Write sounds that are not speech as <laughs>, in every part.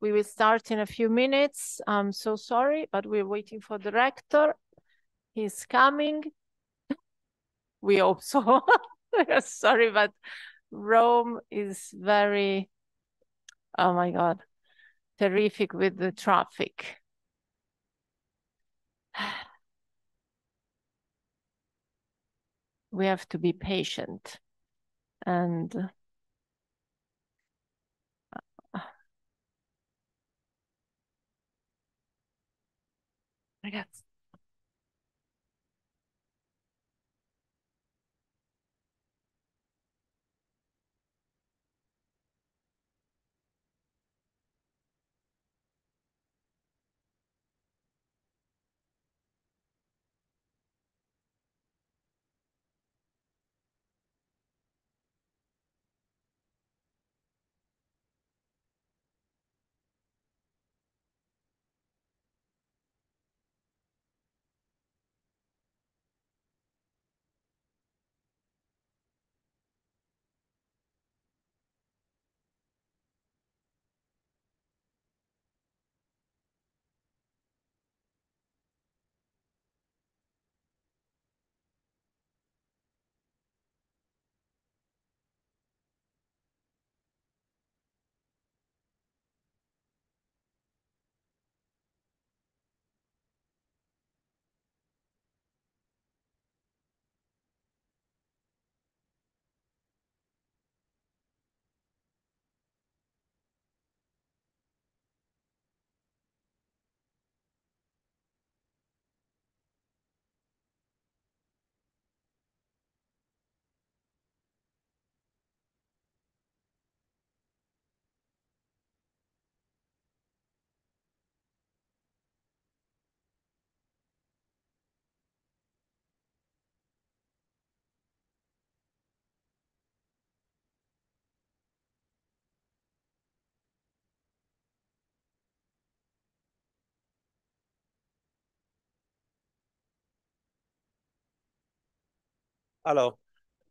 We will start in a few minutes. I'm so sorry, but we're waiting for the rector. He's coming. <laughs> We hope so. <laughs> sorry, but Rome is very, oh my God, terrific with the traffic. <sighs> We have to be patient and Ragazzi. Hello.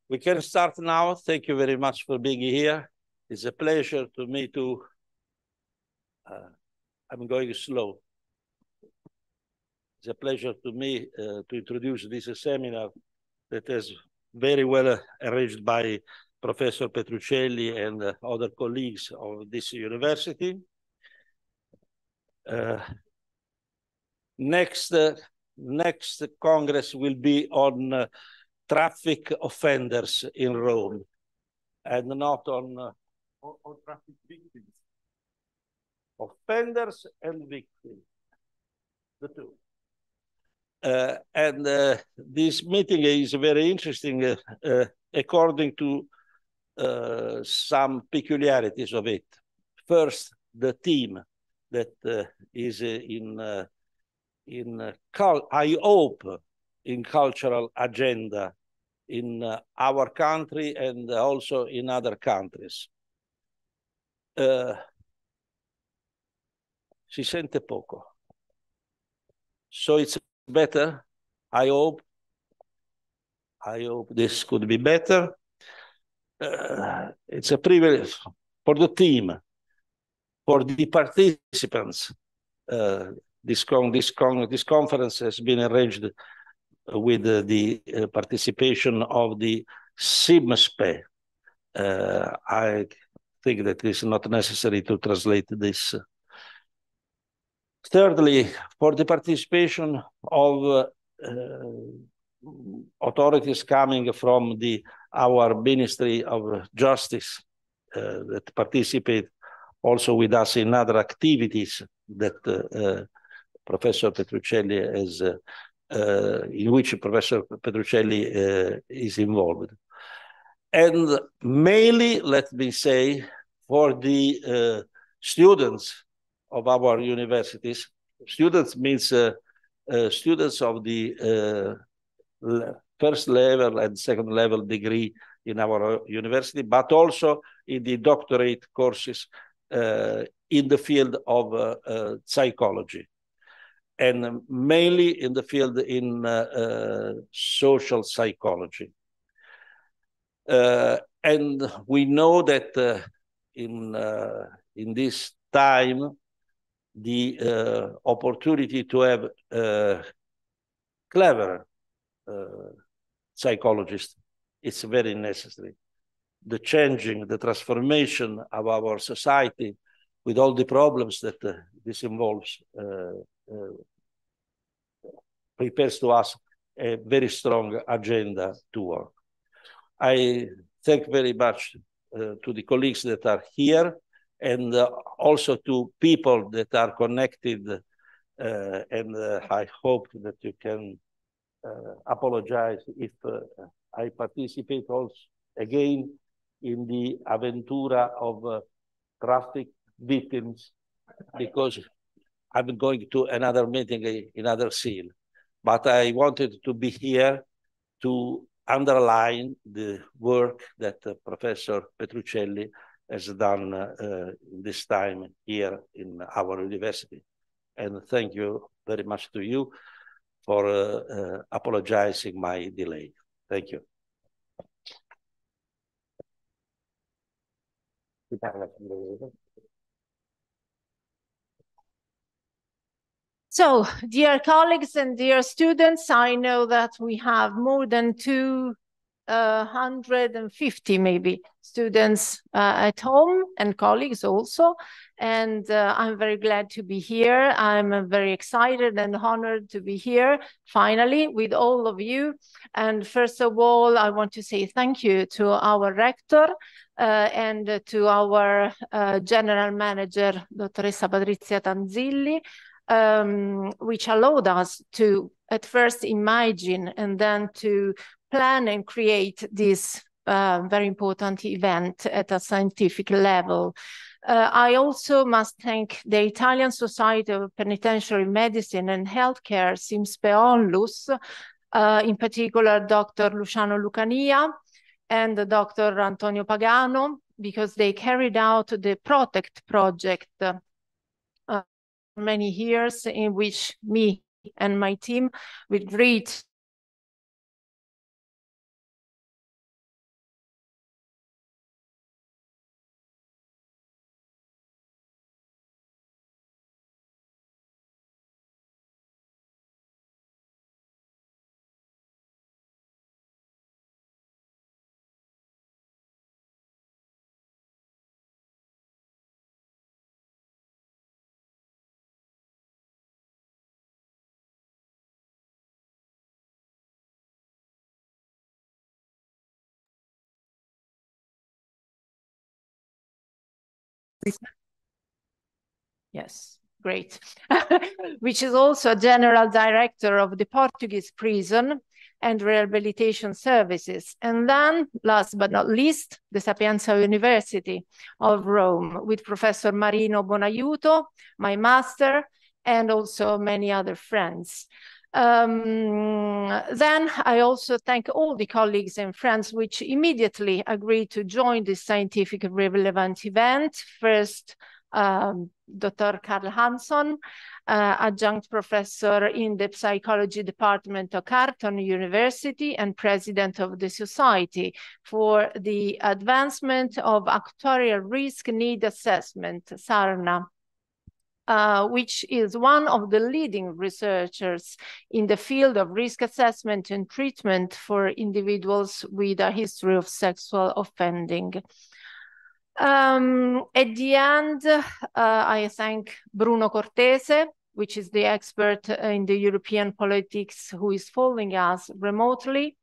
We can start now. Thank you very much for being here. It's a pleasure to me to... Uh, I'm going slow. It's a pleasure to me uh, to introduce this seminar that is very well arranged by Professor Petruccelli and uh, other colleagues of this university. Uh, next, uh, next Congress will be on uh, traffic offenders in Rome and not on, uh, on, on traffic victims. Offenders and victims, the two. Uh, and uh, this meeting is very interesting uh, uh according to uh, some peculiarities of it. First, the team that is in, in I hope, in cultural agenda in uh, our country and also in other countries. Uh, si sente poco. So it's better, I hope. I hope this could be better. Uh, it's a privilege for the team, for the participants. Uh, this, con this, con this conference has been arranged with the uh, participation of the SIMSPE. Uh, I think that it's not necessary to translate this. Thirdly, for the participation of uh, authorities coming from the our Ministry of Justice uh, that participate also with us in other activities that uh, Professor Petruccelli has uh, in which Professor Petruccelli uh, is involved. And mainly, let me say, for the uh, students of our universities, students means students of the first level and second level degree in our university, but also in the doctorate courses uh, in the field of uh, uh, psychology and mainly in the field in uh, uh, social psychology. Uh, and we know that in in this time the uh, opportunity to have uh, clever uh, psychologists. is very necessary. The changing, the transformation of our society with all the problems that uh, this involves uh, uh, prepares to us a very strong agenda to work. I thank very much uh, to the colleagues that are here and uh, also to people that are connected. Uh, and uh, I hope that you can uh, apologize if uh, I participate also again in the aventura of traffic victims because I'm going to another meeting, in another scene. But I wanted to be here to underline the work that uh, Professor Petruccelli has done uh, this time here in our university. And thank you very much to you for uh, uh apologizing my delay. Thank you. So, dear colleagues and dear students, I know that we have more than 250 uh, maybe students uh, at home and colleagues also. And uh, I'm very glad to be here. I'm uh, very excited and honored to be here finally with all of you. And first of all, I want to say thank you to our rector uh, and to our uh, general manager, Dottoressa Patrizia Tanzilli, um, which allowed us to at first imagine and then to plan and create this uh, very important event at a scientific level. Uh, I also must thank the Italian Society of Penitentiary Medicine and Healthcare, SIMSPE Onlus, uh, in particular Dr. Luciano Lucania and Dr. Antonio Pagano, because they carried out the PROTECT project many years in which me and my team with great Yes, great. <laughs> Which is also a general director of the Portuguese prison and rehabilitation services. And then, last but not least, the Sapienza University of Rome with Professor Marino Bonaiuto, my master, and also many other friends. Um, then I also thank all the colleagues and friends which immediately agreed to join this scientific relevant event. First, um, Dr. Karl Hanson, uh, adjunct professor in the psychology department of Carleton University and president of the Society for the Advancement of Actuarial Risk Need Assessment, SARNA. Uh, which is one of the leading researchers in the field of risk assessment and treatment for individuals with a history of sexual offending. Um, at the end, uh, I thank Bruno Cortese, which is the expert in the European politics who is following us remotely.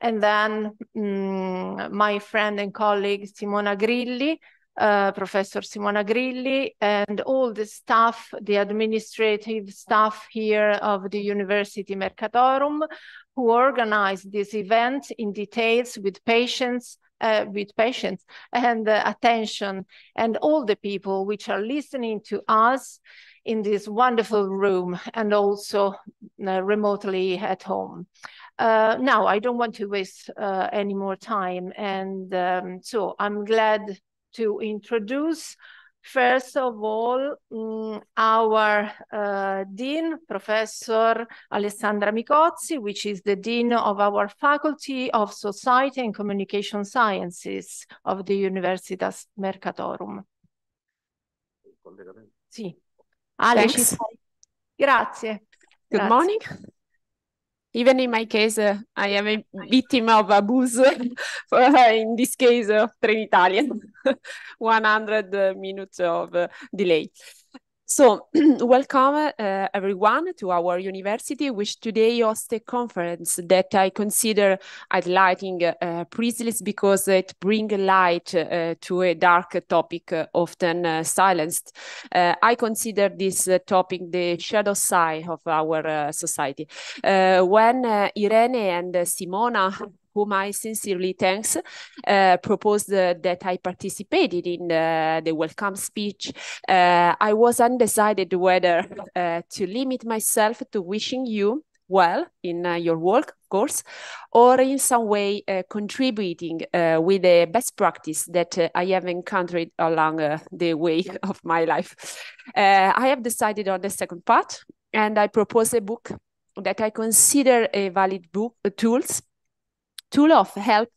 And then um, my friend and colleague Simona Grilli, uh, Professor Simona Grilli, and all the staff, the administrative staff here of the University Mercatorum, who organized this event in details with patients, uh, with patience and uh, attention and all the people which are listening to us in this wonderful room and also uh, remotely at home. Uh, now, I don't want to waste uh, any more time. And um, so I'm glad to introduce First of all, um, our uh, Dean, Professor Alessandra Micozzi, which is the Dean of our Faculty of Society and Communication Sciences of the Universitas Mercatorum. Sì. Ale, ci? Grazie. Good Grazie. morning. Even in my case, uh, I am a victim of abuse, <laughs> uh, in this case of Trenitalia, <laughs> 100 minutes of uh, delay. So, <clears throat> welcome uh, everyone to our university, which today hosts a conference that I consider highlighting uh, precisely because it brings light uh, to a dark topic uh, often uh, silenced. Uh, I consider this topic the shadow side of our society. when Irene and Simona whom I sincerely thanks, uh, proposed uh, that I participated in uh, the welcome speech. Uh, I was undecided whether uh, to limit myself to wishing you well in uh, your work, of course, or in some way contributing with the best practice that I have encountered along the way <laughs> of my life. I have decided on the second part, and I propose a book that I consider a valid book tools tool of help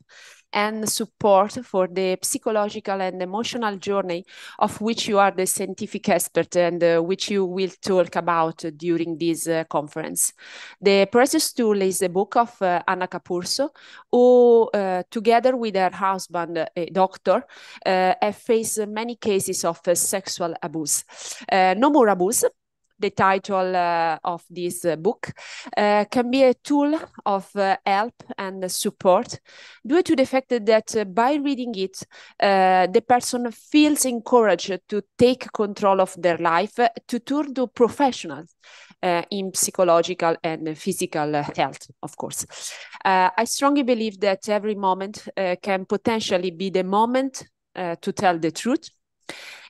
and support for the psychological and emotional journey of which you are the scientific expert and uh, which you will talk about during this uh, conference. The precious tool is a book of uh, Anna Capurso, who, uh, together with her husband, a doctor, uh, have faced many cases of uh, sexual abuse. no more abuse, the title uh, of this uh, book, uh, can be a tool of uh, help and support due to the fact that uh, by reading it, uh, the person feels encouraged to take control of their life, to turn to professionals in psychological and physical health, of course. I strongly believe that every moment can potentially be the moment to tell the truth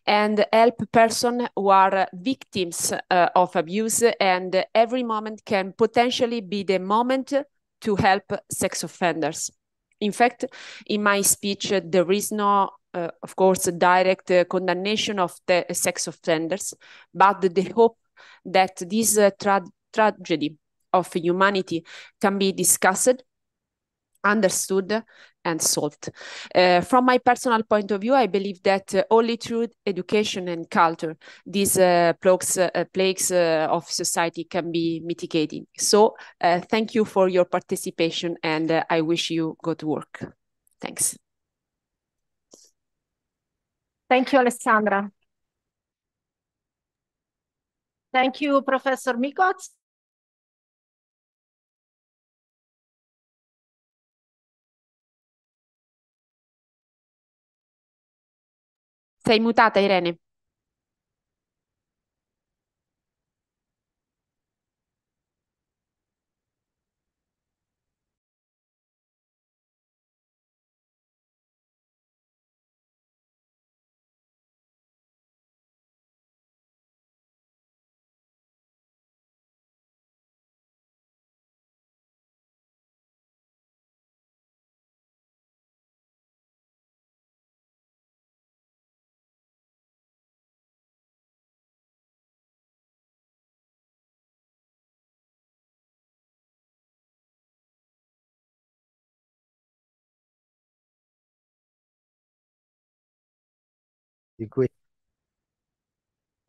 and help person who are victims uh, of abuse and every moment can potentially be the moment to help sex offenders. In fact in my speech there is no uh, of course direct uh, condemnation of the sex offenders but the hope that this uh, tra tragedy of humanity can be discussed understood and solved. Uh, from my personal point of view, I believe that uh, only through education and culture, these uh, plagues, uh, plagues uh, of society can be mitigated. So uh, thank you for your participation and I wish you good work. Thanks. Thank you, Alessandra. Thank you, Professor Mikoc. Sei mutata, Irene. Di, que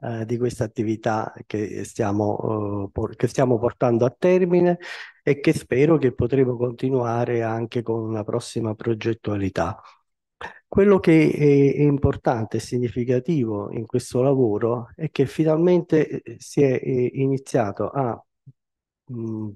eh, di questa attività che stiamo, eh, che stiamo portando a termine e che spero che potremo continuare anche con una prossima progettualità. Quello che è, importante e significativo in questo lavoro è che finalmente eh, si è iniziato a mh, mm,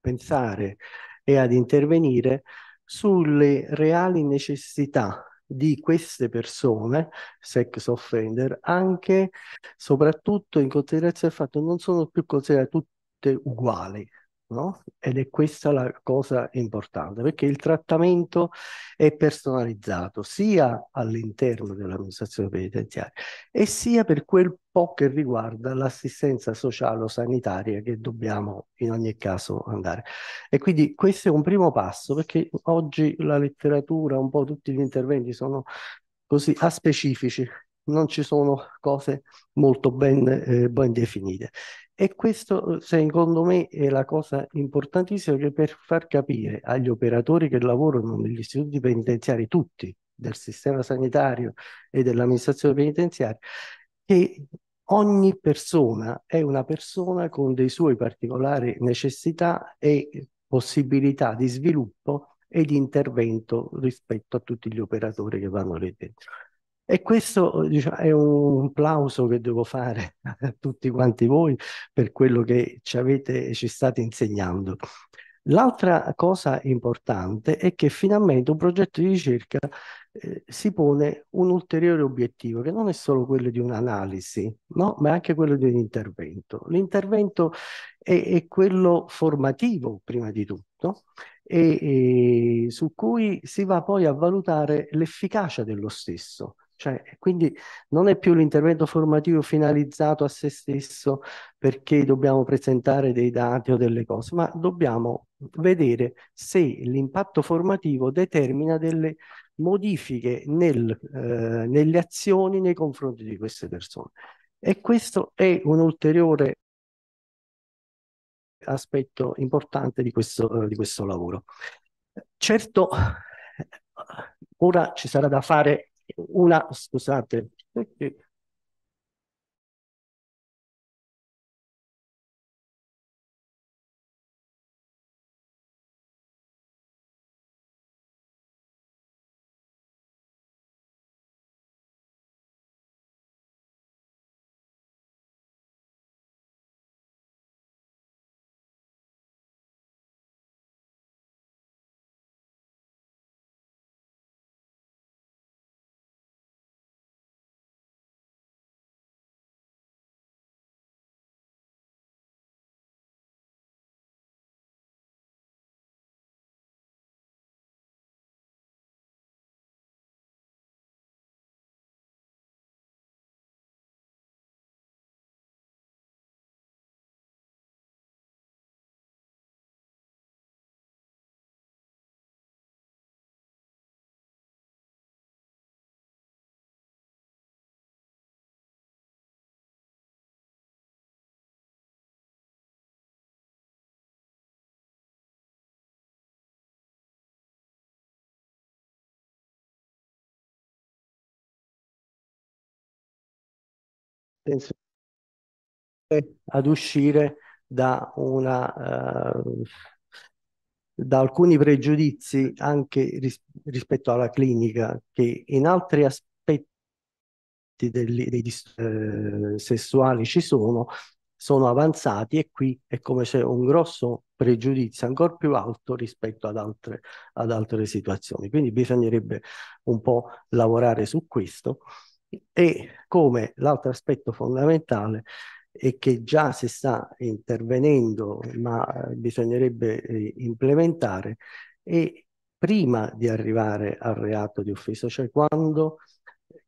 pensare e ad intervenire sulle reali necessità di queste persone, sex offender, anche soprattutto in considerazione del fatto che non sono più considerate tutte uguali, No? Ed è questa la cosa importante, perché il trattamento è personalizzato sia all'interno dell'amministrazione penitenziaria e sia per quel po' che riguarda l'assistenza sociale o sanitaria che dobbiamo in ogni caso andare. E quindi questo è un primo passo, perché oggi la letteratura, un po' tutti gli interventi sono così aspecifici, non ci sono cose molto ben, eh, ben definite. E questo, secondo me, è la cosa importantissima che per far capire agli operatori che lavorano negli istituti penitenziari, tutti, del sistema sanitario e dell'amministrazione penitenziaria, che ogni persona è una persona con dei suoi particolari necessità e possibilità di sviluppo e di intervento rispetto a tutti gli operatori che vanno lì dentro. E questo diciamo, è un plauso che devo fare a <laughs> tutti quanti voi per quello che ci avete, ci state insegnando. L'altra cosa importante è che finalmente un progetto di ricerca eh, si pone un ulteriore obiettivo, che non è solo quello di un'analisi, no? ma è anche quello di un intervento. L'intervento è, è quello formativo, prima di tutto, e, e su cui si va poi a valutare l'efficacia dello stesso. Cioè, quindi non è più l'intervento formativo finalizzato a se stesso perché dobbiamo presentare dei dati o delle cose, ma dobbiamo vedere se l'impatto formativo determina delle modifiche nel, eh, nelle azioni nei confronti di queste persone. E questo è un ulteriore aspetto importante di questo, di questo lavoro. Certo, ora ci sarà da fare una, scusate, ad uscire da una uh, da alcuni pregiudizi anche ris rispetto alla clinica che in altri aspetti dei, dei eh, sessuali ci sono sono avanzati e qui è come se un grosso pregiudizio ancora più alto rispetto ad altre, ad altre situazioni. Quindi bisognerebbe un po' lavorare su questo e come l'altro aspetto fondamentale è che già si sta intervenendo, ma bisognerebbe eh, implementare, e prima di arrivare al reato di offesa, cioè quando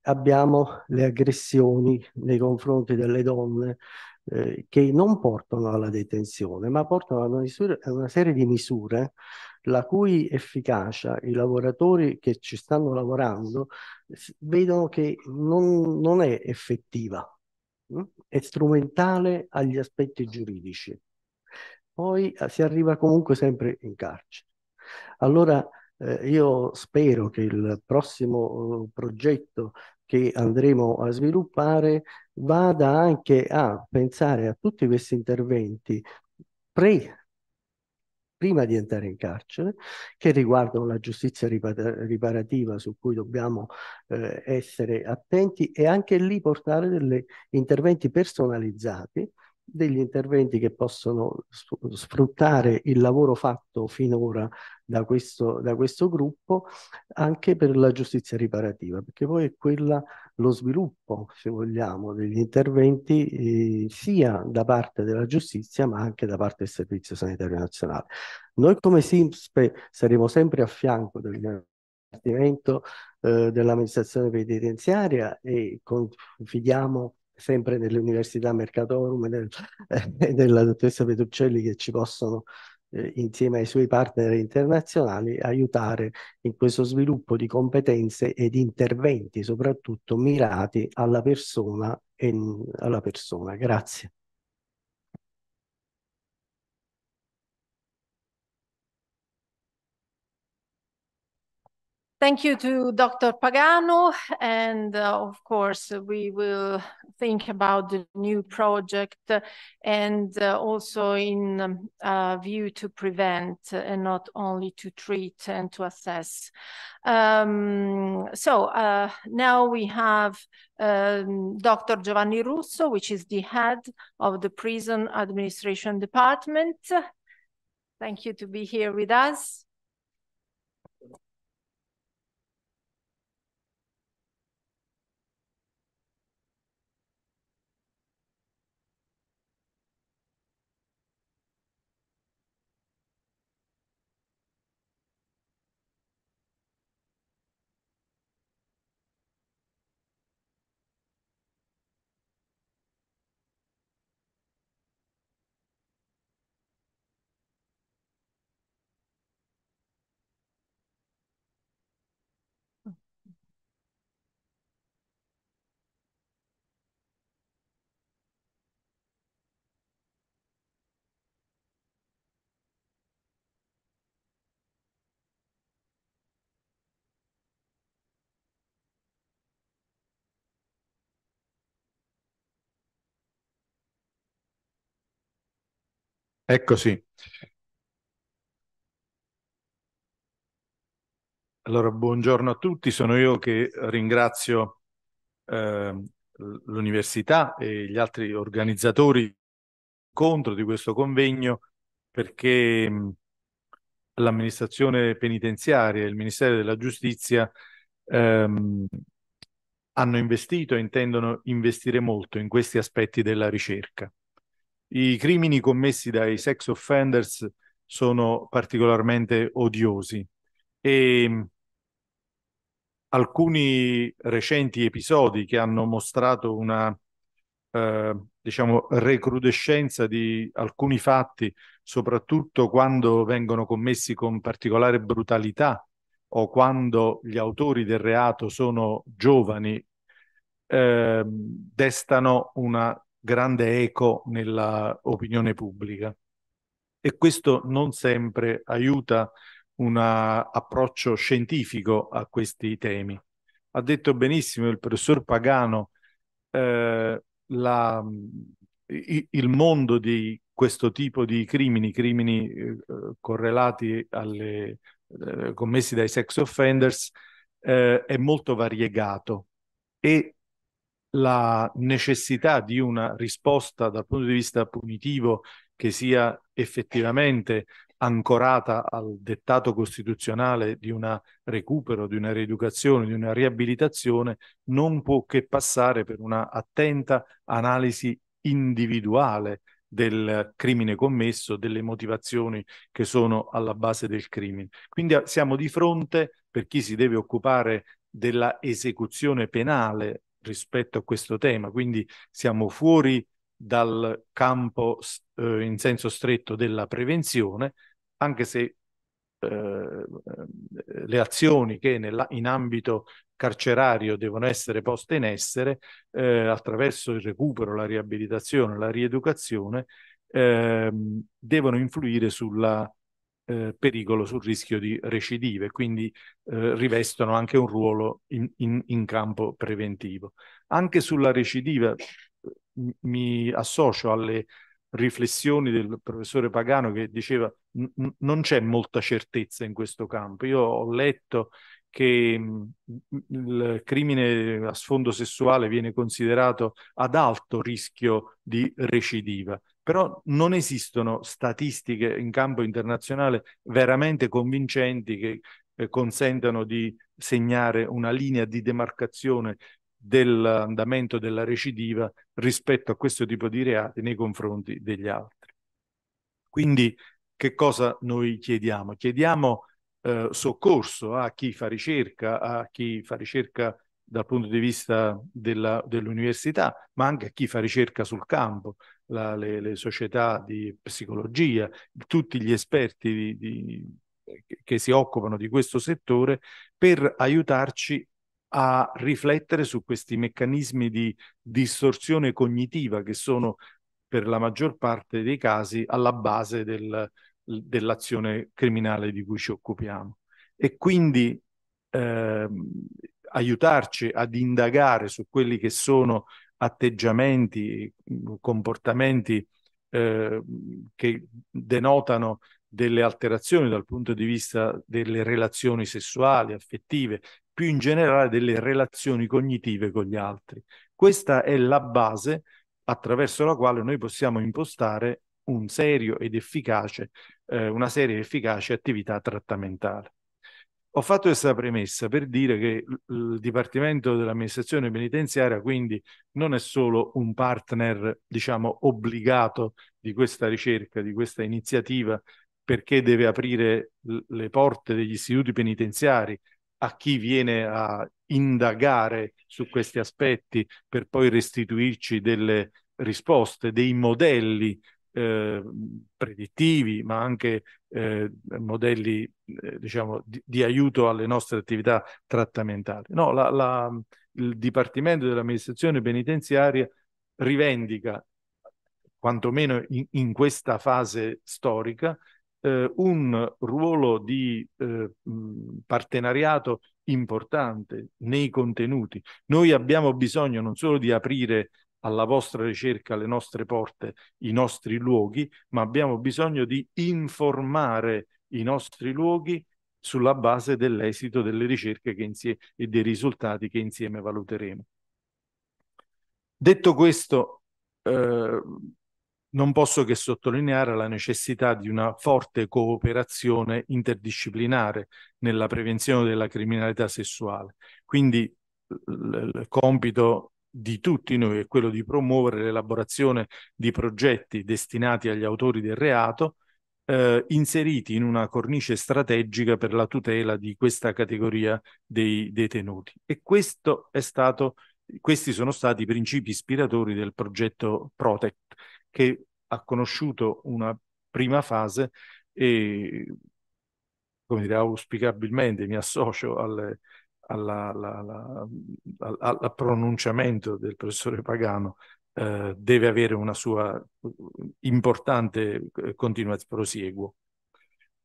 abbiamo le aggressioni nei confronti delle donne eh, che non portano alla detenzione, ma portano a una, misura, a una serie di misure la cui efficacia i lavoratori che ci stanno lavorando vedono che non, non è effettiva, hm? è strumentale agli aspetti giuridici. Poi eh, si arriva comunque sempre in carcere. Allora eh, io spero che il prossimo uh, progetto che andremo a sviluppare vada anche a pensare a tutti questi interventi pre prima di entrare in carcere, che riguardano la giustizia riparativa su cui dobbiamo eh, essere attenti e anche lì portare degli interventi personalizzati degli interventi che possono sfruttare il lavoro fatto finora da questo, da questo gruppo anche per la giustizia riparativa, perché poi è quella lo sviluppo, se vogliamo, degli interventi eh, sia da parte della giustizia ma anche da parte del Servizio Sanitario Nazionale. Noi come SIMSPE saremo sempre a fianco del Dipartimento eh, dell'amministrazione penitenziaria e confidiamo sempre nelle università Mercatorum e nel, eh, della dottoressa Petruccelli che ci possono eh, insieme ai suoi partner internazionali aiutare in questo sviluppo di competenze ed interventi soprattutto mirati alla persona e alla persona. Grazie. Thank you to Dr. Pagano. And uh, of course, we will think about the new project and uh, also in um, uh, view to prevent and not only to treat and to assess. Um, so uh, now we have um, Dr. Giovanni Russo, which is the head of the Prison Administration Department. Thank you to be here with us. Eccoci. Allora, buongiorno a tutti, sono io che ringrazio eh, l'università e gli altri organizzatori contro di questo convegno perché l'amministrazione penitenziaria e il Ministero della Giustizia ehm, hanno investito e intendono investire molto in questi aspetti della ricerca. I crimini commessi dai sex offenders sono particolarmente odiosi. E alcuni recenti episodi che hanno mostrato una eh, diciamo recrudescenza di alcuni fatti, soprattutto quando vengono commessi con particolare brutalità o quando gli autori del reato sono giovani, eh, destano una grande eco nella opinione pubblica e questo non sempre aiuta un approccio scientifico a questi temi. Ha detto benissimo il professor Pagano, eh, la, il mondo di questo tipo di crimini, crimini eh, correlati alle, eh, commessi dai sex offenders, eh, è molto variegato e la necessità di una risposta dal punto di vista punitivo che sia effettivamente ancorata al dettato costituzionale di un recupero, di una rieducazione, di una riabilitazione, non può che passare per una attenta analisi individuale del crimine commesso, delle motivazioni che sono alla base del crimine. Quindi siamo di fronte, per chi si deve occupare della esecuzione penale rispetto a questo tema, quindi siamo fuori dal campo eh, in senso stretto della prevenzione, anche se eh, le azioni che nella, in ambito carcerario devono essere poste in essere eh, attraverso il recupero, la riabilitazione, la rieducazione, ehm, devono influire sulla eh, pericolo sul rischio di recidive, quindi eh, rivestono anche un ruolo in, in, in, campo preventivo. Anche sulla recidiva mi associo alle riflessioni del professore Pagano che diceva non c'è molta certezza in questo campo. Io ho letto che il crimine a sfondo sessuale viene considerato ad alto rischio di recidiva però non esistono statistiche in campo internazionale veramente convincenti che eh, consentano di segnare una linea di demarcazione dell'andamento della recidiva rispetto a questo tipo di reati nei confronti degli altri. Quindi che cosa noi chiediamo? Chiediamo eh, soccorso a chi fa ricerca, a chi fa ricerca dal punto di vista della, dell'università, ma anche a chi fa ricerca sul campo, la, le, le, società di psicologia, tutti gli esperti di, di, che si occupano di questo settore per aiutarci a riflettere su questi meccanismi di distorsione cognitiva che sono per la maggior parte dei casi alla base del, dell'azione criminale di cui ci occupiamo. E quindi eh, aiutarci ad indagare su quelli che sono atteggiamenti, comportamenti eh, che denotano delle alterazioni dal punto di vista delle relazioni sessuali, affettive, più in generale delle relazioni cognitive con gli altri. Questa è la base attraverso la quale noi possiamo impostare un serio ed efficace, eh, una seria e efficace attività trattamentale. Ho fatto questa premessa per dire che il Dipartimento dell'amministrazione penitenziaria quindi non è solo un partner, diciamo, obbligato di questa ricerca, di questa iniziativa, perché deve aprire le porte degli istituti penitenziari a chi viene a indagare su questi aspetti per poi restituirci delle risposte, dei modelli eh, predittivi, ma anche eh, modelli eh, diciamo, di, di, aiuto alle nostre attività trattamentali. No, la, la, il Dipartimento dell'amministrazione penitenziaria rivendica, quantomeno in, in questa fase storica, eh, un ruolo di eh, partenariato importante nei contenuti. Noi abbiamo bisogno non solo di aprire alla vostra ricerca le nostre porte, i nostri luoghi, ma abbiamo bisogno di informare i nostri luoghi sulla base dell'esito delle ricerche insieme, e dei risultati che insieme valuteremo. Detto questo, eh, non posso che sottolineare la necessità di una forte cooperazione interdisciplinare nella prevenzione della criminalità sessuale. Quindi il compito di tutti noi è quello di promuovere l'elaborazione di progetti destinati agli autori del reato, eh, inseriti in una cornice strategica per la tutela di questa categoria dei detenuti. E questo è stato, questi sono stati i principi ispiratori del progetto Protect, che ha conosciuto una prima fase e, come dire, auspicabilmente mi associo alle, alla, alla, alla, al pronunciamento del professore Pagano eh, deve avere una sua importante eh, continuazione, prosieguo.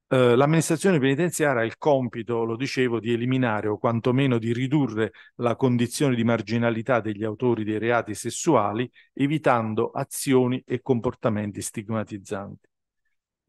Eh, l'amministrazione penitenziaria ha il compito, lo dicevo, di eliminare o quantomeno di ridurre la condizione di marginalità degli autori dei reati sessuali, evitando azioni e comportamenti stigmatizzanti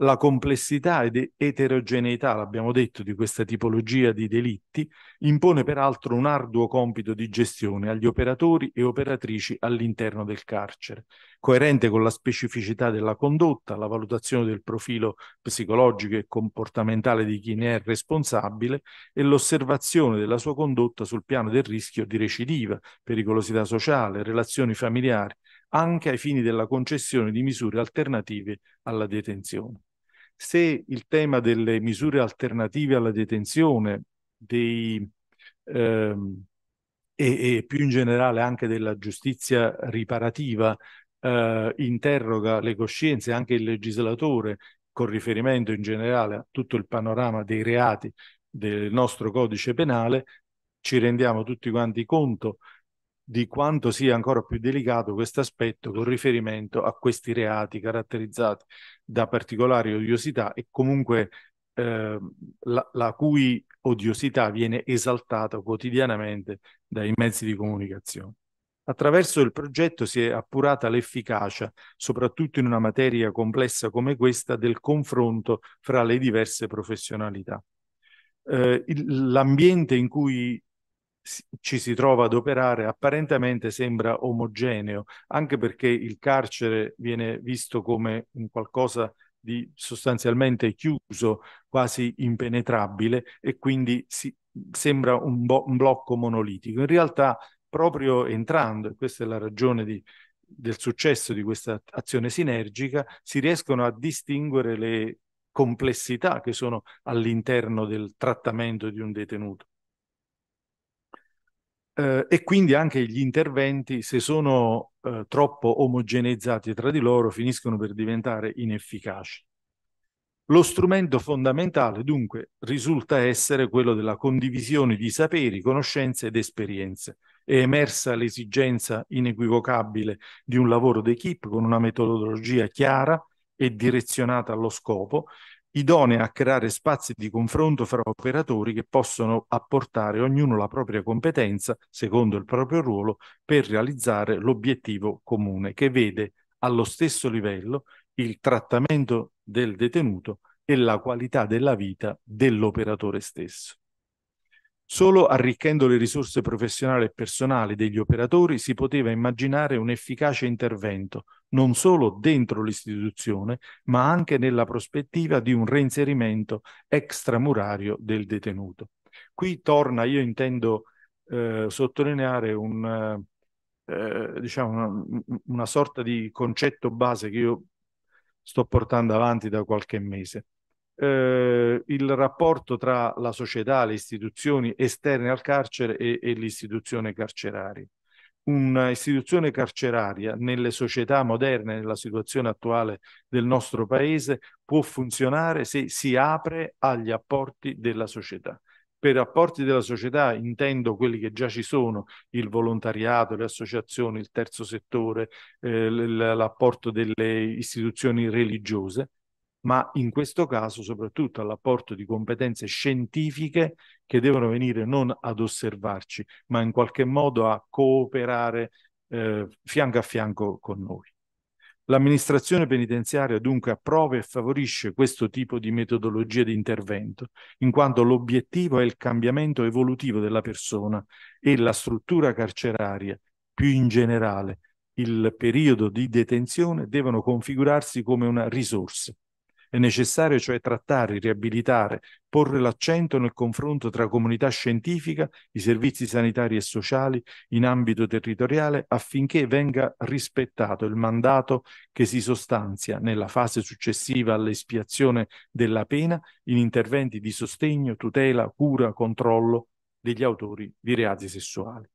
la complessità ed eterogeneità, l'abbiamo detto, di questa tipologia di delitti impone peraltro un arduo compito di gestione agli operatori e operatrici all'interno del carcere, coerente con la specificità della condotta, la valutazione del profilo psicologico e comportamentale di chi ne è responsabile e l'osservazione della sua condotta sul piano del rischio di recidiva, pericolosità sociale, relazioni familiari, anche ai fini della concessione di misure alternative alla detenzione se il tema delle misure alternative alla detenzione dei, ehm, e, e, più in generale anche della giustizia riparativa eh, interroga le coscienze, anche il legislatore, con riferimento in generale a tutto il panorama dei reati del nostro codice penale, ci rendiamo tutti quanti conto di quanto sia ancora più delicato questo aspetto con riferimento a questi reati caratterizzati da particolari odiosità e comunque eh, la, la, cui odiosità viene esaltata quotidianamente dai mezzi di comunicazione. Attraverso il progetto si è appurata l'efficacia, soprattutto in una materia complessa come questa, del confronto fra le diverse professionalità. Eh, l'ambiente in cui ci si trova ad operare apparentemente sembra omogeneo, anche perché il carcere viene visto come un qualcosa di sostanzialmente chiuso, quasi impenetrabile e quindi si, sembra un, un, blocco monolitico. In realtà, proprio entrando, e questa è la ragione di, del successo di questa azione sinergica, si riescono a distinguere le complessità che sono all'interno del trattamento di un detenuto eh, e quindi anche gli interventi, se sono eh, troppo omogeneizzati tra di loro, finiscono per diventare inefficaci. Lo strumento fondamentale dunque risulta essere quello della condivisione di saperi, conoscenze ed esperienze. È emersa l'esigenza inequivocabile di un lavoro d'equipe con una metodologia chiara e direzionata allo scopo, idonee a creare spazi di confronto fra operatori che possono apportare ognuno la propria competenza, secondo il proprio ruolo, per realizzare l'obiettivo comune che vede allo stesso livello il trattamento del detenuto e la qualità della vita dell'operatore stesso. Solo arricchendo le risorse professionali e personali degli operatori si poteva immaginare un efficace intervento, non solo dentro l'istituzione, ma anche nella prospettiva di un reinserimento extramurario del detenuto. Qui torna, io intendo eh, sottolineare un, eh, diciamo una, una sorta di concetto base che io sto portando avanti da qualche mese eh, il rapporto tra la società, le istituzioni esterne al carcere e, e l'istituzione carceraria. Un'istituzione carceraria nelle società moderne, nella situazione attuale del nostro paese, può funzionare se si apre agli apporti della società. Per apporti della società intendo quelli che già ci sono, il volontariato, le associazioni, il terzo settore, eh, l'apporto delle istituzioni religiose, ma in questo caso soprattutto all'apporto di competenze scientifiche che devono venire non ad osservarci, ma in qualche modo a cooperare eh, fianco a fianco con noi. L'amministrazione penitenziaria dunque approva e favorisce questo tipo di metodologia di intervento, in quanto l'obiettivo è il cambiamento evolutivo della persona e la struttura carceraria, più in generale il periodo di detenzione, devono configurarsi come una risorsa è necessario cioè trattare, riabilitare, porre l'accento nel confronto tra comunità scientifica, i servizi sanitari e sociali in ambito territoriale affinché venga rispettato il mandato che si sostanzia nella fase successiva all'espiazione della pena in interventi di sostegno, tutela, cura, controllo degli autori di reati sessuali.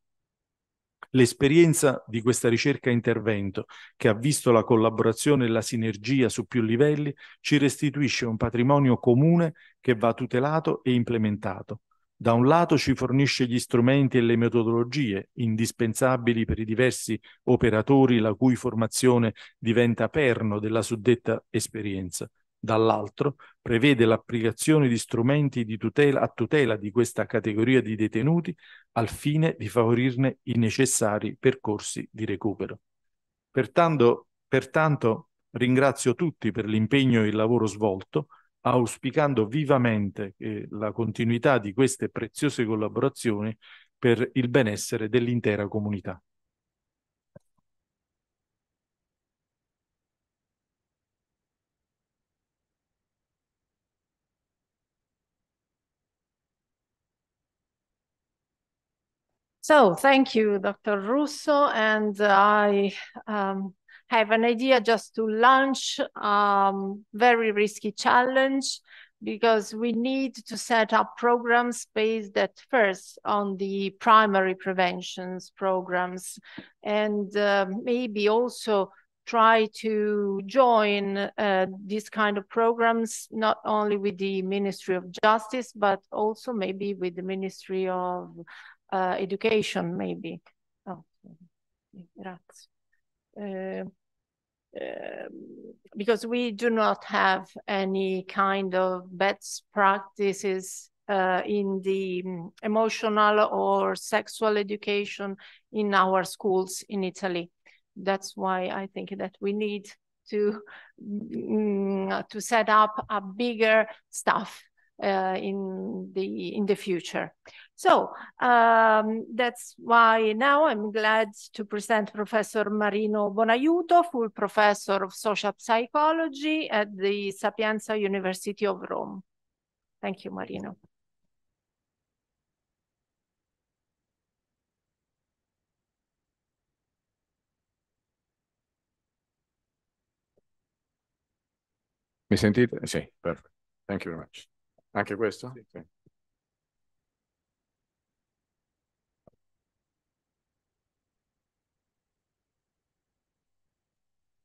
L'esperienza di questa ricerca intervento, che ha visto la collaborazione e la sinergia su più livelli, ci restituisce un patrimonio comune che va tutelato e implementato. Da un lato ci fornisce gli strumenti e le metodologie indispensabili per i diversi operatori la cui formazione diventa perno della suddetta esperienza dall'altro prevede l'applicazione di strumenti di tutela, a tutela di questa categoria di detenuti al fine di favorirne i necessari percorsi di recupero. Pertanto, pertanto ringrazio tutti per l'impegno e il lavoro svolto, auspicando vivamente eh, la continuità di queste preziose collaborazioni per il benessere dell'intera comunità. So thank you, Dr. Russo. And I um, have an idea just to launch a um, very risky challenge because we need to set up programs based at first on the primary preventions programs and uh, maybe also try to join uh, these kind of programs not only with the Ministry of Justice but also maybe with the Ministry of uh, education maybe. Oh, grazie. Uh, uh, because we do not have any kind of best practices uh, in the um, emotional or sexual education in our schools in Italy. That's why I think that we need to mm, to set up a bigger stuff uh, in the in the future. So um, that's why now I'm glad to present Professor Marino Bonaiuto, full professor of social psychology at the Sapienza University of Rome. Thank you, Marino. Mi sentite? Sì, perfetto. Thank you very much. Anche questo? Sì. sì.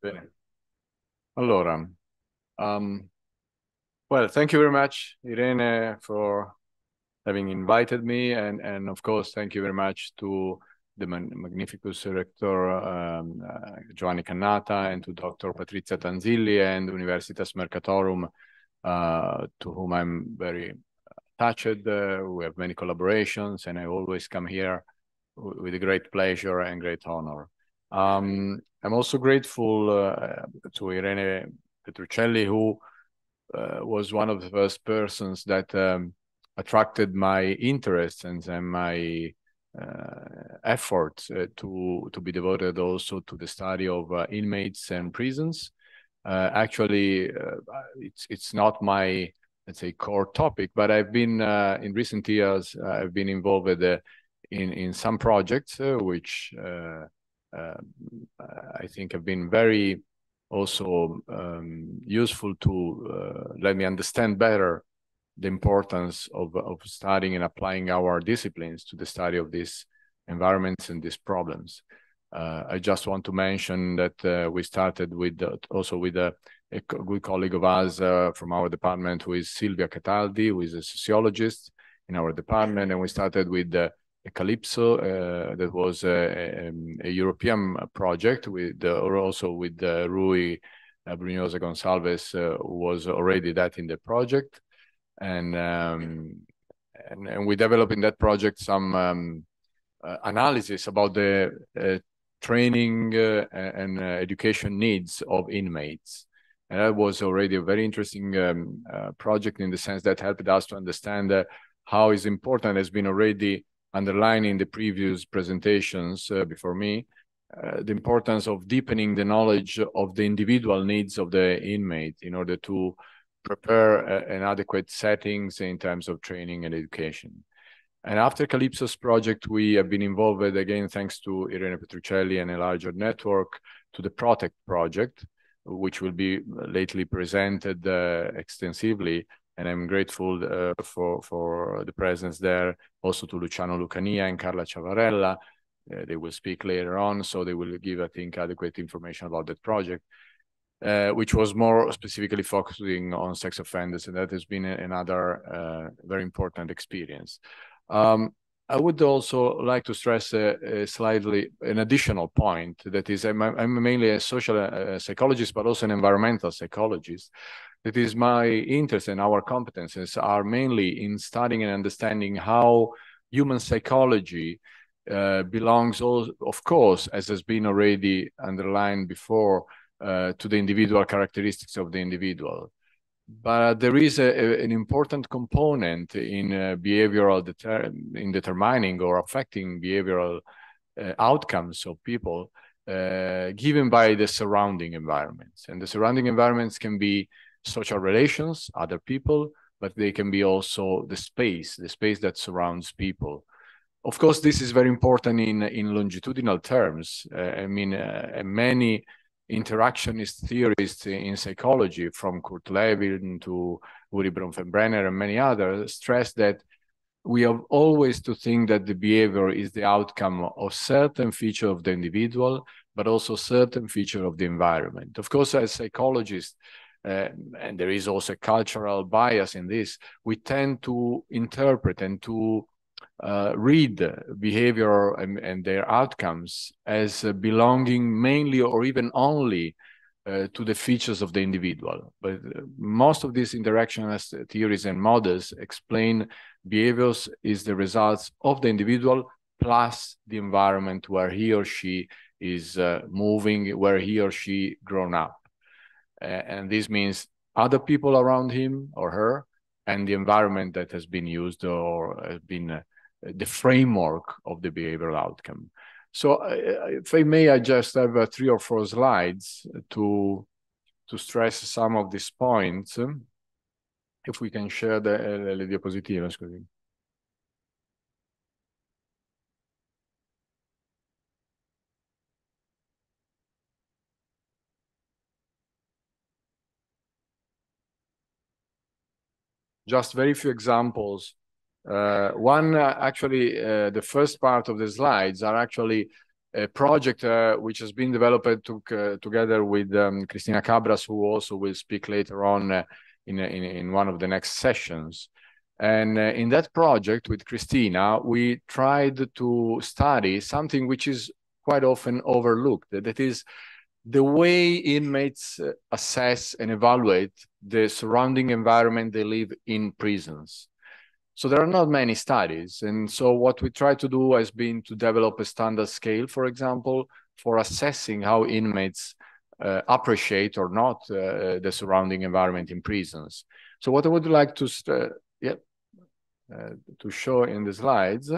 Bene. Allora, um, well, thank you very much, Irene, for having invited me, and and of course, thank you very much to the Magnificus Rector um, uh, Giovanni Cannata and to Dr. Patrizia Tanzilli and Universitas Mercatorum uh, to whom I'm very attached. Uh, we have many collaborations, and I always come here with a great pleasure and great honor. Um, I'm also grateful uh, to Irene Petruccelli, who uh, was one of the first persons that um, attracted my interest and, and my uh, effort uh, to to be devoted also to the study of uh, inmates and prisons. Uh, actually, uh, it's it's not my let's say core topic, but I've been uh, in recent years uh, I've been involved in in some projects which um, I think have been very also um, useful to let me understand better the importance of, of studying and applying our disciplines to the study of these environments and these problems. Uh, I just want to mention that uh, we started with uh, also with a, good colleague of ours uh, from our department, who is Silvia Cataldi, who is a sociologist in our department, and we started with uh, a Calypso uh, that was a, a, a, European project with also with Rui Abrunhosa Gonçalves, who was already that in the project. And um, and, and we developed in that project some um, uh, analysis about the uh, training uh, and uh, education needs of inmates. And that was already a very interesting um, uh, project in the sense that helped us to understand uh, how is important has been already underlined in the previous presentations before me, the importance of deepening the knowledge of the individual needs of the inmate in order to prepare an adequate settings in terms of training and education. And after Calypso's project, we have been involved again, thanks to Irene Petruccelli and a larger network, to the Protect project, which will be lately presented uh, extensively. And I'm grateful uh, for, for the presence there, also to Luciano Lucania and Carla Ciavarella. Uh, they will speak later on, so they will give, I think, adequate information about that project uh, which was more specifically focusing on sex offenders, and that has been another uh, very important experience. Um, I would also like to stress a, a, slightly an additional point that is I'm, I'm mainly a social uh, psychologist, but also an environmental psychologist. That is my interest and our competences are mainly in studying and understanding how human psychology uh, belongs, all, of course, as has been already underlined before, uh, to the individual characteristics of the individual. But there is a, a, an important component in uh, behavioral deter in determining or affecting behavioral uh, outcomes of people uh, given by the surrounding environments. And the surrounding environments can be social relations, other people, but they can be also the space, the space that surrounds people. Of course, this is very important in, in longitudinal terms. Uh, I mean, uh, many interactionist theorists in psychology, from Kurt Lewin to Urie Bronfenbrenner and many others, stress that we have always to think that the behavior is the outcome of certain feature of the individual, but also certain feature of the environment. Of course, as psychologists, uh, and there is also cultural bias in this, we tend to interpret and to uh, read behavior and, and, their outcomes as uh, belonging mainly or even only uh, to the features of the individual. But uh, most of these interactionist theories and models explain behaviors is the results of the individual plus the environment where he or she is uh, moving, where he or she grown up. and this means other people around him or her and the environment that has been used or has been uh, the framework of the behavioral outcome. So if I may, I just have uh, three or four slides to, to stress some of these points. If we can share the, uh, le diapositive, scusi. Just very few examples uh, one, uh, actually, uh, the first part of the slides are actually a project uh, which has been developed to, uh, together with um, Cristina Cabras, who also will speak later on uh, in, in, in, one of the next sessions. And in that project with Cristina, we tried to study something which is quite often overlooked, that is the way inmates uh, assess and evaluate the surrounding environment they live in prisons. So there are not many studies. And so what we try to do has been to develop a standard scale, for example, for assessing how inmates uh, appreciate or not uh, the surrounding environment in prisons. So what I would like to, uh, yeah, uh, to show in the slides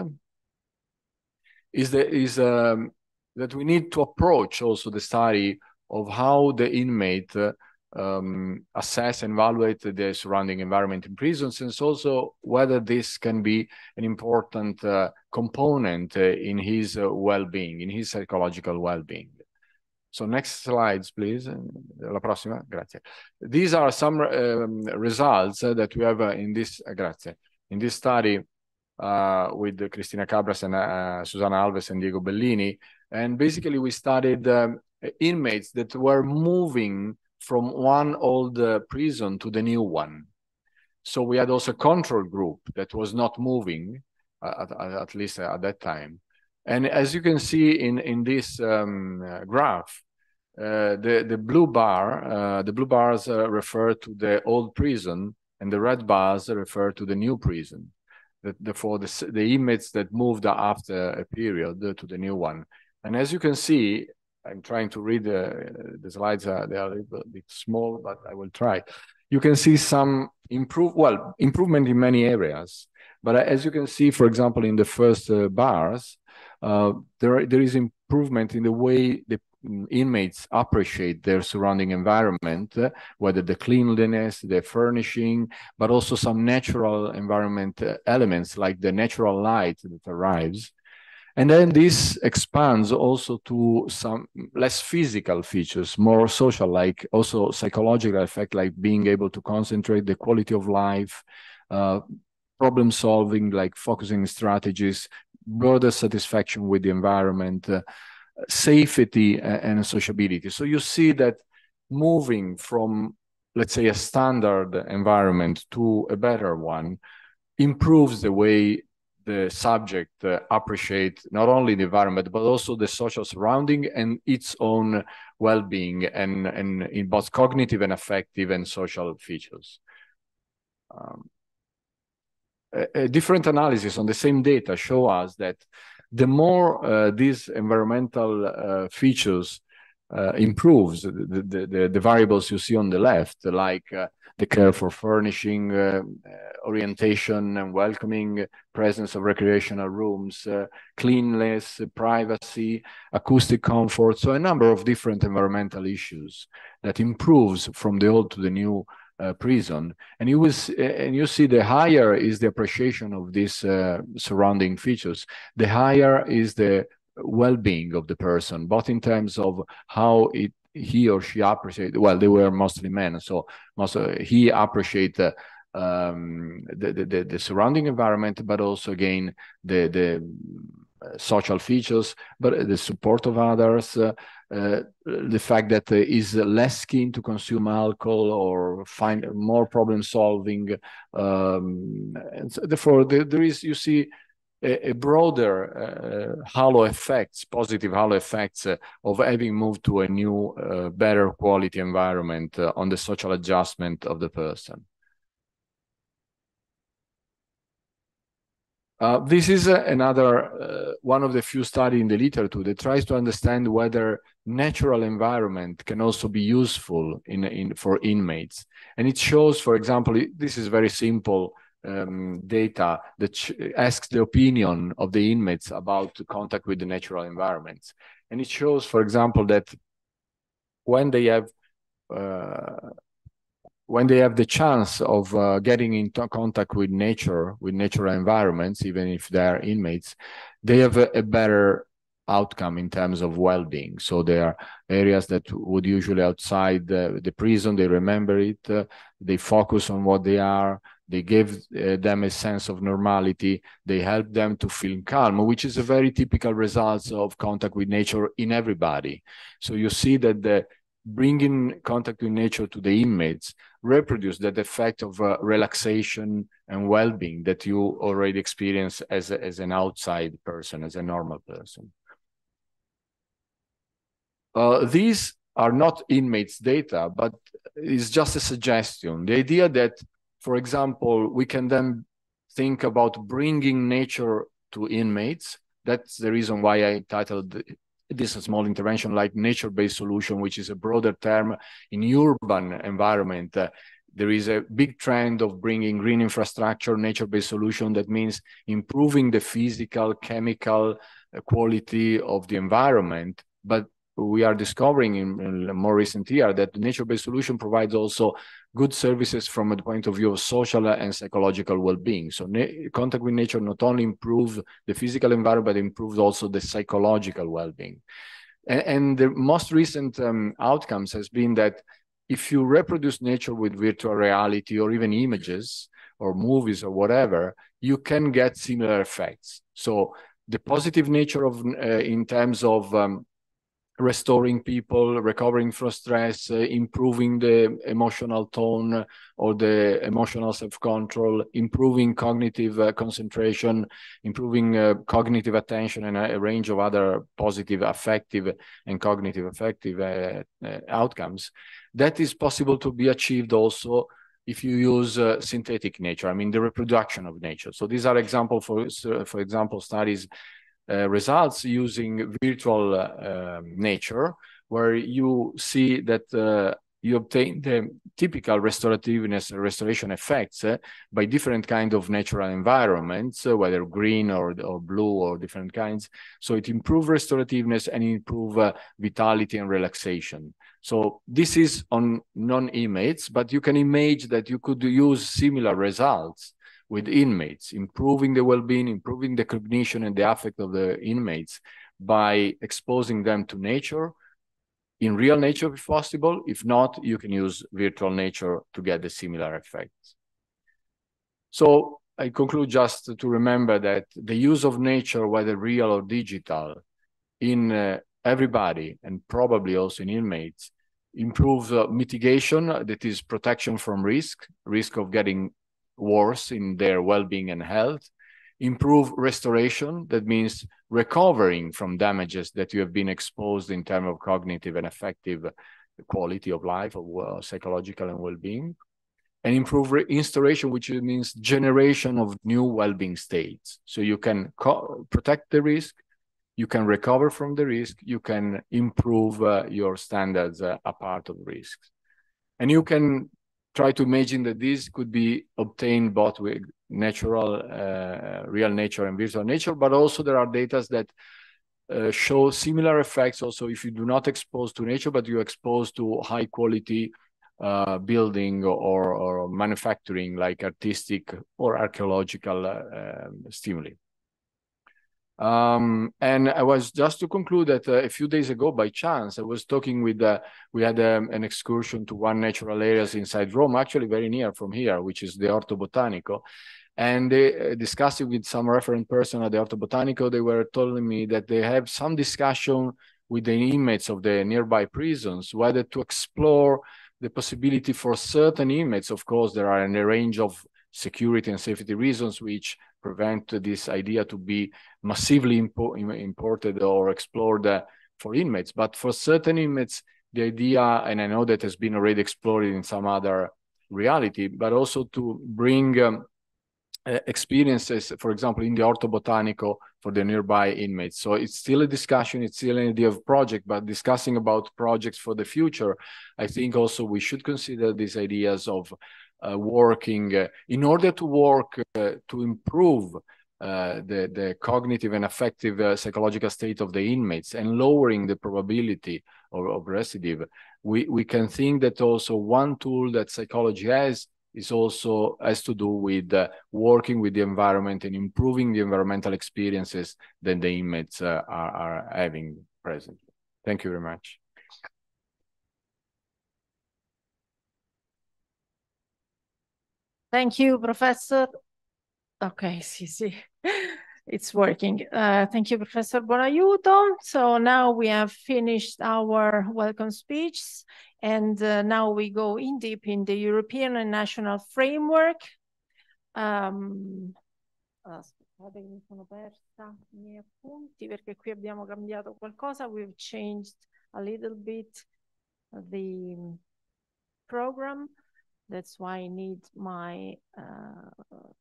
is, that, is um, that we need to approach also the study of how the inmate uh, um, assess and evaluate the surrounding environment in prisons, and also whether this can be an important uh, component uh, in his uh, well-being, in his psychological well-being. So next slides, please. La prossima, grazie. These are some um, results uh, that we have uh, in this, grazie, in this study with Cristina Cabras and Susanna Alves and Diego Bellini. And basically we studied um, inmates that were moving from one old uh, prison to the new one. So we had also a control group that was not moving, at, at, least at that time. And as you can see in, in this um, uh, graph, uh, the, the blue bar, uh, the blue bars uh, refer to the old prison and the red bars refer to the new prison. The, the, for the, the inmates that moved after a period to the new one. And as you can see, I'm trying to read the, the slides. Uh, they are a little bit small, but I will try. You can see some improve, well, improvement in many areas. But as you can see, for example, in the first uh, bars, uh, there, there is improvement in the way the inmates appreciate their surrounding environment, uh, whether the cleanliness, the furnishing, but also some natural environment uh, elements like the natural light that arrives. And then this expands also to some less physical features, more social, like also psychological effect, like being able to concentrate, the quality of life, uh, problem solving, like focusing strategies, broader satisfaction with the environment, uh, safety and sociability. So you see that moving from, let's say, a standard environment to a better one improves the way the subject uh, appreciate not only the environment but also the social surrounding and its own well-being and, and in both cognitive and affective and social features. Um, a, a, different analysis on the same data show us that the more uh, these environmental uh, features uh, improves the, the, the, the, variables you see on the left, like uh, the care for furnishing, uh, uh, orientation and welcoming, presence of recreational rooms, uh, cleanliness, privacy, acoustic comfort. So a number of different environmental issues that improves from the old to the new uh, prison. And you will see, and you see the higher is the appreciation of these surrounding features, the higher is the well-being of the person, both in terms of how it he or she appreciate well they were mostly men so most uh, he appreciate uh, um, the, the, the surrounding environment but also again the the uh, social features but the support of others uh, uh, the fact that uh, is less keen to consume alcohol or find more problem solving um, so therefore there, there is you see a, a broader uh, halo effects, positive halo effects uh, of having moved to a new, uh, better quality environment on the social adjustment of the person. Uh, this is uh, another uh, one of the few studies in the literature that tries to understand whether natural environment can also be useful in, in for inmates. And it shows, for example, this is very simple um, data that asks the opinion of the inmates about contact with the natural environments. And it shows, for example, that when they have uh, when they have the chance of uh, getting into contact with nature, with natural environments, even if they are inmates, they have a, a better outcome in terms of well-being. So there are areas that would usually outside the, the prison, they remember it, uh, they focus on what they are, they gave uh, them a sense of normality. They help them to feel calm which is a very typical result of contact with nature in everybody. So you see that the bringing contact with nature to the inmates reproduce that effect of uh, relaxation and well-being that you already experience as, a, as an outside person as a normal person. Uh, these are not inmates data, but it's just a suggestion. The idea that, for example, we can then think about bringing nature to inmates. That's the reason why I titled this small intervention like nature-based solution, which is a broader term in urban environment. Uh, there is a big trend of bringing green infrastructure, nature-based solution that means improving the physical, chemical uh, quality of the environment, but we are discovering in, in more recent year that nature-based solution provides also good services from a point of view of social and psychological well-being. So contact with nature not only improves the physical environment, but improves also the psychological well-being. And, and, the most recent um, outcomes has been that if you reproduce nature with virtual reality or even images or movies or whatever, you can get similar effects. So the positive nature of uh, in terms of um, restoring people, recovering from stress, uh, improving the emotional tone or the emotional self-control, improving cognitive uh, concentration, improving uh, cognitive attention, and a, a, range of other positive affective and cognitive affective uh, uh, outcomes. That is possible to be achieved also if you use uh, synthetic nature, I mean the reproduction of nature. So these are example for, for example, studies results using virtual uh, um, nature, where you see that uh, you obtain the typical restorativeness restoration effects uh, by different kind of natural environments, uh, whether green or, or blue or different kinds. So it improve restorativeness and improve uh, vitality and relaxation. So this is on non-inmates, but you can imagine that you could use similar results with inmates, improving the well-being, improving the cognition and the affect of the inmates by exposing them to nature in real nature if possible. If not, you can use virtual nature to get the similar effects. So I conclude just to remember that the use of nature, whether real or digital, in uh, everybody and probably also in inmates, improves uh, mitigation, that is protection from risk, risk of getting worse in their well-being and health improve restoration that means recovering from damages that you have been exposed in terms of cognitive and affective quality of life or psychological and well-being and improve restoration which means generation of new well-being states. So you can protect the risk you can recover from the risk you can improve uh, your standards uh, apart of risks. And you can try to imagine that this could be obtained both with natural, uh, real nature and virtual nature, but also there are data that uh, show similar effects also if you do not expose to nature, but you expose to high quality uh, building or, or manufacturing like artistic or archaeological uh, um, stimuli. Um, and I was just to conclude that uh, a few days ago, by chance, I was talking with, uh, we had um, an excursion to one natural areas inside Rome, actually very near from here, which is the Orto Botanico. And they, uh, discussing with some referent person at the Orto Botanico, they were telling me that they have some discussion with the inmates of the nearby prisons, whether to explore the possibility for certain inmates. Of course, there are a range of security and safety reasons which prevent this idea to be massively impo imported or explored uh, for inmates. But for certain inmates, the idea, and I know that has been already explored in some other reality, but also to bring um, experiences, for example, in the Orto Botanico for the nearby inmates. So it's still a discussion, it's still an idea of project, but discussing about projects for the future, I think also we should consider these ideas of working uh, in order to work uh, to improve the, the cognitive and affective psychological state of the inmates and lowering the probability of, of recidive. We, we can think that also one tool that psychology has is also has to do with uh, working with the environment and improving the environmental experiences that the inmates uh, are, are having present. Thank you very much. Thank you, Professor. Okay, <laughs> see, see. It's working. Uh, thank you, Professor Bonaiuto. So now we have finished our welcome speech, and uh, now we go in deep in the European and national framework. Um, mi sono persa i miei appunti perché qui abbiamo cambiato qualcosa. We've changed a little bit the program. That's why I need my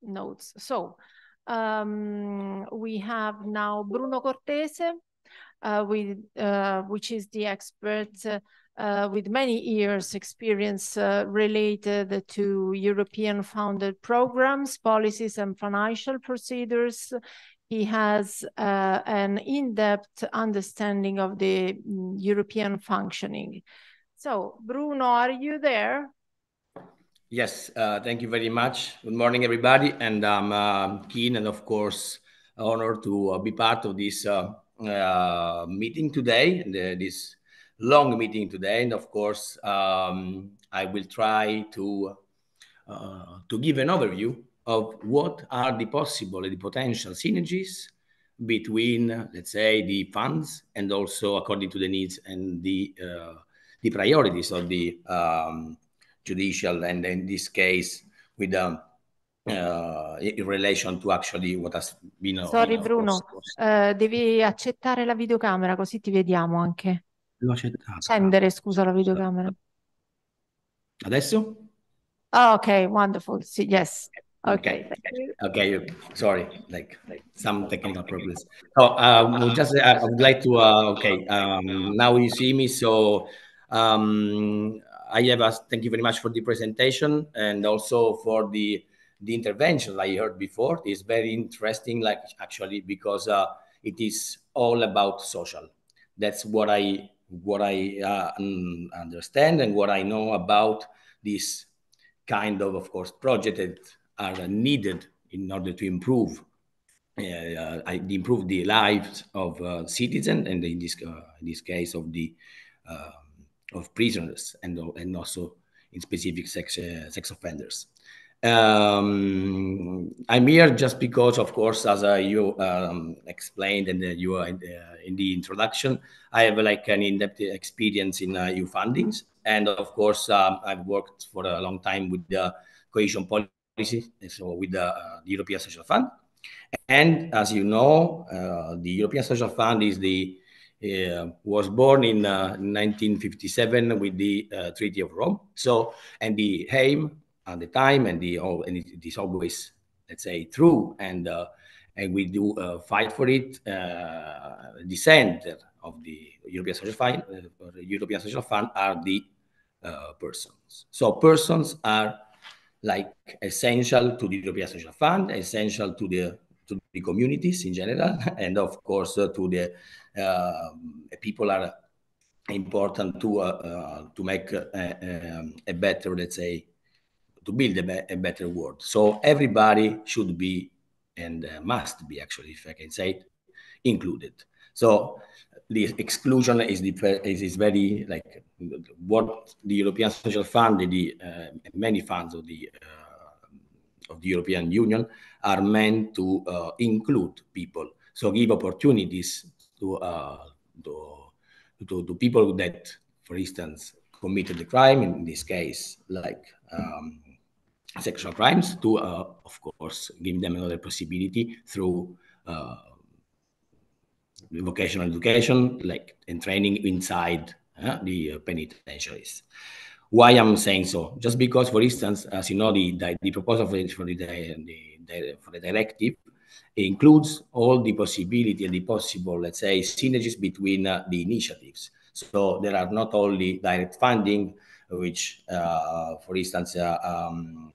notes. So um, we have now Bruno Cortese, with, which is the expert uh, with many years experience uh, related to European funded programs, policies and financial procedures. He has uh, an in-depth understanding of the mm, European functioning. So Bruno, are you there? Yes, uh, thank you very much. Good morning, everybody. And I'm uh, keen and, of course, honored to uh, be part of this meeting today, and, this long meeting today. And of course, um, I will try to, uh, to give an overview of what are the possible, and the potential synergies between, let's say, the funds and also according to the needs and the, uh, the priorities of the um, judicial and in this case with um, uh, in relation to actually what has been. Sorry Bruno, uh, devi accettare la videocamera così ti vediamo anche. L'ho accettato. Accendere, scusa, la videocamera. Adesso? Oh, ok, wonderful. Sì, yes. Okay. Okay. okay. Sorry, like, like some technical problems. Oh, uh, just uh, I would like to. Uh, okay. Um, now you see me. So, um, I have. A, thank you very much for the presentation and also for the the intervention I heard before. It's very interesting. Like actually, because uh, it is all about social. That's what I what I uh, understand and what I know about this kind of, of course, project that are needed in order to improve uh, uh, improve the lives of uh, citizens and in this uh, in this case of the uh, of prisoners and and also in specific sex uh, sex offenders. Um, I'm here just because, of course, as uh, you um, explained and you in, uh, in, the introduction, I have like an in-depth experience in uh, EU fundings, and of course, um, I've worked for a long time with the cohesion policy, so with the, uh, the European Social Fund. And as you know, uh, the European Social Fund is the uh, was born in 1957 with the Treaty of Rome. So, and the aim at the time, and the and it is always let's say true, and uh, and we do uh, fight for it. Uh, the center of the European Social Fund, uh, European Social Fund, are the uh, persons. So persons are like essential to the European Social Fund, essential to the to the communities in general, <laughs> and of course uh, to the people are important to to make a, a better, let's say, to build a, a better world. So everybody should be and uh, must be actually, if I can say it, included. So the exclusion is, the, is, is very like what the European Social Fund, the uh, many funds of the uh, of the European Union are meant to uh, include people. So give opportunities to, uh, to, to, to people that, for instance, committed the crime, in this case, like um, sexual crimes to, uh, of course, give them another possibility through uh, vocational education, like and training inside uh, the penitentiaries. Why I'm saying so? Just because, for instance, as you know, the the, the proposal for the, for the, the, for the directive includes all the possibility and the possible, let's say, synergies between uh, the initiatives. So there are not only direct funding, which, uh, for instance, uh, um,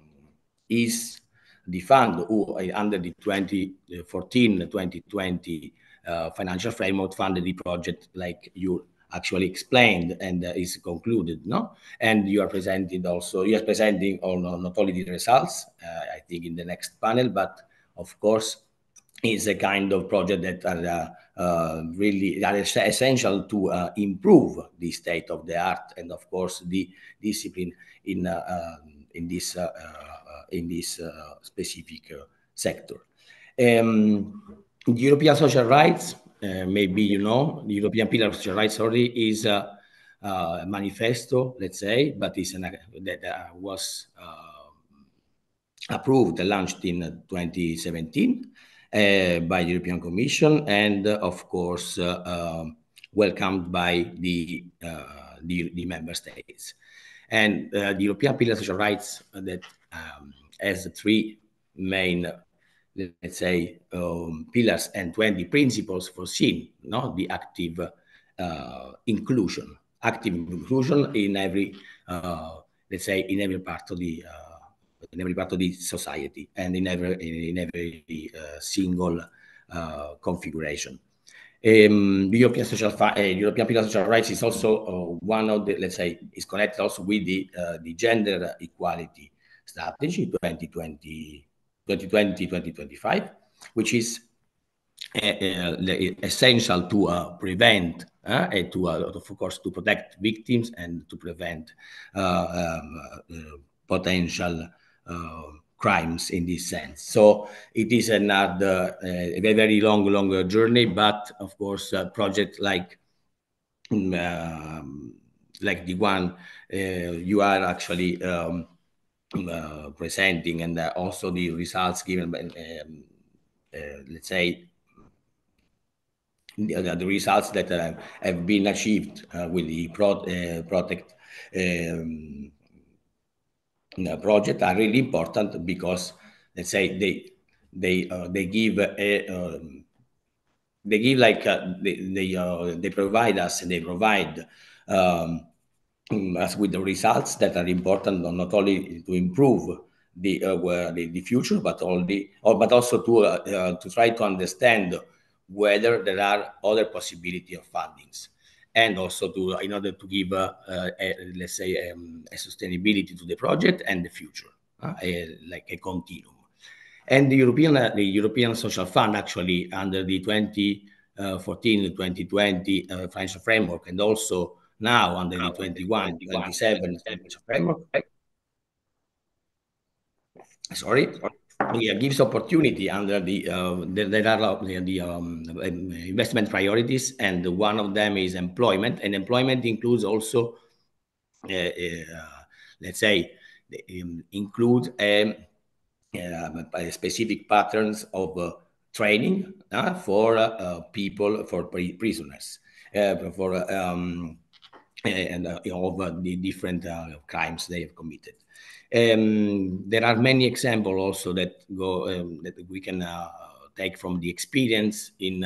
is the fund uh, under the 2014-2020 uh, financial framework funded the project like you actually explained and uh, is concluded, no? And you are presenting also, you are presenting on, not only the results, uh, I think in the next panel, but of course, is a kind of project that are uh, really are essential to uh, improve the state of the art and of course the discipline in in this in this uh, specific uh, sector. Um, the European social rights, uh, Uh, maybe you know, the European Pillar of Social Rights sorry, is a, a manifesto, let's say, but it's an, that was approved and launched in 2017 uh, by the European Commission and, uh, of course, uh, um, welcomed by the the, the member states. And the European Pillar of Social Rights that um, has three main let's say, um, pillars and 20 principles foreseen, no? the active uh, inclusion, active inclusion in every, uh, let's say, in every part of the uh, in every part of the society and in every in every uh, single uh, configuration. Um, the European social uh, European Pillar of Social Rights is also one of the let's say is connected also with the the gender equality strategy 2020 2020-2025, which is uh, uh, essential to uh, prevent uh, and to, uh, of course, to protect victims and to prevent uh, um, potential crimes in this sense. So it is another a very, long, longer journey, but of course, a project like um, like the one you are actually um, uh, presenting and uh, also the results given by, um, uh, let's say, the, the, results that uh, have been achieved uh, with the pro Protect um, project are really important because, let's say, they they they give a um, they give like they they, they provide us they provide um, as with the results that are important not only to improve the uh, the, the, future, but only or but also to uh, uh, to try to understand whether there are other possibility of fundings, and also to in order to give uh, a, let's say um, a sustainability to the project and the future, uh, a, like a continuum. And the European uh, the European Social Fund actually under the 2014-2020 financial framework and also now under the 21, 27 framework. Sorry, yeah, gives opportunity under the uh, there are the, the um, investment priorities, and one of them is employment, and employment includes also, uh, uh, let's say, um, include um, uh, specific patterns of uh, training uh, for uh, people for prisoners for um, and uh, of the different uh, crimes they have committed. Um, there are many examples also that go um, that we can uh, take from the experience in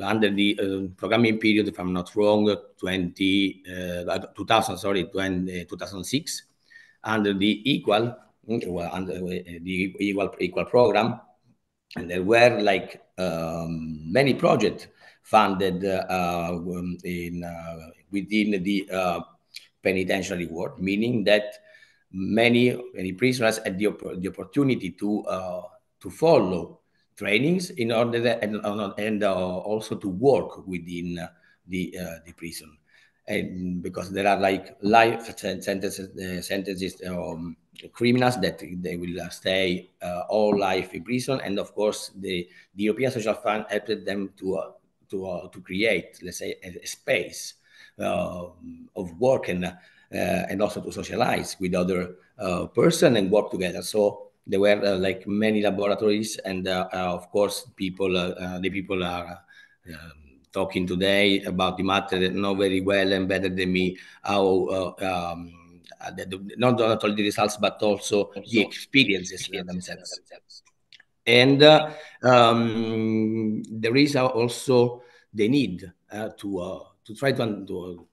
under the uh, programming period, if I'm not wrong, 20, uh, 2000, sorry, 20, 2006, under the equal, well, under the equal equal program, and there were like um, many projects funded uh, um, in within the uh, penitentiary world, meaning that many many prisoners had the, the opportunity to uh, to follow trainings in order that, and, and uh, also to work within the uh, the prison. And because there are like life sentences uh, sentences um, criminals that they will stay uh, all life in prison. And of course the, the european social fund helped them to to to create let's say a, a space uh, of work and uh, and also to socialize with other uh, person and work together. So there were like many laboratories, and of course, people the people are. Um, talking today about the matter that know very well and better than me how uh, um, not, not only the results but also, also the experiences themselves. And uh, um, there is also the need uh, to to try to, to,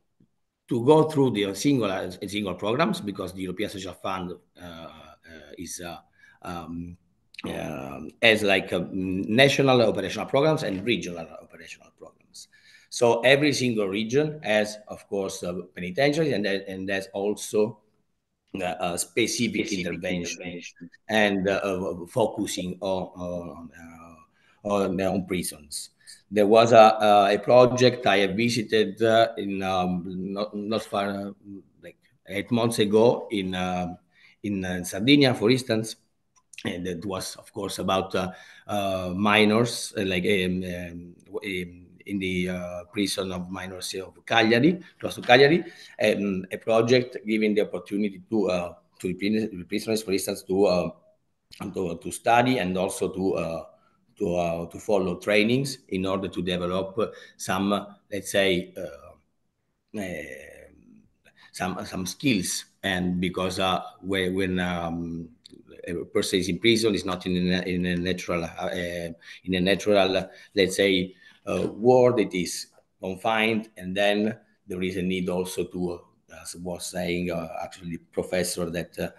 to go through the single uh, single programs because the European Social Fund uh, uh, is um, as like national operational programs and regional operational programs. So every single region has, of course, uh, penitentiaries and and there's also uh, specific, specific intervention, intervention, and uh, focusing on on, on prisons. There was a, a project I have visited uh, in um, not, not far uh, like eight months ago in uh, in uh, Sardinia, for instance, and it was of course about uh, uh, minors like um, um, in the prison of minors of Cagliari, close to Cagliari, um, a project giving the opportunity to to prisoners, for instance, to to, to study and also to to, uh, to follow trainings in order to develop some, let's say, uh, uh, some some skills. And because uh, when, when um, a person is in prison is not in a, in a natural uh, in a natural let's say uh, world it is confined and then there is a need also to as was saying uh, actually the professor that uh,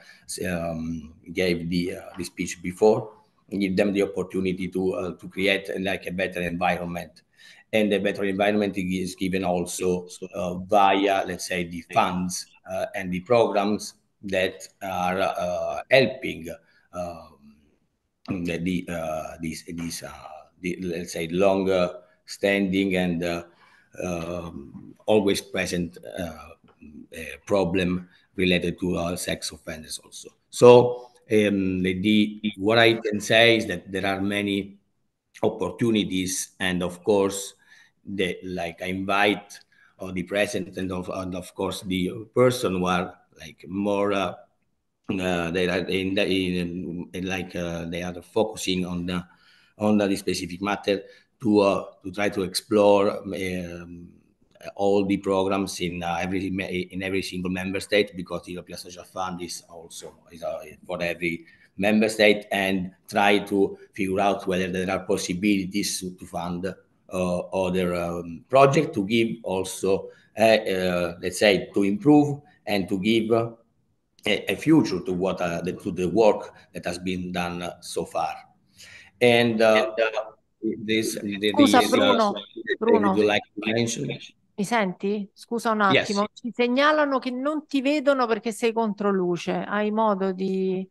um, gave the uh, the speech before give them the opportunity to to create like a better environment. And a better environment is given also uh, via, let's say, the funds uh, and the programs that are uh, helping um, the, these, these the, let's say, longer standing and um, always present problem related to sex offenders also. So um, the, what I can say is that there are many opportunities and of course the like I invite uh, the president and of, and of course the person who are like more uh, uh, they are in, the, in, in like uh, they are focusing on the on the specific matter to uh, to try to explore um, all the programs in uh, every in every single member state because the European Social Fund is also is, uh, for every member state and try to figure out whether there are possibilities to, to fund uh, other um, project to give also, uh, let's say, to improve and to give a, a future to what uh, the, to the work that has been done so far. And, and this, Scusa, this, Bruno, Bruno. would you like? Mi senti? Scusa un attimo, Yes. ci segnalano che non ti vedono perché sei contro luce. Hai modo di...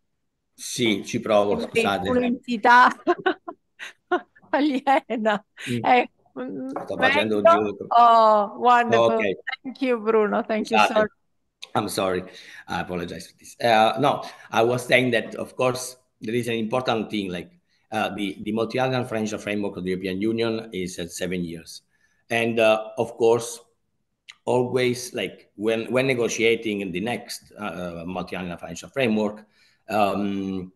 Sì, ci provo, scusate. Un'entità <laughs> aliena. Mm. Eh, Sto facendo un giro. Oh, wonderful. Okay. Thank you, Bruno. Thank you. Scusate. Sorry. I'm sorry. I apologize for this. Uh, no, I was saying that, of course, there is an important thing like uh, the, the multilateral financial framework of the European Union is at seven years. And uh, of course, always like when, when negotiating the next uh, multilateral financial framework, um,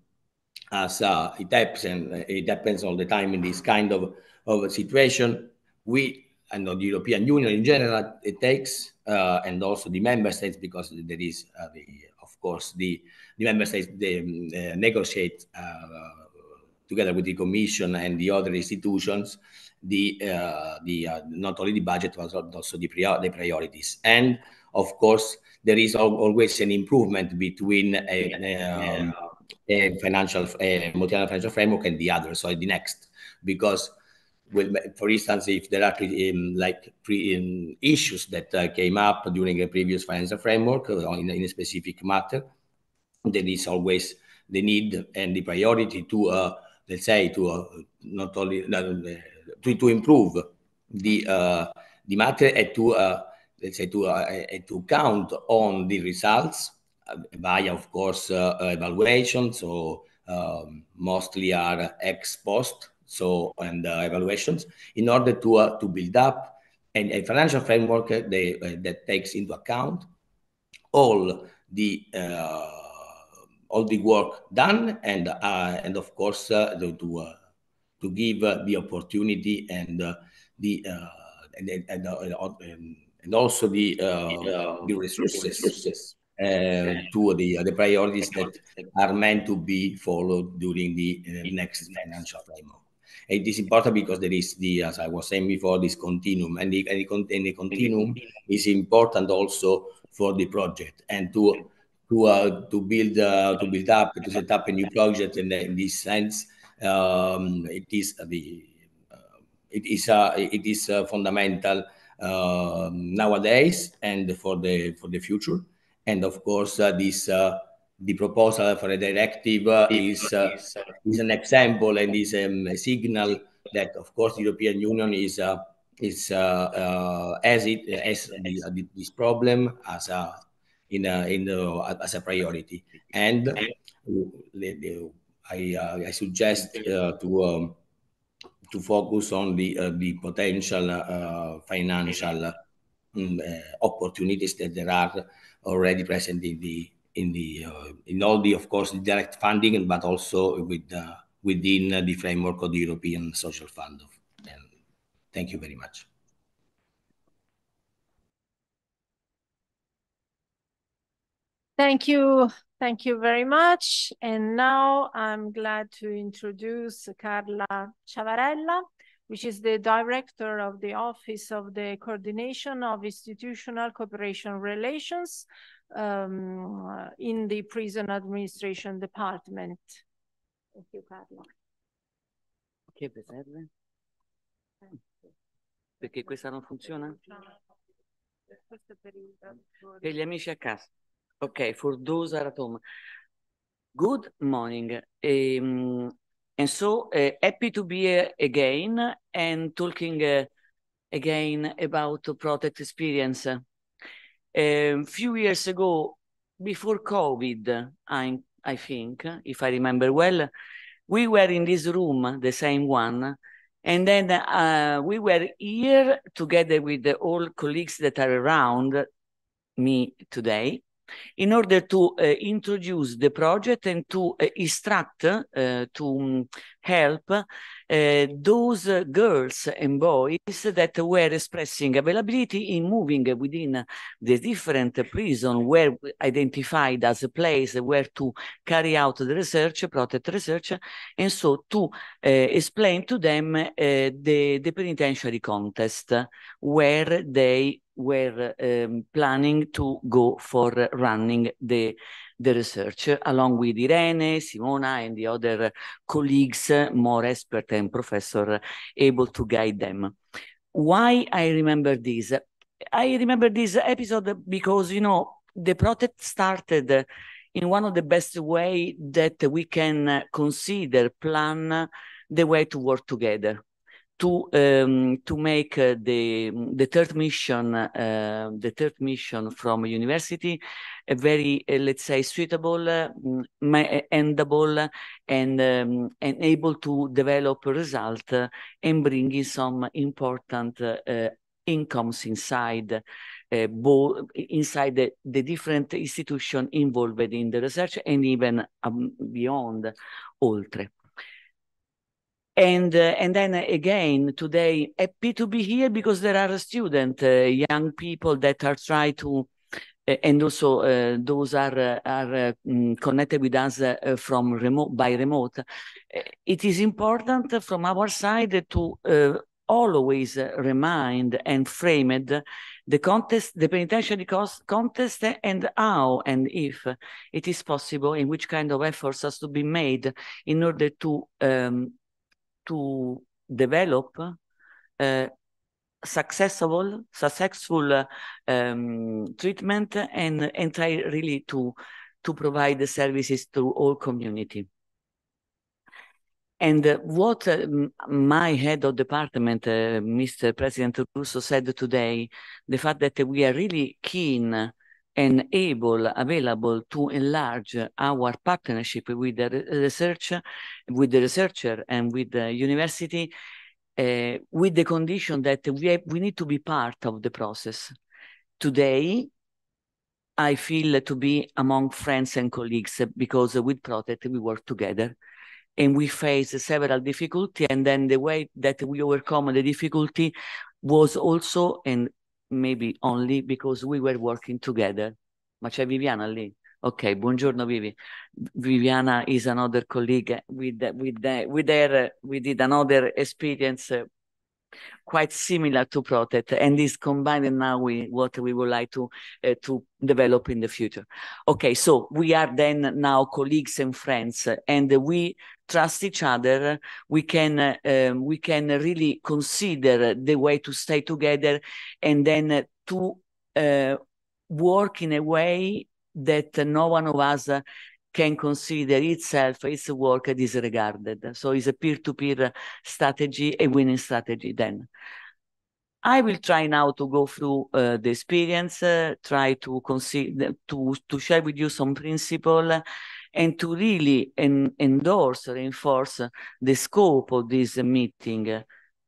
as uh, it happens, and it happens all the time in this kind of, of situation, we and the European Union in general, it takes, uh, and also the member states, because there is, uh, the, of course, the, the member states they uh, negotiate uh, together with the Commission and the other institutions, the uh, the uh, not only the budget but also the, prior the priorities. And of course, there is al always an improvement between a, a, um, a financial, a multi-annual financial framework and the other, so the next, because for instance, if there are um, like um, issues that uh, came up during a previous financial framework uh, in, in, a specific matter, there is always the need and the priority to, uh, let's say, to uh, not only to, to improve the uh, the matter and to let's say to to count on the results via, of course, evaluation. So um, mostly are ex post so and uh, evaluations in order to uh, to build up a, a financial framework uh, that takes into account all the all the work done and uh, and of course uh, to to, to give the opportunity and the and, and, and, and also the the resources uh, to the uh, the priorities that are meant to be followed during the uh, next financial framework. It is important because there is the, as I was saying before, this continuum, and the, and the, and the continuum. is important also for the project. And to to uh, to build uh, to build up to set up a new project. And in this sense, um, it is the uh, it is it is fundamental um, nowadays and for the for the future. And of course, this the proposal for a directive uh, is, uh, is an example and is um, a signal that, of course, the European Union is uh, is as it as this problem as a in a, in a, as a priority. And I I suggest to. Um, to focus on the uh, the potential uh, financial um, uh, opportunities that there are already present in the in the uh, in all the of course direct funding, but also with uh, within the framework of the European Social Fund. And thank you very much. Thank you. Thank you very much. And now I'm glad to introduce Carla Ciavarella, which is the director of the Office of the Coordination of Institutional Cooperation Relations um, in the Prison Administration Department. Thank you, Carla. Che vi serve? Perché questa non funziona? Questo per, il... Per gli amici a casa. Ok, for those at home. Good morning. Um, and so uh, happy to be here again and talking uh, again about the Protect experience. A um, few years ago, before COVID, I, I think, if I remember well, we were in this room, the same one, and then uh, we were here together with all colleagues that are around me today in order to uh, introduce the project and to uh, instruct, uh, to um, help those girls and boys that were expressing availability in moving within the different prison where identified as a place where to carry out the research, protect research, and so to explain to them the, the penitentiary contest where they were um, planning to go for running the the research along with Irene, Simona, and the other colleagues, more expert and professor, able to guide them. Why I remember this? I remember this episode because, you know, the project started in one of the best way that we can consider, plan the way to work together to um, to make uh, the the third mission uh, the third mission from university a very uh, let's say suitable uh, endable and um, and able to develop a result uh, and bringing some important uh, incomes inside uh, both inside the, the different institution involved in the research and even um, beyond oltre and uh, and then again today happy to be here because there are students uh, young people that are trying to uh, and also uh, those are are um, connected with us from remote by remote. It is important from our side to always remind and frame it the contest the penitentiary contest and how and if it is possible and which kind of efforts has to be made in order to um, to develop uh, successful successful um, treatment and and try really to to provide the services to all community. And uh, what uh, my head of department, uh, Mr. President Russo, said today, the fact that we are really keen and able, available to enlarge our partnership with the research, with the researcher and with the university, uh, with the condition that we, have, we need to be part of the process. Today, I feel to be among friends and colleagues because with Protect we work together and we face several difficulties and then the way that we overcome the difficulty was also and maybe only because we were working together. Ma c'è Viviana lì? Ok, buongiorno Vivi. Viviana is another colleague with with with her we did another experience quite similar to Protect and is combined now with what we would like to uh, to develop in the future. Okay, so we are then now colleagues and friends and we trust each other. We can uh, um, we can really consider the way to stay together and then to uh, work in a way that no one of us can consider itself, its work disregarded. So it's a peer-to-peer strategy, a winning strategy then. I will try now to go through uh, the experience, uh, try to consider to to share with you some principle, and to really en endorse, reinforce the scope of this meeting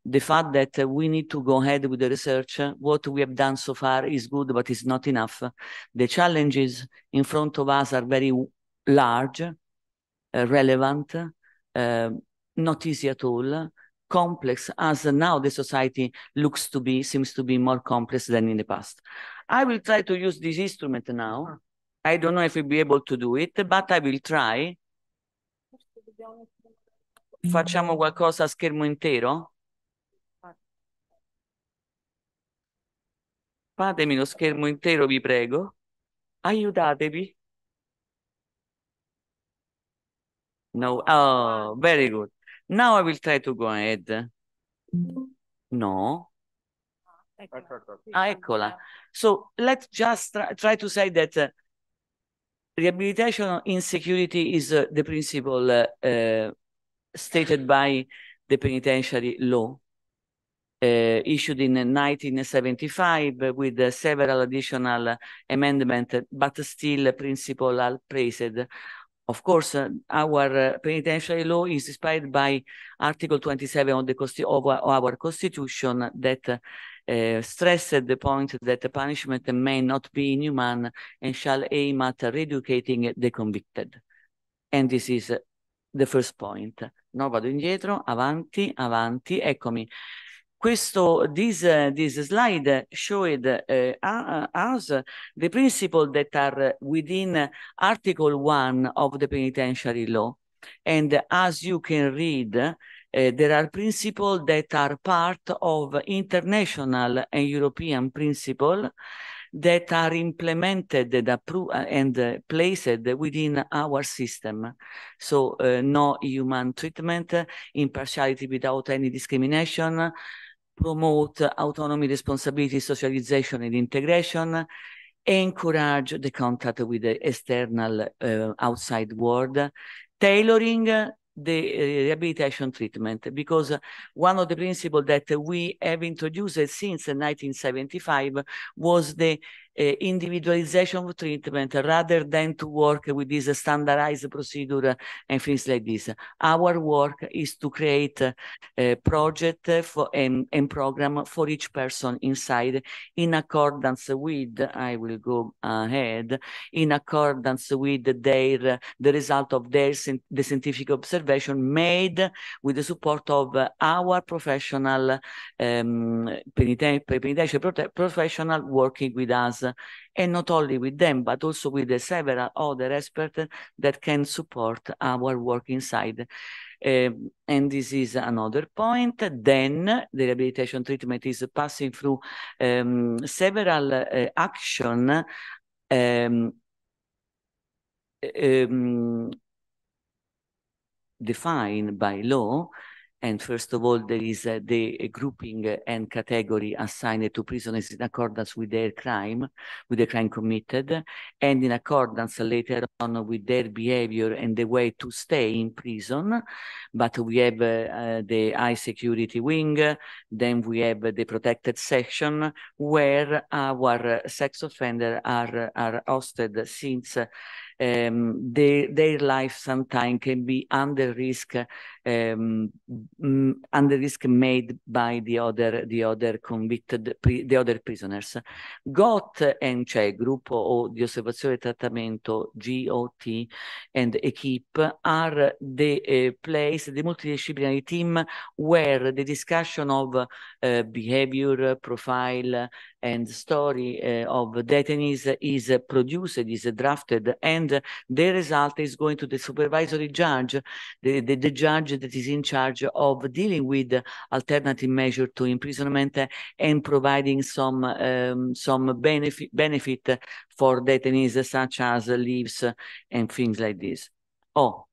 the fact that we need to go ahead with the research, what we have done so far is good, but it's not enough. The challenges in front of us are very large, uh, relevant, uh, not easy at all, complex, as now the society looks to be, seems to be more complex than in the past. I will try to use this instrument now. I don't know if we'll be able to do it, but I will try. Facciamo qualcosa a schermo intero? Fatemi lo schermo intero, vi prego. Aiutatevi. No. Oh, very good. Now I will try to go ahead. No. Ah, eccola. So let's just try, try to say that uh, rehabilitation in security is uh, the principle uh, stated by the penitentiary law uh, issued in 1975 with several additional amendments, but still principle are praised. Of course, uh, our uh, penitentiary law is inspired by Article 27 of, the of our Constitution that uh, stressed the point that the punishment may not be inhuman and shall aim at re-educating the convicted. And this is the first point. No, vado indietro, avanti, avanti, eccomi. Questo, this, uh, this slide showed uh, us the principles that are within Article 1 of the penitentiary law. And as you can read, uh, there are principles that are part of international and European principles that are implemented and, and uh, placed within our system. So uh, no human treatment, impartiality without any discrimination, promote autonomy, responsibility, socialization, and integration, encourage the contact with the external uh, outside world, tailoring the uh, rehabilitation treatment. Because one of the principles that we have introduced since 1975 was the individualization of treatment rather than to work with this standardized procedure and things like this. Our work is to create a project for and, and program for each person inside in accordance with, I will go ahead, in accordance with their, the result of their the scientific observation made with the support of our professional um, penitentiary professional working with us and not only with them, but also with the several other experts that can support our work inside. Um, and this is another point. Then the rehabilitation treatment is passing through um, several uh, action um, um defined by law and first of all, there is uh, the grouping and category assigned to prisoners in accordance with their crime, with the crime committed, and in accordance later on with their behavior and the way to stay in prison. But we have uh, uh, the high security wing, then we have the protected section where our sex offenders are, are hosted since um, their, their life sometimes can be under risk um, under risk made by the other the other convicted the other prisoners. GOT and c'è gruppo o di osservazione e trattamento GOT and equip are the uh, place the multidisciplinary team where the discussion of uh, behavior profile and story uh, of detainees is produced, is drafted, and the result is going to the supervisory judge, the, the, the judge that is in charge of dealing with alternative measure to imprisonment and providing some um, some benefit benefit for detainees such as leaves and things like this. Oh,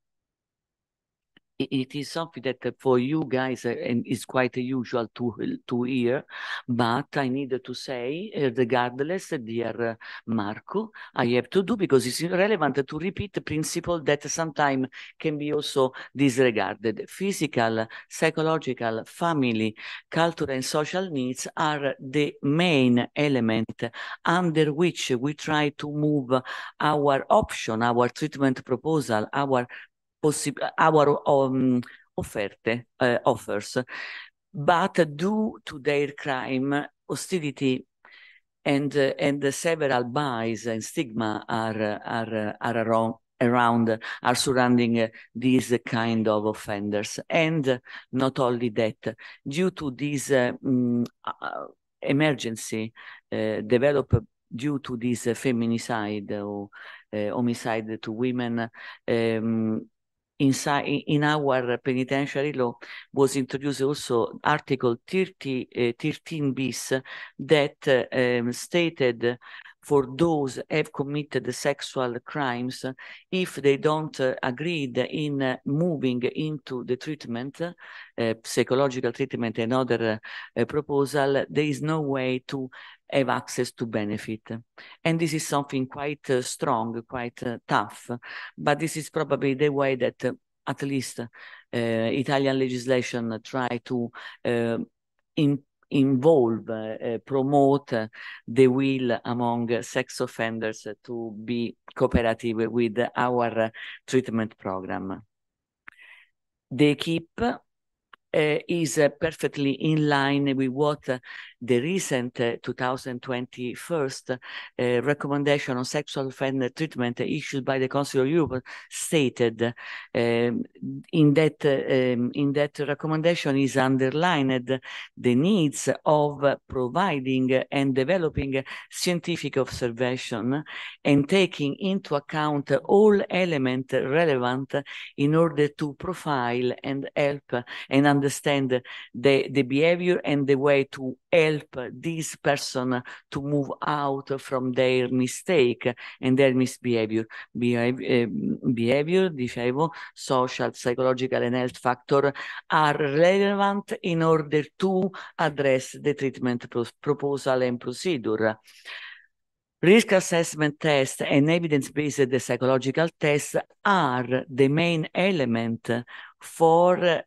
it is something that for you guys uh, and is quite usual to to hear but i need to say uh, regardless dear uh, marco i have to do because it's relevant to repeat the principle that sometimes can be also disregarded. Physical psychological family cultural and social needs are the main element under which we try to move our option our treatment proposal our our um, offerte, uh, offers. But due to their crime, hostility and uh, and several bias and stigma are are are around around are surrounding uh, these kind of offenders and not only that due to this uh, um, emergency uh, developed due to this feminicide or homicide to women, um, inside in our penitentiary law was introduced also Article 30, uh, 13 bis that um, stated for those have committed sexual crimes if they don't uh, agreed in uh, moving into the treatment uh, psychological treatment and other proposal there is no way to have access to benefit and this is something quite uh, strong quite uh, tough but this is probably the way that at least Italian legislation try to in involve, uh, promote the will among sex offenders to be cooperative with our treatment program. The keep uh, is uh, perfectly in line with what uh, the recent 2020 first recommendation on sexual offender treatment issued by the Council of Europe stated um, in that um, in that recommendation is underlined the needs of providing and developing scientific observation and taking into account all elements relevant in order to profile and help and understand the, the behavior and the way to help this person to move out from their mistake and their misbehavior. Behavior, eh, behavior dicevo, social, psychological and health factor are relevant in order to address the treatment proposal and procedure. Risk assessment test and evidence-based psychological tests are the main element for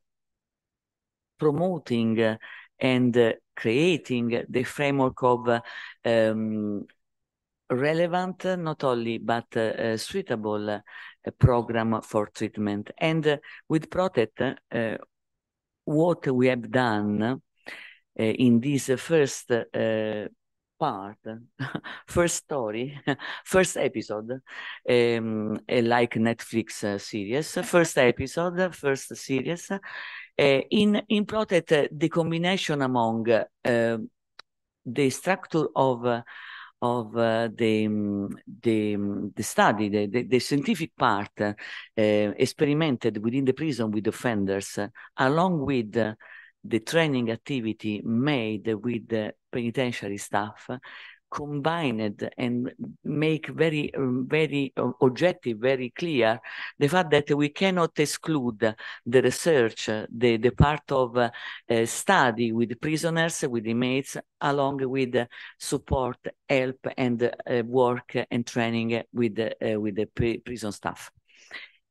promoting and creating the framework of um, relevant, not only, but uh, suitable uh, program for treatment. And with Protect, uh, what we have done in this first part, <laughs> first story, <laughs> first episode, um, like Netflix uh, series, first episode, first series, uh, in, in Protect, uh, the combination among uh, the structure of of uh, the, the, the study, the, the, the scientific part uh, experimented within the prison with offenders, uh, along with the training activity made with the penitentiary staff, combined and make very, very objective, very clear the fact that we cannot exclude the research, the, the part of uh, study with prisoners, with inmates, along with support, help, and uh, work and training with, uh, with the prison staff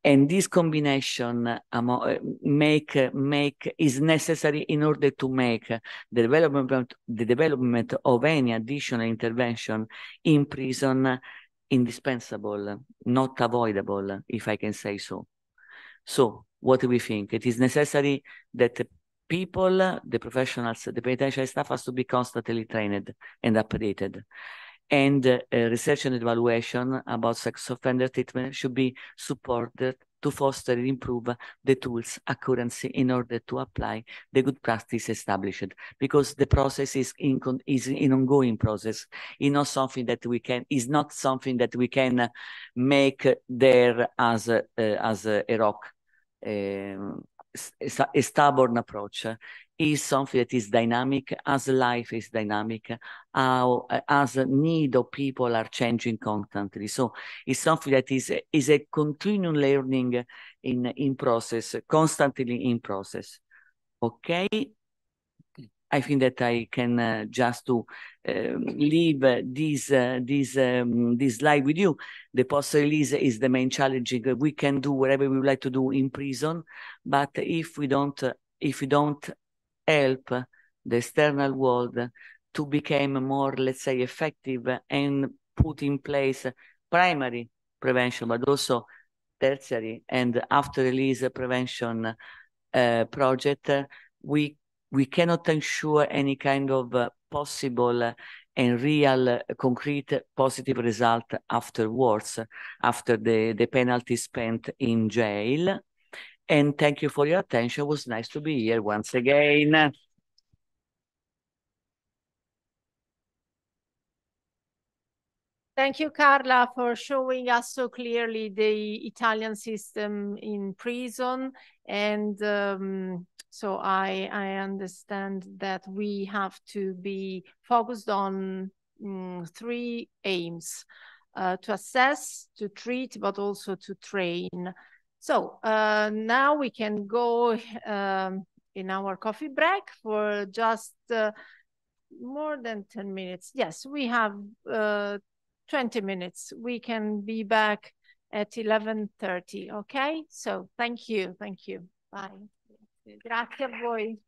and this combination uh, make make is necessary in order to make the development the development of any additional intervention in prison indispensable, not avoidable, if I can say so. So, what do we think? It is necessary that people, the professionals, the penitentiary staff has to be constantly trained and updated and uh, research and evaluation about sex offender treatment should be supported to foster and improve the tools accuracy in order to apply the good practice established because the process is in is an ongoing process. It's not something that we can is not something that we can make there as a, uh, as a, a rock um, a stubborn approach is something that is dynamic as life is dynamic, how as a need of people are changing constantly. So it's something that is is a continuing learning in in process, constantly in process. Okay. I think that I can uh, just to uh, leave uh, this this um, this slide with you. The post release is the main challenging. We can do whatever we would like to do in prison, but if we don't if we don't help the external world to become more, let's say, effective and put in place primary prevention, but also tertiary and after release prevention uh, project, we we cannot ensure any kind of uh, possible and real uh, concrete positive result afterwards, after the, the penalty spent in jail. And thank you for your attention. It was nice to be here once again. Thank you, Carla, for showing us so clearly the Italian system in prison. And um, so I, I understand that we have to be focused on um, three aims, uh, to assess, to treat, but also to train. So uh, now we can go um, in our coffee break for just uh, more than 10 minutes. Yes, we have uh, 20 minutes. We can be back at 11.30, okay? So thank you, thank you. Bye. Grazie a voi.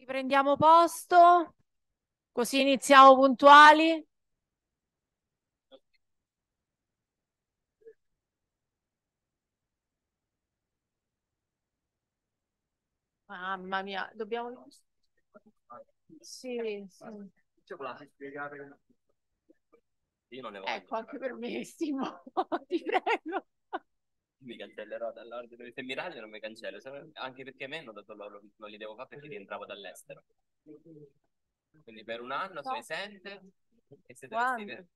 Riprendiamo posto, così iniziamo puntuali. Mamma mia, dobbiamo... Sì, sì. Ecco, anche per me, Simo, <laughs> ti prego. Mi cancellerò dall'ordine. Se mi raggiano non mi cancello, anche perché a me hanno dato loro, non li devo fare perché rientravo dall'estero. Quindi per un anno sono esente e se Quando? dovessi...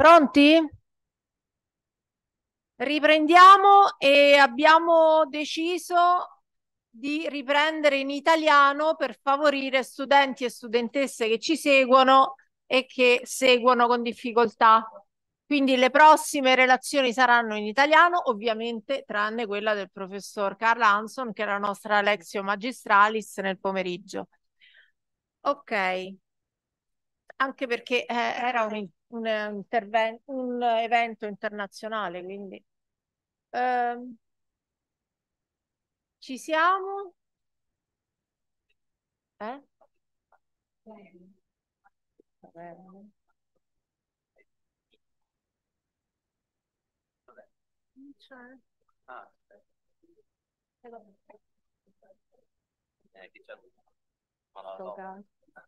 Pronti? Riprendiamo e abbiamo deciso di riprendere in italiano per favorire studenti e studentesse che ci seguono e che seguono con difficoltà. Quindi le prossime relazioni saranno in italiano, ovviamente tranne quella del professor Carl Hanson, che è la nostra Lexio Magistralis nel pomeriggio. Ok, anche perché eh, era un, un, interven- un evento internazionale, quindi ehm, ci siamo? Eh? Eh, vabbè,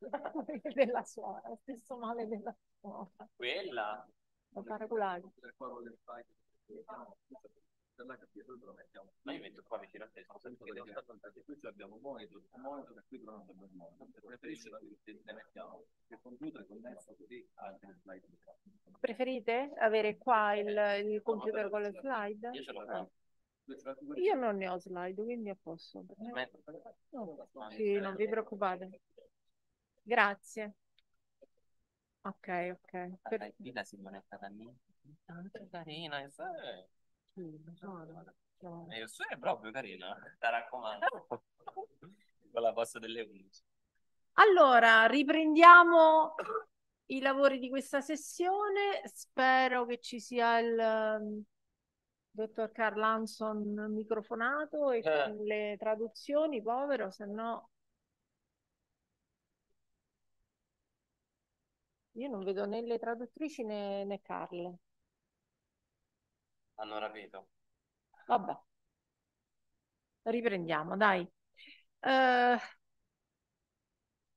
eh, <laughs> della suora, lo stesso male della suora. Quella? Lo paraculare. Ma io metto qua vicino a te, sono sempre che devo stare perché qui abbiamo monitor, un monitor e qui però non abbiamo monitor. Preferisci che ne mettiamo il computer connesso così anche le slide. Preferite avere qua il, il computer con le slide? Io ce l'ho qua. Io non ne ho slide, quindi a posto. No, sì, non vi preoccupate. Grazie. Ok, ok. Per- qui la Simonetta da me. Tanto carina, sai. E su è proprio carina, ti raccomando. Con la posta delle 11. Allora, riprendiamo i lavori di questa sessione. Spero che ci sia il ehm, dottor Carl Hanson microfonato e con le traduzioni, povero, se no io non vedo né le traduttrici né, né Carle. Hanno rapito. Vabbè, riprendiamo, dai. Eh,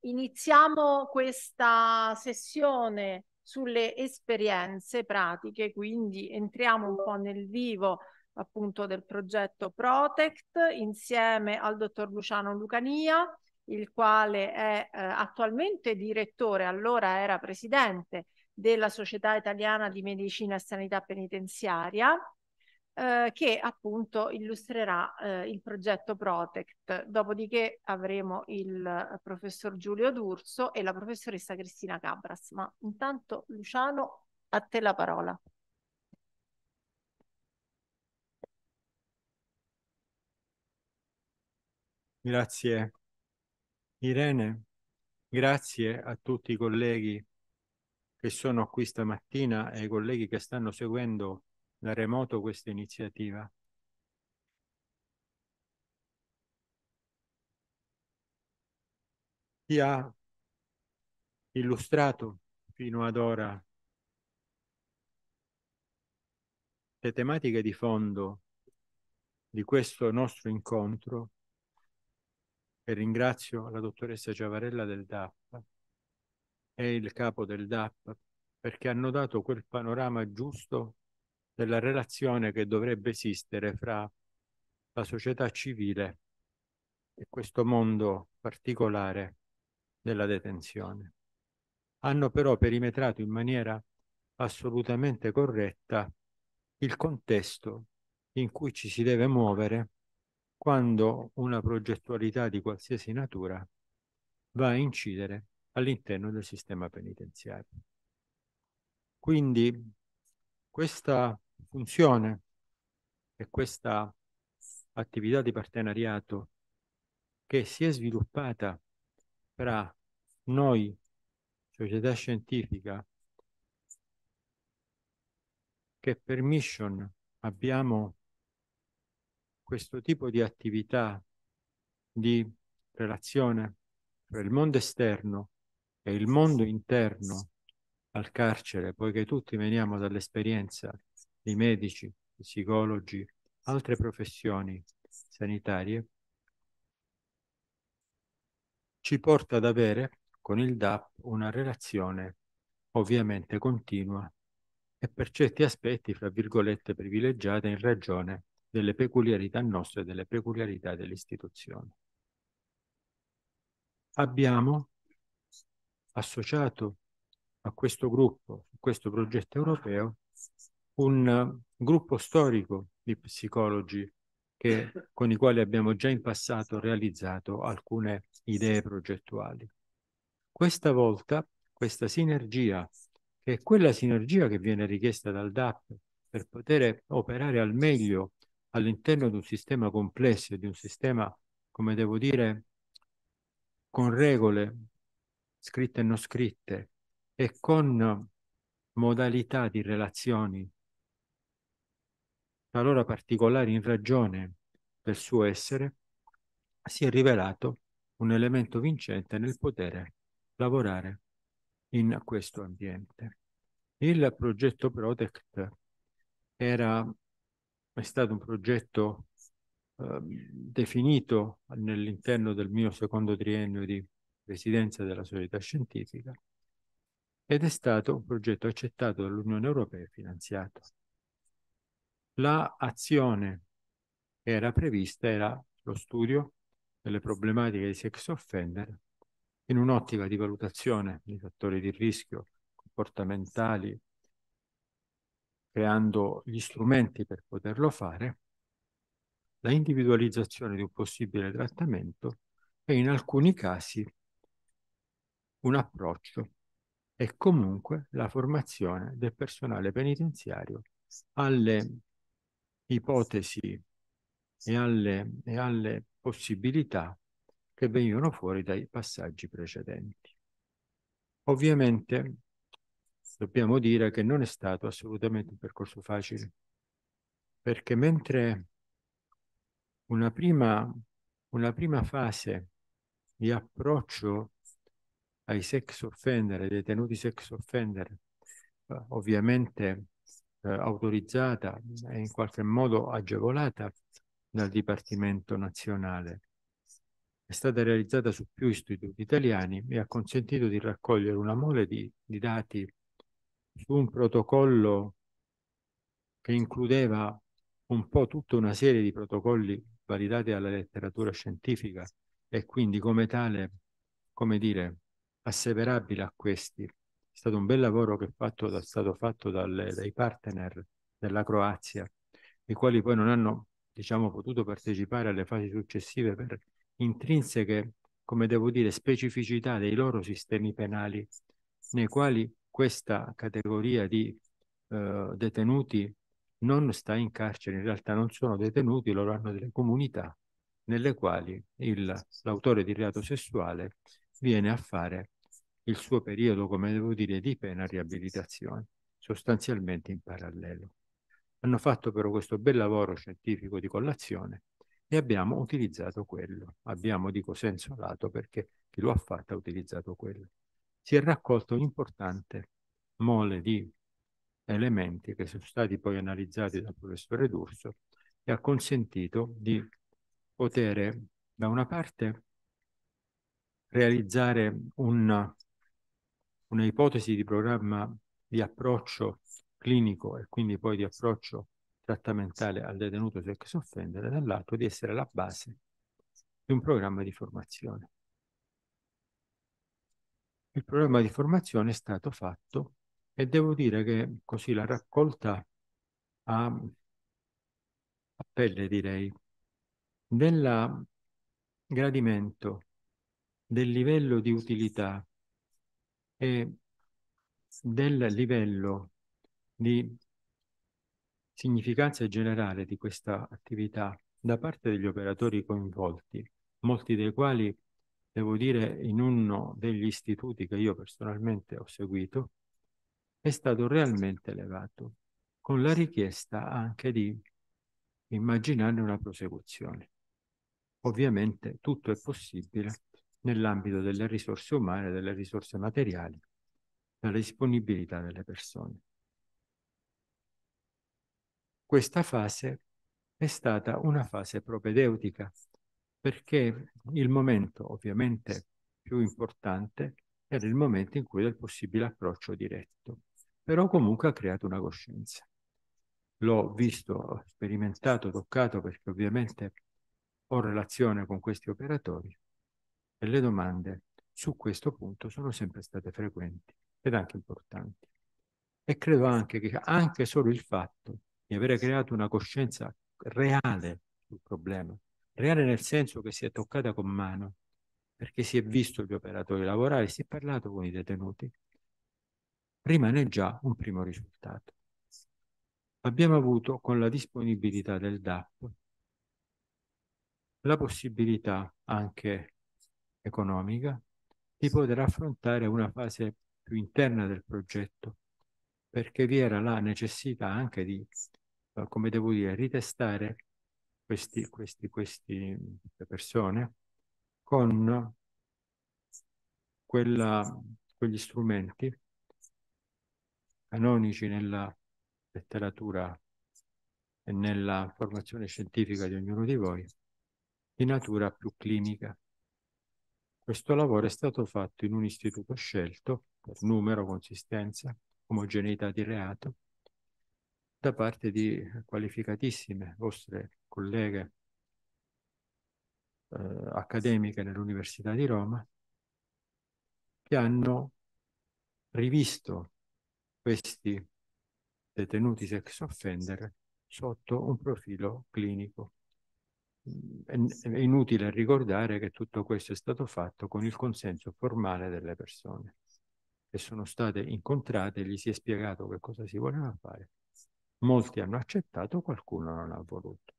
iniziamo questa sessione sulle esperienze pratiche, quindi entriamo un po' nel vivo appunto del progetto Protect insieme al dottor Luciano Lucania, il quale è eh, attualmente direttore, allora era presidente della Società Italiana di Medicina e Sanità Penitenziaria, eh, che appunto illustrerà eh, il progetto Protect. Dopodiché avremo il eh, professor Giulio D'Urso e la professoressa Cristina Cabras. Ma intanto, Luciano, a te la parola. Grazie Irene, grazie a tutti i colleghi che sono qui stamattina e ai colleghi che stanno seguendo da remoto questa iniziativa. Chi ha illustrato fino ad ora le tematiche di fondo di questo nostro incontro e ringrazio la dottoressa Ciavarella del DAP e il capo del DAP perché hanno dato quel panorama giusto della relazione che dovrebbe esistere fra la società civile e questo mondo particolare della detenzione. Hanno però perimetrato in maniera assolutamente corretta il contesto in cui ci si deve muovere quando una progettualità di qualsiasi natura va a incidere all'interno del sistema penitenziario. Quindi questa funzione e questa attività di partenariato che si è sviluppata tra noi, società scientifica, che per Mission abbiamo questo tipo di attività di relazione tra il mondo esterno e il mondo interno al carcere, poiché tutti veniamo dall'esperienza di medici, psicologi, altre professioni sanitarie, ci porta ad avere con il DAP una relazione ovviamente continua e per certi aspetti, fra virgolette, privilegiata in ragione delle peculiarità nostre delle peculiarità dell'istituzione. Abbiamo associato a questo gruppo, a questo progetto europeo, un gruppo storico di psicologi che, con i quali abbiamo già in passato realizzato alcune idee progettuali. Questa volta questa sinergia, che è quella sinergia che viene richiesta dal DAP per poter operare al meglio all'interno di un sistema complesso, di un sistema, come devo dire, con regole scritte e non scritte e con modalità di relazioni talora particolari in ragione del suo essere, si è rivelato un elemento vincente nel poter lavorare in questo ambiente. Il progetto Protect era è stato un progetto eh, definito nell'interno del mio secondo triennio di presidenza della società scientifica ed è stato un progetto accettato dall'Unione Europea e finanziato. L'azione che era prevista era lo studio delle problematiche dei sex offender in un'ottica di valutazione di fattori di rischio comportamentali creando gli strumenti per poterlo fare, la individualizzazione di un possibile trattamento e in alcuni casi un approccio e comunque la formazione del personale penitenziario alle ipotesi e alle, e alle possibilità che venivano fuori dai passaggi precedenti. Ovviamente dobbiamo dire che non è stato assolutamente un percorso facile, perché mentre una prima, una prima fase di approccio ai sex offender, ai detenuti sex offender, eh, ovviamente eh, autorizzata e in qualche modo agevolata dal Dipartimento Nazionale, è stata realizzata su più istituti italiani e ha consentito di raccogliere una mole di, di dati su un protocollo che includeva un po' tutta una serie di protocolli validati dalla letteratura scientifica e quindi come tale, come dire, asseverabile a questi. È stato un bel lavoro che è, fatto, è stato fatto dalle, dai partner della Croazia, i quali poi non hanno, diciamo, potuto partecipare alle fasi successive per intrinseche, come devo dire, specificità dei loro sistemi penali, nei quali questa categoria di eh, detenuti non sta in carcere, in realtà non sono detenuti, loro hanno delle comunità nelle quali l'autore di reato sessuale viene a fare il suo periodo, come devo dire, di pena riabilitazione, sostanzialmente in parallelo. Hanno fatto però questo bel lavoro scientifico di collazione e abbiamo utilizzato quello. Abbiamo, dico senso lato, perché chi lo ha fatto ha utilizzato quello si è raccolto un'importante mole di elementi che sono stati poi analizzati dal professore D'Urso e ha consentito di poter da una parte realizzare una, una ipotesi di programma di approccio clinico e quindi poi di approccio trattamentale al detenuto sex offender, dall'altro di essere la base di un programma di formazione. Il programma di formazione è stato fatto e devo dire che così la raccolta a, a pelle, direi, del gradimento del livello di utilità e del livello di significanza generale di questa attività da parte degli operatori coinvolti, molti dei quali, devo dire, in uno degli istituti che io personalmente ho seguito, è stato realmente elevato, con la richiesta anche di immaginare una prosecuzione. Ovviamente tutto è possibile nell'ambito delle risorse umane, delle risorse materiali, della disponibilità delle persone. Questa fase è stata una fase propedeutica perché il momento ovviamente più importante era il momento in cui era il possibile approccio diretto, però comunque ha creato una coscienza. L'ho visto, sperimentato, toccato perché ovviamente ho relazione con questi operatori e le domande su questo punto sono sempre state frequenti ed anche importanti. E credo anche che anche solo il fatto di avere creato una coscienza reale sul problema, reale nel senso che si è toccata con mano, perché si è visto gli operatori lavorare, si è parlato con i detenuti, rimane già un primo risultato. Abbiamo avuto con la disponibilità del DAP la possibilità anche economica di poter affrontare una fase più interna del progetto, perché vi era la necessità anche di, eh, come devo dire, ritestare questi, questi, questi, queste persone con quella, quegli strumenti canonici nella letteratura e nella formazione scientifica di ognuno di voi, di natura più clinica. Questo lavoro è stato fatto in un istituto scelto per numero, consistenza, omogeneità di reato, da parte di qualificatissime vostre colleghe eh, accademiche nell'Università di Roma, che hanno rivisto questi detenuti sex offender sotto un profilo clinico è inutile ricordare che tutto questo è stato fatto con il consenso formale delle persone che sono state incontrate, gli si è spiegato che cosa si voleva fare. Molti hanno accettato, qualcuno non ha voluto.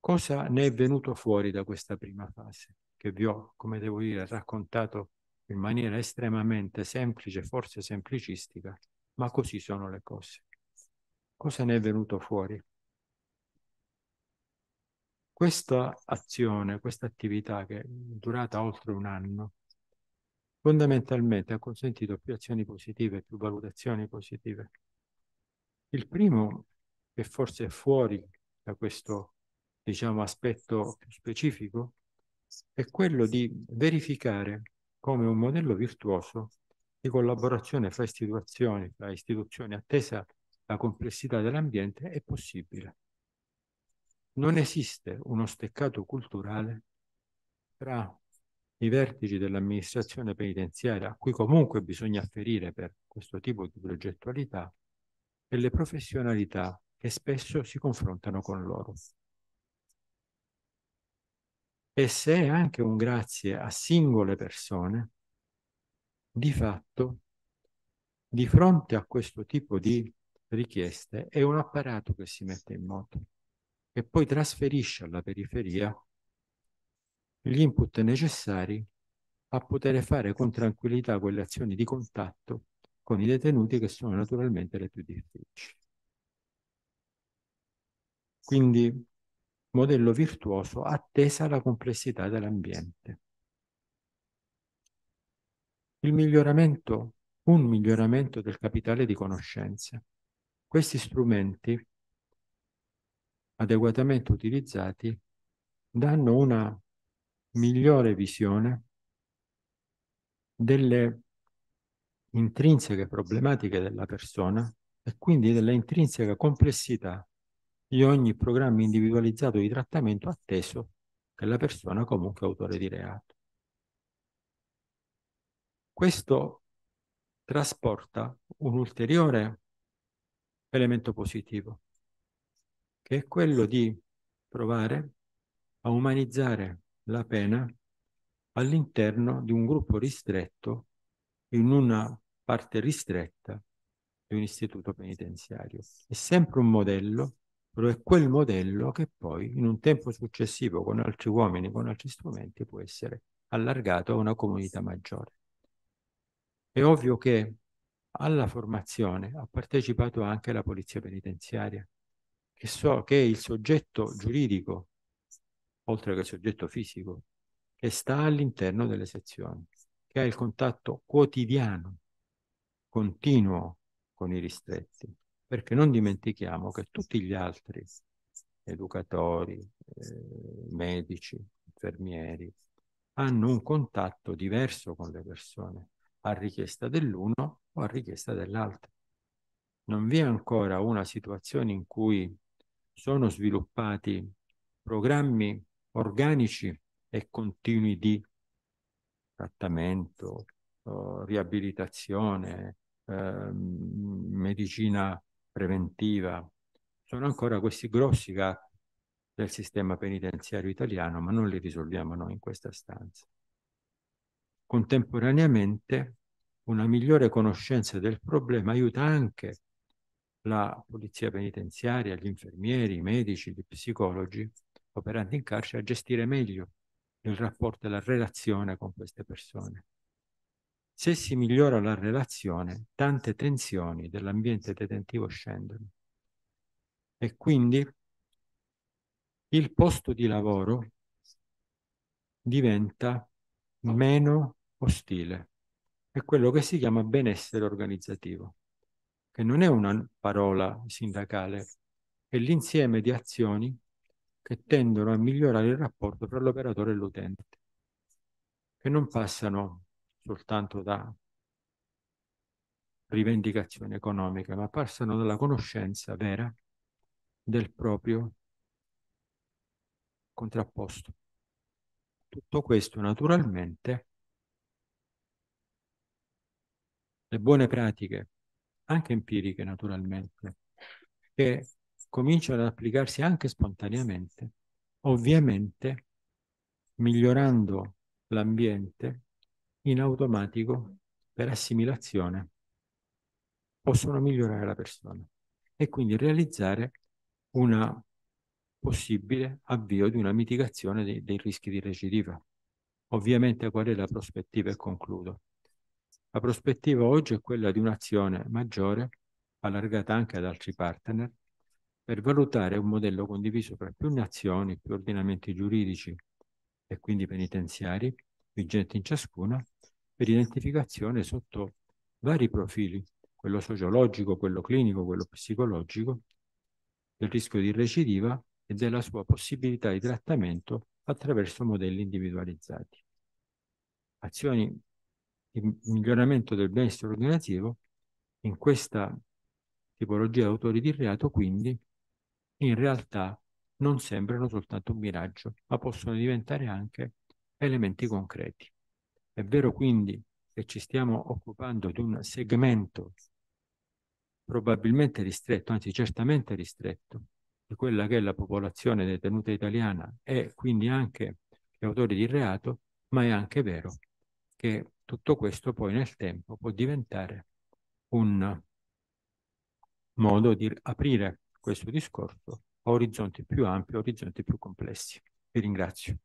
Cosa ne è venuto fuori da questa prima fase? Che vi ho, come devo dire, raccontato in maniera estremamente semplice, forse semplicistica, ma così sono le cose. Cosa ne è venuto fuori? Questa azione, questa attività che è durata oltre un anno, fondamentalmente ha consentito più azioni positive, più valutazioni positive. Il primo, che forse è fuori da questo, diciamo, aspetto specifico, è quello di verificare come un modello virtuoso di collaborazione fra istituzioni, fra istituzioni attesa la complessità dell'ambiente è possibile non esiste uno steccato culturale tra i vertici dell'amministrazione penitenziaria, a cui comunque bisogna afferire per questo tipo di progettualità, e le professionalità che spesso si confrontano con loro. E se è anche un grazie a singole persone, di fatto, di fronte a questo tipo di richieste, è un apparato che si mette in moto e poi trasferisce alla periferia gli input necessari a poter fare con tranquillità quelle azioni di contatto con i detenuti che sono naturalmente le più difficili. Quindi modello virtuoso attesa la complessità dell'ambiente. Il miglioramento, un miglioramento del capitale di conoscenze. Questi strumenti adeguatamente utilizzati danno una migliore visione delle intrinseche problematiche della persona e quindi della intrinseca complessità di ogni programma individualizzato di trattamento atteso che la persona comunque autore di reato. Questo trasporta un ulteriore elemento positivo, che è quello di provare a umanizzare la pena all'interno di un gruppo ristretto, in una parte ristretta di un istituto penitenziario. È sempre un modello, però è quel modello che poi in un tempo successivo con altri uomini, con altri strumenti, può essere allargato a una comunità maggiore. È ovvio che alla formazione ha partecipato anche la polizia penitenziaria, che so che è il soggetto giuridico, oltre che il soggetto fisico, che sta all'interno delle sezioni, che ha il contatto quotidiano, continuo con i ristretti, perché non dimentichiamo che tutti gli altri educatori, eh, medici, infermieri, hanno un contatto diverso con le persone, a richiesta dell'uno o a richiesta dell'altro. Non vi è ancora una situazione in cui sono sviluppati programmi organici e continui di trattamento, uh, riabilitazione, uh, medicina preventiva. Sono ancora questi grossi gap del sistema penitenziario italiano, ma non li risolviamo noi in questa stanza. Contemporaneamente una migliore conoscenza del problema aiuta anche la polizia penitenziaria, gli infermieri, i medici, gli psicologi operanti in carcere a gestire meglio il rapporto e la relazione con queste persone. Se si migliora la relazione, tante tensioni dell'ambiente detentivo scendono e quindi il posto di lavoro diventa meno ostile. È quello che si chiama benessere organizzativo, che non è una parola sindacale, è l'insieme di azioni che tendono a migliorare il rapporto tra l'operatore e l'utente, che non passano soltanto da rivendicazione economica, ma passano dalla conoscenza vera del proprio contrapposto. Tutto questo naturalmente le buone pratiche, anche empiriche naturalmente, che cominciano ad applicarsi anche spontaneamente, ovviamente migliorando l'ambiente in automatico per assimilazione, possono migliorare la persona e quindi realizzare una possibile avvio di una mitigazione dei, dei rischi di recidiva. Ovviamente qual è la prospettiva e concludo? La prospettiva oggi è quella di un'azione maggiore, allargata anche ad altri partner, per valutare un modello condiviso tra più nazioni, più ordinamenti giuridici e quindi penitenziari, vigenti in ciascuna, per identificazione sotto vari profili, quello sociologico, quello clinico, quello psicologico, del rischio di recidiva e della sua possibilità di trattamento attraverso modelli individualizzati. Azioni il miglioramento del benessere organizzativo in questa tipologia di autori di reato, quindi in realtà non sembrano soltanto un miraggio, ma possono diventare anche elementi concreti. È vero quindi che ci stiamo occupando di un segmento probabilmente ristretto, anzi certamente ristretto, di quella che è la popolazione detenuta italiana e quindi anche gli autori di reato, ma è anche vero che tutto questo poi nel tempo può diventare un modo di aprire questo discorso a orizzonti più ampi, a orizzonti più complessi. Vi ringrazio.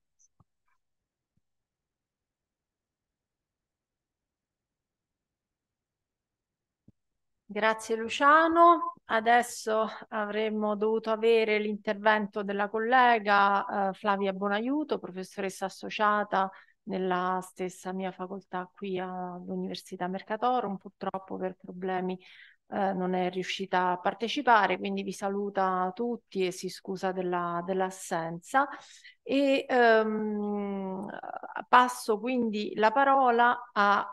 Grazie Luciano. Adesso avremmo dovuto avere l'intervento della collega eh, Flavia Bonaiuto, professoressa associata nella stessa mia facoltà qui all'Università Mercatorum, purtroppo per problemi eh, non è riuscita a partecipare, quindi vi saluta tutti e si scusa della, dell'assenza. E ehm, passo quindi la parola a...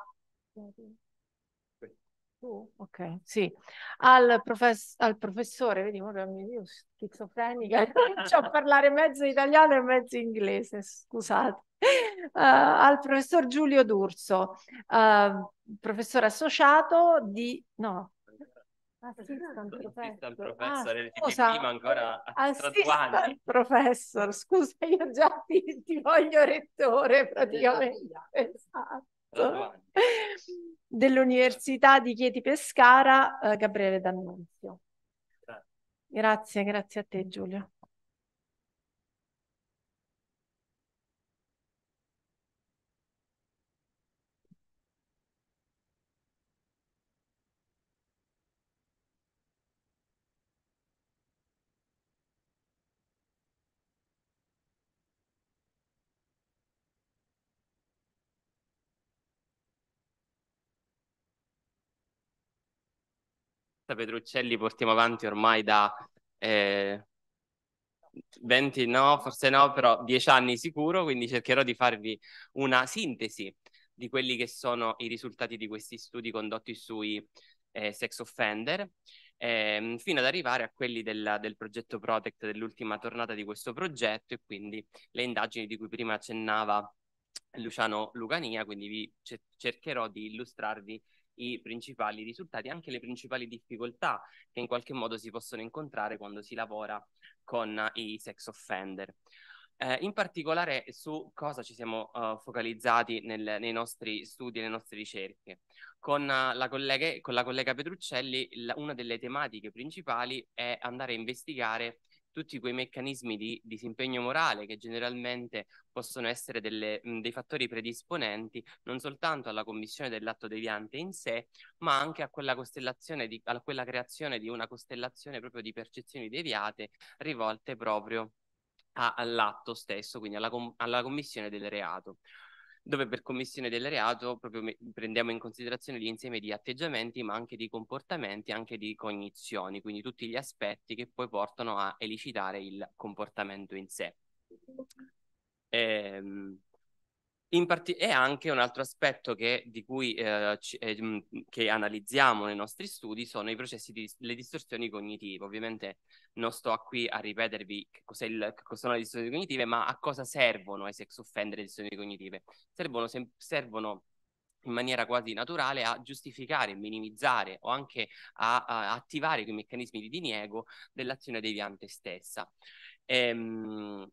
Ok, sì, al, profess al professore, vedi, ora mi io schizofrenica, comincio <laughs> a parlare mezzo italiano e mezzo inglese, scusate. Uh, al professor Giulio D'Urso, uh, professore associato di... no, Assistant professor, professor ah, scusa, prima ancora assistant professor, scusa, io già ti, ti voglio rettore praticamente. Esatto. <laughs> Dell'Università di Chieti Pescara, eh, Gabriele D'Annunzio. Grazie, grazie a te Giulio. Petruccelli portiamo avanti ormai da eh, 20 no, forse no, però 10 anni sicuro, quindi cercherò di farvi una sintesi di quelli che sono i risultati di questi studi condotti sui eh, sex offender, eh, fino ad arrivare a quelli del, del progetto Protect dell'ultima tornata di questo progetto e quindi le indagini di cui prima accennava Luciano Lucania, quindi vi cercherò di illustrarvi i principali risultati, anche le principali difficoltà che in qualche modo si possono incontrare quando si lavora con i sex offender. Eh, in particolare su cosa ci siamo uh, focalizzati nel, nei nostri studi nelle nostre ricerche. Con, uh, la collega, con la collega Petruccelli, la, una delle tematiche principali è andare a investigare tutti quei meccanismi di disimpegno morale che generalmente possono essere delle, dei fattori predisponenti non soltanto alla commissione dell'atto deviante in sé, ma anche a quella di, a quella creazione di una costellazione proprio di percezioni deviate rivolte proprio all'atto stesso, quindi alla, com alla commissione del reato dove per commissione del reato proprio prendiamo in considerazione l'insieme di atteggiamenti, ma anche di comportamenti, anche di cognizioni, quindi tutti gli aspetti che poi portano a elicitare il comportamento in sé. Ehm, Part- e anche un altro aspetto che, cui eh, ci, eh, che analizziamo nei nostri studi sono i processi di le distorsioni cognitive. Ovviamente non sto qui a ripetervi che, cos'è il, che sono le distorsioni cognitive, ma a cosa servono ai sex offender le distorsioni cognitive? Servono, sem- servono in maniera quasi naturale a giustificare, minimizzare o anche a, a attivare quei meccanismi di diniego dell'azione deviante stessa. Ehm,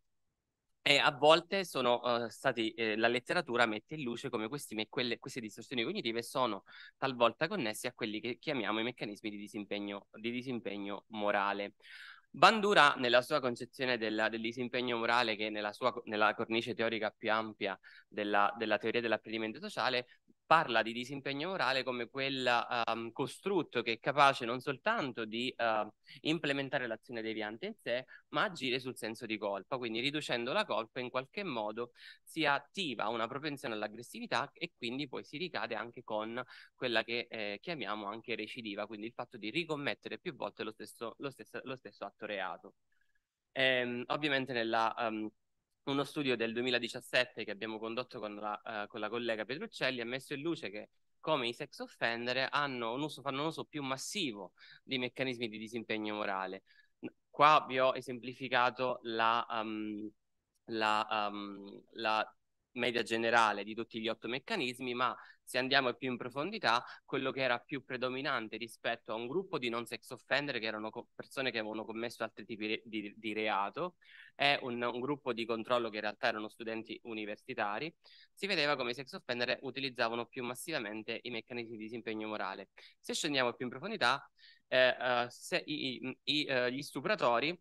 e a volte sono uh, stati, eh, la letteratura mette in luce come questi, quelle, queste distorsioni cognitive sono talvolta connessi a quelli che chiamiamo i meccanismi di disimpegno, di disimpegno morale. Bandura, nella sua concezione del, del disimpegno morale, che nella, sua, nella cornice teorica più ampia della, della teoria dell'apprendimento sociale, parla di disimpegno morale come quel um, costrutto che è capace non soltanto di uh, implementare l'azione deviante in sé, ma agire sul senso di colpa. Quindi riducendo la colpa in qualche modo si attiva una propensione all'aggressività e quindi poi si ricade anche con quella che eh, chiamiamo anche recidiva, quindi il fatto di ricommettere più volte lo stesso, lo stesso, lo stesso atto reato. Ehm, ovviamente nella um, uno studio del 2017 che abbiamo condotto con la, uh, con la collega Petruccelli ha messo in luce che come i sex offender hanno un uso, fanno un uso più massivo di meccanismi di disimpegno morale. Qua vi ho esemplificato la, um, la, um, la media generale di tutti gli otto meccanismi, ma se andiamo più in profondità, quello che era più predominante rispetto a un gruppo di non sex offender, che erano persone che avevano commesso altri tipi di, di reato, e un, un, gruppo di controllo che in realtà erano studenti universitari, si vedeva come i sex offender utilizzavano più massivamente i meccanismi di disimpegno morale. Se scendiamo più in profondità, eh, uh, se i, i, uh, gli stupratori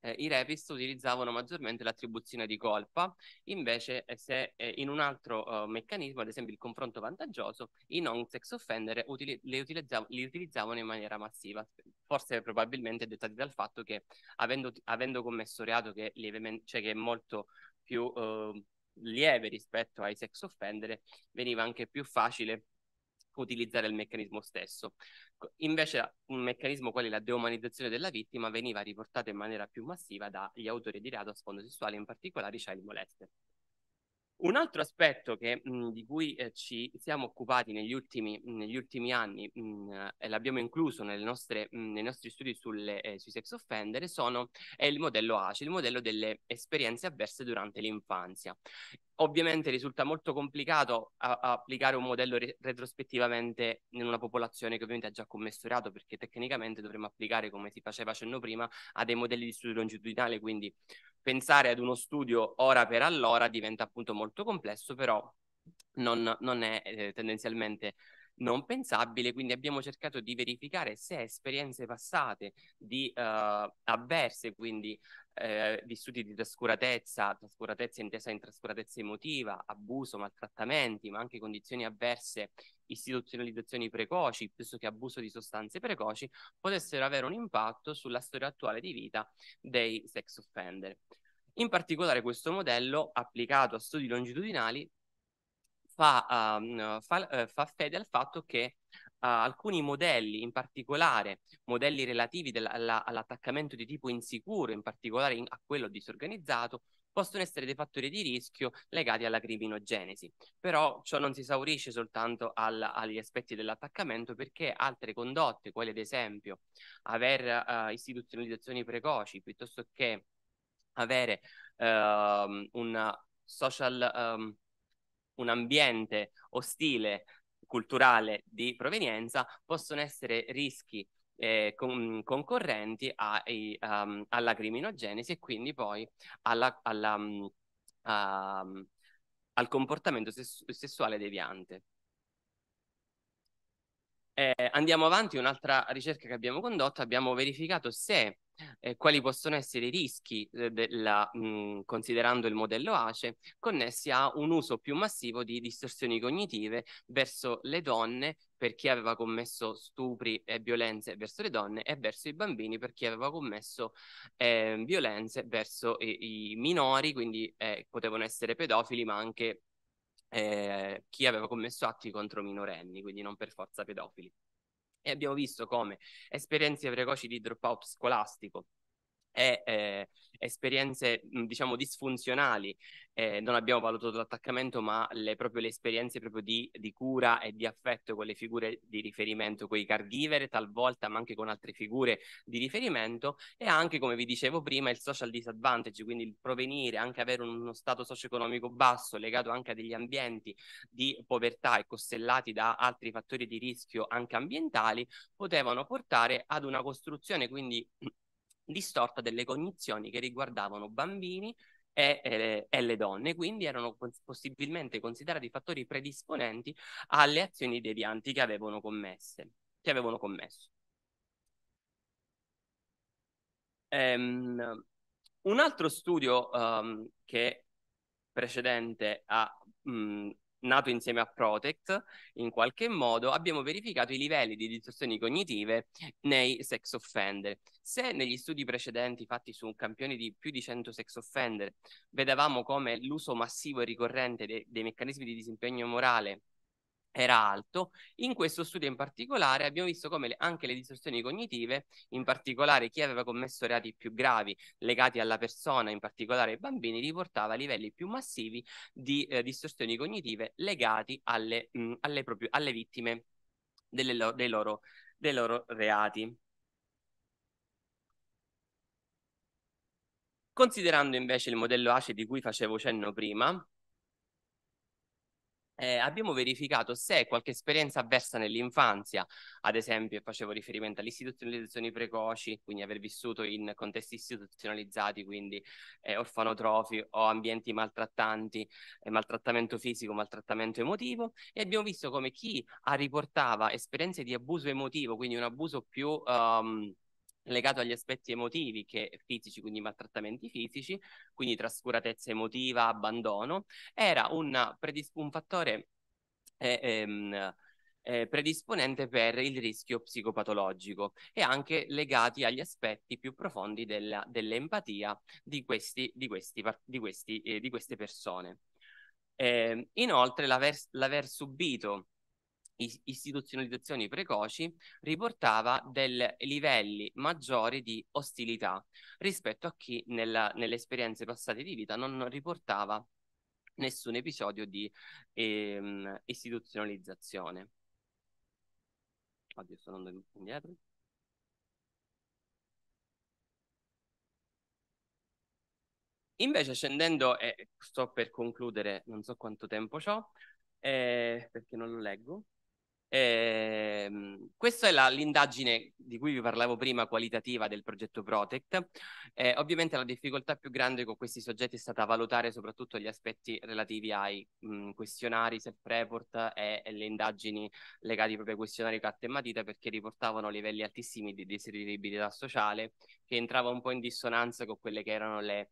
eh, i rapist utilizzavano maggiormente l'attribuzione di colpa, invece eh, se eh, in un altro uh, meccanismo, ad esempio il confronto vantaggioso, i non sex offender utili- utilizzav- li utilizzavano in maniera massiva, forse probabilmente dettati dal fatto che avendo, avendo commesso reato che, lievemente, cioè che è molto più uh, lieve rispetto ai sex offender, veniva anche più facile utilizzare il meccanismo stesso. Invece un meccanismo quale la deumanizzazione della vittima veniva riportata in maniera più massiva dagli autori di reato a sfondo sessuale, in particolare i child molester. Un altro aspetto che, mh, di cui eh, ci siamo occupati negli ultimi, negli ultimi anni mh, e l'abbiamo incluso nostre, nei nostri studi sulle, eh, sui sex offender sono, è il modello ACE, il modello delle esperienze avverse durante l'infanzia. Ovviamente risulta molto complicato a, a applicare un modello re retrospettivamente in una popolazione che ovviamente ha già commesso reato perché tecnicamente dovremmo applicare, come si faceva cenno prima, a dei modelli di studio longitudinale, quindi pensare ad uno studio ora per allora diventa appunto molto complesso, però non, non è eh, tendenzialmente non pensabile, quindi abbiamo cercato di verificare se esperienze passate di uh, avverse, quindi eh, vissuti di trascuratezza, trascuratezza intesa in trascuratezza emotiva, abuso, maltrattamenti, ma anche condizioni avverse, istituzionalizzazioni precoci, piuttosto che abuso di sostanze precoci, potessero avere un impatto sulla storia attuale di vita dei sex offender. In particolare questo modello, applicato a studi longitudinali, fa, um, fa, uh, fa fede al fatto che Uh, alcuni modelli, in particolare modelli relativi all'attaccamento di tipo insicuro, in particolare in, a quello disorganizzato, possono essere dei fattori di rischio legati alla criminogenesi. Però ciò non si esaurisce soltanto al, agli aspetti dell'attaccamento perché altre condotte, quali ad esempio aver uh, istituzionalizzazioni precoci piuttosto che avere uh, un social um, un ambiente ostile culturale di provenienza possono essere rischi eh, con, concorrenti a, um, alla criminogenesi e quindi poi alla, alla, um, uh, al comportamento sessu sessuale deviante. Eh, andiamo avanti, un'altra ricerca che abbiamo condotto, abbiamo verificato se eh, quali possono essere i rischi eh, della, mh, considerando il modello ACE connessi a un uso più massivo di distorsioni cognitive verso le donne per chi aveva commesso stupri e violenze verso le donne e verso i bambini per chi aveva commesso eh, violenze verso i, i minori, quindi eh, potevano essere pedofili ma anche eh, chi aveva commesso atti contro minorenni, quindi non per forza pedofili e abbiamo visto come esperienze precoci di dropout scolastico e eh, esperienze diciamo disfunzionali. Eh, non abbiamo valutato l'attaccamento ma le, proprio le esperienze proprio di, di, cura e di affetto con le figure di riferimento con i caregiver talvolta ma anche con altre figure di riferimento. E anche come vi dicevo prima il social disadvantage quindi il provenire anche avere uno stato socio-economico basso legato anche a degli ambienti di povertà e costellati da altri fattori di rischio anche ambientali potevano portare ad una costruzione quindi distorta delle cognizioni che riguardavano bambini e, e, e, le donne, quindi erano possibilmente considerati fattori predisponenti alle azioni devianti che avevano commesse, che avevano commesso. Um, un altro studio um, che precedente a mh, nato insieme a Protect, in qualche modo abbiamo verificato i livelli di distorsioni cognitive nei sex offender. Se negli studi precedenti fatti su un campione di più di 100 sex offender vedevamo come l'uso massivo e ricorrente de dei meccanismi di disimpegno morale era alto. In questo studio in particolare abbiamo visto come le, anche le distorsioni cognitive, in particolare chi aveva commesso reati più gravi legati alla persona, in particolare ai bambini, riportava livelli più massivi di eh, distorsioni cognitive legati alle, mh, alle, proprio, alle vittime delle, dei, loro, dei loro reati. Considerando invece il modello ACE di cui facevo cenno prima, eh, abbiamo verificato se qualche esperienza avversa nell'infanzia, ad esempio facevo riferimento alle istituzionalizzazioni precoci, quindi aver vissuto in contesti istituzionalizzati, quindi eh, orfanotrofi o ambienti maltrattanti, eh, maltrattamento fisico, maltrattamento emotivo, e abbiamo visto come chi riportava esperienze di abuso emotivo, quindi un abuso più... Um, legato agli aspetti emotivi che fisici, quindi maltrattamenti fisici, quindi trascuratezza emotiva, abbandono, era un, un fattore eh, ehm, eh, predisponente per il rischio psicopatologico e anche legati agli aspetti più profondi della, dell'empatia di, questi, di, questi, di, questi, eh, di queste persone. Eh, inoltre l'aver, l'aver subito istituzionalizzazioni precoci riportava dei livelli maggiori di ostilità rispetto a chi nella, nelle esperienze passate di vita non riportava nessun episodio di ehm, istituzionalizzazione. Oddio, sto andando indietro. Invece scendendo, e eh, sto per concludere, non so quanto tempo ho, eh, perché non lo leggo. Eh, questa è l'indagine di cui vi parlavo prima, qualitativa del progetto Protect. Eh, ovviamente la difficoltà più grande con questi soggetti è stata valutare soprattutto gli aspetti relativi ai mh, questionari self-report e, e, le indagini legate proprio ai questionari carta e matita perché riportavano livelli altissimi di deseribilità sociale che entrava un po' in dissonanza con quelle che erano le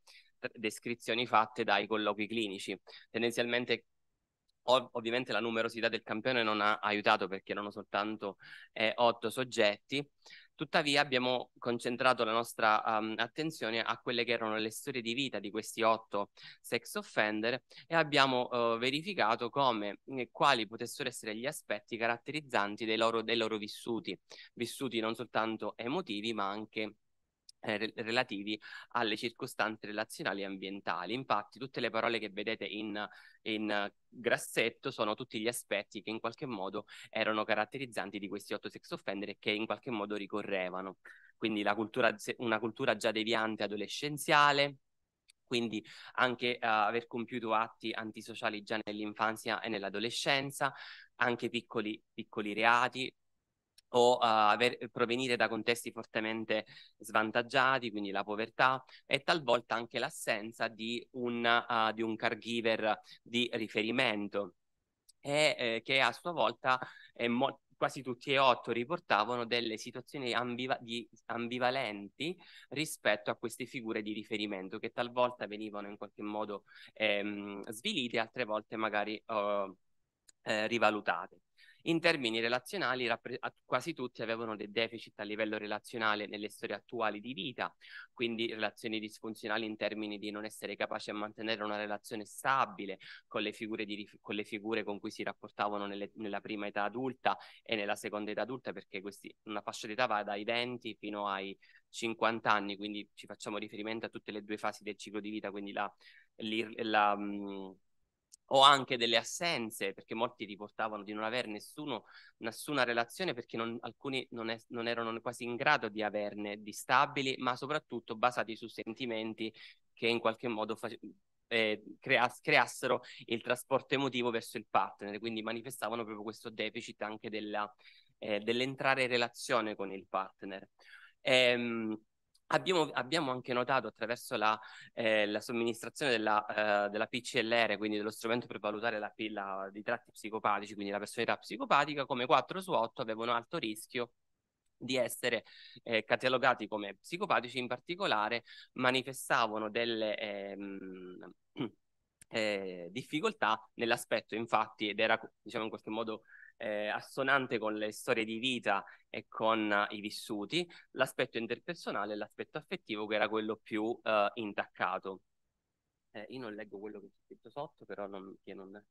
descrizioni fatte dai colloqui clinici. Tendenzialmente Ov ovviamente la numerosità del campione non ha aiutato perché erano soltanto eh, otto soggetti, tuttavia abbiamo concentrato la nostra um, attenzione a quelle che erano le storie di vita di questi otto sex offender e abbiamo uh, verificato come eh, quali potessero essere gli aspetti caratterizzanti dei loro, dei loro vissuti, vissuti non soltanto emotivi ma anche eh, relativi alle circostanze relazionali e ambientali. Infatti tutte le parole che vedete in, in grassetto sono tutti gli aspetti che in qualche modo erano caratterizzanti di questi otto sex offender e che in qualche modo ricorrevano. Quindi cultura, una cultura già deviante adolescenziale, quindi anche uh, aver compiuto atti antisociali già nell'infanzia e nell'adolescenza, anche piccoli, piccoli reati, o uh, aver, provenire da contesti fortemente svantaggiati, quindi la povertà e talvolta anche l'assenza di un, uh, di un caregiver di riferimento e eh, che a sua volta mo- quasi tutti e otto riportavano delle situazioni ambiva- di, ambivalenti rispetto a queste figure di riferimento che talvolta venivano in qualche modo ehm, svilite, altre volte magari uh, eh, rivalutate. In termini relazionali, quasi tutti avevano dei deficit a livello relazionale nelle storie attuali di vita, quindi relazioni disfunzionali in termini di non essere capaci a mantenere una relazione stabile con le figure, di, con, le figure con, cui si rapportavano nelle, nella prima età adulta e nella seconda età adulta, perché questi, una fascia d'età va dai 20 fino ai 50 anni, quindi ci facciamo riferimento a tutte le due fasi del ciclo di vita, quindi la, la, la o anche delle assenze, perché molti riportavano di non avere nessuno, nessuna relazione perché non, alcuni non, è, non, erano quasi in grado di averne di stabili, ma soprattutto basati su sentimenti che in qualche modo face- eh, creas- creassero il trasporto emotivo verso il partner, quindi manifestavano proprio questo deficit anche della, eh, dell'entrare in relazione con il partner. Ehm, Abbiamo, abbiamo, anche notato attraverso la, eh, la somministrazione della, eh, della, PCLR, quindi dello strumento per valutare la, la, i tratti psicopatici, quindi la personalità psicopatica, come 4 su 8 avevano alto rischio di essere eh, catalogati come psicopatici, in particolare manifestavano delle ehm, <clears throat> eh, difficoltà nell'aspetto, infatti, ed era diciamo in qualche modo eh, assonante con le storie di vita e con uh, i vissuti, l'aspetto interpersonale e l'aspetto affettivo che era quello più uh, intaccato. Eh, io non leggo quello che c'è scritto sotto, però non, non...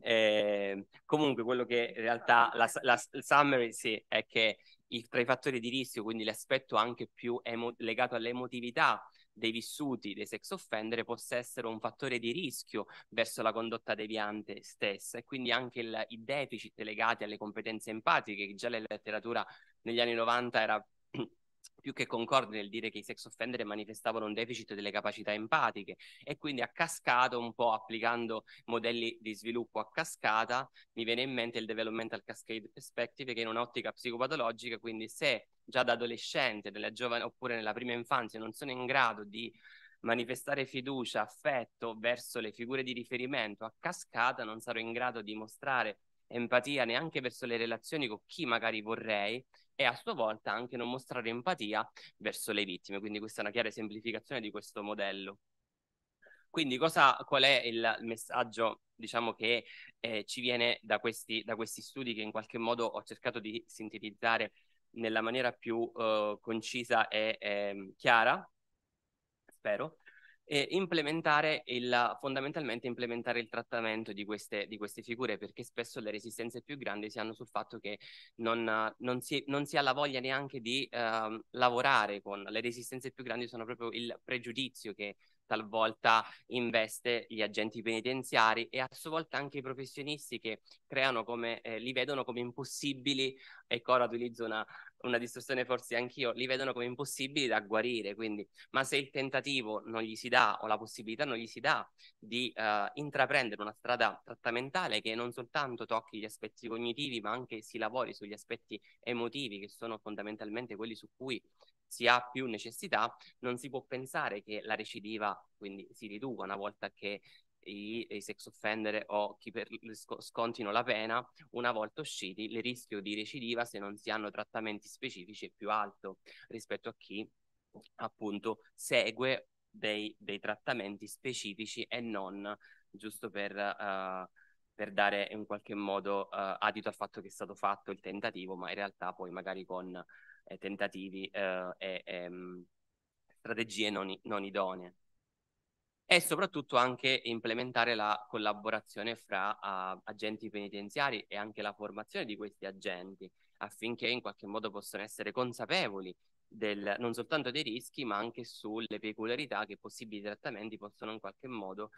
Eh, comunque quello che in realtà la, la, la summary sì, è che il, tra i fattori di rischio, quindi l'aspetto anche più emo- legato all'emotività dei vissuti dei sex offender possa essere un fattore di rischio verso la condotta deviante stessa. E quindi anche il, i deficit legati alle competenze empatiche che già la letteratura negli anni 90 era <clears throat> più che concorde nel dire che i sex offender manifestavano un deficit delle capacità empatiche e quindi a cascata, un po' applicando modelli di sviluppo a cascata, mi viene in mente il developmental cascade perspective che in un'ottica psicopatologica, quindi se già da adolescente, nella giovane oppure nella prima infanzia non sono in grado di manifestare fiducia, affetto verso le figure di riferimento a cascata, non sarò in grado di mostrare empatia neanche verso le relazioni con chi magari vorrei e a sua volta anche non mostrare empatia verso le vittime. Quindi questa è una chiara semplificazione di questo modello. Quindi cosa, qual è il messaggio diciamo, che eh, ci viene da questi, da questi, studi che in qualche modo ho cercato di sintetizzare nella maniera più eh, concisa e eh, chiara, spero. E implementare il, fondamentalmente implementare il trattamento di queste, di queste figure perché spesso le resistenze più grandi si hanno sul fatto che non, non, si, non si, ha la voglia neanche di uh, lavorare con le resistenze più grandi sono proprio il pregiudizio che talvolta investe gli agenti penitenziari e a sua volta anche i professionisti che creano come, eh, li vedono come impossibili, ecco ora utilizzo una, una distorsione forse anch'io, li vedono come impossibili da guarire, quindi, ma se il tentativo non gli si dà o la possibilità non gli si dà di uh, intraprendere una strada trattamentale che non soltanto tocchi gli aspetti cognitivi, ma anche si lavori sugli aspetti emotivi, che sono fondamentalmente quelli su cui si ha più necessità, non si può pensare che la recidiva quindi si riduca una volta che i, i sex offender o chi per, scontino la pena, una volta usciti, il rischio di recidiva, se non si hanno trattamenti specifici, è più alto rispetto a chi appunto segue dei, dei trattamenti specifici e non giusto per, uh, per dare in qualche modo uh, adito al fatto che è stato fatto il tentativo, ma in realtà poi magari con eh, tentativi uh, e, e um, strategie non, non idonee e soprattutto anche implementare la collaborazione fra uh, agenti penitenziari e anche la formazione di questi agenti affinché in qualche modo possano essere consapevoli del, non soltanto dei rischi ma anche sulle peculiarità che possibili trattamenti possono in qualche modo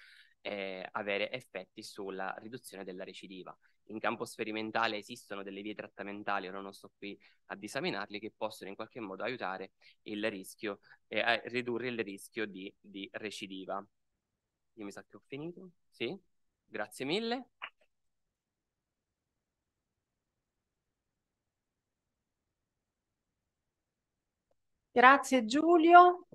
eh, avere effetti sulla riduzione della recidiva. In campo sperimentale esistono delle vie trattamentali, ora non sto qui a disaminarli, che possono in qualche modo aiutare il rischio eh, ridurre il rischio di, di recidiva. Io mi sa che ho finito. Sì, grazie mille. Grazie Giulio.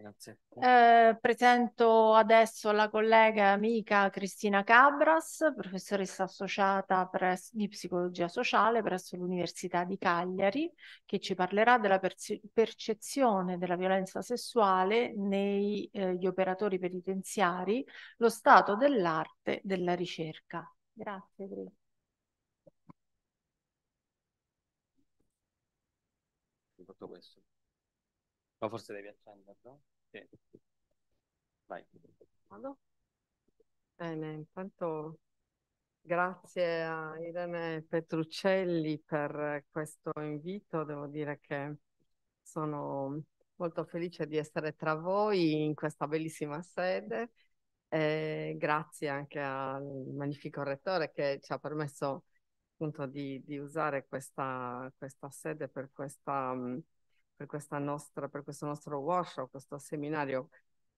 Grazie. Eh, presento adesso la collega e amica Cristina Cabras, professoressa associata pres- di psicologia sociale presso l'Università di Cagliari, che ci parlerà della perce- percezione della violenza sessuale negli eh, operatori penitenziari, lo stato dell'arte della ricerca. Grazie. Cris. Tutto questo. Ma forse devi accenderlo? Sì. Vai. Vado? Bene, intanto grazie a Irene Petruccelli per questo invito. Devo dire che sono molto felice di essere tra voi in questa bellissima sede. E grazie anche al magnifico rettore che ci ha permesso appunto di, di usare questa, questa sede per questa per, nostra, per questo nostro workshop, questo seminario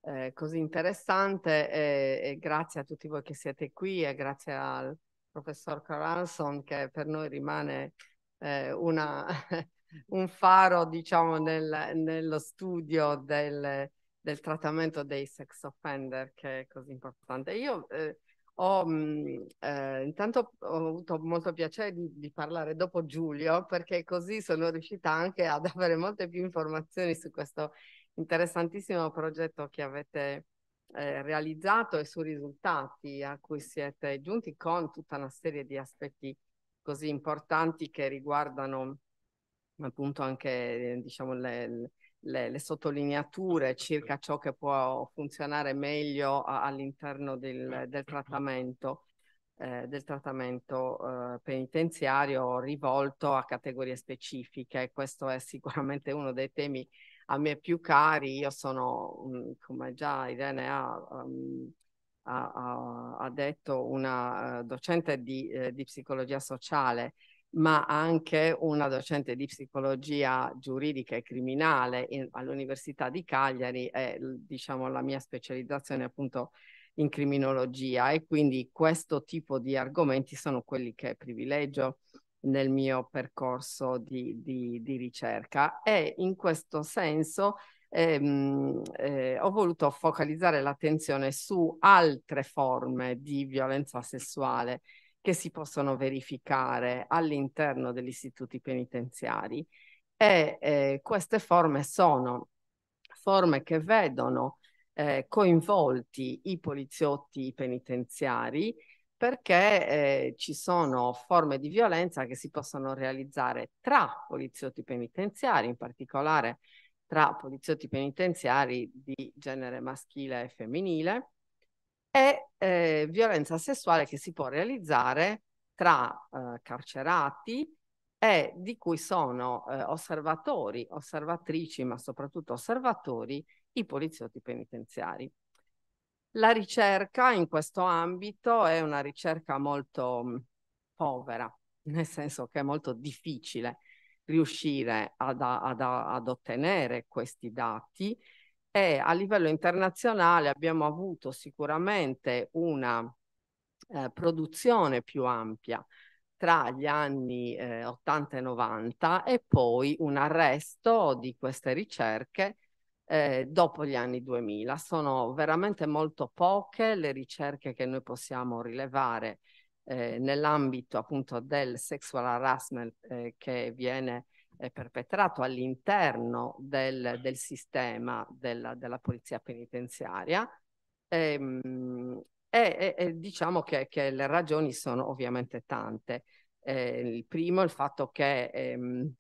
eh, così interessante e, e, grazie a tutti voi che siete qui e grazie al professor Carlson che per noi rimane eh, una, <laughs> un faro diciamo nel, nello studio del, del, trattamento dei sex offender che è così importante. Io eh, ho, mh, eh, intanto ho avuto molto piacere di, di, parlare dopo Giulio perché così sono riuscita anche ad avere molte più informazioni su questo interessantissimo progetto che avete eh, realizzato e sui risultati a cui siete giunti con tutta una serie di aspetti così importanti che riguardano appunto anche diciamo le, le, le, sottolineature circa ciò che può funzionare meglio all'interno del, del trattamento, eh, del trattamento eh, penitenziario rivolto a categorie specifiche. Questo è sicuramente uno dei temi a me più cari. Io sono, mm, come già Irene ha, um, ha, ha detto, una uh, docente di, eh, di psicologia sociale ma anche una docente di psicologia giuridica e criminale in, all'Università di Cagliari e diciamo la mia specializzazione appunto in criminologia e quindi questo tipo di argomenti sono quelli che privilegio nel mio percorso di, di, di ricerca. E in questo senso ehm, eh, ho voluto focalizzare l'attenzione su altre forme di violenza sessuale che si possono verificare all'interno degli istituti penitenziari. E eh, queste forme sono forme che vedono eh, coinvolti i poliziotti penitenziari perché eh, ci sono forme di violenza che si possono realizzare tra poliziotti penitenziari, in particolare tra poliziotti penitenziari di genere maschile e femminile e eh, violenza sessuale che si può realizzare tra eh, carcerati e di cui sono eh, osservatori, osservatrici, ma soprattutto osservatori, i poliziotti penitenziari. La ricerca in questo ambito è una ricerca molto mh, povera, <laughs> nel senso che è molto difficile riuscire ad, ad, ad ottenere questi dati e a livello internazionale abbiamo avuto sicuramente una eh, produzione più ampia tra gli anni eh, 80 e 90 e poi un arresto di queste ricerche eh, dopo gli anni 2000. Sono veramente molto poche le ricerche che noi possiamo rilevare eh, nell'ambito appunto del sexual harassment eh, che viene eh, perpetrato all'interno del, del sistema della, della, polizia penitenziaria. Ehm, e, e, diciamo che, che, le ragioni sono ovviamente tante. Eh, il primo è il fatto che ehm,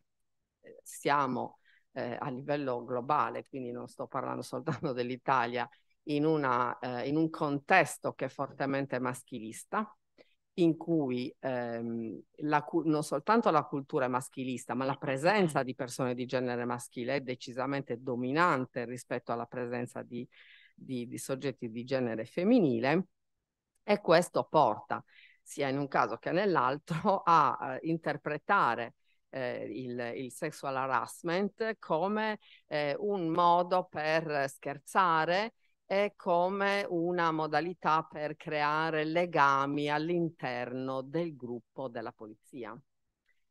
siamo eh, a livello globale, quindi non sto parlando soltanto <laughs> dell'Italia, in, una, eh, in un contesto che è fortemente maschilista, in cui ehm, la, non soltanto la cultura è maschilista, ma la presenza di persone di genere maschile è decisamente dominante rispetto alla presenza di, di, di soggetti di genere femminile e questo porta sia in un caso che nell'altro <laughs> a eh, interpretare eh, il, il, sexual harassment come eh, un modo per scherzare e come una modalità per creare legami all'interno del gruppo della polizia.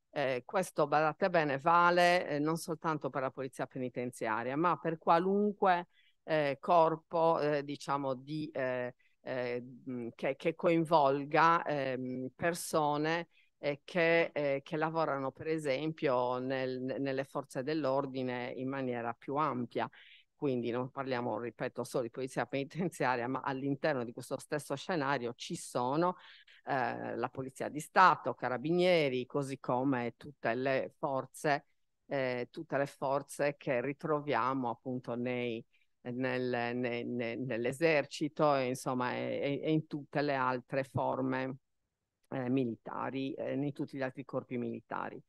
Eh, questo, badate bene, vale eh, non soltanto per la polizia penitenziaria, ma per qualunque eh, corpo, eh, diciamo, di, eh, eh, che, che, coinvolga ehm, persone che, che, lavorano, per esempio, nel, nelle forze dell'ordine in maniera più ampia quindi non parliamo, ripeto, solo di polizia penitenziaria, ma all'interno di questo stesso scenario ci sono eh, la Polizia di Stato, Carabinieri, così come tutte le forze, eh, tutte le forze che ritroviamo appunto nei, nel, ne, ne, nell'esercito, insomma, e, e, in tutte le altre forme eh, militari, eh, in tutti gli altri corpi militari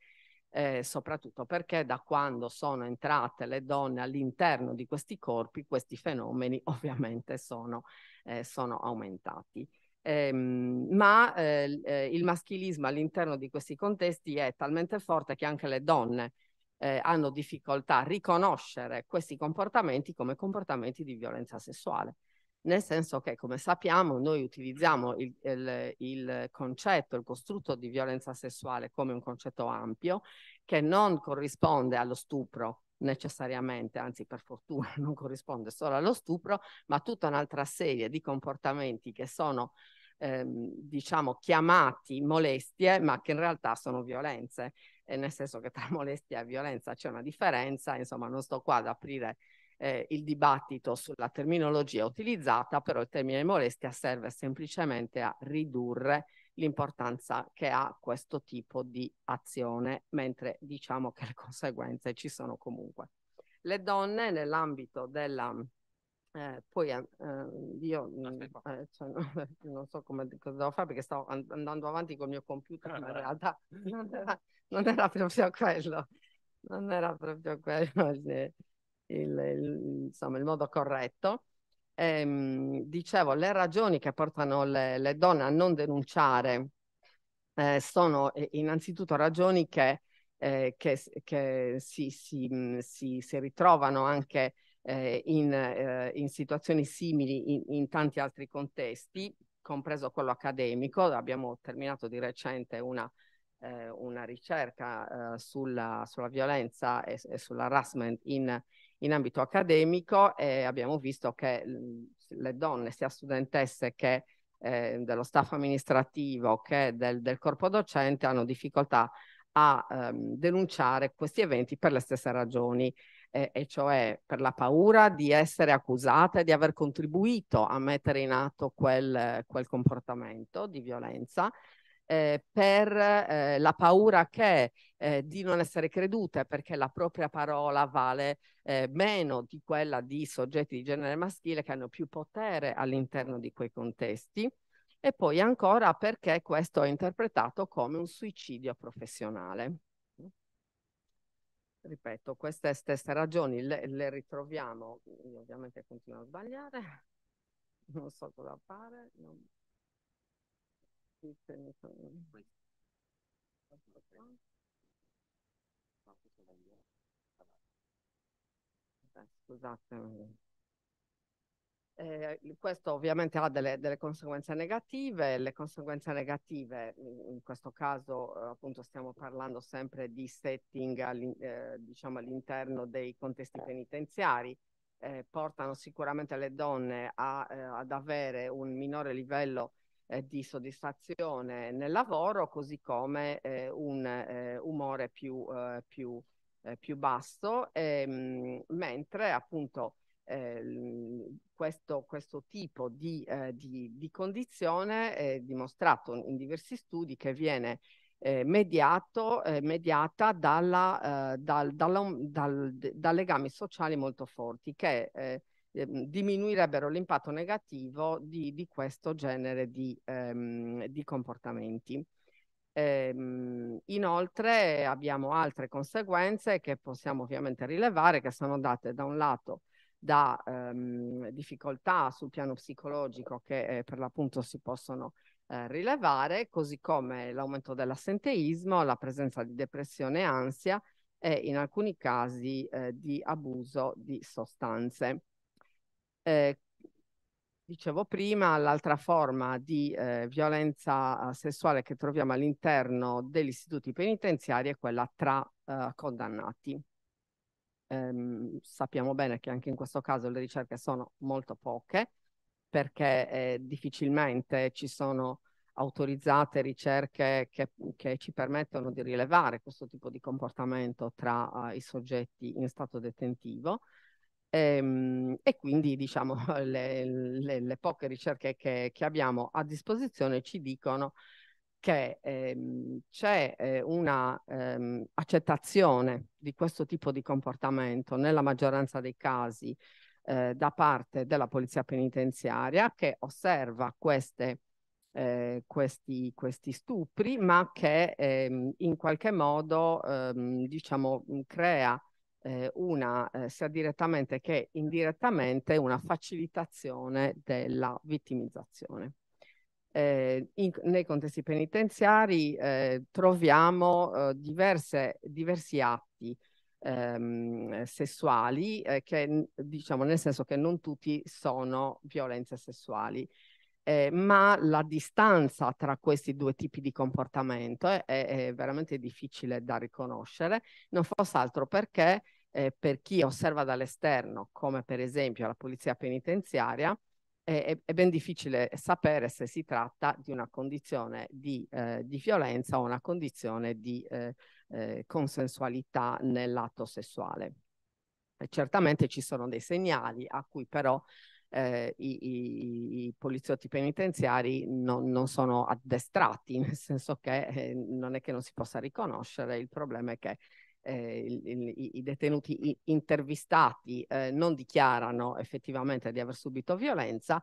eh, soprattutto perché da quando sono entrate le donne all'interno di questi corpi, questi fenomeni <laughs> ovviamente sono, eh, sono aumentati. Eh, ma eh, il maschilismo all'interno di questi contesti è talmente forte che anche le donne eh, hanno difficoltà a riconoscere questi comportamenti come comportamenti di violenza sessuale nel senso che, come sappiamo, noi utilizziamo il, il, il, concetto, il costrutto di violenza sessuale come un concetto ampio che non corrisponde allo stupro necessariamente, anzi per fortuna <laughs> non corrisponde solo allo stupro, ma tutta un'altra serie di comportamenti che sono ehm, diciamo chiamati molestie, ma che in realtà sono violenze, e nel senso che tra molestia e violenza c'è una differenza, insomma non sto qua ad aprire eh, il dibattito sulla terminologia utilizzata, però il termine molestia serve semplicemente a ridurre l'importanza che ha questo tipo di azione, mentre diciamo che le conseguenze ci sono comunque. Le donne nell'ambito della eh, poi eh, io mm, eh, cioè, <laughs> non so come, cosa devo fare perché sto andando avanti col mio computer, ma in realtà non era, <laughs> non era proprio quello, non era proprio quello <laughs> il, il, insomma, il modo corretto. Ehm, dicevo, le ragioni che portano le, le donne a non denunciare eh, sono eh, innanzitutto ragioni che, eh, che, che si, si, si, si, ritrovano anche eh, in, eh, in, situazioni simili in, in, tanti altri contesti, compreso quello accademico. Abbiamo terminato di recente una, eh, una ricerca sulla, sulla, violenza e, e sull'harassment in, in ambito accademico e abbiamo visto che le donne, sia studentesse che eh, dello staff amministrativo che del, del, corpo docente, hanno difficoltà a ehm, denunciare questi eventi per le stesse ragioni, eh, e cioè per la paura di essere accusate di aver contribuito a mettere in atto quel, quel comportamento di violenza eh, per eh, la paura che eh, di non essere credute perché la propria parola vale eh, meno di quella di soggetti di genere maschile che hanno più potere all'interno di quei contesti e poi ancora perché questo è interpretato come un suicidio professionale. Ripeto, queste stesse ragioni le, le ritroviamo, io ovviamente continuo a sbagliare, non so cosa fare. Non... Scusate. Eh, questo ovviamente ha delle, delle, conseguenze negative, le conseguenze negative in questo caso eh, appunto stiamo parlando sempre di setting all'in, eh, diciamo all'interno dei contesti penitenziari, eh, portano sicuramente le donne a, eh, ad avere un minore livello eh, di soddisfazione nel lavoro, così come un umore più, più, più basso, ehm, mentre appunto eh, questo, questo, tipo di, eh, di, di, condizione è dimostrato in diversi studi che viene eh, mediato, eh, mediata dalla, eh, dal, dalla, dal, da legami sociali molto forti che eh, diminuirebbero l'impatto negativo di, di questo genere di, ehm, di comportamenti. Ehm, inoltre abbiamo altre conseguenze che possiamo ovviamente rilevare che sono date da un lato da ehm, difficoltà sul piano psicologico che eh, per l'appunto si possono eh, rilevare, così come l'aumento dell'assenteismo, la presenza di depressione e ansia e in alcuni casi eh, di abuso di sostanze. Eh, dicevo prima, l'altra forma di eh, violenza eh, sessuale che troviamo all'interno degli istituti penitenziari è quella tra condannati ehm, sappiamo bene che anche in questo caso le ricerche sono molto poche perché eh, difficilmente ci sono autorizzate ricerche che, che, ci permettono di rilevare questo tipo di comportamento tra uh, i soggetti in stato detentivo. E, ehm, e quindi diciamo <laughs> le, le, le poche ricerche che, che, abbiamo a disposizione ci dicono che ehm, c'è eh, una ehm, accettazione di questo tipo di comportamento nella maggioranza dei casi eh, da parte della polizia penitenziaria che osserva queste, eh, questi, questi, stupri ma che ehm, in qualche modo ehm, diciamo crea eh, una eh, sia direttamente che indirettamente una facilitazione della vittimizzazione eh, in, nei contesti penitenziari eh, troviamo eh, diverse, diversi atti ehm, sessuali eh, che diciamo nel senso che non tutti sono violenze sessuali. Eh, ma la distanza tra questi due tipi di comportamento è, è veramente difficile da riconoscere, non fosse altro perché eh, per chi osserva dall'esterno, come per esempio la polizia penitenziaria, è, è, ben difficile sapere se si tratta di una condizione di, eh, di violenza o una condizione di eh, eh, consensualità nell'atto sessuale. E certamente ci sono dei segnali a cui però eh, i, i, i, poliziotti penitenziari non, non, sono addestrati, <laughs> nel senso che eh, non è che non si possa riconoscere, il problema è che eh, il, il, i detenuti intervistati eh, non dichiarano effettivamente di aver subito violenza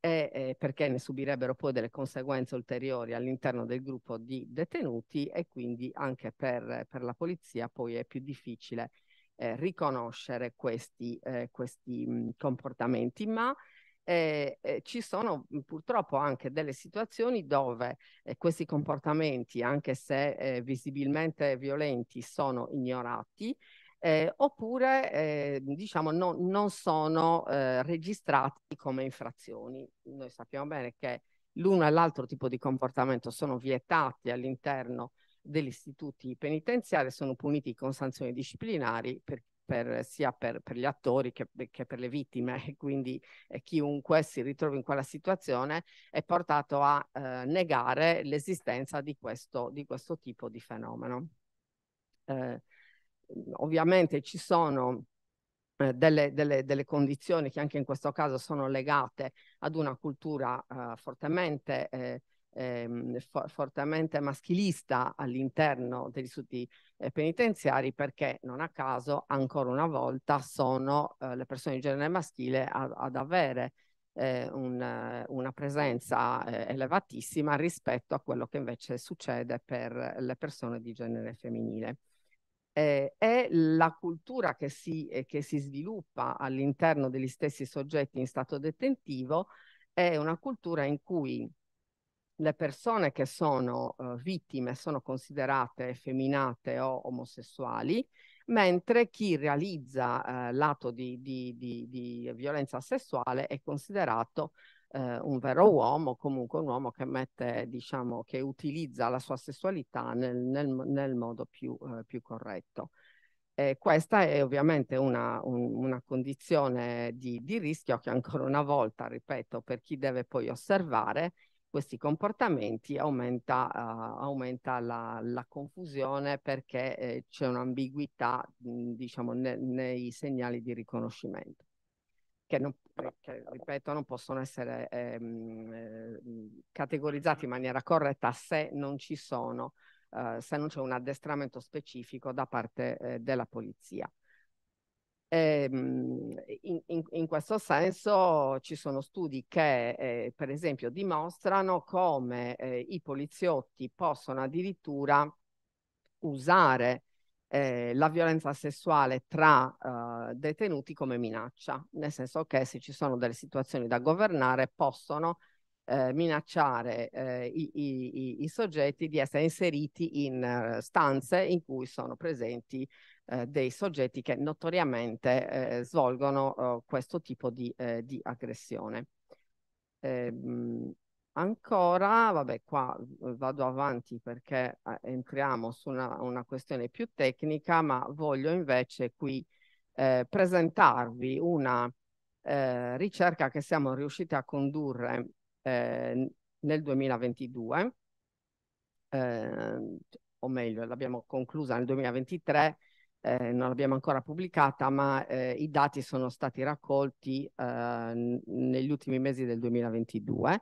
eh, perché ne subirebbero poi delle conseguenze ulteriori all'interno del gruppo di detenuti e quindi anche per, per la polizia poi è più difficile eh, riconoscere questi, eh, questi comportamenti, ma eh, eh, ci sono purtroppo anche delle situazioni dove eh, questi comportamenti, anche se eh, visibilmente violenti, sono ignorati. Eh, oppure eh, diciamo no, non sono registrati come infrazioni. Noi sappiamo bene che l'uno e l'altro tipo di comportamento sono vietati all'interno degli istituti penitenziari, sono puniti con sanzioni disciplinari per, per, sia per, per, gli attori che, che, per le vittime, <laughs> quindi eh, chiunque si ritrovi in quella situazione è portato a eh, negare l'esistenza di questo, di questo tipo di fenomeno. Eh, ovviamente ci sono eh, delle, delle, delle, condizioni che anche in questo caso sono legate ad una cultura eh, fortemente eh, ehm, for fortemente maschilista all'interno degli istituti eh, penitenziari perché non a caso ancora una volta sono eh, le persone di genere maschile a, ad avere eh, un, una presenza eh, elevatissima rispetto a quello che invece succede per le persone di genere femminile. Eh, è la cultura che si, eh, che si sviluppa all'interno degli stessi soggetti in stato detentivo è una cultura in cui le persone che sono uh, vittime sono considerate effeminate o omosessuali, mentre chi realizza uh, l'atto di, di, di, di, violenza sessuale è considerato uh, un vero uomo, comunque un uomo che mette, diciamo, che utilizza la sua sessualità nel, nel, nel modo più, più corretto. Eh, questa è ovviamente una, un, una condizione di, di, rischio che ancora una volta, ripeto, per chi deve poi osservare, questi comportamenti aumenta, uh, aumenta la, la, confusione perché eh, c'è un'ambiguità diciamo ne, nei segnali di riconoscimento che, non, che, ripeto non possono essere ehm, eh, categorizzati in maniera corretta se non ci sono uh, se non c'è un addestramento specifico da parte eh, della polizia. Ehm, in, in, questo senso ci sono studi che eh, per esempio dimostrano come eh, i poliziotti possono addirittura usare eh, la violenza sessuale tra uh, detenuti come minaccia, nel senso che se ci sono delle situazioni da governare possono eh, minacciare eh, i, i, i, soggetti di essere inseriti in stanze in cui sono presenti eh, dei soggetti che notoriamente eh, svolgono uh, questo tipo di, eh, di aggressione. Ehm, ancora, vabbè, qua vado avanti perché eh, entriamo su una, una, questione più tecnica, ma voglio invece qui eh, presentarvi una eh, ricerca che siamo riusciti a condurre eh, nel 2022, eh, o meglio, l'abbiamo conclusa nel 2023 eh, non l'abbiamo ancora pubblicata, ma eh, i dati sono stati raccolti eh, negli ultimi mesi del 2022.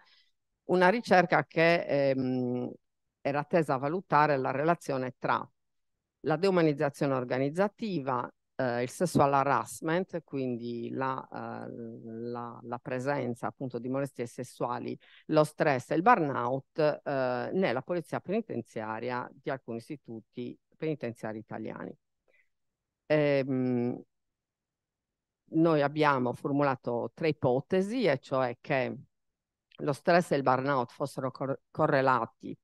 Una ricerca che ehm, era tesa a valutare la relazione tra la deumanizzazione organizzativa, eh, il sexual harassment, quindi la, eh, la, la, presenza appunto di molestie sessuali, lo stress e il burnout eh, nella polizia penitenziaria di alcuni istituti penitenziari italiani ehm, noi abbiamo formulato tre ipotesi, e cioè che lo stress e il burnout fossero cor correlati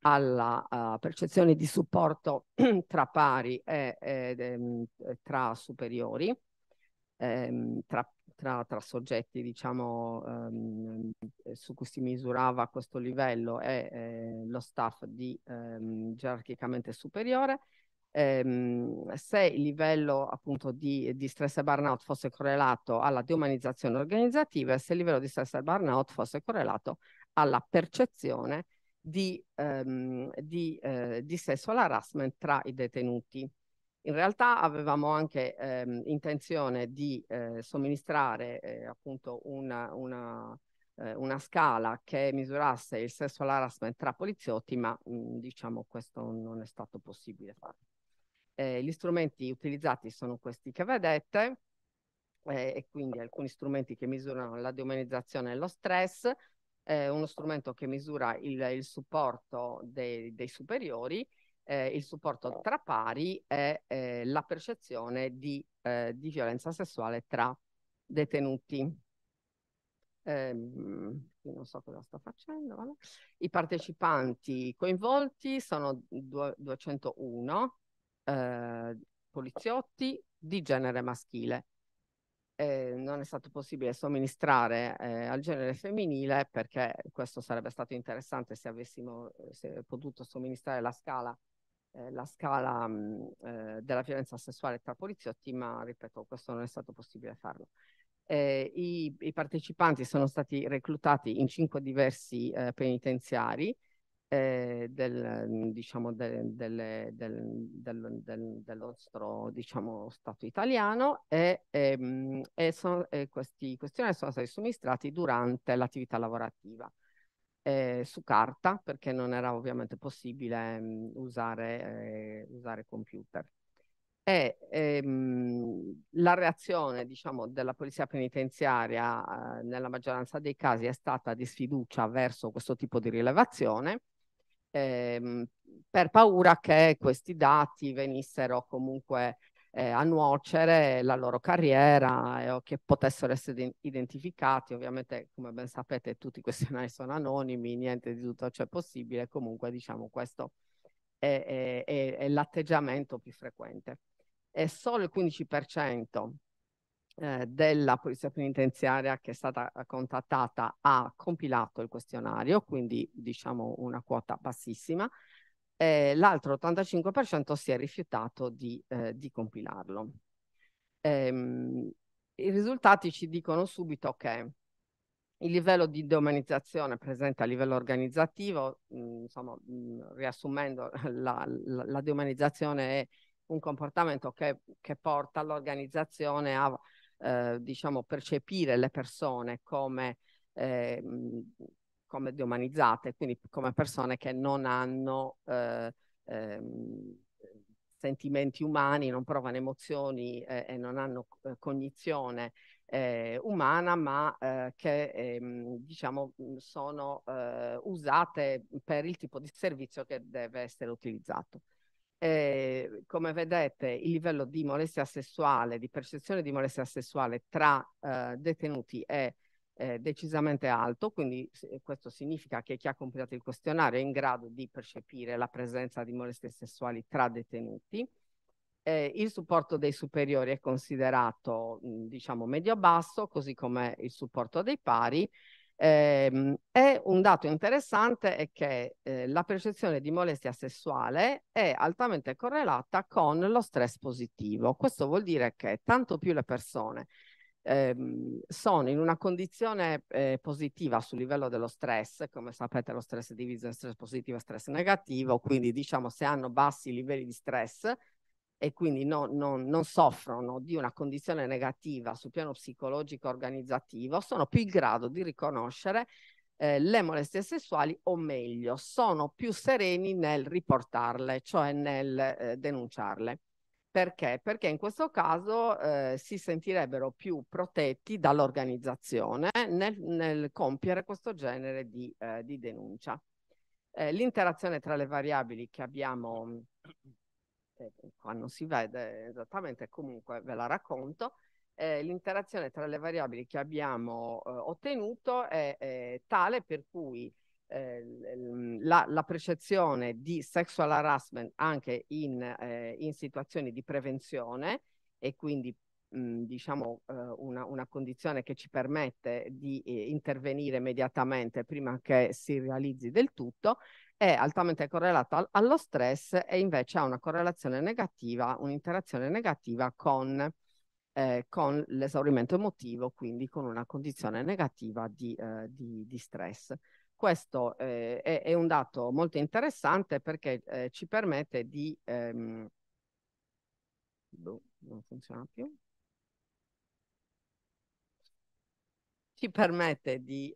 alla uh, percezione di supporto <clears throat> tra pari e, e, e ehm, tra superiori, ehm, tra, tra, tra, soggetti diciamo, um, su cui si misurava questo livello e eh, lo staff di um, gerarchicamente superiore ehm, se il livello appunto di, di, stress e burnout fosse correlato alla deumanizzazione organizzativa e se il livello di stress e burnout fosse correlato alla percezione di, ehm, di, eh, di sexual harassment tra i detenuti. In realtà avevamo anche ehm, intenzione di eh, somministrare eh, appunto una, una, eh, una, scala che misurasse il sexual harassment tra poliziotti, ma mh, diciamo questo non è stato possibile fare. Eh, gli strumenti utilizzati sono questi che vedete, eh, e quindi alcuni strumenti che misurano la deumanizzazione e lo stress, eh, uno strumento che misura il, il supporto dei, dei superiori, eh, il supporto tra pari e eh, la percezione di, eh, di, violenza sessuale tra detenuti. Ehm, non so cosa sto facendo. Vabbè. I partecipanti coinvolti sono 201 eh, poliziotti di genere maschile. Eh, non è stato possibile somministrare eh, al genere femminile perché questo sarebbe stato interessante se avessimo se potuto somministrare la scala, eh, la scala mh, eh, della violenza sessuale tra poliziotti, ma ripeto, questo non è stato possibile farlo. I, i, partecipanti sono stati reclutati in cinque diversi eh, penitenziari eh, del, diciamo, de, de, del, del, del, nostro diciamo, Stato italiano e, ehm, e, son, e questi questionari sono stati somministrati durante l'attività lavorativa. eh, su carta perché non era ovviamente possibile mh, usare, eh, usare computer. E ehm, la reazione diciamo, della polizia penitenziaria eh, nella maggioranza dei casi è stata di sfiducia verso questo tipo di rilevazione ehm, per paura che questi dati venissero comunque eh, a nuocere la loro carriera eh, o che potessero essere identificati. Ovviamente, come ben sapete, tutti questi questionari sono anonimi, niente di tutto ciò è possibile. Comunque, diciamo, questo è, è, è, è l'atteggiamento più frequente. E solo il 15% eh, della polizia penitenziaria che è stata contattata ha compilato il questionario, quindi diciamo una quota bassissima eh, l'altro 85% si è rifiutato di, eh, di compilarlo. Ehm, I risultati ci dicono subito che il livello di deumanizzazione presente a livello organizzativo, mh, insomma, mh, riassumendo, <laughs> la, la, la, deumanizzazione è un comportamento che, che porta l'organizzazione a eh, diciamo, percepire le persone come eh, come deumanizzate, quindi come persone che non hanno eh, ehm, sentimenti umani, non provano emozioni eh, e non hanno eh, cognizione eh, umana, ma eh, che diciamo sono eh, usate per il tipo di servizio che deve essere utilizzato. Eh, come vedete, il livello di molestia sessuale, di percezione di molestia sessuale tra eh, detenuti è eh, decisamente alto, quindi questo significa che chi ha completato il questionario è in grado di percepire la presenza di molestie sessuali tra detenuti. Eh, il supporto dei superiori è considerato, diciamo, medio-basso, così come il supporto dei pari. Eh, e un dato interessante è che eh, la percezione di molestia sessuale è altamente correlata con lo stress positivo. Questo vuol dire che tanto più le persone ehm, sono in una condizione eh, positiva sul livello dello stress, come sapete lo stress è diviso in stress positivo e stress negativo, quindi diciamo se hanno bassi livelli di stress e quindi no, no, non soffrono di una condizione negativa sul piano psicologico organizzativo, sono più in grado di riconoscere eh, le molestie sessuali o meglio, sono più sereni nel riportarle, cioè nel eh, denunciarle. Perché? Perché in questo caso eh, si sentirebbero più protetti dall'organizzazione nel, nel, compiere questo genere di, eh, di denuncia. Eh, l'interazione tra le variabili che abbiamo, eh, qua non si vede esattamente, comunque ve la racconto, eh, l'interazione tra le variabili che abbiamo eh, ottenuto è, è tale per cui eh, la, la, percezione di sexual harassment anche in, eh, in situazioni di prevenzione e quindi mh, diciamo eh, una, una, condizione che ci permette di intervenire immediatamente prima che si realizzi del tutto è altamente correlata al, allo stress e invece ha una correlazione negativa, un'interazione negativa con eh, con l'esaurimento emotivo, quindi con una condizione negativa di, eh, di, di stress. Questo eh, è, è, un dato molto interessante perché eh, ci permette di... Ehm... Boh, non funziona più. Ci permette di,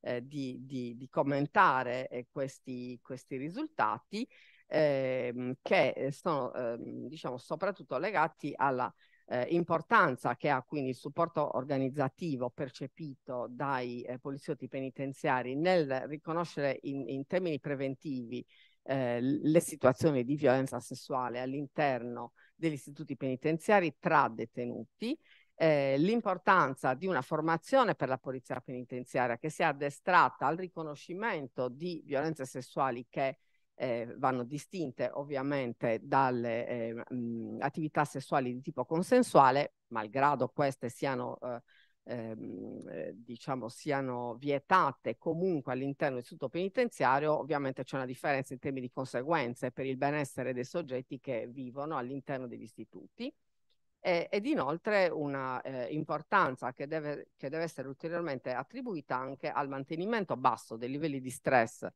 eh, eh di, di, di commentare eh, questi, questi, risultati ehm, che sono ehm, diciamo, soprattutto legati alla eh, importanza che ha quindi il supporto organizzativo percepito dai eh, poliziotti penitenziari nel riconoscere in, in termini preventivi eh, le situazioni di violenza sessuale all'interno degli istituti penitenziari tra detenuti, eh, l'importanza di una formazione per la polizia penitenziaria che sia addestrata al riconoscimento di violenze sessuali che eh, vanno distinte ovviamente dalle eh, mh, attività sessuali di tipo consensuale, malgrado queste siano, eh, ehm, eh, diciamo, siano vietate comunque all'interno dell'istituto penitenziario, ovviamente c'è una differenza in termini di conseguenze per il benessere dei soggetti che vivono all'interno degli istituti. Ed inoltre una eh, importanza che deve, che deve essere ulteriormente attribuita anche al mantenimento basso dei livelli di stress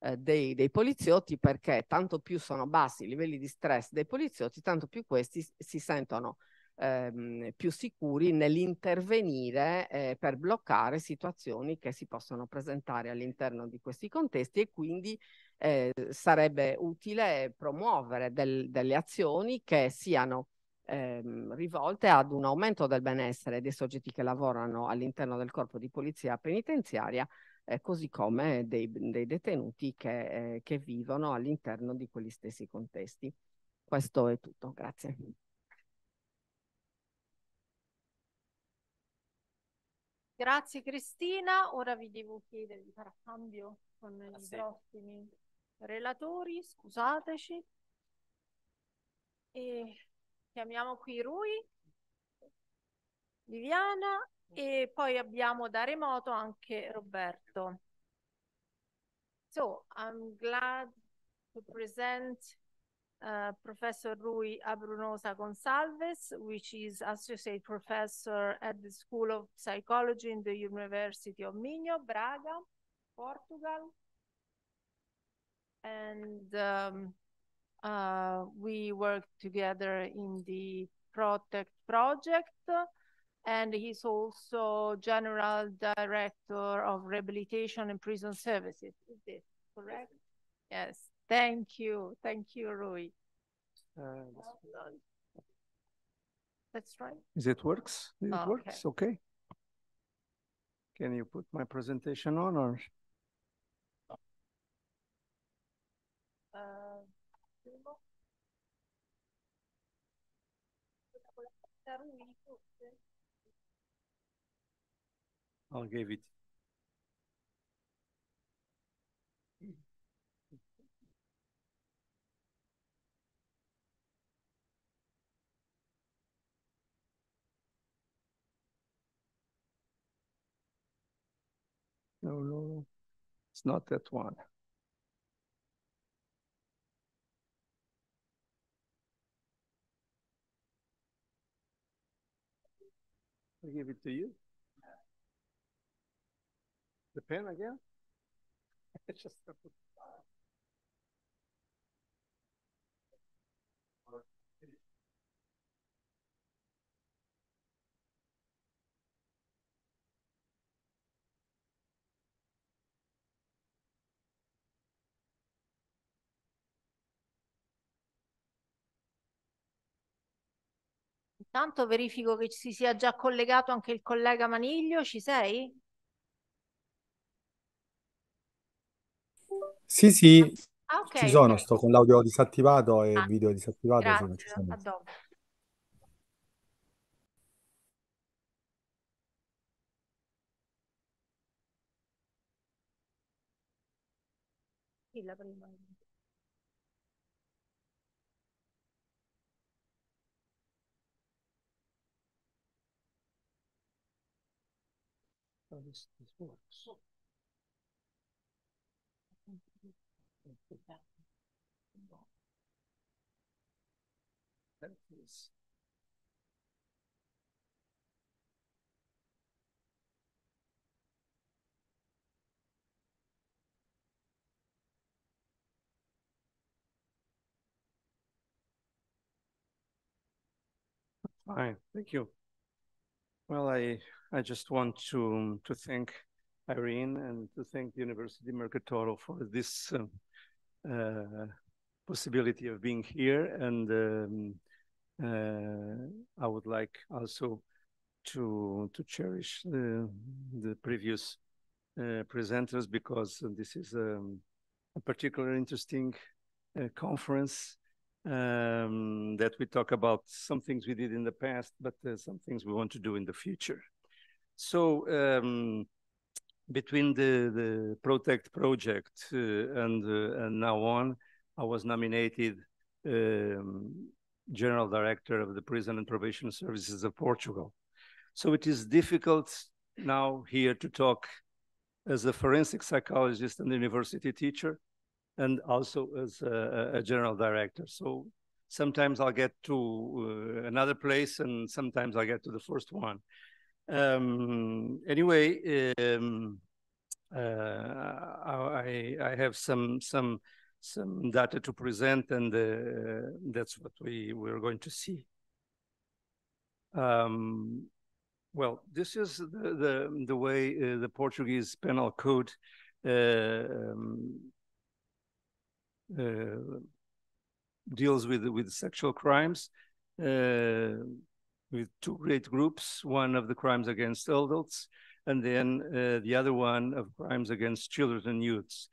eh, dei, dei, poliziotti perché tanto più sono bassi i livelli di stress dei poliziotti, tanto più questi si sentono ehm, più sicuri nell'intervenire eh, per bloccare situazioni che si possono presentare all'interno di questi contesti e quindi eh, sarebbe utile promuovere del, delle azioni che siano ehm, rivolte ad un aumento del benessere dei soggetti che lavorano all'interno del corpo di polizia penitenziaria, eh, così come dei, dei detenuti che, eh, che vivono all'interno di quegli stessi contesti. Questo è tutto, grazie. Grazie Cristina, ora vi devo chiedere di fare cambio con i sì. prossimi relatori, scusateci. E chiamiamo qui Rui, Viviana e poi abbiamo da remoto anche Roberto. So, I'm glad to present uh, Professor Rui Abrunosa Gonçalves, which is Associate Professor at the School of Psychology in the University of Minho, Braga, Portugal. And um, uh, we work together in the Protect project. And he's also General Director of Rehabilitation and Prison Services. Is this correct? Yes. Thank you. Thank you, Rui. That's right. Is it works? It Okay. works, okay. Can you put my presentation on or? Uh, I'll give it. No, no, no. It's not that one. I give it to you. The pen again? <laughs> Just. Intanto verifico che si sia già collegato anche il collega Maniglio. Ci sei? Sì, sì, Ah, ok. ci sono, ok. sto con l'audio disattivato e Ah, il video disattivato, Grazie, sono. a dopo. La prima? Oh, this, this works. That is. Fine, thank you. Well, I, I just want to, to thank Irene and to thank the University Mercatorum for this um, uh, possibility of being here. And um, uh, I would like also to, to cherish the, the previous uh, presenters because this is um, a particularly interesting uh, conference um, that we talk about some things we did in the past, but uh, some things we want to do in the future. So um, between the, the Protect project uh, and, uh, and now on, I was nominated um, General Director of the Prison and Probation Services of Portugal. So it is difficult now here to talk as a forensic psychologist and university teacher and also as a, a general director. So sometimes I'll get to uh, another place and sometimes I'll get to the first one. Um, anyway, um, uh, I, I have some some some data to present, and uh, that's what we we're going to see. Um, well, this is the the, the way uh, the Portuguese penal code uh, um, uh, deals with with sexual crimes uh, with two great groups one of the crimes against adults and then uh, the other one of crimes against children and youths.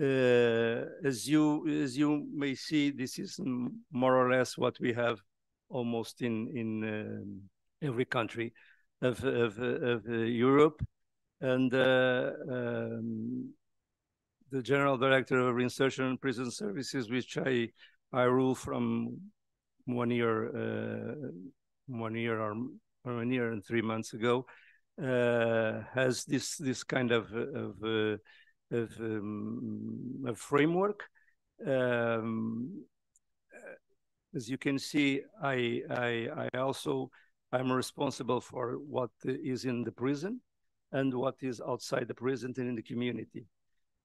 Uh, as you as you may see this is more or less what we have almost in in um, every country of of, of Europe. And um, the general director of reinsertion and prison services, which I I rule from one year, uh, one year or, one year and three months ago, uh, has this this kind of of, uh, of um, a framework. Um, as you can see, I, I I also I'm responsible for what is in the prison and what is outside the prison and in the community.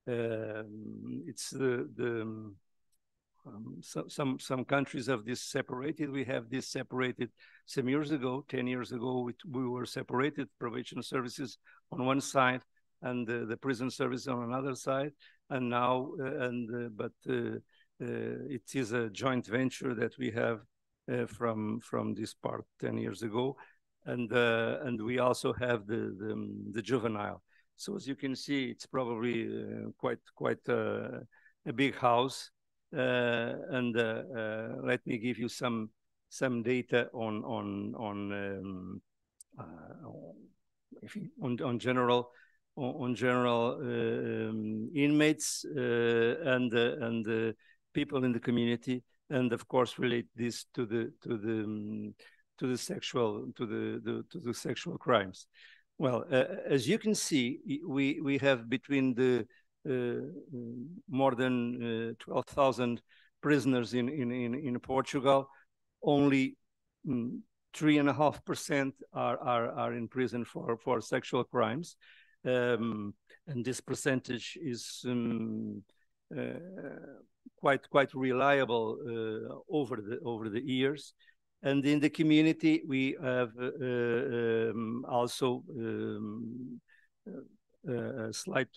Um, it's the the um, so, some some countries have this separated. We have this separated some years ago. Ten years ago, we, we were separated. Probation services on one side and the, the prison service on another side. And now, uh, and uh, but uh, uh it is a joint venture that we have uh, from from this part ten years ago, and uh, and we also have the the, the juvenile. So as you can see, it's probably quite quite a big house. Uh, and uh, uh, let me give you some some data on on on um, on, on general on, general um, inmates and and people in the community, and of course relate this to the to the um, to the sexual to the, the to the sexual crimes. Well, uh, as you can see, we, we have between the more than uh, 12,000 prisoners in, in, in, in, Portugal, only mm, three and a half percent are, are, are in prison for, for sexual crimes. Um, and this percentage is um, uh, quite quite reliable uh, over the over the years. And in the community, we have uh, um, also um, uh, a slight,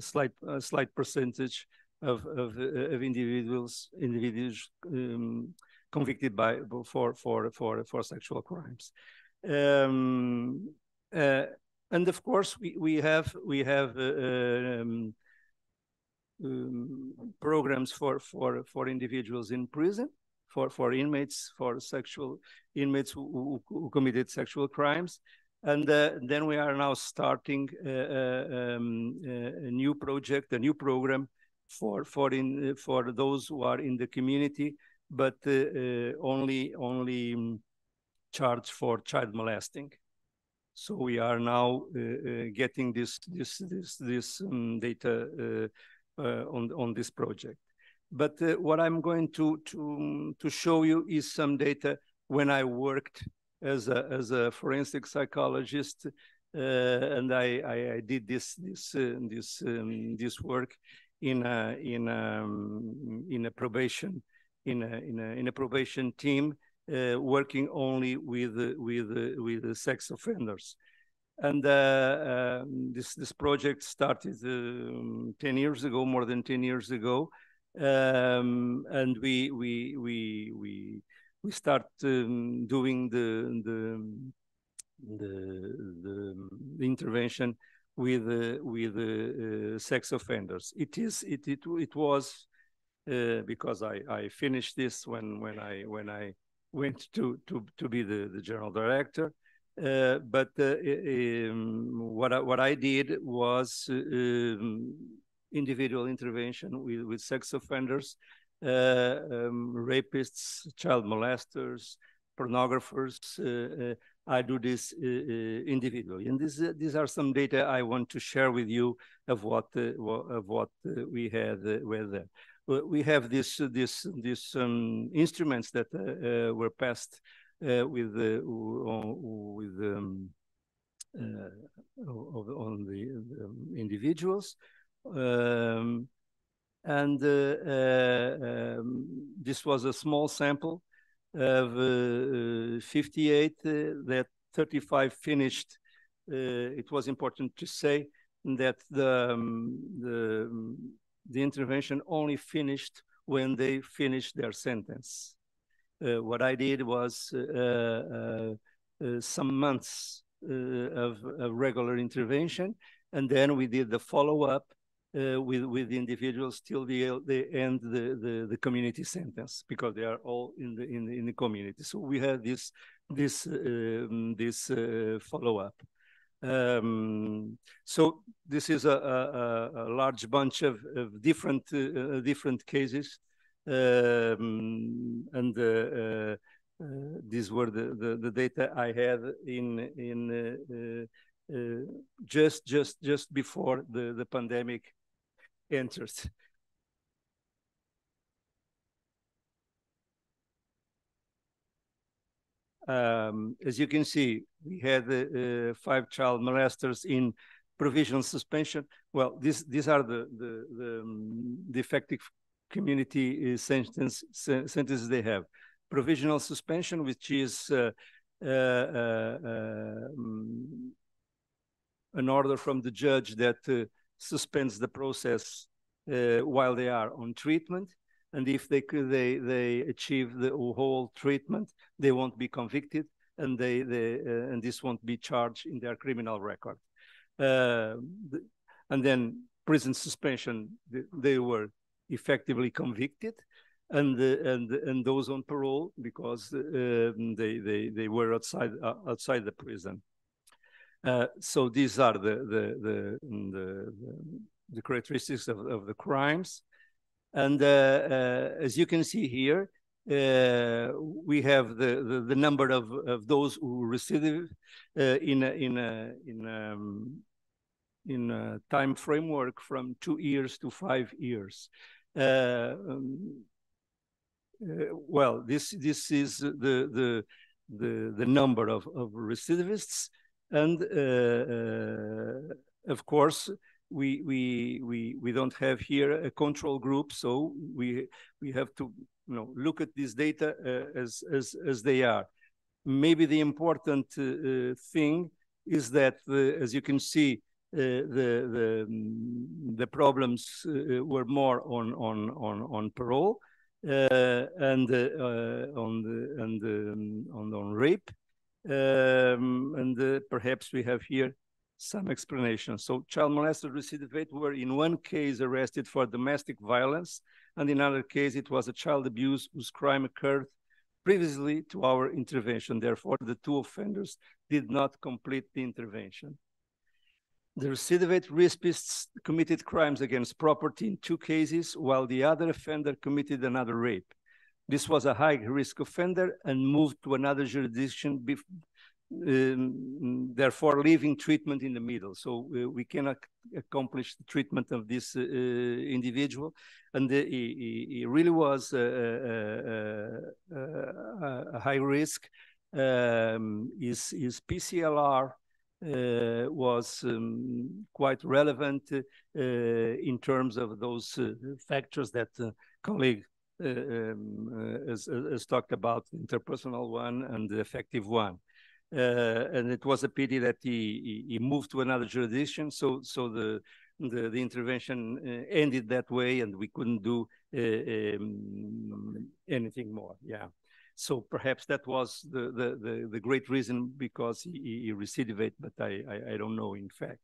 slight, a slight percentage of, of, of individuals, individuals um, convicted by for for for for sexual crimes. Um, uh, and of course, we we have we have uh, um, um, programs for for for individuals in prison for, for inmates, for sexual inmates who, who committed sexual crimes. And uh, then we are now starting uh, uh um, uh, a new project, a new program for for in uh, for those who are in the community, but only only um, charged for child molesting. So we are now getting this this this this um, data on on this project. But uh, what I'm going to, to, to show you is some data when I worked as a, as a forensic psychologist uh, and I, I, I, did this this uh, this um, this work in a in a, um, in a probation in a in a, in a probation team uh, working only with with with sex offenders. And uh, um, this this project started um, 10 years ago more than 10 years ago. Um, and we we we we we start um, doing the the the, the intervention with uh, with uh, sex offenders. It is it it it was uh, because I I finished this when when I when I went to to to be the the general director. Uh, but uh, um, what I, what I did was uh, um, individual intervention with, with sex offenders, uh, um, rapists, child molesters, pornographers. Uh, uh, I do this individually, and this, these are some data I want to share with you of what of what we had with them we have this this these um, instruments that uh, uh, were passed uh, with with um, on the, the, individuals um, and uh, uh, um, this was a small sample of uh, 58, uh, that 35 finished. It was important to say that the, um, the, the intervention only finished when they finished their sentence. Uh, what I did was uh, uh, some months of, of, regular intervention, and then we did the follow-up with with the individuals till the end the, the, the community sentence because they are all in the in the, in the community. So we have this this um, this follow-up. Um, so this is a, a, a, large bunch of, of different uh, different cases, um, and uh, uh, uh, these were the, the, the, data I had in in uh, uh, just just just before the the pandemic Um, as you can see, we had uh, five child molesters in provisional suspension. Well, these these are the the, the, um, community uh, sentence, sentences they have. Provisional suspension, which is uh, uh, uh um, an order from the judge that uh, suspends the process while they are on treatment and if they they they achieve the whole treatment, they won't be convicted, and they they uh, and this won't be charged in their criminal record. Uh, and then prison suspension, they, were effectively convicted, and uh, and and those on parole because uh, they they they were outside uh, outside the prison. Uh, so these are the the the the, the characteristics of, of the crimes. And uh, uh, as you can see here, uh, we have the, the, the, number of, of those who recidivate in a, in a, in a, um, in a time framework from two years to five years. Um, well, this this is the the the, the number of, of recidivists, and uh, uh, of course, we we we we don't have here a control group, so we we have to you know look at this data uh, as as as they are. Maybe the important thing is that the, as you can see, uh, the the mm, the problems uh, were more on on on on parole uh, and on the and um, on on rape, um, and perhaps we have here some explanation. So child molester recidivate were in one case arrested for domestic violence, and in another case it was a child abuse whose crime occurred previously to our intervention. Therefore, the two offenders did not complete the intervention. The recidivate rapists committed crimes against property in two cases, while the other offender committed another rape. This was a high risk offender and moved to another jurisdiction um, therefore leaving treatment in the middle. So uh, we cannot accomplish the treatment of this uh, individual. And uh, he, he, really was a, a, a, a high risk. Um, his, his PCL-R uh, was um, quite relevant uh, in terms of those uh, factors that colleague um, has, has, talked about, interpersonal one and the affective one. Uh, and it was a pity that he, he, moved to another jurisdiction. So so the the, the intervention uh, ended that way, and we couldn't do uh, um, anything more. Yeah. So perhaps that was the the the, the great reason because he, he recidivate, but I, I, I don't know in fact.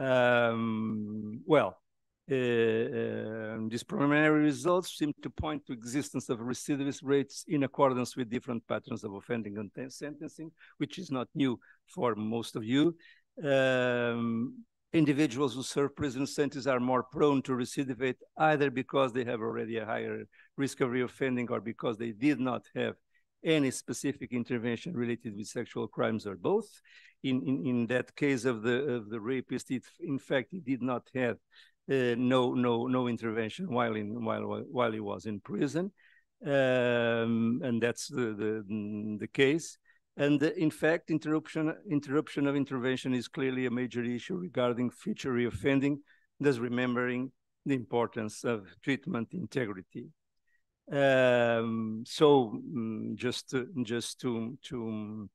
Um, well, uh, these preliminary results seem to point to existence of recidivist rates in accordance with different patterns of offending and sentencing, which is not new for most of you. Um, individuals who serve prison sentences are more prone to recidivate either because they have already a higher risk of reoffending or because they did not have any specific intervention related with sexual crimes or both. In, in, in that case of the, of the rapist, it, in fact, he did not have uh, no no no intervention while in while while he was in prison, um, and that's the the, the case. And uh, in fact, interruption interruption of intervention is clearly a major issue regarding future reoffending. Thus, remembering the importance of treatment integrity. Um, so mm, just to, just to to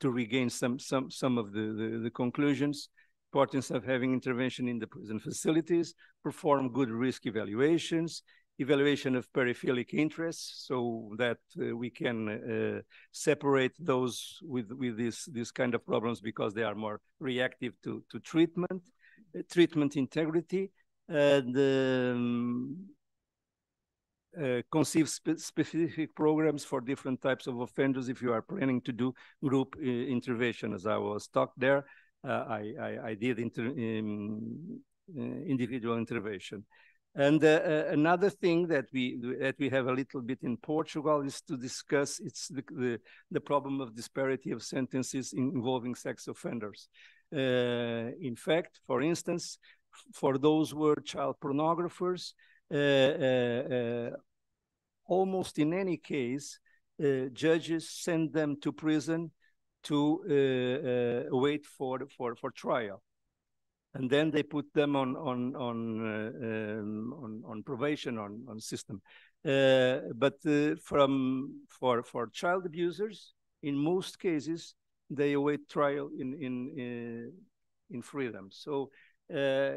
to regain some some some of the, the, the conclusions, importance of having intervention in the prison facilities, perform good risk evaluations, evaluation of paraphilic interests so that uh, we can uh, separate those with, with this, this kind of problems because they are more reactive to, to treatment, uh, treatment integrity, and um, uh, conceive spe specific programs for different types of offenders if you are planning to do group uh, intervention as I was talked there. Uh, I, I, I, did inter um, individual intervention. And uh, uh, another thing that we that we have a little bit in Portugal is to discuss it's the the, the problem of disparity of sentences involving sex offenders. Uh, in fact, for instance, for those who are child pornographers, uh, uh, uh, almost in any case, judges send them to prison to wait for for for trial and then they put them on on on uh, um, on, on, probation on on system. Uh, but uh, from for for child abusers, in most cases, they await trial in in uh, in freedom. So uh,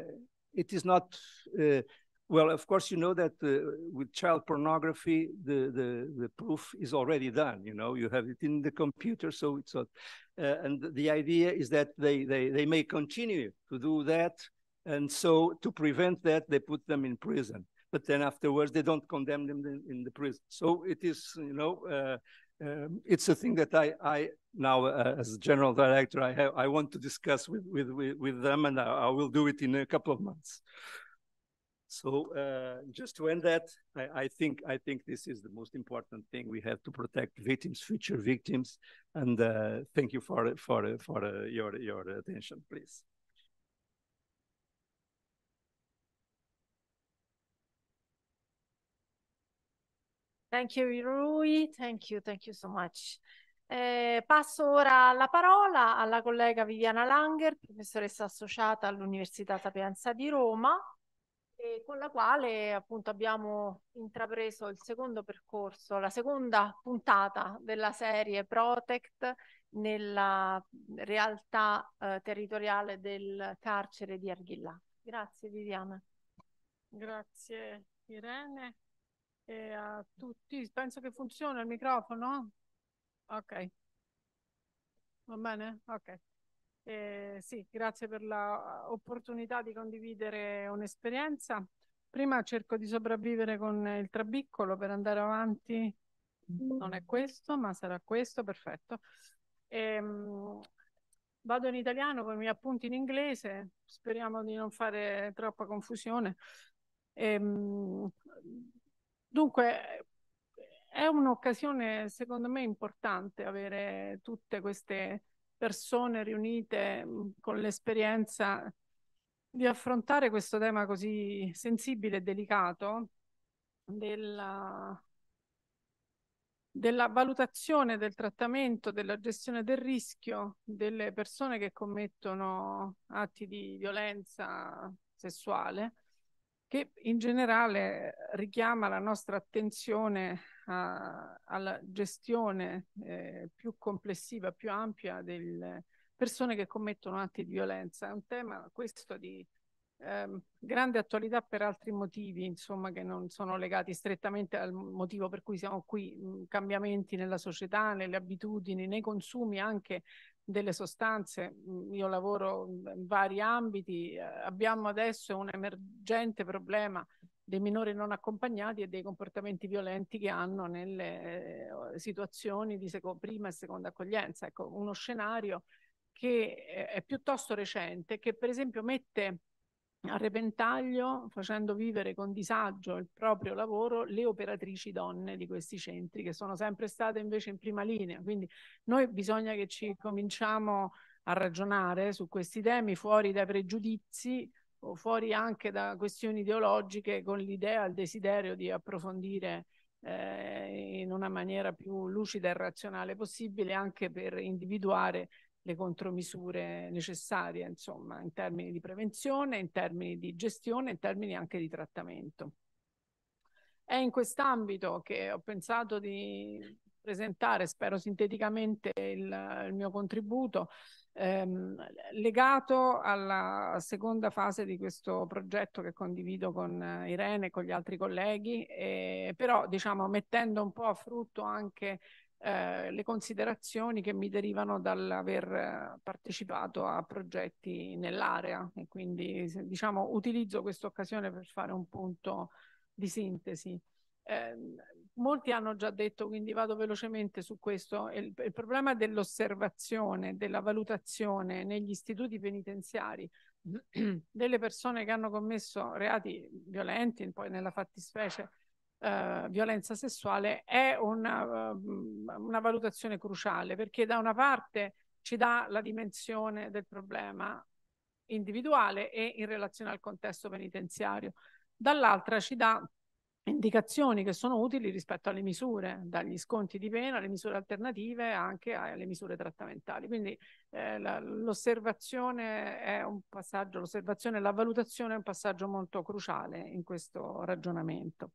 it is not uh, well, of course, you know that uh, with child pornography, the, the, the proof is already done. You know, you have it in the computer, so it's a, uh, and the idea is that they, they, they may continue to do that. And so to prevent that, they put them in prison. But then afterwards, they don't condemn them in, in the prison. So it is, you know, uh, um, it's a thing that I, I now, uh, as general director, I have, I want to discuss with, with, with, with them, and I, I will do it in a couple of months. So uh, just to end that, I, I, think I think this is the most important thing. We have to protect victims, future victims, and uh, thank you for for for uh, your your attention, please. Thank you, Rui. Thank you, thank you so much. Eh, passo ora la parola alla collega Viviana Langher, professoressa associata all'Università Sapienza di Roma e con la quale appunto abbiamo intrapreso il secondo percorso, la seconda puntata della serie Protect nella realtà eh, territoriale del carcere di Arghilla. Grazie Viviana. Grazie Irene e a tutti. Penso che funzioni il microfono. Ok. Va bene? Ok. Eh, sì, grazie per l'opportunità di condividere un'esperienza. Prima cerco di sopravvivere con il trabiccolo per andare avanti. Non è questo, ma sarà questo, perfetto. Ehm, vado in italiano con i miei appunti in inglese, speriamo di non fare troppa confusione. Ehm, dunque, è un'occasione secondo me importante avere tutte queste persone riunite mm, con l'esperienza di affrontare questo tema così sensibile e delicato della, della valutazione del trattamento, della gestione del rischio delle persone che commettono atti di violenza sessuale che in generale richiama la nostra attenzione a, alla gestione eh, più complessiva, più ampia delle persone che commettono atti di violenza. È un tema questo di eh, grande attualità per altri motivi, insomma, che non sono legati strettamente al motivo per cui siamo qui, cambiamenti nella società, nelle abitudini, nei consumi anche delle sostanze. Io lavoro in vari ambiti, eh, abbiamo adesso un emergente problema dei minori non accompagnati e dei comportamenti violenti che hanno nelle eh, situazioni di prima e seconda accoglienza. Ecco, uno scenario che è piuttosto recente, che per esempio mette a repentaglio, facendo vivere con disagio il proprio lavoro, le operatrici donne di questi centri, che sono sempre state invece in prima linea. Quindi noi bisogna che ci cominciamo a ragionare su questi temi fuori dai pregiudizi o fuori anche da questioni ideologiche con l'idea, il desiderio di approfondire eh, in una maniera più lucida e razionale possibile anche per individuare le contromisure necessarie, insomma, in termini di prevenzione, in termini di gestione, in termini anche di trattamento. È in quest'ambito che ho pensato di presentare, spero sinteticamente, il, il mio contributo ehm, legato alla seconda fase di questo progetto che condivido con eh, Irene e con gli altri colleghi, eh, però diciamo mettendo un po' a frutto anche eh, le considerazioni che mi derivano dall'aver eh, partecipato a progetti nell'area e quindi diciamo utilizzo questa occasione per fare un punto di sintesi. Eh, molti hanno già detto, quindi vado velocemente su questo, il, il problema dell'osservazione, della valutazione negli istituti penitenziari <clears throat> delle persone che hanno commesso reati violenti, poi nella fattispecie eh, violenza sessuale, è una, una valutazione cruciale perché da una parte ci dà la dimensione del problema individuale e in relazione al contesto penitenziario, dall'altra ci dà indicazioni che sono utili rispetto alle misure, dagli sconti di pena, alle misure alternative, anche alle misure trattamentali. Quindi eh, l'osservazione è un passaggio, l'osservazione e la valutazione è un passaggio molto cruciale in questo ragionamento.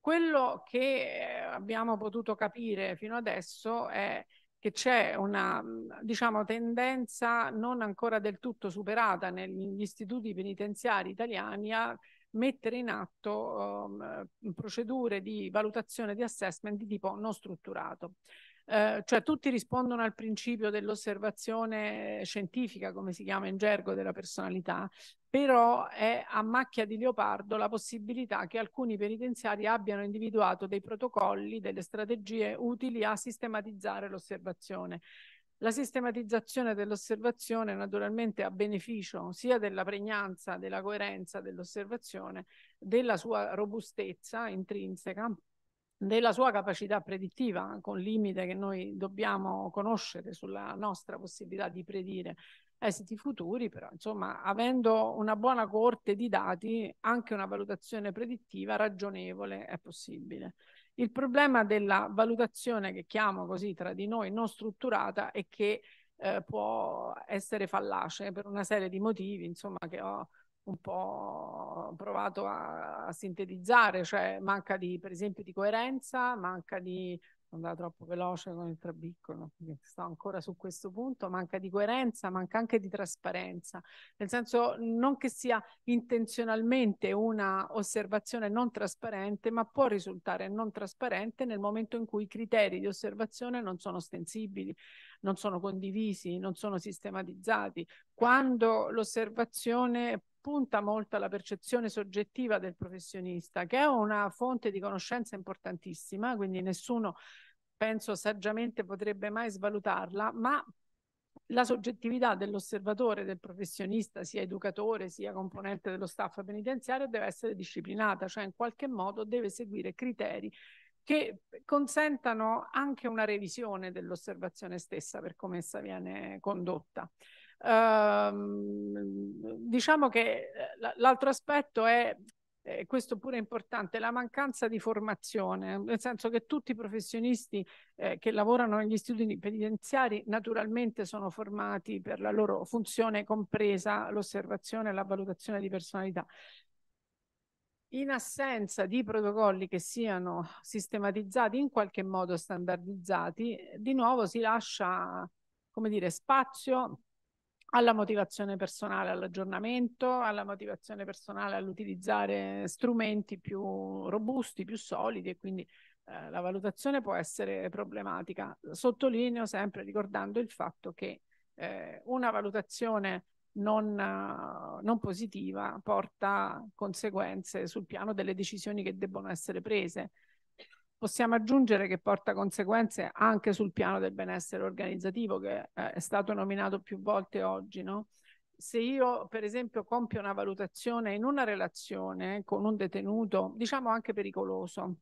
Quello che abbiamo potuto capire fino adesso è che c'è una diciamo, tendenza non ancora del tutto superata negli istituti penitenziari italiani a mettere in atto um, procedure di valutazione di assessment di tipo non strutturato. Eh, cioè tutti rispondono al principio dell'osservazione scientifica, come si chiama in gergo della personalità, però è a macchia di leopardo la possibilità che alcuni penitenziari abbiano individuato dei protocolli, delle strategie utili a sistematizzare l'osservazione. La sistematizzazione dell'osservazione naturalmente a beneficio sia della pregnanza, della coerenza dell'osservazione, della sua robustezza intrinseca, della sua capacità predittiva, con limite che noi dobbiamo conoscere sulla nostra possibilità di predire esiti futuri, però insomma avendo una buona corte di dati anche una valutazione predittiva ragionevole è possibile. Il problema della valutazione che chiamo così tra di noi non strutturata è che eh, può essere fallace per una serie di motivi, insomma, che ho un po' provato a, a sintetizzare, cioè manca di, per esempio, di coerenza, manca di andata troppo veloce con il trabiccolo, sto ancora su questo punto, manca di coerenza, manca anche di trasparenza, nel senso non che sia intenzionalmente una osservazione non trasparente, ma può risultare non trasparente nel momento in cui i criteri di osservazione non sono ostensibili, non sono condivisi, non sono sistematizzati. Quando l'osservazione punta molto alla percezione soggettiva del professionista, che è una fonte di conoscenza importantissima, quindi nessuno, penso saggiamente, potrebbe mai svalutarla, ma la soggettività dell'osservatore, del professionista, sia educatore, sia componente dello staff penitenziario, deve essere disciplinata, cioè in qualche modo deve seguire criteri che consentano anche una revisione dell'osservazione stessa per come essa viene condotta. Uh, diciamo che eh, l'altro aspetto è eh, questo pure è importante, la mancanza di formazione, nel senso che tutti i professionisti eh, che lavorano negli istituti penitenziari naturalmente sono formati per la loro funzione compresa l'osservazione e la valutazione di personalità. In assenza di protocolli che siano sistematizzati, in qualche modo standardizzati, di nuovo si lascia, come dire, spazio alla motivazione personale all'aggiornamento, alla motivazione personale all'utilizzare strumenti più robusti, più solidi e quindi eh, la valutazione può essere problematica. Sottolineo sempre ricordando il fatto che eh, una valutazione non, non, positiva porta conseguenze sul piano delle decisioni che debbono essere prese possiamo aggiungere che porta conseguenze anche sul piano del benessere organizzativo che eh, è stato nominato più volte oggi, no? Se io, per esempio, compio una valutazione in una relazione con un detenuto, diciamo anche pericoloso,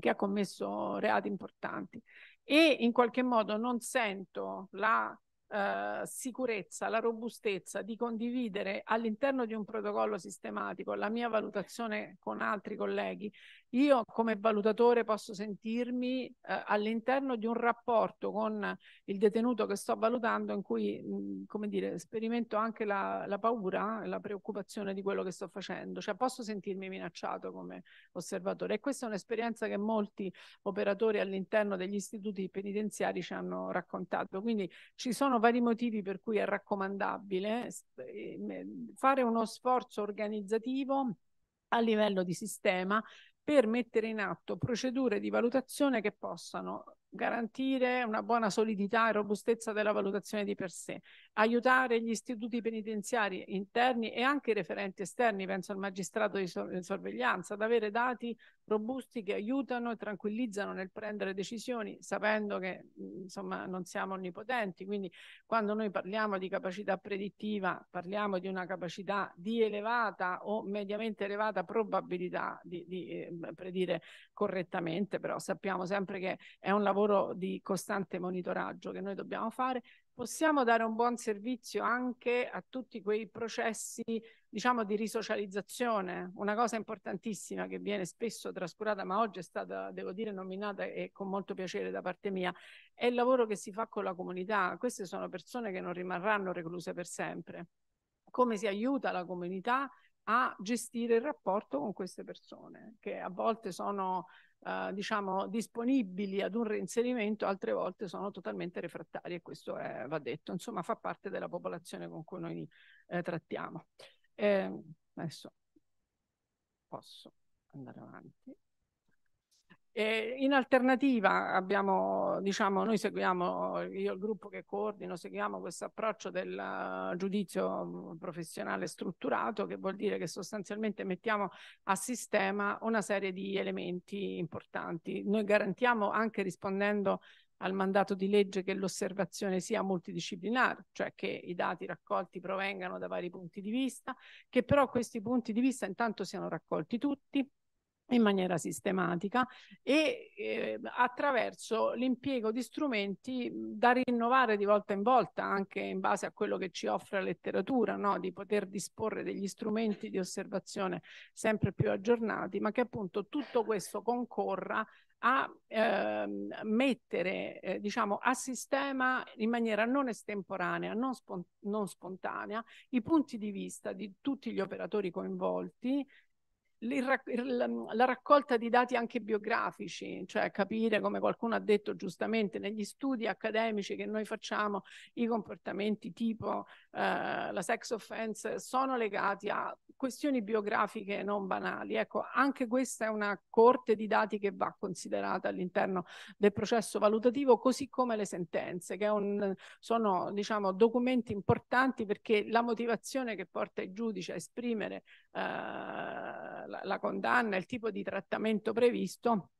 che ha commesso reati importanti e in qualche modo non sento la eh, sicurezza, la robustezza di condividere all'interno di un protocollo sistematico la mia valutazione con altri colleghi, io come valutatore posso sentirmi eh, all'interno di un rapporto con il detenuto che sto valutando in cui, mh, come dire, sperimento anche la, la paura la preoccupazione di quello che sto facendo, cioè posso sentirmi minacciato come osservatore. E questa è un'esperienza che molti operatori all'interno degli istituti penitenziari ci hanno raccontato, quindi ci sono vari motivi per cui è raccomandabile eh, fare uno sforzo organizzativo a livello di sistema per mettere in atto procedure di valutazione che possano garantire una buona solidità e robustezza della valutazione di per sé, aiutare gli istituti penitenziari interni e anche i referenti esterni, penso al magistrato di sorveglianza, ad avere dati robusti che aiutano e tranquillizzano nel prendere decisioni, sapendo che insomma non siamo onnipotenti. Quindi quando noi parliamo di capacità predittiva, parliamo di una capacità di elevata o mediamente elevata probabilità di, di eh, predire correttamente, però sappiamo sempre che è un lavoro lavoro di costante monitoraggio che noi dobbiamo fare, possiamo dare un buon servizio anche a tutti quei processi, diciamo, di risocializzazione. Una cosa importantissima che viene spesso trascurata, ma oggi è stata, devo dire, nominata e con molto piacere da parte mia, è il lavoro che si fa con la comunità. Queste sono persone che non rimarranno recluse per sempre. Come si aiuta la comunità a gestire il rapporto con queste persone, che a volte sono eh, diciamo, disponibili ad un reinserimento, altre volte sono totalmente refrattari e questo è, va detto, insomma fa parte della popolazione con cui noi eh, trattiamo. Eh, adesso posso andare avanti. E in alternativa abbiamo, diciamo, noi seguiamo, io il gruppo che coordino, seguiamo questo approccio del giudizio professionale strutturato, che vuol dire che sostanzialmente mettiamo a sistema una serie di elementi importanti. Noi garantiamo anche rispondendo al mandato di legge che l'osservazione sia multidisciplinare, cioè che i dati raccolti provengano da vari punti di vista, che però questi punti di vista intanto siano raccolti tutti, in maniera sistematica e eh, attraverso l'impiego di strumenti da rinnovare di volta in volta anche in base a quello che ci offre la letteratura, no? di poter disporre degli strumenti di osservazione sempre più aggiornati, ma che appunto tutto questo concorra a eh, mettere eh, diciamo a sistema in maniera non estemporanea, non, spon non spontanea i punti di vista di tutti gli operatori coinvolti la raccolta di dati anche biografici, cioè capire, come qualcuno ha detto giustamente, negli studi accademici che noi facciamo, i comportamenti tipo eh, la sex offense sono legati a questioni biografiche non banali. Ecco, anche questa è una corte di dati che va considerata all'interno del processo valutativo, così come le sentenze, che un, sono diciamo, documenti importanti perché la motivazione che porta i giudici a esprimere la, la condanna, il tipo di trattamento previsto,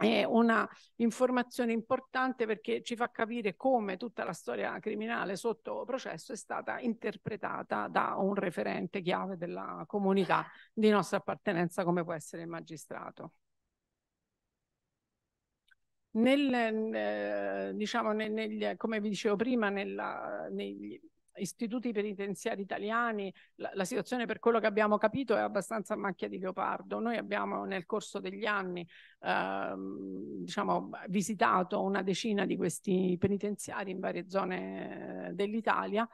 è una informazione importante perché ci fa capire come tutta la storia criminale sotto processo è stata interpretata da un referente chiave della comunità di nostra appartenenza come può essere il magistrato. Nel, eh, diciamo, nel, nel, come vi dicevo prima, nella, negli, istituti penitenziari italiani, la, la, situazione per quello che abbiamo capito è abbastanza a macchia di leopardo. Noi abbiamo nel corso degli anni ehm, diciamo, visitato una decina di questi penitenziari in varie zone eh, dell'Italia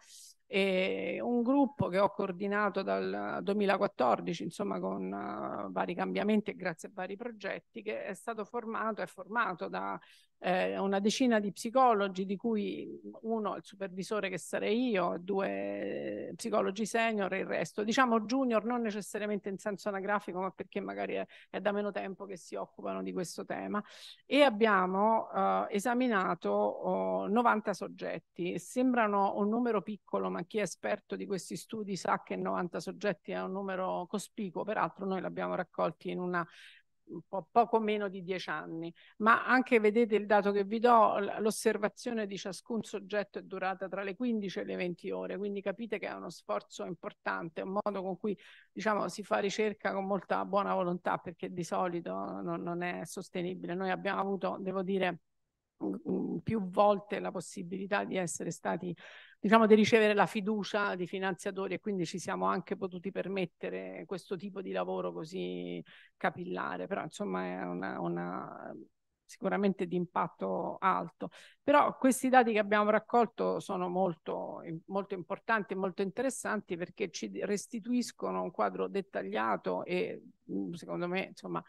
e un gruppo che ho coordinato dal 2014, insomma con uh, vari cambiamenti e grazie a vari progetti, che è stato formato, è formato da eh, una decina di psicologi, di cui uno il supervisore che sarei io, due psicologi senior e il resto, diciamo junior non necessariamente in senso anagrafico, ma perché magari è, è da meno tempo che si occupano di questo tema. E abbiamo uh, esaminato uh, 90 soggetti. Sembrano un numero piccolo, ma chi è esperto di questi studi sa che 90 soggetti è un numero cospicuo, peraltro noi l'abbiamo raccolti in una un po' poco meno di dieci anni, ma anche vedete il dato che vi do, l'osservazione di ciascun soggetto è durata tra le 15 e le 20 ore, quindi capite che è uno sforzo importante, un modo con cui diciamo, si fa ricerca con molta buona volontà perché di solito non, non è sostenibile. Noi abbiamo avuto, devo dire, più volte la possibilità di essere stati, diciamo, di ricevere la fiducia di finanziatori e quindi ci siamo anche potuti permettere questo tipo di lavoro così capillare, però insomma è una, una sicuramente di impatto alto. Però questi dati che abbiamo raccolto sono molto, molto importanti e molto interessanti perché ci restituiscono un quadro dettagliato e secondo me insomma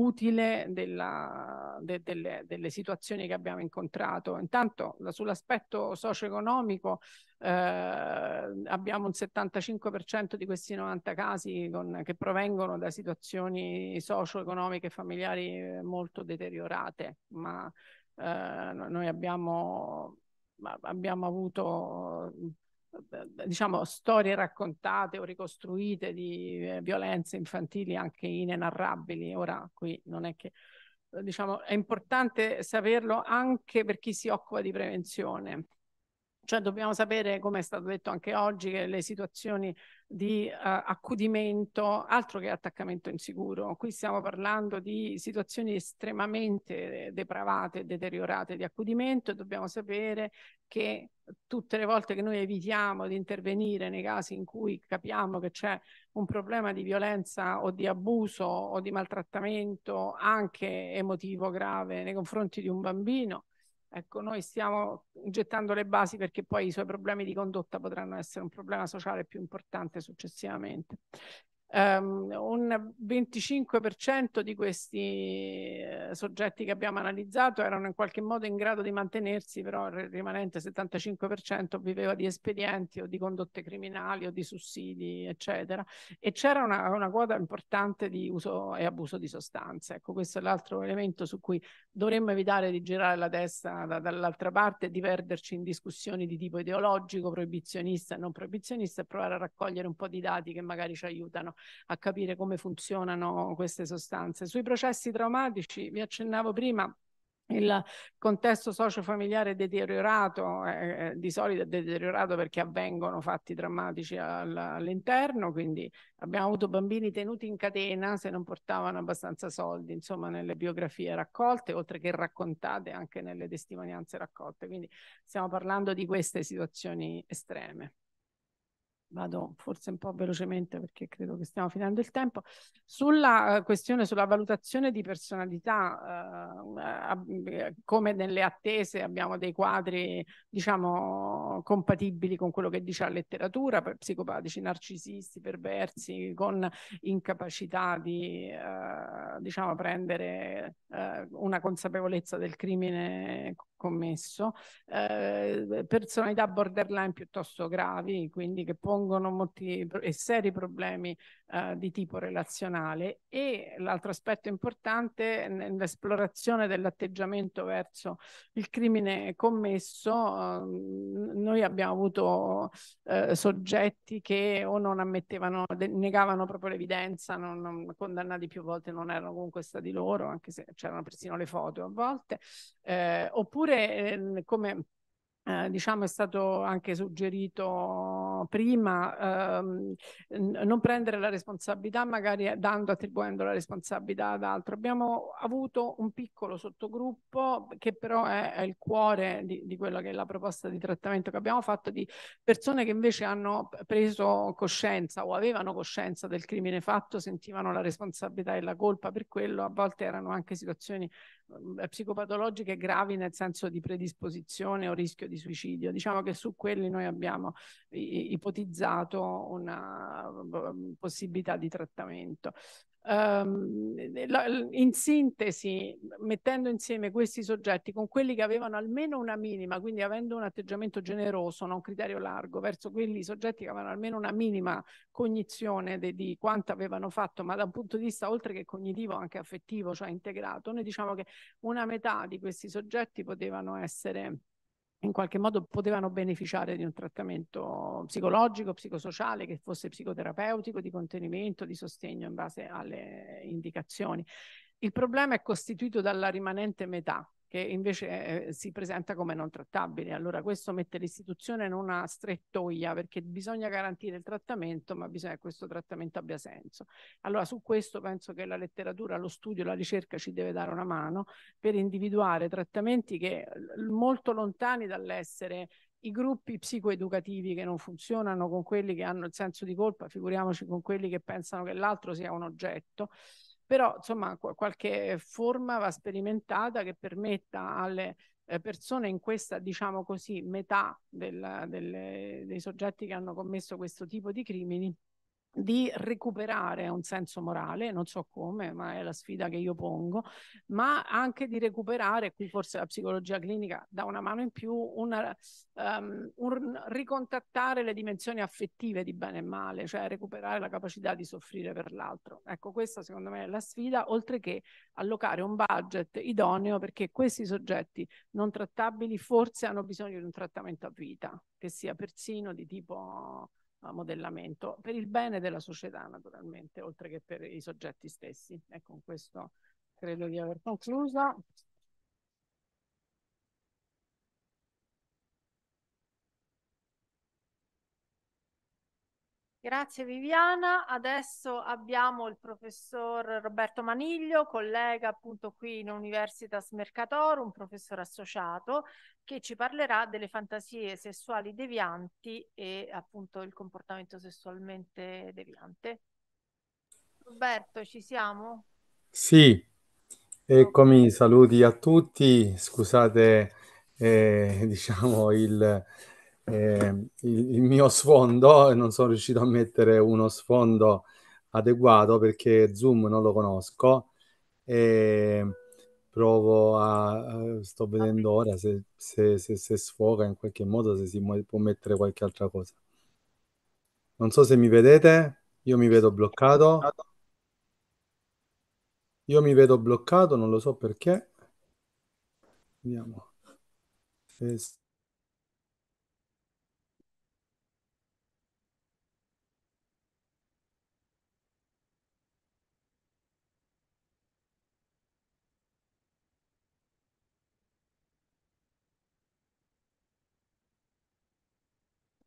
utile della, de, delle, delle, situazioni che abbiamo incontrato. Intanto sull'aspetto socio-economico eh, abbiamo un 75% di questi 90 casi con, che provengono da situazioni socio-economiche e familiari molto deteriorate, ma eh, noi abbiamo, abbiamo avuto diciamo, storie raccontate o ricostruite di eh, violenze infantili anche inenarrabili. Ora qui non è che diciamo, è importante saperlo anche per chi si occupa di prevenzione. Cioè dobbiamo sapere, come è stato detto anche oggi, che le situazioni di uh, accudimento, altro che attaccamento insicuro, qui stiamo parlando di situazioni estremamente depravate deteriorate di accudimento. E dobbiamo sapere che tutte le volte che noi evitiamo di intervenire nei casi in cui capiamo che c'è un problema di violenza o di abuso o di maltrattamento anche emotivo grave nei confronti di un bambino, Ecco, noi stiamo gettando le basi perché poi i suoi problemi di condotta potranno essere un problema sociale più importante successivamente. Um, un 25% di questi eh, soggetti che abbiamo analizzato erano in qualche modo in grado di mantenersi, però il rimanente 75% viveva di espedienti o di condotte criminali o di sussidi, eccetera. E c'era una, una, quota importante di uso e abuso di sostanze. Ecco, questo è l'altro elemento su cui dovremmo evitare di girare la testa da, dall'altra parte e di perderci in discussioni di tipo ideologico, proibizionista e non proibizionista e provare a raccogliere un po' di dati che magari ci aiutano a capire come funzionano queste sostanze. Sui processi traumatici, vi accennavo prima, il contesto socio-familiare deteriorato, eh, di solito è deteriorato perché avvengono fatti drammatici all all'interno, quindi abbiamo avuto bambini tenuti in catena se non portavano abbastanza soldi, insomma, nelle biografie raccolte, oltre che raccontate anche nelle testimonianze raccolte. Quindi stiamo parlando di queste situazioni estreme vado forse un po' velocemente perché credo che stiamo finendo il tempo, sulla uh, questione sulla valutazione di personalità, uh, come nelle attese abbiamo dei quadri, diciamo, compatibili con quello che dice la letteratura, per psicopatici, narcisisti, perversi, con incapacità di, diciamo, prendere una consapevolezza del crimine commesso, personalità borderline piuttosto gravi, quindi che pongono molti e seri problemi uh, di tipo relazionale. E l'altro aspetto importante nell'esplorazione dell'atteggiamento verso il crimine commesso, uh, noi abbiamo avuto uh, soggetti che o non ammettevano, negavano proprio l'evidenza, non, non, condannati più volte non erano comunque stati loro, anche se c'erano persino le foto a volte, eh, oppure eh, come eh, diciamo è stato anche suggerito prima ehm, non prendere la responsabilità magari dando attribuendo la responsabilità ad altro. Abbiamo avuto un piccolo sottogruppo che però è, è il cuore di, di quella che è la proposta di trattamento che abbiamo fatto di persone che invece hanno preso coscienza o avevano coscienza del crimine fatto sentivano la responsabilità e la colpa per quello. A volte erano anche situazioni eh, psicopatologiche gravi nel senso di predisposizione o rischio di suicidio. Diciamo che su quelli noi abbiamo ipotizzato una possibilità di trattamento. Um, in sintesi, mettendo insieme questi soggetti con quelli che avevano almeno una minima, quindi avendo un atteggiamento generoso, non un criterio largo, verso quelli soggetti che avevano almeno una minima cognizione de, di quanto avevano fatto, ma da un punto di vista oltre che cognitivo anche affettivo, cioè integrato, noi diciamo che una metà di questi soggetti potevano essere in qualche modo potevano beneficiare di un trattamento psicologico, psicosociale, che fosse psicoterapeutico, di contenimento, di sostegno in base alle indicazioni. Il problema è costituito dalla rimanente metà, che invece eh, si presenta come non trattabile. Allora questo mette l'istituzione in una strettoia perché bisogna garantire il trattamento, ma bisogna che questo trattamento abbia senso. Allora su questo penso che la letteratura, lo studio, la ricerca ci deve dare una mano per individuare trattamenti che molto lontani dall'essere i gruppi psicoeducativi che non funzionano con quelli che hanno il senso di colpa, figuriamoci con quelli che pensano che l'altro sia un oggetto, però insomma qualche forma va sperimentata che permetta alle eh, persone in questa, diciamo così, metà del, delle, dei soggetti che hanno commesso questo tipo di crimini di recuperare un senso morale, non so come, ma è la sfida che io pongo, ma anche di recuperare, qui forse la psicologia clinica dà una mano in più, una, um, un ricontattare le dimensioni affettive di bene e male, cioè recuperare la capacità di soffrire per l'altro. Ecco, questa secondo me è la sfida, oltre che allocare un budget idoneo perché questi soggetti non trattabili forse hanno bisogno di un trattamento a vita, che sia persino di tipo modellamento per il bene della società naturalmente, oltre che per i soggetti stessi. E con questo credo di aver concluso. Grazie Viviana. Adesso abbiamo il professor Roberto Maniglio, collega appunto qui in Universitas Mercatorum, professore associato, che ci parlerà delle fantasie sessuali devianti e appunto il comportamento sessualmente deviante. Roberto, ci siamo? Sì, eccomi, saluti a tutti. Scusate, eh, <laughs> diciamo il eh, il, il, mio sfondo, non sono riuscito a mettere uno sfondo adeguato perché Zoom non lo conosco e provo a, sto vedendo ora se, se, se, se sfoga in qualche modo, se si può mettere qualche altra cosa. Non so se mi vedete, io mi vedo bloccato. Io mi vedo bloccato, non lo so perché. Vediamo.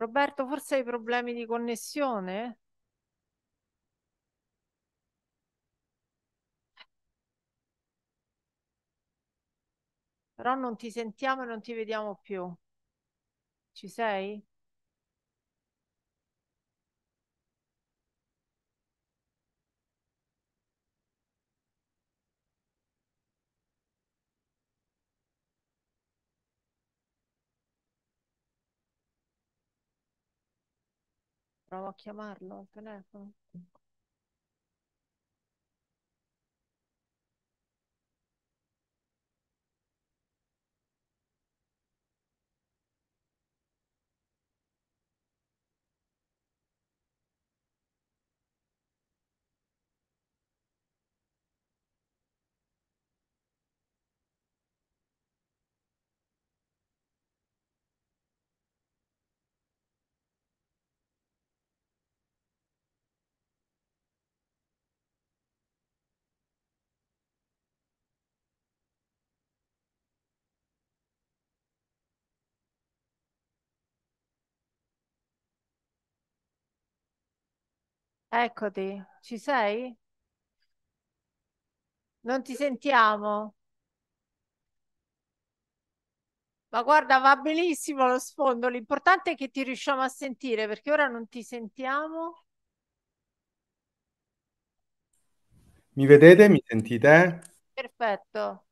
Roberto, forse hai problemi di connessione? Però non ti sentiamo e non ti vediamo più. Ci sei? Provo a chiamarlo al telefono. Eccoti, ci sei? Non ti sentiamo? Ma guarda, va benissimo lo sfondo, l'importante è che ti riusciamo a sentire perché ora non ti sentiamo. Mi vedete? Mi sentite? Perfetto.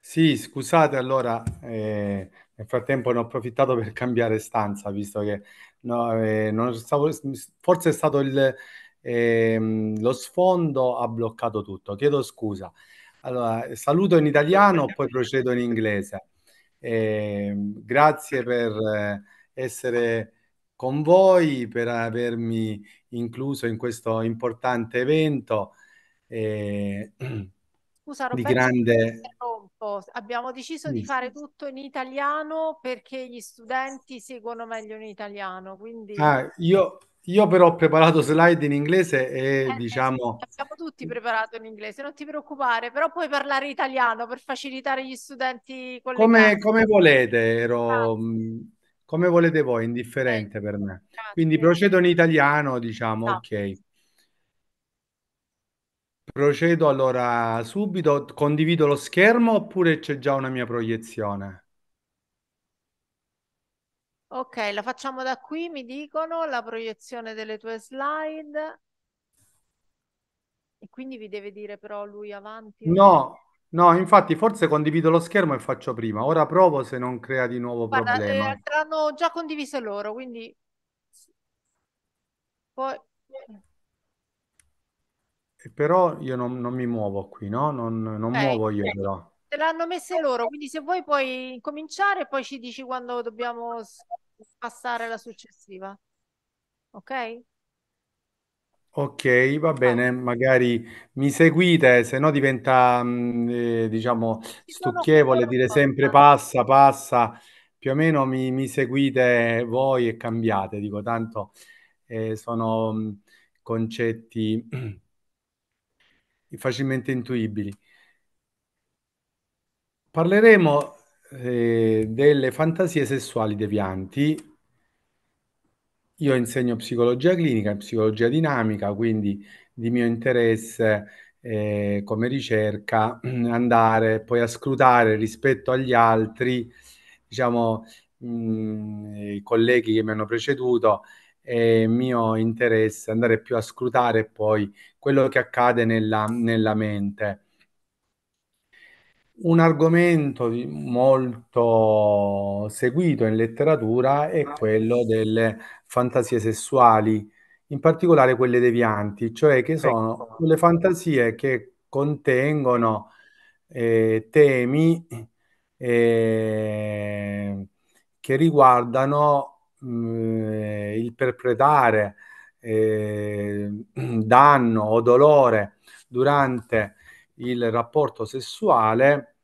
Sì, scusate, allora eh, nel frattempo ne ho approfittato per cambiare stanza, visto che no, eh, stavo, forse è stato il, ehm, lo sfondo ha bloccato tutto. Chiedo scusa. Allora, saluto in italiano, poi procedo in inglese. Eh, grazie per essere con voi, per avermi incluso in questo importante evento. Eh, Scusa Roberto, grande... abbiamo deciso di fare tutto in italiano perché gli studenti seguono meglio in italiano, quindi... Ah, io, io però ho preparato slide in inglese e Eh, diciamo... Abbiamo tutti preparato in inglese, non ti preoccupare, però puoi parlare italiano per facilitare gli studenti Come, come volete, ero, mh, come volete voi, indifferente per me. Quindi procedo in italiano, diciamo, ok. Procedo allora subito, condivido lo schermo oppure c'è già una mia proiezione? Ok, la facciamo da qui, mi dicono, la proiezione delle tue slide. E quindi vi deve dire però lui avanti o No, no, infatti forse condivido lo schermo e faccio prima. Ora provo se non crea di nuovo Guarda, problema. eh, l'hanno già condivise loro, quindi poi Però io non, non mi muovo qui, no? Non, non Ok. muovo io però. Te l'hanno messe loro, quindi se vuoi puoi cominciare e poi ci dici quando dobbiamo passare alla successiva. Ok? Ok, va bene, magari mi seguite, se no diventa, mh, eh, diciamo, stucchevole dire sempre passa, passa, più o meno mi, mi seguite voi e cambiate, dico, tanto eh, sono mh, concetti <clears throat> facilmente intuibili. Parleremo eh, delle fantasie sessuali devianti. Io insegno psicologia clinica e psicologia dinamica, quindi di mio interesse eh, come ricerca <clears throat> andare poi a scrutare rispetto agli altri, diciamo, mh, i colleghi che mi hanno preceduto, è mio interesse andare più a scrutare poi quello che accade nella, nella mente. Un argomento molto seguito in letteratura è quello delle fantasie sessuali, in particolare quelle devianti, cioè che sono quelle fantasie che contengono eh, temi eh, che riguardano mh, il perpetrare eh, <clears throat> danno o dolore durante il rapporto sessuale,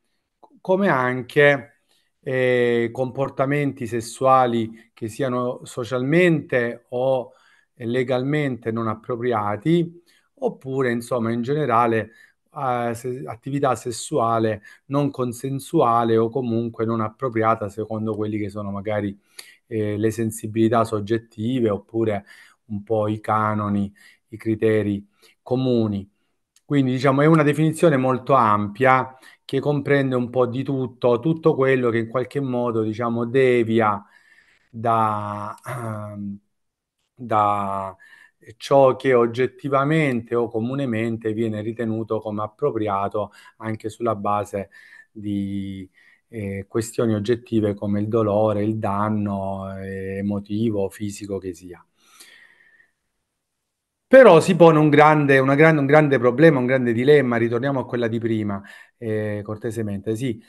come anche eh, comportamenti sessuali che siano socialmente o legalmente non appropriati, oppure insomma in generale eh, se- attività sessuale non consensuale o comunque non appropriata secondo quelli che sono magari eh, le sensibilità soggettive oppure un po' i canoni, i criteri comuni. Quindi diciamo è una definizione molto ampia che comprende un po' di tutto, tutto quello che in qualche modo diciamo devia da, ehm, da ciò che oggettivamente o comunemente viene ritenuto come appropriato anche sulla base di eh, questioni oggettive come il dolore, il danno eh, emotivo, fisico che sia. Però si pone un grande, grande- un grande problema, un grande dilemma, ritorniamo a quella di prima, eh, cortesemente, sì,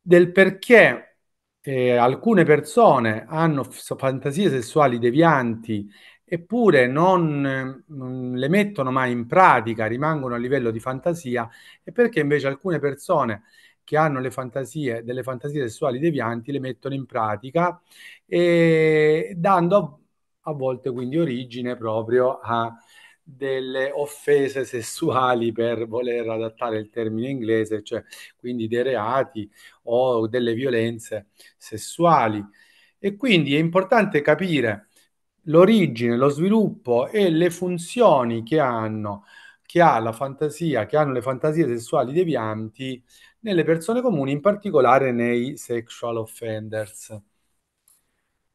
del perché eh, alcune persone hanno fantasie sessuali devianti eppure non non le mettono mai in pratica, rimangono a livello di fantasia, e perché invece alcune persone che hanno le fantasie, delle fantasie sessuali devianti le mettono in pratica, e dando a, a volte quindi origine proprio a delle offese sessuali per voler adattare il termine inglese, cioè quindi dei reati o delle violenze sessuali. E quindi è importante capire l'origine, lo sviluppo e le funzioni che hanno, che ha la fantasia, che hanno le fantasie sessuali devianti nelle persone comuni, in particolare nei sexual offenders.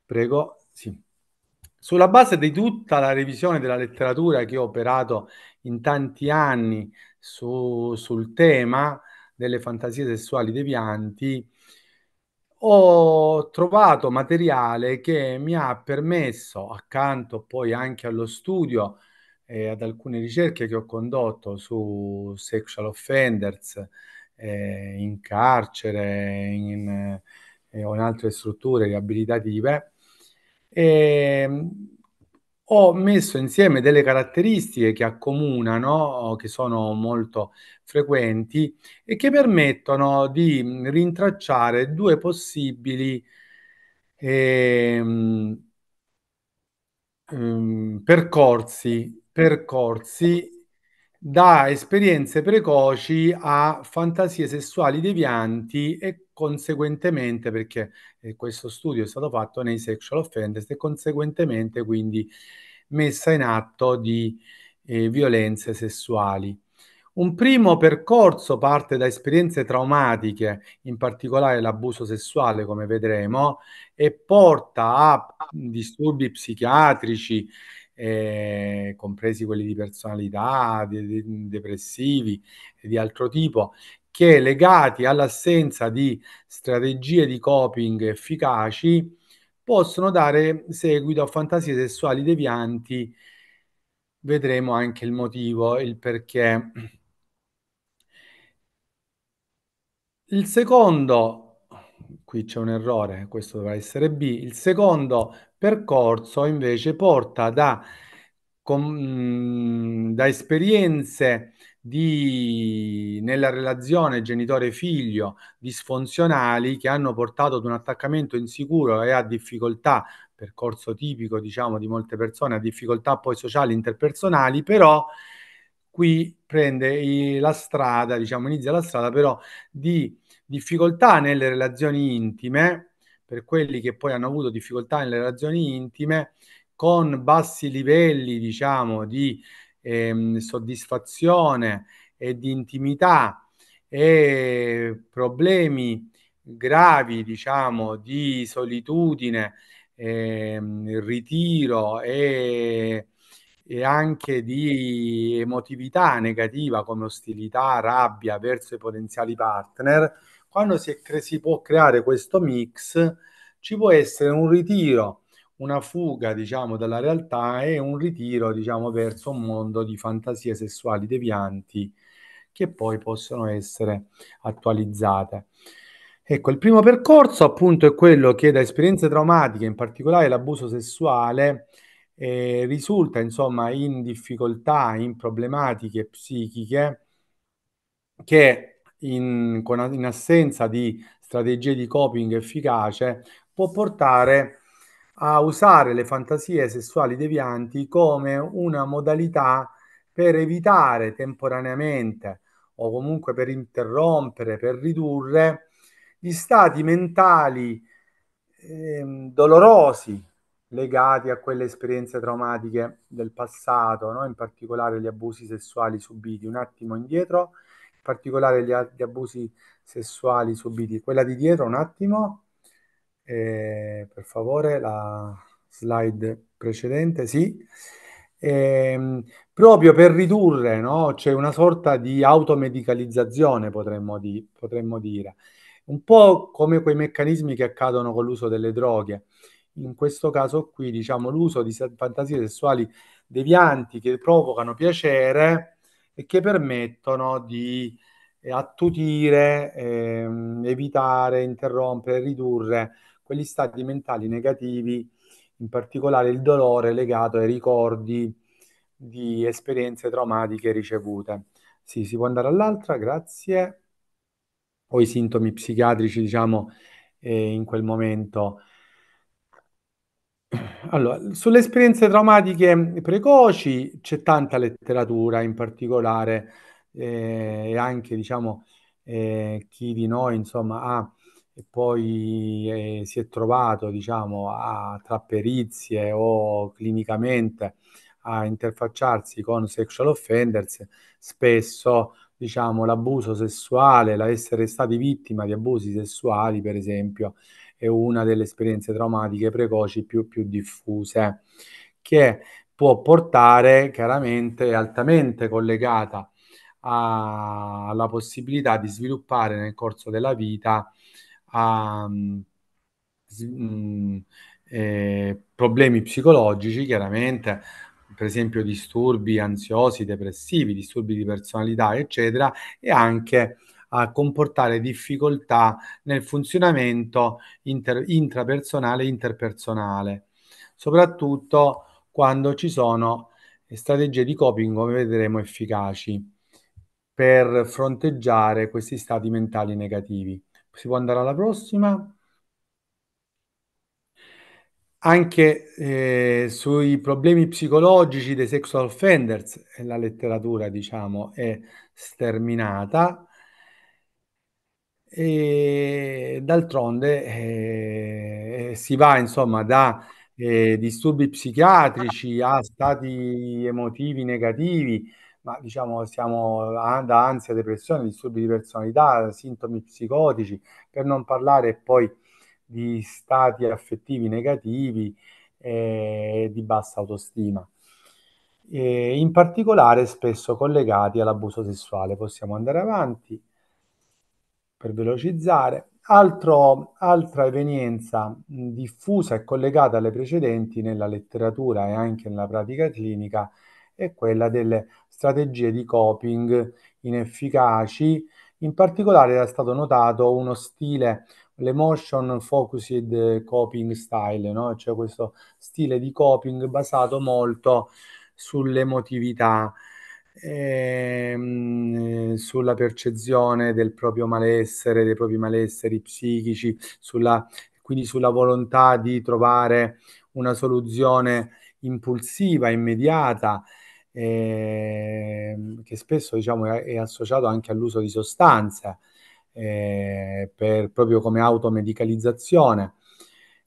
Prego, sì. Sulla base di tutta la revisione della letteratura che ho operato in tanti anni su- sul tema delle fantasie sessuali devianti, ho trovato materiale che mi ha permesso, accanto poi anche allo studio e ad alcune ricerche che ho condotto su sexual offenders eh, in carcere in, eh, o in altre strutture riabilitative, e, ho messo insieme delle caratteristiche che accomunano, che sono molto frequenti e che permettono di rintracciare due possibili ehm, ehm, percorsi, percorsi da esperienze precoci a fantasie sessuali devianti e conseguentemente, perché eh, questo studio è stato fatto nei sexual offenders e conseguentemente quindi messa in atto di eh, violenze sessuali. Un primo percorso parte da esperienze traumatiche, in particolare l'abuso sessuale, come vedremo, e porta a disturbi psichiatrici, eh, compresi quelli di personalità, de- de- depressivi e di altro tipo, che legati all'assenza di strategie di coping efficaci possono dare seguito a fantasie sessuali devianti. Vedremo anche il motivo, il perché. Il secondo, qui c'è un errore, questo dovrà essere B, il secondo percorso invece porta da, com, da esperienze di, nella relazione genitore-figlio disfunzionali che hanno portato ad un attaccamento insicuro e a difficoltà, percorso tipico diciamo di molte persone, a difficoltà poi sociali interpersonali, però qui prende la strada, diciamo, inizia la strada però di difficoltà nelle relazioni intime, per quelli che poi hanno avuto difficoltà nelle relazioni intime, con bassi livelli, diciamo, di ehm, soddisfazione e di intimità e problemi gravi, diciamo, di solitudine, ehm, ritiro e e anche di emotività negativa come ostilità, rabbia verso i potenziali partner, quando si, è, si può creare questo mix, ci può essere un ritiro, una fuga, diciamo, dalla realtà e un ritiro, diciamo, verso un mondo di fantasie sessuali devianti che poi possono essere attualizzate. Ecco, il primo percorso appunto è quello che da esperienze traumatiche, in particolare l'abuso sessuale, eh, risulta insomma in difficoltà, in problematiche psichiche che in, con, in assenza di strategie di coping efficace può portare a usare le fantasie sessuali devianti come una modalità per evitare temporaneamente o comunque per interrompere, per ridurre gli stati mentali eh, dolorosi legati a quelle esperienze traumatiche del passato, no? in particolare gli abusi sessuali subiti. Un attimo indietro, in particolare gli, gli abusi sessuali subiti. Quella di dietro, un attimo, eh, per favore, la slide precedente, sì. Eh, proprio per ridurre, no? c'è una sorta di automedicalizzazione, potremmo, di, potremmo dire, un po' come quei meccanismi che accadono con l'uso delle droghe in questo caso qui, diciamo, l'uso di fantasie sessuali devianti che provocano piacere e che permettono di eh, attutire, ehm, evitare, interrompere, ridurre quegli stati mentali negativi, in particolare il dolore legato ai ricordi di esperienze traumatiche ricevute. Sì, si può andare all'altra, grazie. O i sintomi psichiatrici, diciamo, eh, in quel momento allora, sulle esperienze traumatiche precoci c'è tanta letteratura, in particolare eh, e anche, diciamo, eh, chi di noi, insomma, ha e poi eh, si è trovato, diciamo, a, tra perizie o clinicamente a interfacciarsi con sexual offenders, spesso, diciamo, l'abuso sessuale, l'essere stati vittima di abusi sessuali, per esempio, è una delle esperienze traumatiche precoci più, più diffuse, che può portare chiaramente altamente collegata alla possibilità di sviluppare nel corso della vita a, mh, mm, eh, problemi psicologici, chiaramente, per esempio disturbi ansiosi, depressivi, disturbi di personalità, eccetera, e anche a comportare difficoltà nel funzionamento inter- intrapersonale e interpersonale, soprattutto quando ci sono strategie di coping, come vedremo, efficaci per fronteggiare questi stati mentali negativi. Si può andare alla prossima? anche eh, sui problemi psicologici dei sexual offenders, la letteratura diciamo è sterminata e d'altronde eh, si va insomma da eh, disturbi psichiatrici a stati emotivi negativi, ma diciamo siamo a, da ansia, depressione, disturbi di personalità, sintomi psicotici, per non parlare poi di stati affettivi negativi e di bassa autostima. E in particolare spesso collegati all'abuso sessuale. Possiamo andare avanti per velocizzare. Altro, altra evenienza diffusa e collegata alle precedenti nella letteratura e anche nella pratica clinica è quella delle strategie di coping inefficaci. In particolare era stato notato uno stile, l'emotion focused coping style, no? cioè questo stile di coping basato molto sull'emotività ehm, sulla percezione del proprio malessere, dei propri malesseri psichici, sulla, quindi sulla volontà di trovare una soluzione impulsiva, immediata, eh, che spesso diciamo, è, è, associato anche all'uso di sostanze, eh, per, proprio come automedicalizzazione.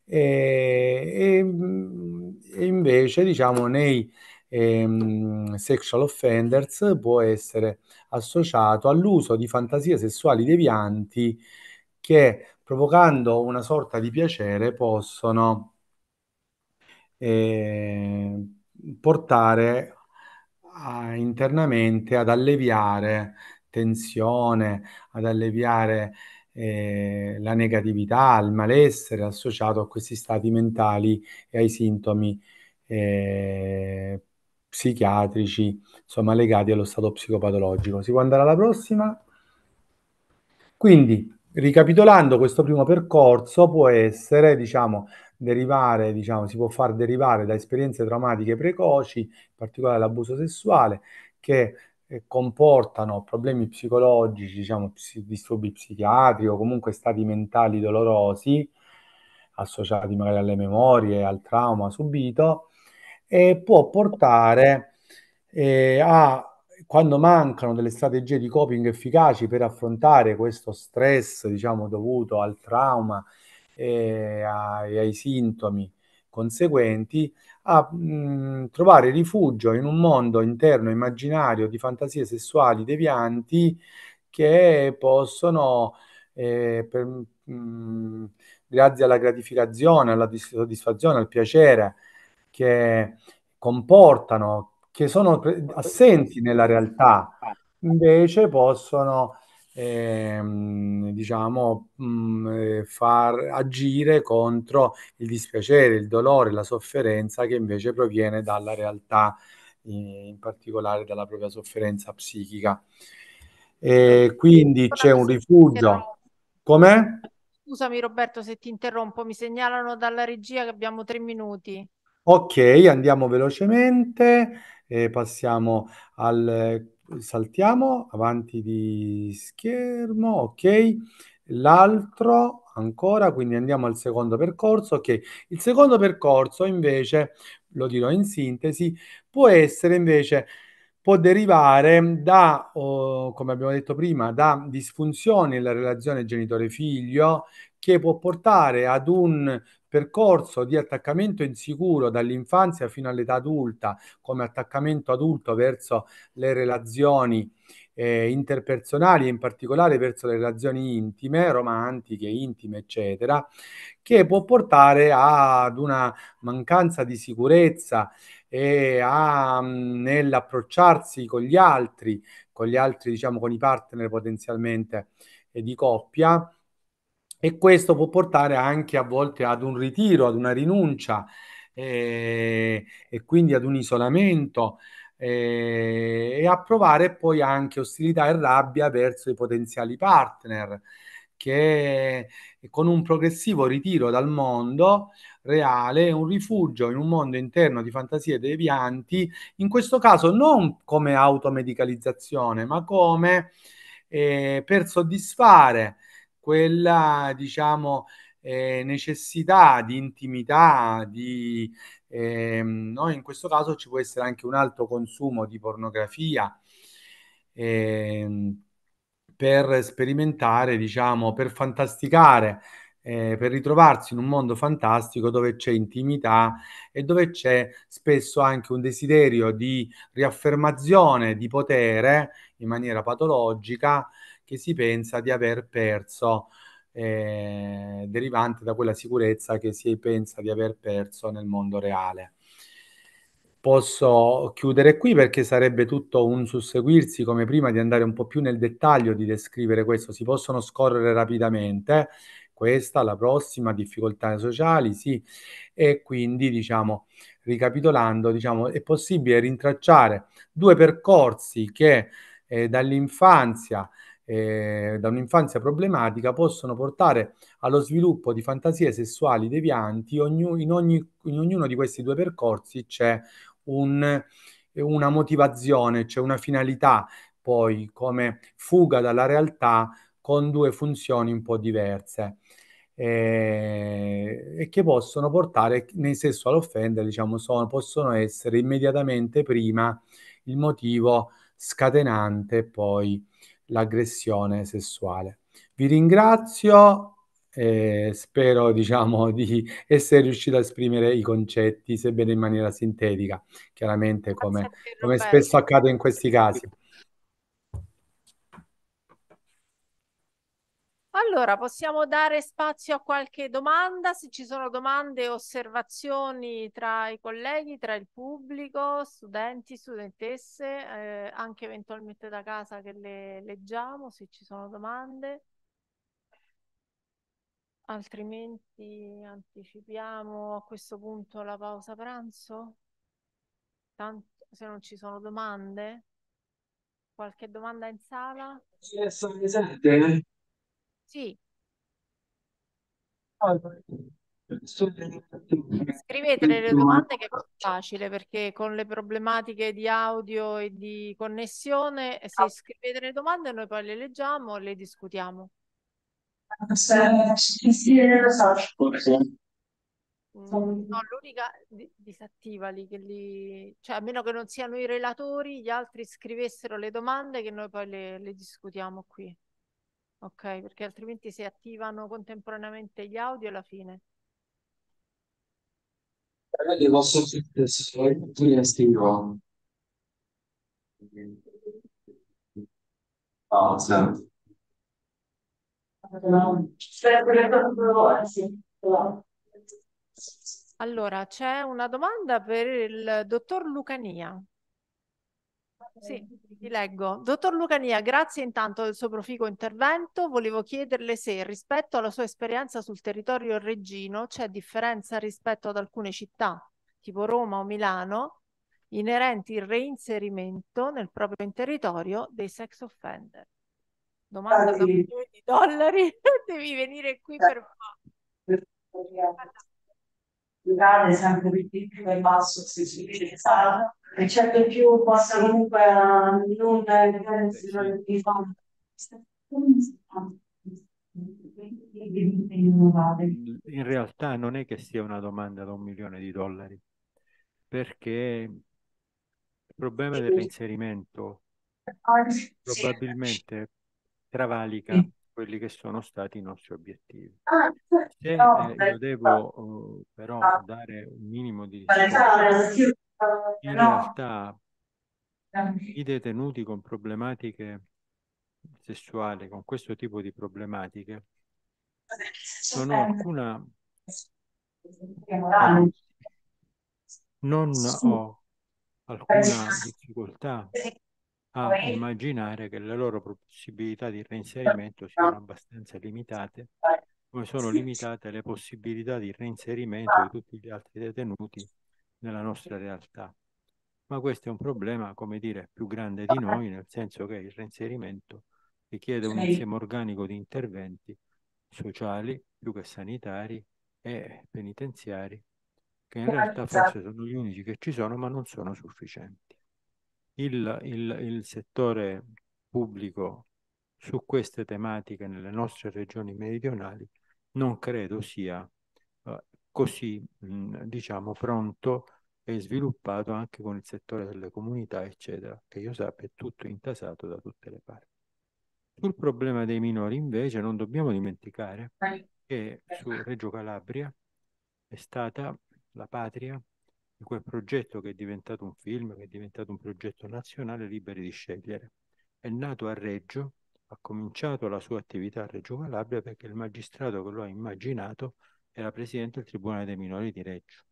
E, e, e invece, diciamo, nei ehm, sexual offenders può essere associato all'uso di fantasie sessuali devianti che provocando una sorta di piacere possono eh, portare a, internamente ad alleviare tensione, ad alleviare eh, la negatività, il malessere associato a questi stati mentali e ai sintomi eh, psichiatrici, insomma, legati allo stato psicopatologico. Si può andare alla prossima? Quindi, ricapitolando, questo primo percorso può essere, diciamo, derivare, diciamo, si può far derivare da esperienze traumatiche precoci, in particolare l'abuso sessuale, che eh, comportano problemi psicologici, diciamo, disturbi psichiatrici o comunque stati mentali dolorosi associati magari alle memorie, al trauma subito, e può portare eh, a, quando mancano delle strategie di coping efficaci per affrontare questo stress, diciamo, dovuto al trauma e ai, ai sintomi conseguenti, a mh, trovare rifugio in un mondo interno immaginario di fantasie sessuali devianti che possono, eh, per, mh, grazie alla gratificazione, alla soddisfazione, al piacere, che comportano, che sono assenti nella realtà, invece possono ehm, diciamo mh, eh, far agire contro il dispiacere, il dolore, la sofferenza che invece proviene dalla realtà, in particolare dalla propria sofferenza psichica. E quindi c'è un rifugio. Come? Scusami Roberto se ti interrompo, mi segnalano dalla regia che abbiamo tre minuti. Ok, andiamo velocemente, eh, passiamo al... saltiamo avanti di schermo, ok. L'altro ancora, quindi andiamo al secondo percorso, ok. Il secondo percorso invece, lo dirò in sintesi, può essere invece può derivare da, oh, come abbiamo detto prima, da disfunzioni nella relazione genitore-figlio che può portare ad un percorso di attaccamento insicuro dall'infanzia fino all'età adulta, come attaccamento adulto verso le relazioni eh, interpersonali in particolare verso le relazioni intime, romantiche, intime, eccetera, che può portare ad una mancanza di sicurezza e a, nell'approcciarsi con gli altri, con gli altri, diciamo, con i partner potenzialmente eh, di coppia, e questo può portare anche a volte ad un ritiro, ad una rinuncia eh, e quindi ad un isolamento eh, e a provare poi anche ostilità e rabbia verso i potenziali partner che con un progressivo ritiro dal mondo reale, un rifugio in un mondo interno di fantasie devianti, in questo caso non come automedicalizzazione, ma come eh, per soddisfare quella, diciamo, eh, necessità di intimità, di, ehm, no? in questo caso ci può essere anche un alto consumo di pornografia ehm, per sperimentare, diciamo, per fantasticare, eh, per ritrovarsi in un mondo fantastico dove c'è intimità e dove c'è spesso anche un desiderio di riaffermazione di potere in maniera patologica che si pensa di aver perso eh, derivante da quella sicurezza che si pensa di aver perso nel mondo reale. Posso chiudere qui perché sarebbe tutto un susseguirsi come prima di andare un po' più nel dettaglio di descrivere questo. Si possono scorrere rapidamente questa, la prossima, difficoltà sociali, sì, e quindi diciamo, ricapitolando, diciamo, è possibile rintracciare due percorsi che eh, dall'infanzia eh, da un'infanzia problematica possono portare allo sviluppo di fantasie sessuali devianti. Ognu- in, ogni, in ognuno di questi due percorsi c'è un, una motivazione, c'è una finalità poi come fuga dalla realtà con due funzioni un po' diverse eh, e che possono portare nei sessual offender, diciamo, sono, possono essere immediatamente prima il motivo scatenante poi l'aggressione sessuale. Vi ringrazio e spero diciamo di essere riuscito a esprimere i concetti, sebbene in maniera sintetica, chiaramente come, come spesso accade in questi casi. Allora, possiamo dare spazio a qualche domanda, se ci sono domande o osservazioni tra i colleghi, tra il pubblico, studenti, studentesse, eh, anche eventualmente da casa che le leggiamo, se ci sono domande. Altrimenti anticipiamo a questo punto la pausa pranzo? Tanto, se non ci sono domande? Qualche domanda in sala? Sì, presente? Sì. Scrivetele le domande che è più facile perché con le problematiche di audio e di connessione, se scrivete le domande noi poi le leggiamo e le discutiamo. No, l'unica di- disattivali che li, cioè a meno che non siano i relatori, gli altri scrivessero le domande che noi poi le, le discutiamo qui. Ok, perché altrimenti si attivano contemporaneamente gli audio alla fine. Posso. Allora, c'è una domanda per il dottor Lucania. Sì, ti leggo. Dottor Lucania, grazie intanto del suo proficuo intervento. Volevo chiederle se rispetto alla sua esperienza sul territorio reggino c'è differenza rispetto ad alcune città, tipo Roma o Milano, inerenti il reinserimento nel proprio territorio dei sex offender. Domanda da un milione di dollari, <laughs> devi venire qui per favore. Grande sempre più e basso si sala e c'è per più possa comunque eh, non essere di fame. In realtà non è che sia una domanda da un milione di dollari, perché il problema del reinserimento probabilmente travalica quelli che sono stati i nostri obiettivi. Se eh, io devo eh, però dare un minimo di risposta, in realtà i detenuti con problematiche sessuali, con questo tipo di problematiche, non ho alcuna non ho alcuna difficoltà a immaginare che le loro possibilità di reinserimento siano abbastanza limitate, come sono limitate le possibilità di reinserimento di tutti gli altri detenuti nella nostra realtà. Ma questo è un problema, come dire, più grande di noi, nel senso che il reinserimento richiede un insieme organico di interventi sociali, più che sanitari e penitenziari, che in realtà forse sono gli unici che ci sono, ma non sono sufficienti. Il, il, il settore pubblico su queste tematiche nelle nostre regioni meridionali non credo sia eh, così, mh, diciamo, pronto e sviluppato anche con il settore delle comunità, eccetera, che io sappia è tutto intasato da tutte le parti. Sul problema dei minori, invece, non dobbiamo dimenticare che su Reggio Calabria è stata la patria di quel progetto che è diventato un film, che è diventato un progetto nazionale Liberi di scegliere. È nato a Reggio, ha cominciato la sua attività a Reggio Calabria perché il magistrato che lo ha immaginato era presidente del Tribunale dei minori di Reggio.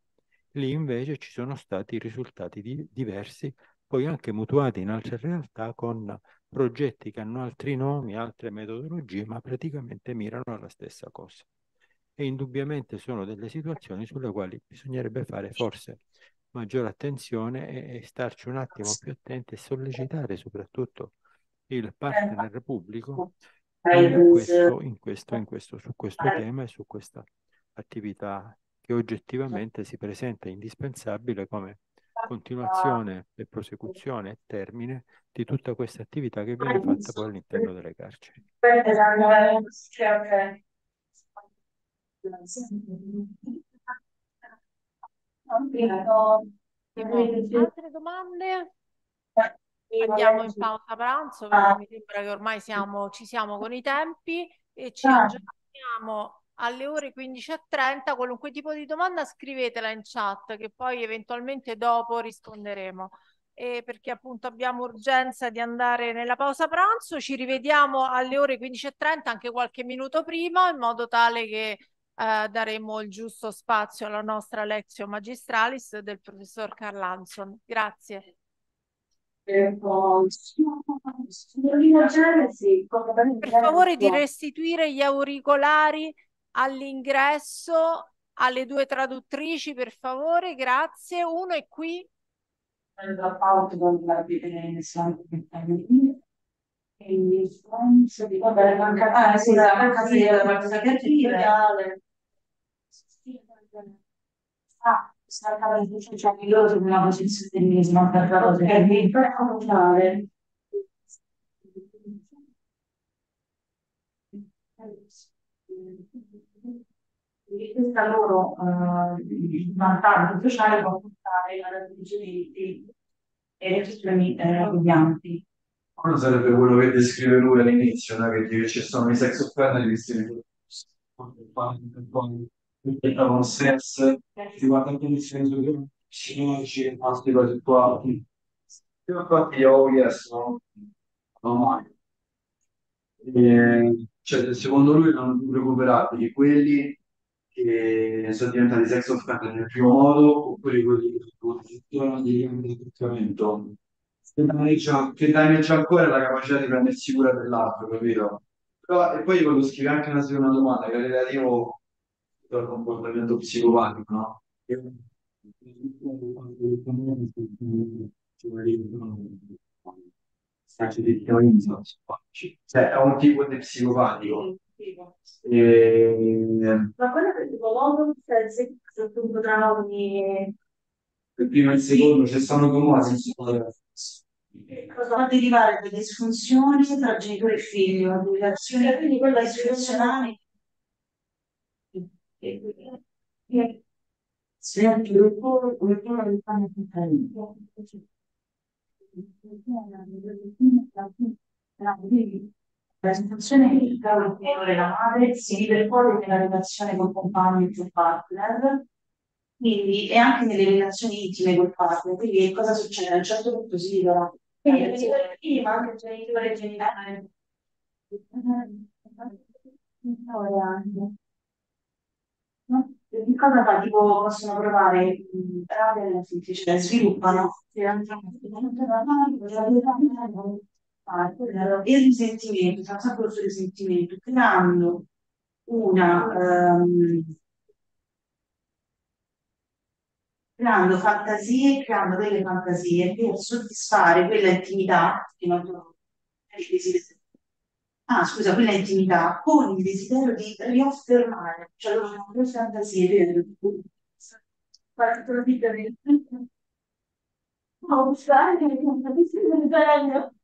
Lì invece ci sono stati risultati di, diversi, poi anche mutuati in altre realtà con progetti che hanno altri nomi, altre metodologie, ma praticamente mirano alla stessa cosa. E indubbiamente sono delle situazioni sulle quali bisognerebbe fare forse maggiore attenzione e, e starci un attimo più attenti e sollecitare soprattutto il partner pubblico in questo, in questo, in questo, su questo tema e su questa attività che oggettivamente si presenta indispensabile come continuazione e prosecuzione e termine di tutta questa attività che viene fatta poi all'interno delle carceri. Altre domande? Andiamo in pausa pranzo perché mi sembra che ormai siamo, ci siamo con i tempi e ci aggiorniamo alle ore 15.30. Qualunque tipo di domanda scrivetela in chat che poi eventualmente dopo risponderemo. E perché appunto abbiamo urgenza di andare nella pausa pranzo, ci rivediamo alle ore 15.30, anche qualche minuto prima, in modo tale che eh, daremo il giusto spazio alla nostra lezione magistralis del professor Carlanson. Grazie. Per favore di restituire gli auricolari all'ingresso alle due traduttrici, per favore, grazie. Uno è qui. Ah, staccare il loro in una posizione di smantellamento ok per comunicare questa loro uh, vantaggio sociale può portare alla raggiungimento di elezioni medianti. Quello sarebbe quello che descrive lui all'inizio, no? che dice ci sono i sex offender che aspettavano stress, si guarda in condizioni psicologiche, altre cose qua. Io infatti ho chiesto, no mai. Cioè, secondo lui erano più recuperabili quelli che sono diventati sex offender nel primo modo oppure quelli che sono di trattamento che danneggia, che ancora la capacità di prendersi cura dell'altro, capito? Però, e poi volevo scrivere anche una seconda domanda che è relativo al comportamento psicopatico, no? Cioè, è un tipo di psicopatico. E... Ma quello che tipo modo, cioè il secondo punto tra noi il primo e il secondo c'è stanno commosi. cosa fa derivare da disfunzioni tra genitore e figlio, di relazioni quindi quella disfunzionale la situazione del caro la madre si vive fuori nella relazione col compagno e col partner, quindi e anche nelle relazioni intime col partner. Quindi che cosa succede? A un certo punto si vivono quindi il genitore figlio, ma anche il genitore genitale. No? Che cosa fa? Tipo possono provare rabbia cioè sviluppano il risentimento, c'è un sacco di risentimento, creando una um, creando fantasie, creando delle fantasie per soddisfare quella intimità che non ah scusa, quella intimità, con il desiderio di riaffermare, cioè loro hanno due fantasie, vero? Partito vita del ma usare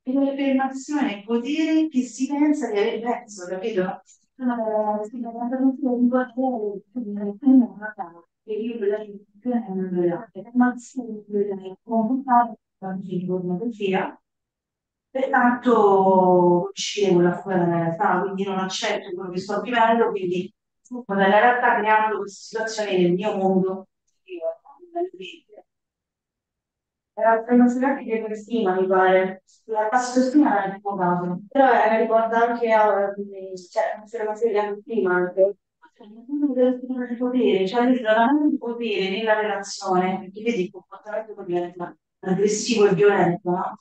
un'affermazione e potere che si pensa di aver perso, capito? Eh, Dicevamo che la serata è il volere, che è una parte, che è periodo della rivoluzione non violenta, ma sempre con una pornografia pertanto con la fuga dalla realtà, quindi non accetto quello che sto vivendo, quindi nella realtà creando queste situazioni nel mio mondo. Era una anche di autostima, mi pare. La autostima era il primo caso. Però eh, ricorda anche a, cioè, un'osservazione di autostima anche. Del potere, cioè il ragionamento di potere nella relazione, perché vedi il comportamento aggressivo e violento, no?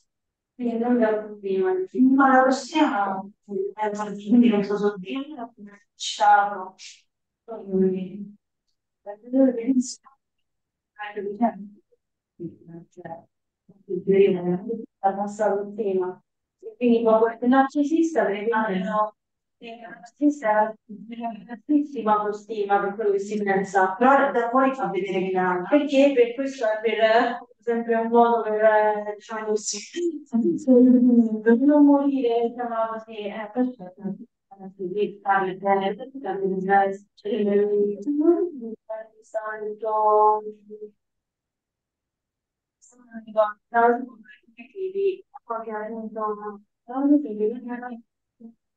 quindi non abbiamo prima, ma la prossima è un quindi non so se dire, la prima citavo, quindi la prima pensione, anche di tempo, cioè, la nostra tema, e quindi dopo il narcisista, prima no narcisista ha un'altissima autostima per quello che si pensa, però da fuori fa vedere ha. Perché? Per questo è per sempre un modo per, diciamo così, per non morire, diciamo così, eh, perfetto. Parli bene, perché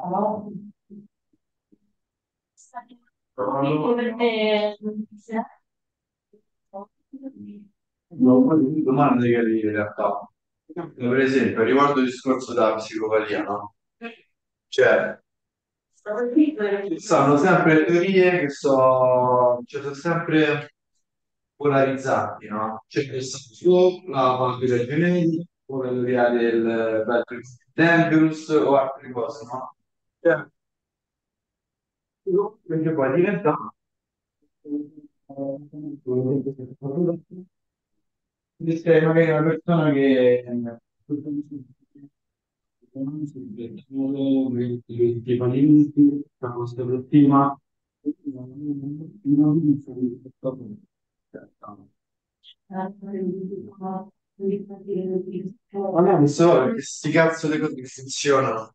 ci allora No, poi domande che in realtà. Per esempio, riguardo il discorso della psicopatia, no? Cioè, ci stanno sempre teorie che so, cioè, sono sempre polarizzanti, no? C'è questa la patologia genetica, o la teoria del Dangerous o altre cose, no? Cioè, no, perché poi in realtà essere magari una persona che non si riflette solo, metti i palisti, la nostra prima, non Ma non so, che sti cazzo di cose che funzionano.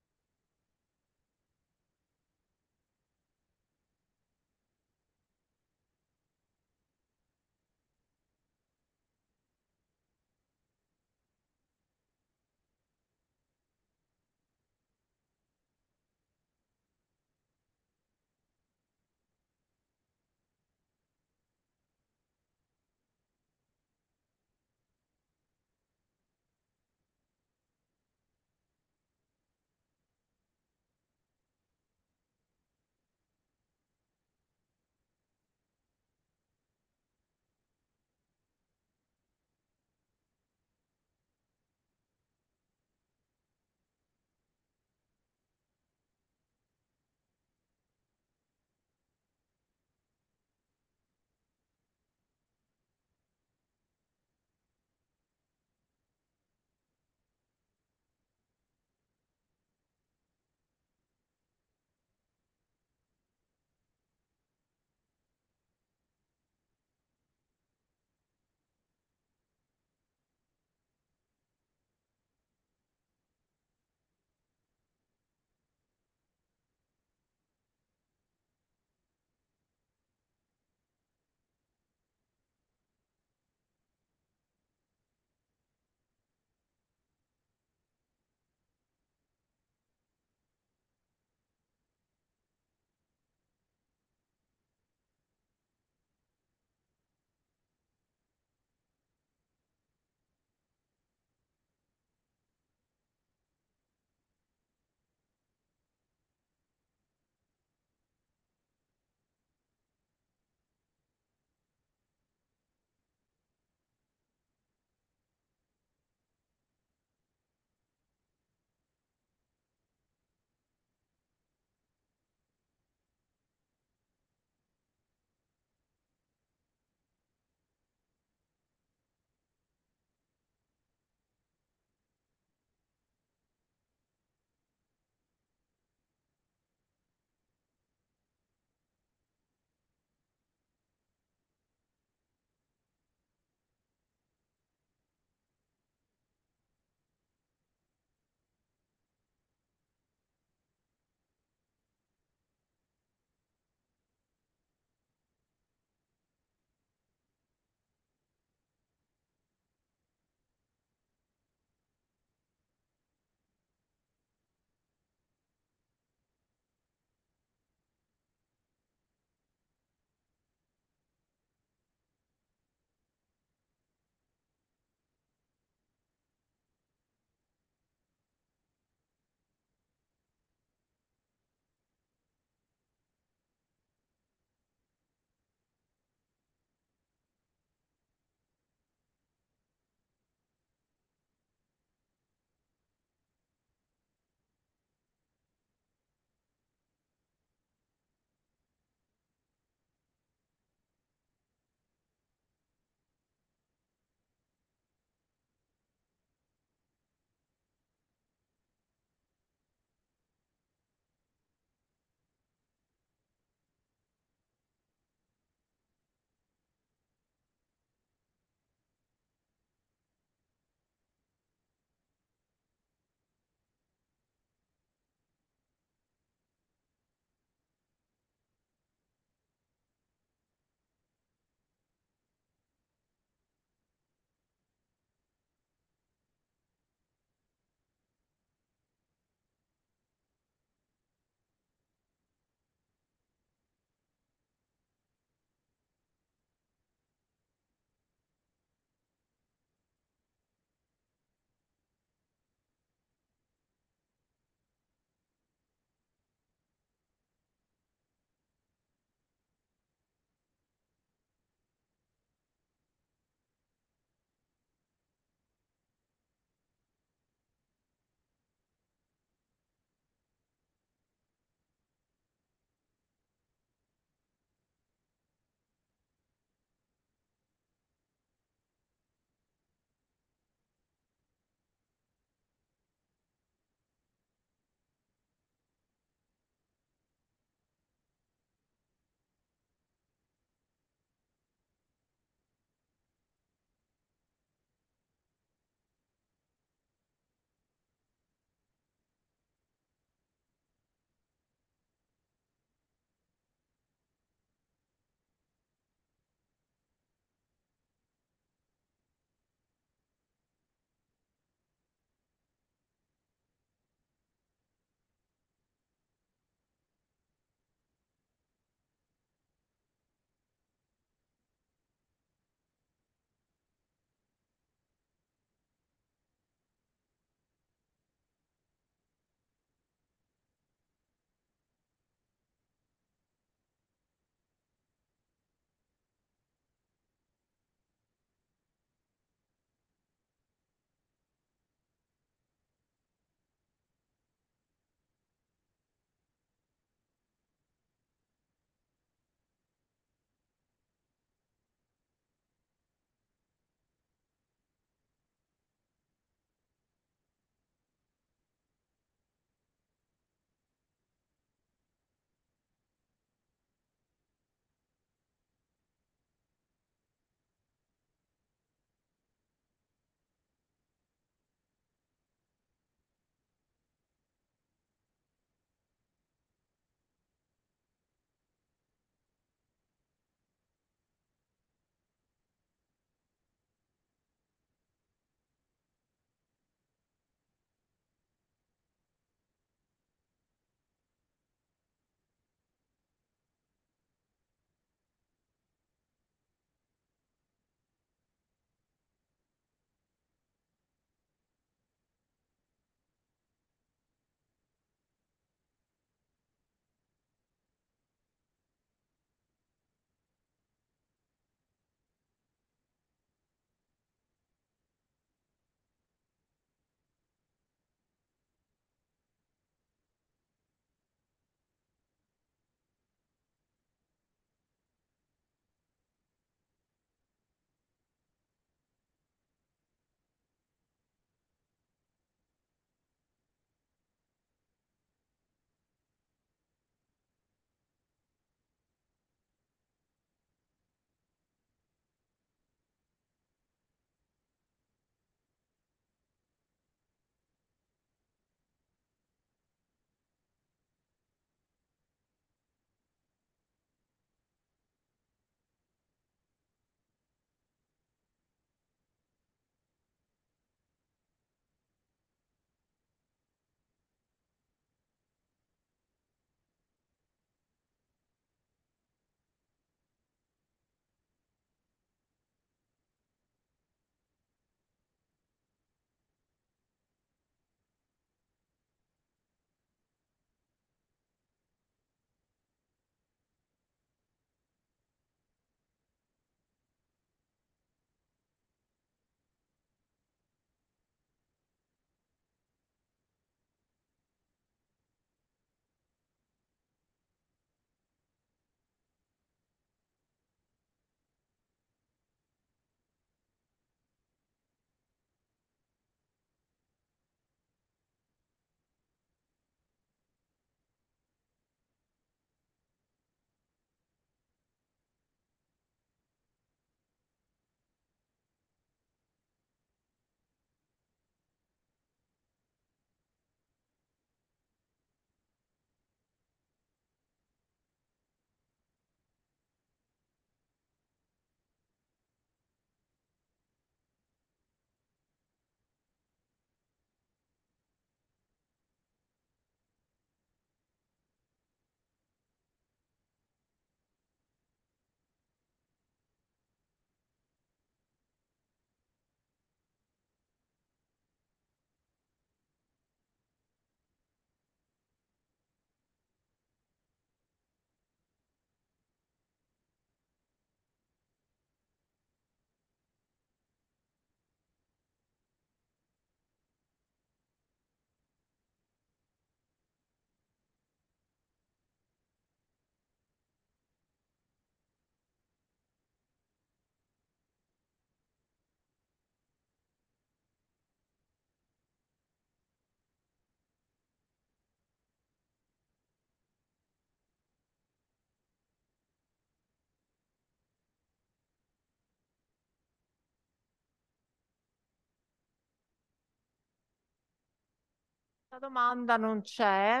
La domanda non c'è.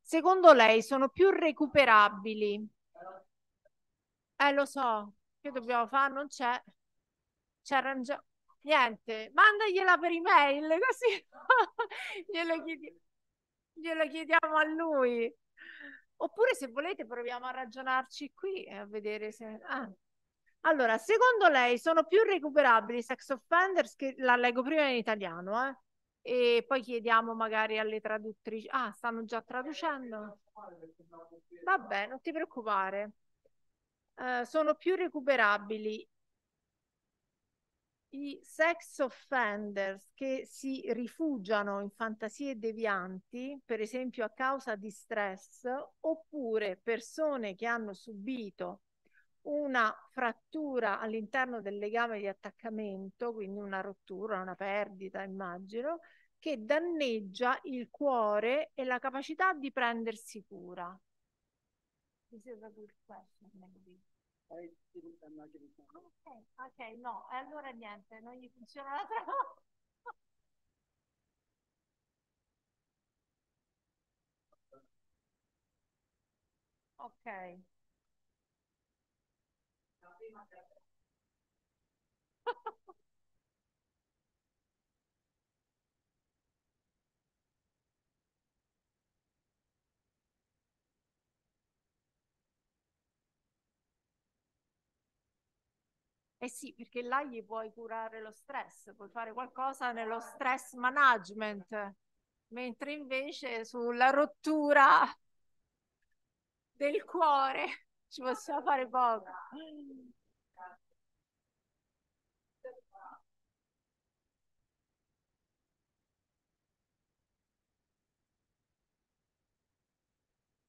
Secondo lei sono più recuperabili? Eh, lo so, che dobbiamo fare? Non c'è. C'erano già... Niente, mandagliela per email, <laughs> così glielo, chiedi... glielo chiediamo a lui. Oppure se volete proviamo a ragionarci qui e a vedere se... Ah. Allora, secondo lei sono più recuperabili sex offenders che la leggo prima in italiano, eh? E poi chiediamo magari alle traduttrici. Ah, stanno già traducendo? Vabbè, non ti preoccupare. Uh, sono più recuperabili i sex offenders che si rifugiano in fantasie devianti, per esempio a causa di stress, oppure persone che hanno subito una frattura all'interno del legame di attaccamento, quindi una rottura, una perdita, immagino, che danneggia il cuore e la capacità di prendersi cura. This is a good question, maybe. Okay, ok, no, e allora niente, non gli funziona la trama. <laughs> Ok. Eh sì, perché là gli puoi curare lo stress, puoi fare qualcosa nello stress management, mentre invece sulla rottura del cuore ci possiamo fare poco.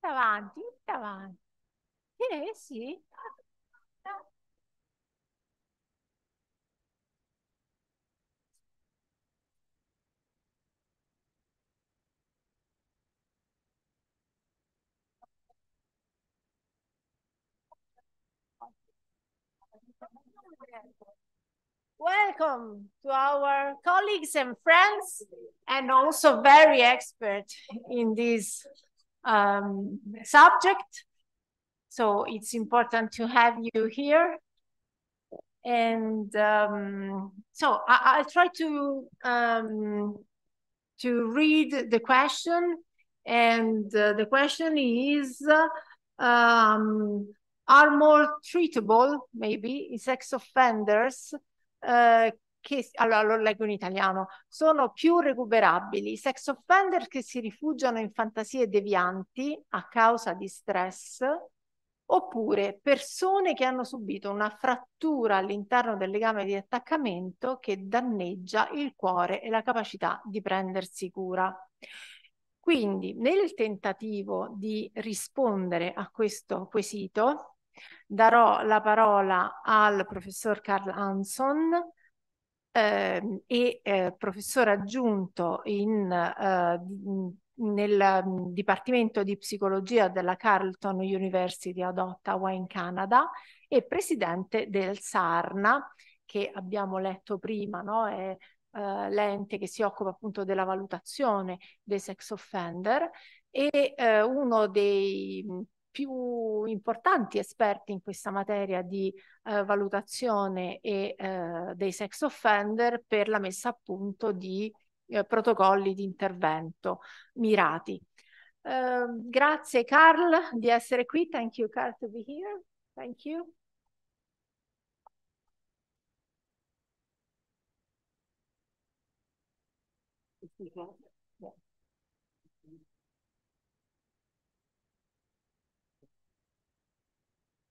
Davanti, davanti. Eh sì. Welcome to our colleagues and friends, and also very expert in this um, subject. So it's important to have you here. And um, so I, will try to um, to read the question, and uh, the question is, um, are more treatable, maybe, i sex offenders eh, che, allora lo leggo in italiano, sono più recuperabili i sex offender che si rifugiano in fantasie devianti a causa di stress oppure persone che hanno subito una frattura all'interno del legame di attaccamento che danneggia il cuore e la capacità di prendersi cura. Quindi nel tentativo di rispondere a questo quesito darò la parola al professor Carl Hanson eh, e eh, professore aggiunto in, eh, nel Dipartimento di Psicologia della Carleton University ad Ottawa in Canada e presidente del SARNA che abbiamo letto prima, no? è uh, l'ente che si occupa appunto della valutazione dei sex offender e uh, uno dei più importanti esperti in questa materia di uh, valutazione e dei sex offender per la messa a punto di protocolli di intervento mirati. grazie Carl di essere qui. Thank you Carl to be here. Thank you.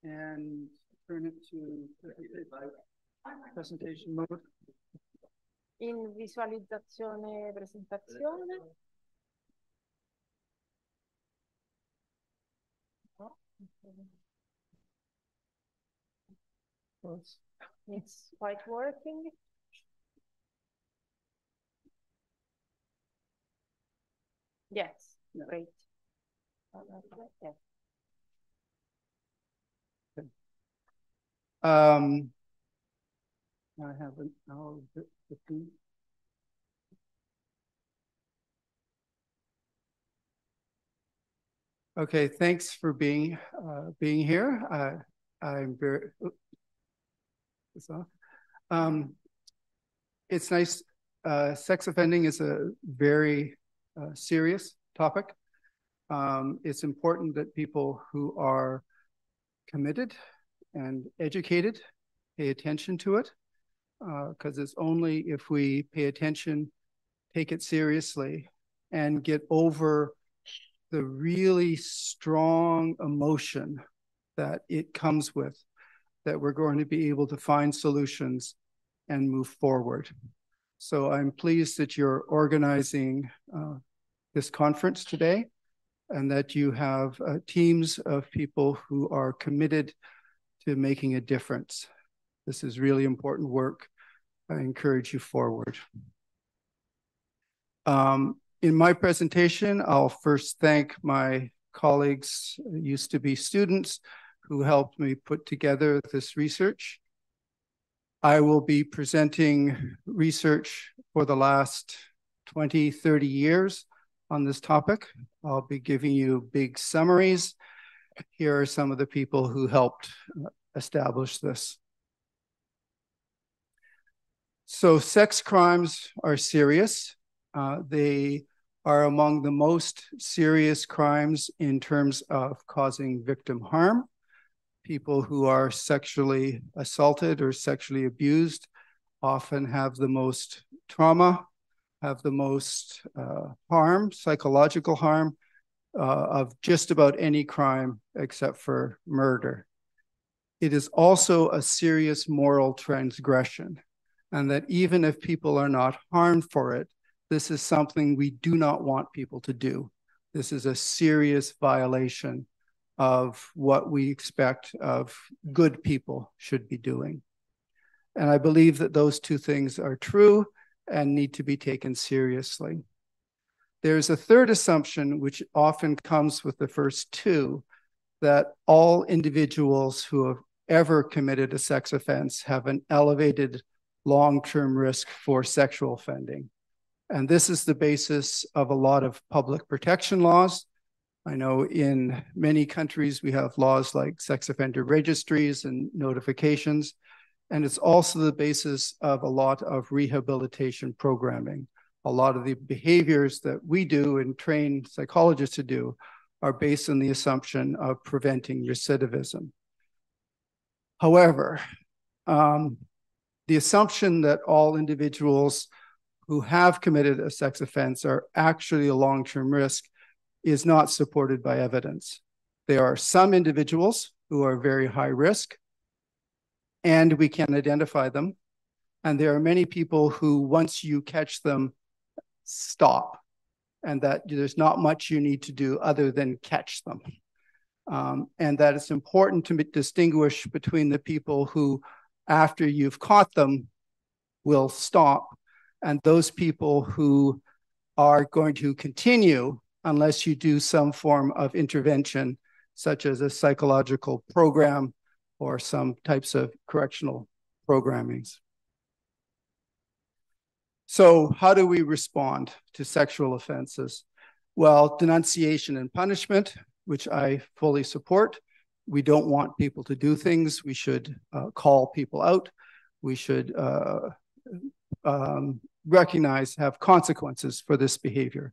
And turn it to presentation mode. In visualizzazione presentazione. It's quite working. Yes, great. Yes. Um, I have an hour fifteen. Okay, thanks for being uh, being here. Uh, I'm very. This off. Um, it's nice. Uh, sex offending is a very uh, serious topic. Um, it's important that people who are committed and educated pay attention to it, because uh, it's only if we pay attention, take it seriously, and get over the really strong emotion that it comes with that we're going to be able to find solutions and move forward. So I'm pleased that you're organizing uh, this conference today and that you have uh, teams of people who are committed to making a difference. This is really important work. I encourage you forward. Um, in my presentation, I'll first thank my colleagues, used to be students, who helped me put together this research. I will be presenting research for the last 20, 30 years on this topic. I'll be giving you big summaries. Here are some of the people who helped establish this. So sex crimes are serious. Uh, they are among the most serious crimes in terms of causing victim harm. People who are sexually assaulted or sexually abused often have the most trauma, have the most uh, harm, psychological harm, uh, of just about any crime except for murder. It is also a serious moral transgression, and that even if people are not harmed for it, this is something we do not want people to do. This is a serious violation of what we expect of good people should be doing. And I believe that those two things are true and need to be taken seriously. There's a third assumption, which often comes with the first two, that all individuals who have ever committed a sex offense have an elevated long term risk for sexual offending. And this is the basis of a lot of public protection laws. I know in many countries we have laws like sex offender registries and notifications. And it's also the basis of a lot of rehabilitation programming. A lot of the behaviors that we do and train psychologists to do are based on the assumption of preventing recidivism. However, um, the assumption that all individuals who have committed a sex offense are actually a long term risk is not supported by evidence. There are some individuals who are very high risk, and we can identify them. And there are many people who, once you catch them, stop, and that there's not much you need to do other than catch them. Um, and that it's important to distinguish between the people who, after you've caught them, will stop and those people who are going to continue unless you do some form of intervention, such as a psychological program or some types of correctional programmings. So, how do we respond to sexual offenses? Well, denunciation and punishment, which I fully support. We don't want people to do things. We should uh, call people out. We should uh, um, recognize have consequences for this behavior.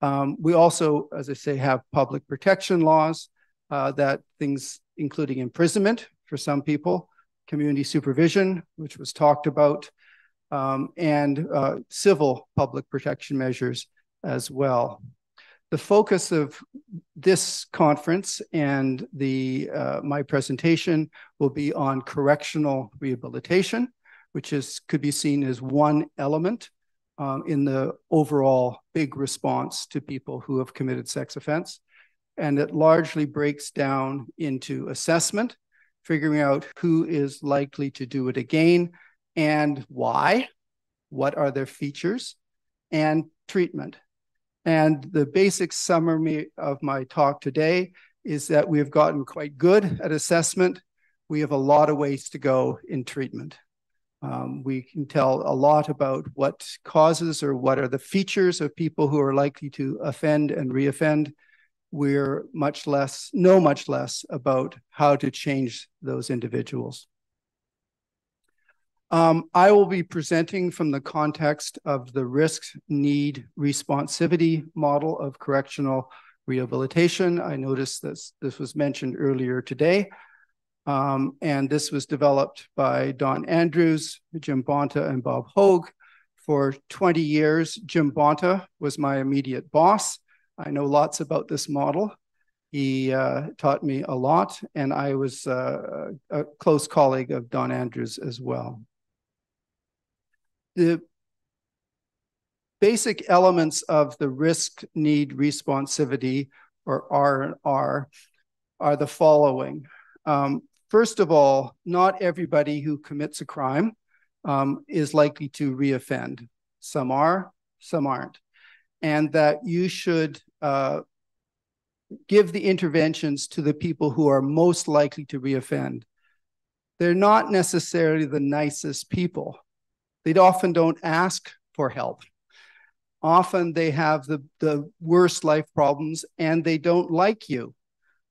Um, we also, as I say, have public protection laws uh, that things including imprisonment for some people, community supervision, which was talked about, um, and uh, civil public protection measures as well. The focus of this conference and the uh, my presentation will be on correctional rehabilitation which is could be seen as one element um, in the overall big response to people who have committed sex offense. And it largely breaks down into assessment, figuring out who is likely to do it again and why, what are their features, and treatment. And the basic summary of my talk today is that we have gotten quite good at assessment. We have a lot of ways to go in treatment. Um, we can tell a lot about what causes or what are the features of people who are likely to offend and reoffend. we're much less, know much less about how to change those individuals. Um, I will be presenting from the context of the risk need responsivity model of correctional rehabilitation. I noticed this, this was mentioned earlier today. Um, and this was developed by Don Andrews, Jim Bonta, and Bob Hoge. For 20 years, Jim Bonta was my immediate boss. I know lots about this model. He uh, taught me a lot, and I was uh, a close colleague of Don Andrews as well the basic elements of the risk need responsivity or RNR are the following. Um, first of all, not everybody who commits a crime um, is likely to reoffend. Some are, some aren't. And that you should uh, give the interventions to the people who are most likely to reoffend. They're not necessarily the nicest people. They often don't ask for help. Often they have the, the worst life problems and they don't like you.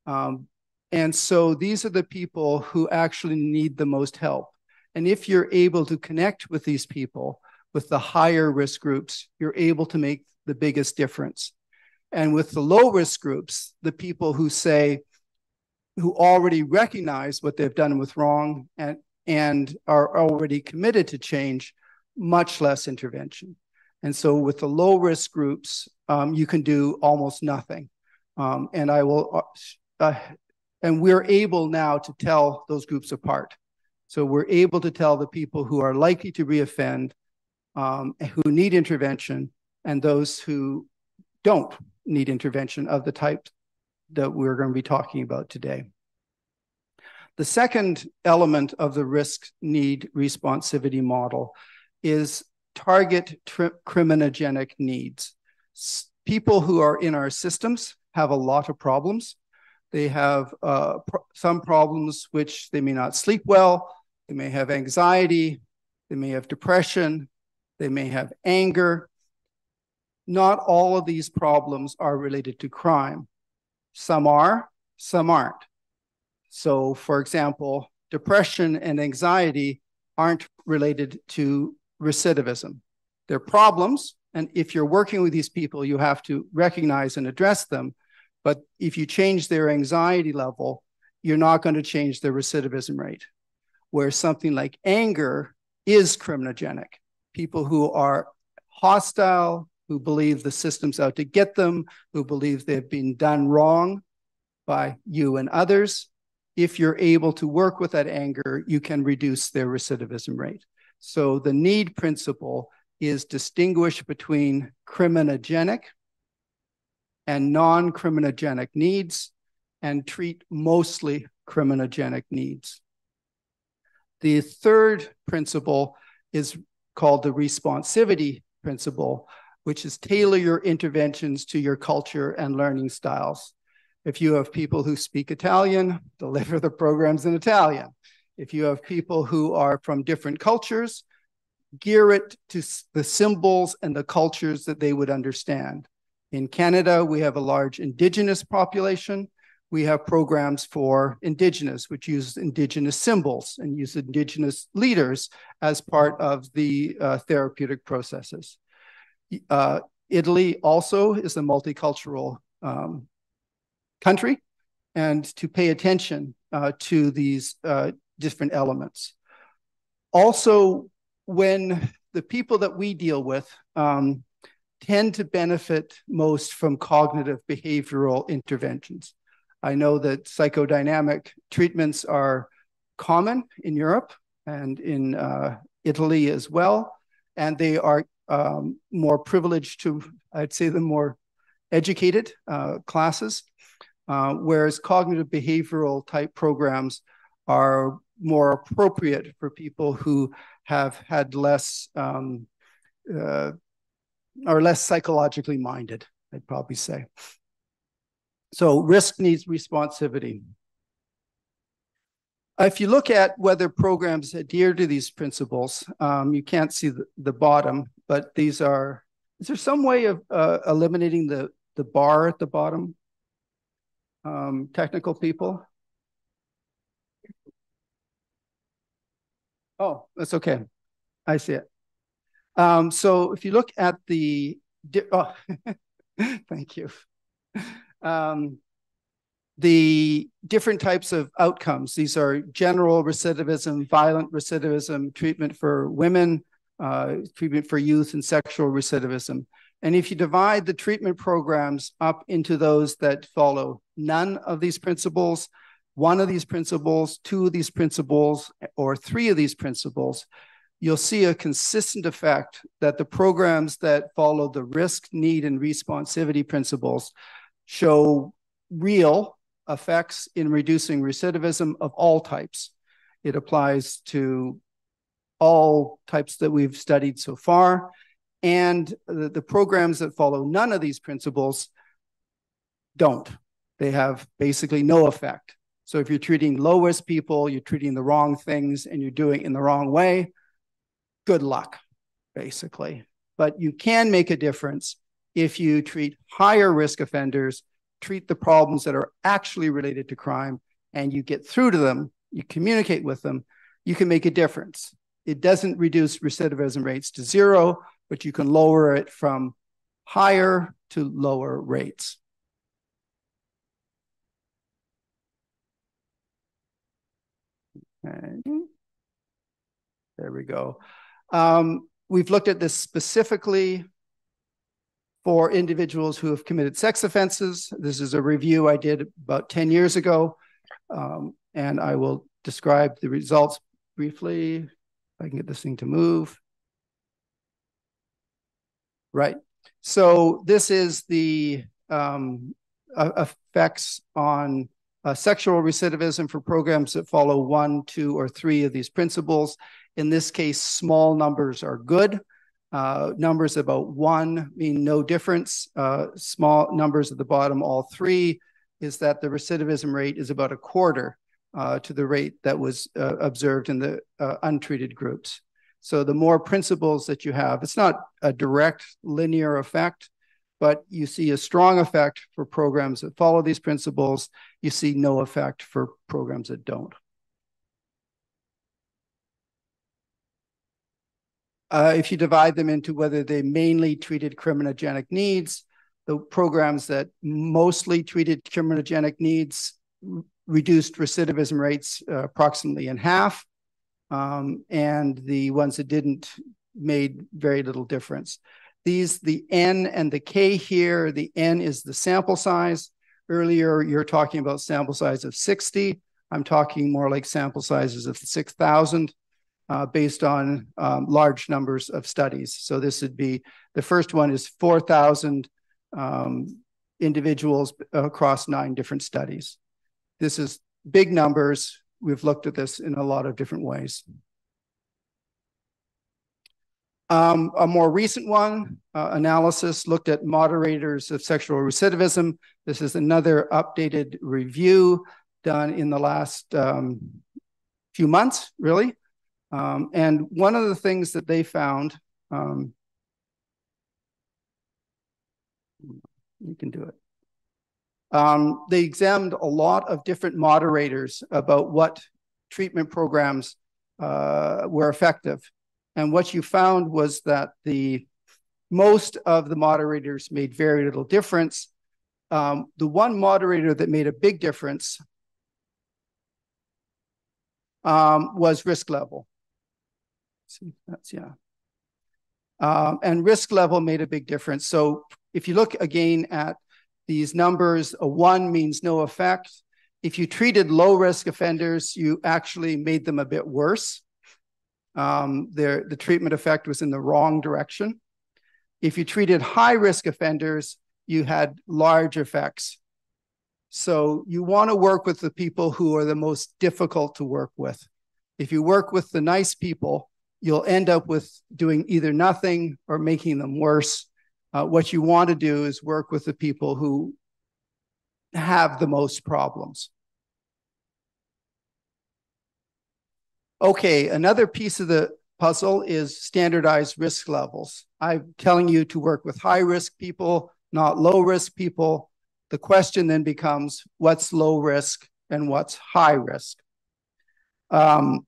Um, and so these are the people who actually need the most help. And if you're able to connect with these people, with the higher risk groups, you're able to make the biggest difference. And with the low risk groups, the people who say, who already recognize what they've done with wrong and, and are already committed to change, much less intervention. And so with the low risk groups, um, you can do almost nothing. Um, and I will, uh, uh, and we're able now to tell those groups apart. So we're able to tell the people who are likely to reoffend, um, who need intervention, and those who don't need intervention of the type that we're going to be talking about today. The second element of the risk need responsivity model is target criminogenic needs. S people who are in our systems have a lot of problems. They have uh, pr some problems which they may not sleep well, they may have anxiety, they may have depression, they may have anger. Not all of these problems are related to crime. Some are, some aren't. So, for example, depression and anxiety aren't related to recidivism. They're problems, and if you're working with these people, you have to recognize and address them. But if you change their anxiety level, you're not going to change their recidivism rate. Where something like anger is criminogenic. People who are hostile, who believe the system's out to get them, who believe they've been done wrong by you and others. If you're able to work with that anger, you can reduce their recidivism rate. So the need principle is distinguish between criminogenic and non-criminogenic needs and treat mostly criminogenic needs. The third principle is called the responsivity principle, which is tailor your interventions to your culture and learning styles. If you have people who speak Italian, <laughs> deliver the programs in Italian. If you have people who are from different cultures, gear it to the symbols and the cultures that they would understand. In Canada, we have a large Indigenous population. We have programs for Indigenous, which use Indigenous symbols and use Indigenous leaders as part of the uh, therapeutic processes. Uh, Italy also is a multicultural um, country, and to pay attention uh, to these uh, different elements. Also, when the people that we deal with um, tend to benefit most from cognitive behavioral interventions. I know that psychodynamic treatments are common in Europe and in uh, Italy as well, and they are um, more privileged to, I'd say, the more educated uh, classes, uh, whereas cognitive behavioral type programs are more appropriate for people who have had less um, uh, are less psychologically minded, I'd probably say. So risk needs responsivity. If you look at whether programs adhere to these principles, um, you can't see the, the, bottom, but these are, is there some way of uh, eliminating the, the bar at the bottom? um, technical people? Oh, that's okay. I see it. Um, so if you look at the, oh, <laughs> thank you. Um, the different types of outcomes. These are general recidivism, violent recidivism, treatment for women, uh, treatment for youth, and sexual recidivism. And if you divide the treatment programs up into those that follow none of these principles, one of these principles, two of these principles, or three of these principles, you'll see a consistent effect that the programs that follow the risk, need, and responsivity principles show real effects in reducing recidivism of all types. It applies to all types that we've studied so far. And the, the programs that follow none of these principles don't. They have basically no effect. So if you're treating low risk people, you're treating the wrong things and you're doing it in the wrong way, good luck, basically. But you can make a difference if you treat higher risk offenders, treat the problems that are actually related to crime, and you get through to them, you communicate with them, you can make a difference. It doesn't reduce recidivism rates to zero, but you can lower it from higher to lower rates. Okay. There we go. Um, we've looked at this specifically for individuals who have committed sex offenses. This is a review I did about 10 years ago, um, and I will describe the results briefly. If I can get this thing to move. Right. So this is the um, effects on uh, sexual recidivism for programs that follow one, two, or three of these principles. In this case, small numbers are good. Uh, numbers about one mean no difference. Uh, small numbers at the bottom, all three, is that the recidivism rate is about a quarter uh, to the rate that was uh, observed in the uh, untreated groups. So the more principles that you have, it's not a direct linear effect, but you see a strong effect for programs that follow these principles. You see no effect for programs that don't. Uh, if you divide them into whether they mainly treated criminogenic needs, the programs that mostly treated criminogenic needs reduced recidivism rates uh, approximately in half, um, and the ones that didn't made very little difference. These, the N and the K here, the N is the sample size. Earlier, you're talking about sample size of 60. I'm talking more like sample sizes of 6,000 uh, based on um, large numbers of studies. So this would be, the first one is 4,000 um, individuals across nine different studies. This is big numbers. We've looked at this in a lot of different ways. Um, a more recent one, uh, analysis looked at moderators of sexual recidivism. This is another updated review done in the last um, few months, really. Um, and one of the things that they found, um, you can do it. Um, they examined a lot of different moderators about what treatment programs uh, were effective. And what you found was that the most of the moderators made very little difference. Um, the one moderator that made a big difference um, was risk level. See, that's yeah. Um, and risk level made a big difference. So if you look again at these numbers, a one means no effect. If you treated low risk offenders, you actually made them a bit worse. Um, their, the treatment effect was in the wrong direction. If you treated high risk offenders, you had large effects. So you want to work with the people who are the most difficult to work with. If you work with the nice people, you'll end up with doing either nothing or making them worse. Uh, what you want to do is work with the people who have the most problems. Okay, another piece of the puzzle is standardized risk levels. I'm telling you to work with high risk people, not low risk people. the question then becomes what's low risk and what's high risk. Um,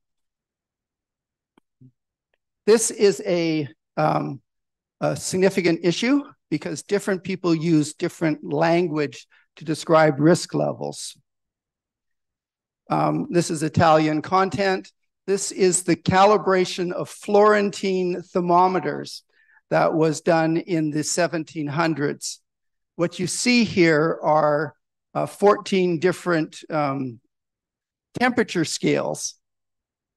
this is a, um, a significant issue because different people use different language to describe risk levels. Um, this is Italian content. This is the calibration of Florentine thermometers that was done in the 1700s. What you see here are uh, 14 different um, temperature scales.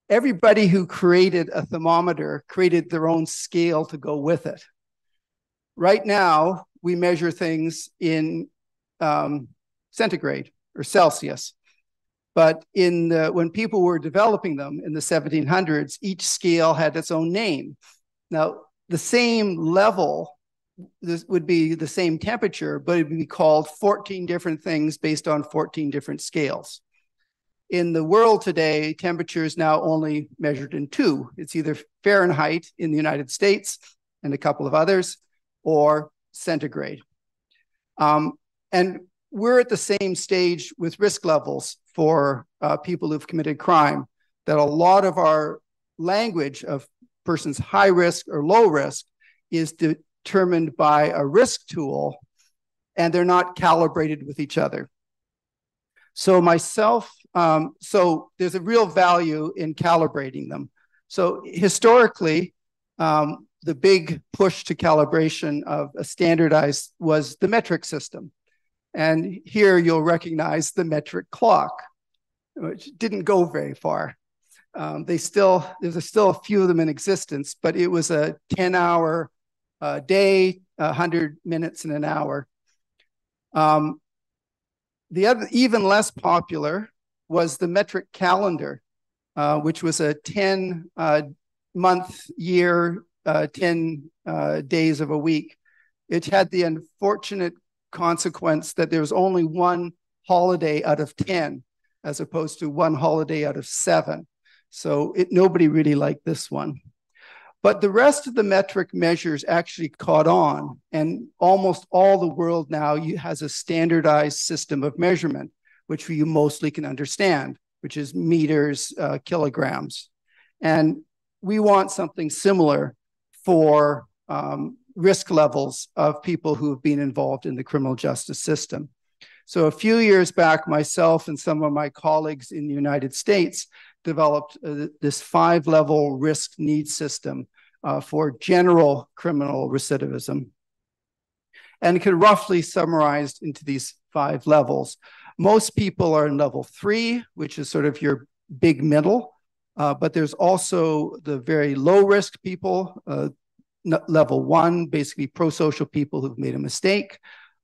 Everybody who created a thermometer created their own scale to go with it. Right now, we measure things in um, centigrade or Celsius. But in the, when people were developing them in the 1700s, each scale had its own name. Now, the same level this would be the same temperature, but it would be called 14 different things based on 14 different scales. In the world today, temperature is now only measured in two. It's either Fahrenheit in the United States and a couple of others, or centigrade. Um, and we're at the same stage with risk levels for uh, people who've committed crime, that a lot of our language of persons high risk or low risk is determined by a risk tool, and they're not calibrated with each other. So myself, um, so there's a real value in calibrating them. So historically, um, the big push to calibration of a standardized was the metric system. And here you'll recognize the metric clock, which didn't go very far. Um, they still, there's still a few of them in existence, but it was a 10 hour uh, day, 100 minutes in an hour. Um, the other, even less popular was the metric calendar, uh, which was a 10 uh, month year, uh, 10 uh, days of a week. It had the unfortunate consequence that there's only one holiday out of 10, as opposed to one holiday out of seven. So it, nobody really liked this one. But the rest of the metric measures actually caught on, and almost all the world now has a standardized system of measurement, which you mostly can understand, which is meters, uh, kilograms. And we want something similar for um, risk levels of people who have been involved in the criminal justice system. So a few years back, myself and some of my colleagues in the United States developed uh, this five level risk need system uh, for general criminal recidivism. And it can roughly summarized into these five levels. Most people are in level three, which is sort of your big middle, uh, but there's also the very low risk people, uh, level one, basically pro social people who've made a mistake.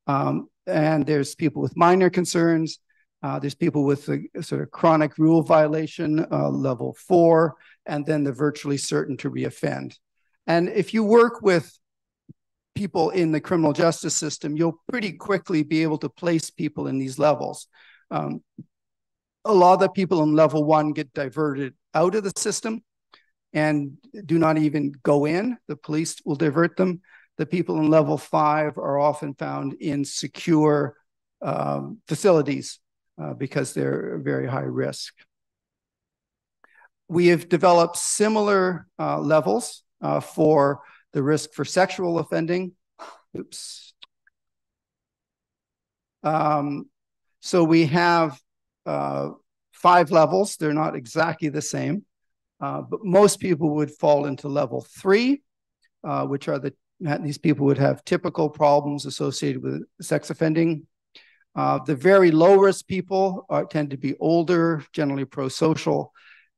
Um, and there's people with minor concerns. Uh, there's people with a, sort of chronic rule violation, uh, level four, and then the virtually certain to reoffend. And if you work with people in the criminal justice system, you'll pretty quickly be able to place people in these levels. Um, a lot of the people in level one get diverted out of the system and do not even go in. The police will divert them. The people in level five are often found in secure um, facilities uh, because they're very high risk. We have developed similar uh, levels uh, for the risk for sexual offending. Oops. Um, so we have uh, five levels. They're not exactly the same. Uh, but most people would fall into level three, uh, which are the these people would have typical problems associated with sex offending. Uh, the very low risk people are, tend to be older, generally pro-social,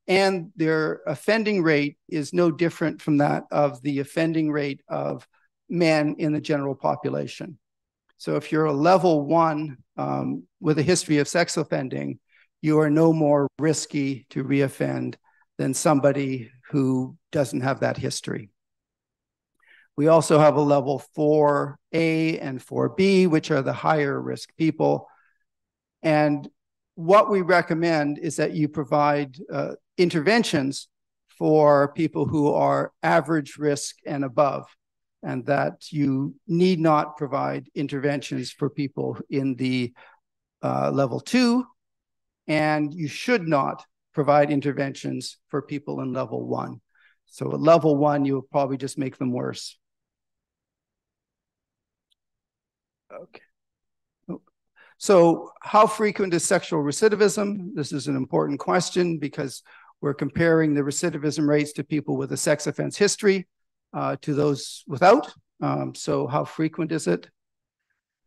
and their offending rate is no different from that of the offending rate of men in the general population. So if you're a level one um, with a history of sex offending, you are no more risky to reoffend than somebody who doesn't have that history. We also have a level 4A and 4B, which are the higher risk people. And what we recommend is that you provide uh, interventions for people who are average risk and above. and that you need not provide interventions for people in the uh, level two, and you should not provide interventions for people in level one. So at level one, you'll probably just make them worse. Okay. So how frequent is sexual recidivism? This is an important question because we're comparing the recidivism rates to people with a sex offense history uh, to those without. Um, so how frequent is it?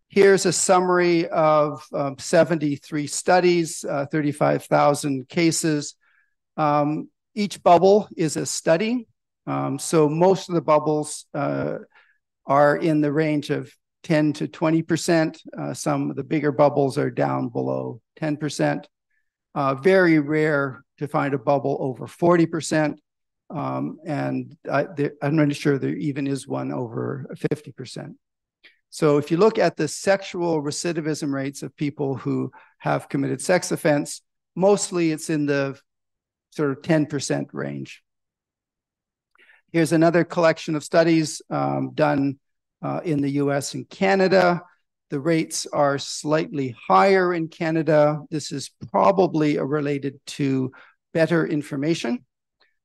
Here's a summary of um, 73 studies, uh, 35,000 cases. Um, each bubble is a study. Um, so most of the bubbles uh, are in the range of 10 to 20%. Uh, some of the bigger bubbles are down below 10%. Uh, very rare to find a bubble over 40%. Um, and I, am not sure there even is one over 50%. So if you look at the sexual recidivism rates of people who have committed sex offense, mostly it's in the sort of 10% range. Here's another collection of studies um, done uh, in the US and Canada. The rates are slightly higher in Canada. This is probably related to better information.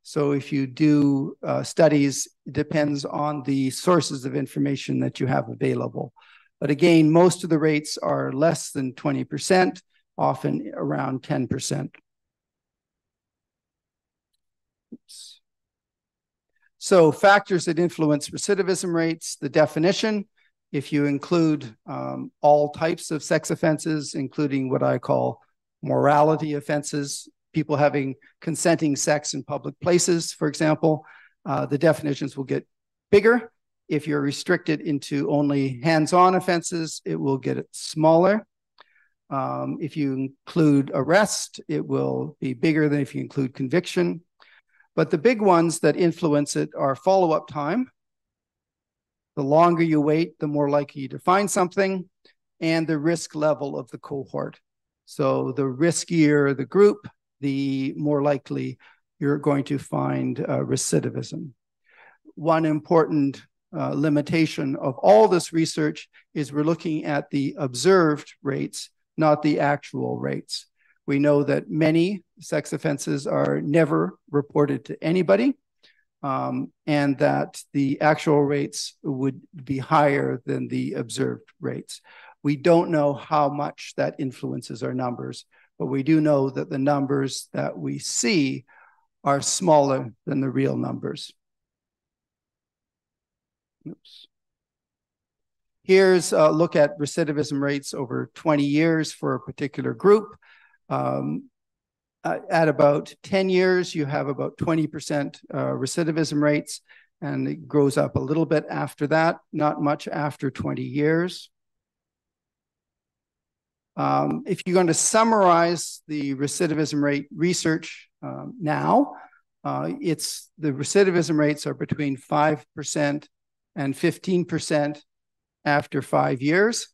So if you do uh, studies, it depends on the sources of information that you have available. But again, most of the rates are less than 20%, often around 10%. Oops. So factors that influence recidivism rates, the definition, if you include um, all types of sex offenses, including what I call morality offenses, people having consenting sex in public places, for example, uh, the definitions will get bigger. If you're restricted into only hands-on offenses, it will get smaller. Um, if you include arrest, it will be bigger than if you include conviction. But the big ones that influence it are follow up time. The longer you wait, the more likely you to find something, and the risk level of the cohort. So the riskier the group, the more likely you're going to find uh, recidivism. One important uh, limitation of all this research is we're looking at the observed rates, not the actual rates. We know that many sex offenses are never reported to anybody, um, and that the actual rates would be higher than the observed rates. We don't know how much that influences our numbers, but we do know that the numbers that we see are smaller than the real numbers. Oops. Here's a look at recidivism rates over 20 years for a particular group. Um, at about 10 years, you have about 20% uh, recidivism rates, and it grows up a little bit after that, not much after 20 years. Um, if you're going to summarize the recidivism rate research um, now, uh, it's the recidivism rates are between 5% and 15% after five years.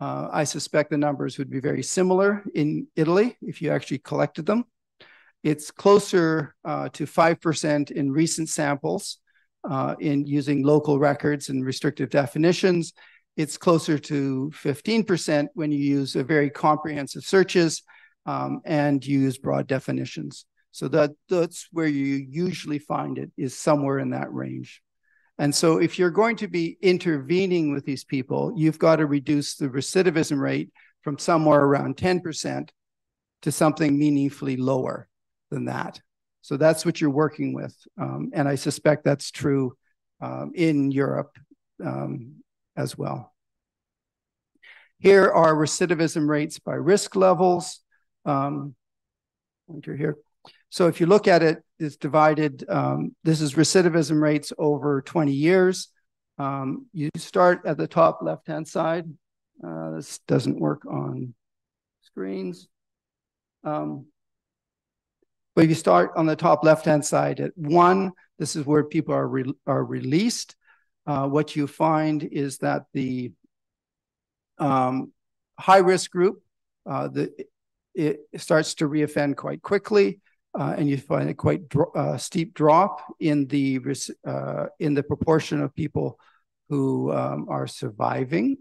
Uh, I suspect the numbers would be very similar in Italy if you actually collected them. It's closer uh, to 5% in recent samples uh, in using local records and restrictive definitions. It's closer to 15% when you use a very comprehensive searches um, and use broad definitions. So that, that's where you usually find it is somewhere in that range. And so if you're going to be intervening with these people, you've got to reduce the recidivism rate from somewhere around 10% to something meaningfully lower than that. So that's what you're working with. Um, and I suspect that's true um, in Europe um, as well. Here are recidivism rates by risk levels. Um, here. So if you look at it, it's divided. Um, this is recidivism rates over 20 years. Um, you start at the top left-hand side. Uh, this doesn't work on screens. Um, but if you start on the top left-hand side at one, this is where people are, re are released. Uh, what you find is that the um, high-risk group, uh, the, it starts to reoffend quite quickly uh, and you find a quite dro uh, steep drop in the uh, in the proportion of people who um, are surviving.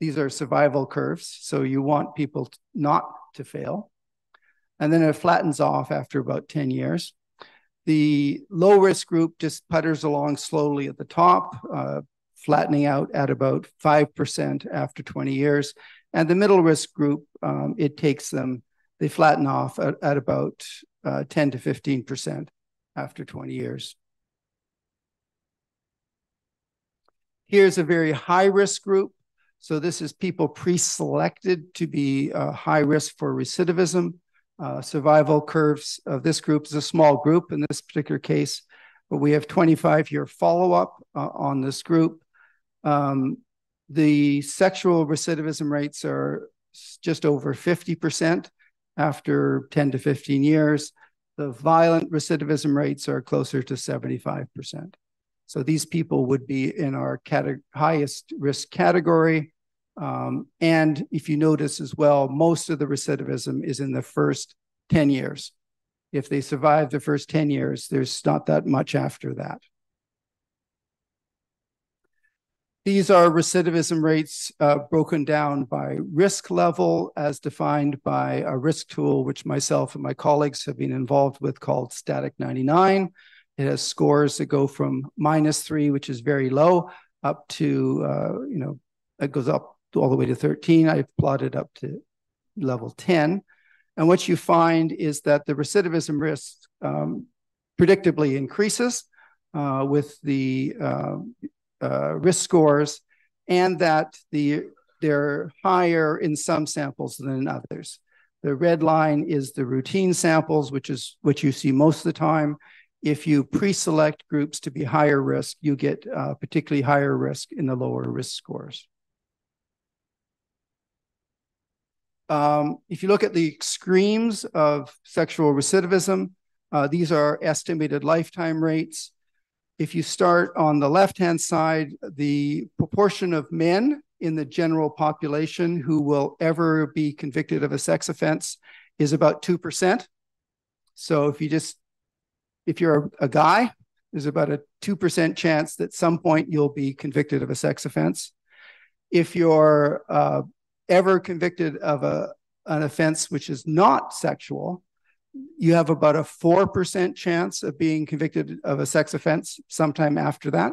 These are survival curves, so you want people not to fail. And then it flattens off after about 10 years. The low risk group just putters along slowly at the top, uh, flattening out at about 5% after 20 years. And the middle risk group, um, it takes them, they flatten off at, at about uh, 10 to 15% after 20 years. Here's a very high risk group. So this is people pre-selected to be uh, high risk for recidivism. Uh, survival curves of this group is a small group in this particular case, but we have 25 year follow-up uh, on this group. Um, the sexual recidivism rates are just over 50% after 10 to 15 years. The violent recidivism rates are closer to 75%. So these people would be in our highest risk category. Um, and if you notice as well, most of the recidivism is in the first 10 years. If they survive the first 10 years, there's not that much after that. These are recidivism rates uh, broken down by risk level as defined by a risk tool, which myself and my colleagues have been involved with called Static 99. It has scores that go from minus three, which is very low, up to, uh, you know, it goes up all the way to 13. I've plotted up to level 10. And what you find is that the recidivism risk um, predictably increases uh, with the uh, uh, risk scores and that the they're higher in some samples than in others. The red line is the routine samples, which is what you see most of the time. If you pre-select groups to be higher risk, you get uh, particularly higher risk in the lower risk scores. Um, if you look at the extremes of sexual recidivism, uh, these are estimated lifetime rates. If you start on the left-hand side, the proportion of men in the general population who will ever be convicted of a sex offense is about 2%. So if you just if you're a, guy, there's about a 2% chance that some point you'll be convicted of a sex offense. If you're uh, ever convicted of a, an offense which is not sexual, you have about a 4% chance of being convicted of a sex offense sometime after that.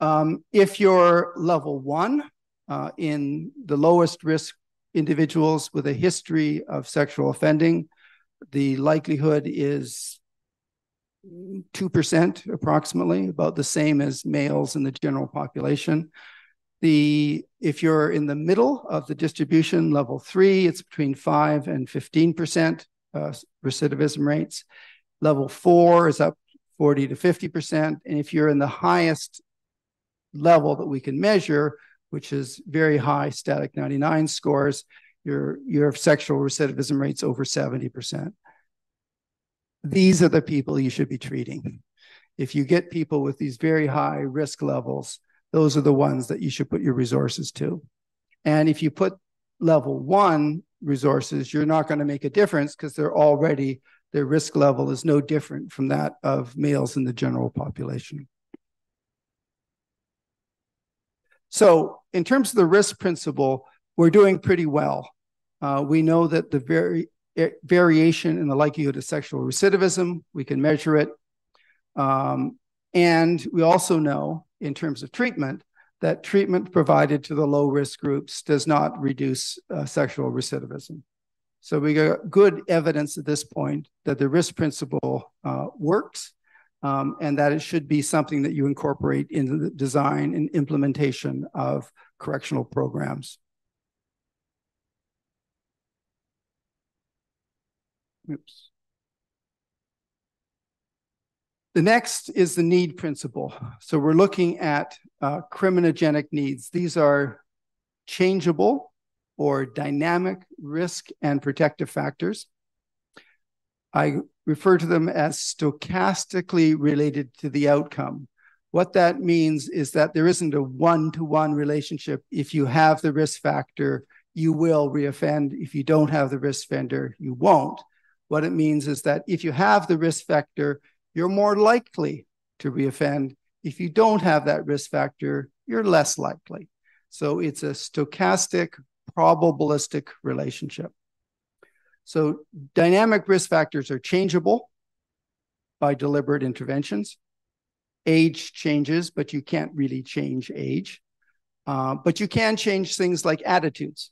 Um, if you're level one uh, in the lowest risk individuals with a history of sexual offending, the likelihood is 2% approximately, about the same as males in the general population. The if you're in the middle of the distribution, level three, it's between 5 and 15% uh, recidivism rates. Level four is up 40 to 50%. And if you're in the highest level that we can measure, which is very high static 99 scores, your, your sexual recidivism rates over 70%. These are the people you should be treating. If you get people with these very high risk levels, those are the ones that you should put your resources to. And if you put level one resources, you're not going to make a difference because they're already, their risk level is no different from that of males in the general population. So, in terms of the risk principle, we're doing pretty well. Uh, we know that the very eh, variation in the likelihood of sexual recidivism, we can measure it. Um, and we also know, in terms of treatment, that treatment provided to the low risk groups does not reduce uh, sexual recidivism. So we got good evidence at this point that the risk principle uh, works um, and that it should be something that you incorporate into the design and implementation of correctional programs. Oops. The next is the need principle. So we're looking at uh, criminogenic needs. These are changeable or dynamic risk and protective factors. I refer to them as stochastically related to the outcome. What that means is that there isn't a one to one relationship. If you have the risk factor, you will reoffend. If you don't have the risk factor, you won't. What it means is that if you have the risk factor, you're more likely to reoffend. If you don't have that risk factor, you're less likely. So it's a stochastic, probabilistic relationship. So dynamic risk factors are changeable by deliberate interventions. Age changes, but you can't really change age. Uh, but you can change things like attitudes.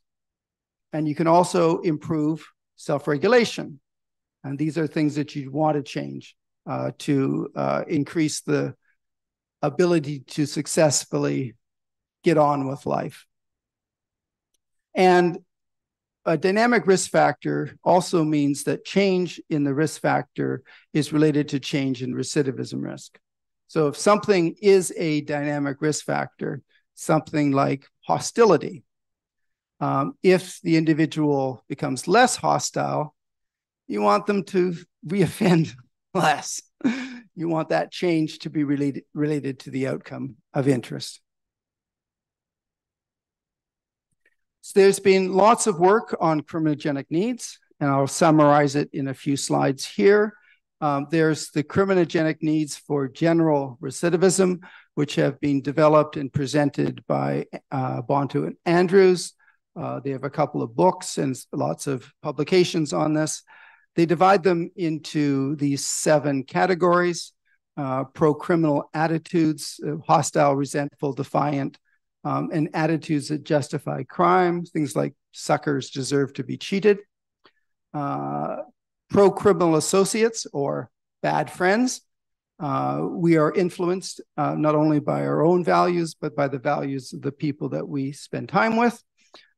And you can also improve self regulation. And these are things that you want to change uh, to uh, increase the ability to successfully get on with life. And a dynamic risk factor also means that change in the risk factor is related to change in recidivism risk. So if something is a dynamic risk factor, something like hostility, um, if the individual becomes less hostile, you want them to reoffend less. <laughs> You want that change to be related, related to the outcome of interest. So there's been lots of work on criminogenic needs, and I'll summarize it in a few slides here. Um, there's the criminogenic needs for general recidivism, which have been developed and presented by uh, Bonta and Andrews. Uh, they have a couple of books and lots of publications on this. They divide them into these seven categories uh, pro criminal attitudes, uh, hostile, resentful, defiant, um, and attitudes that justify crime, things like suckers deserve to be cheated, uh, pro criminal associates or bad friends. Uh, we are influenced uh, not only by our own values, but by the values of the people that we spend time with.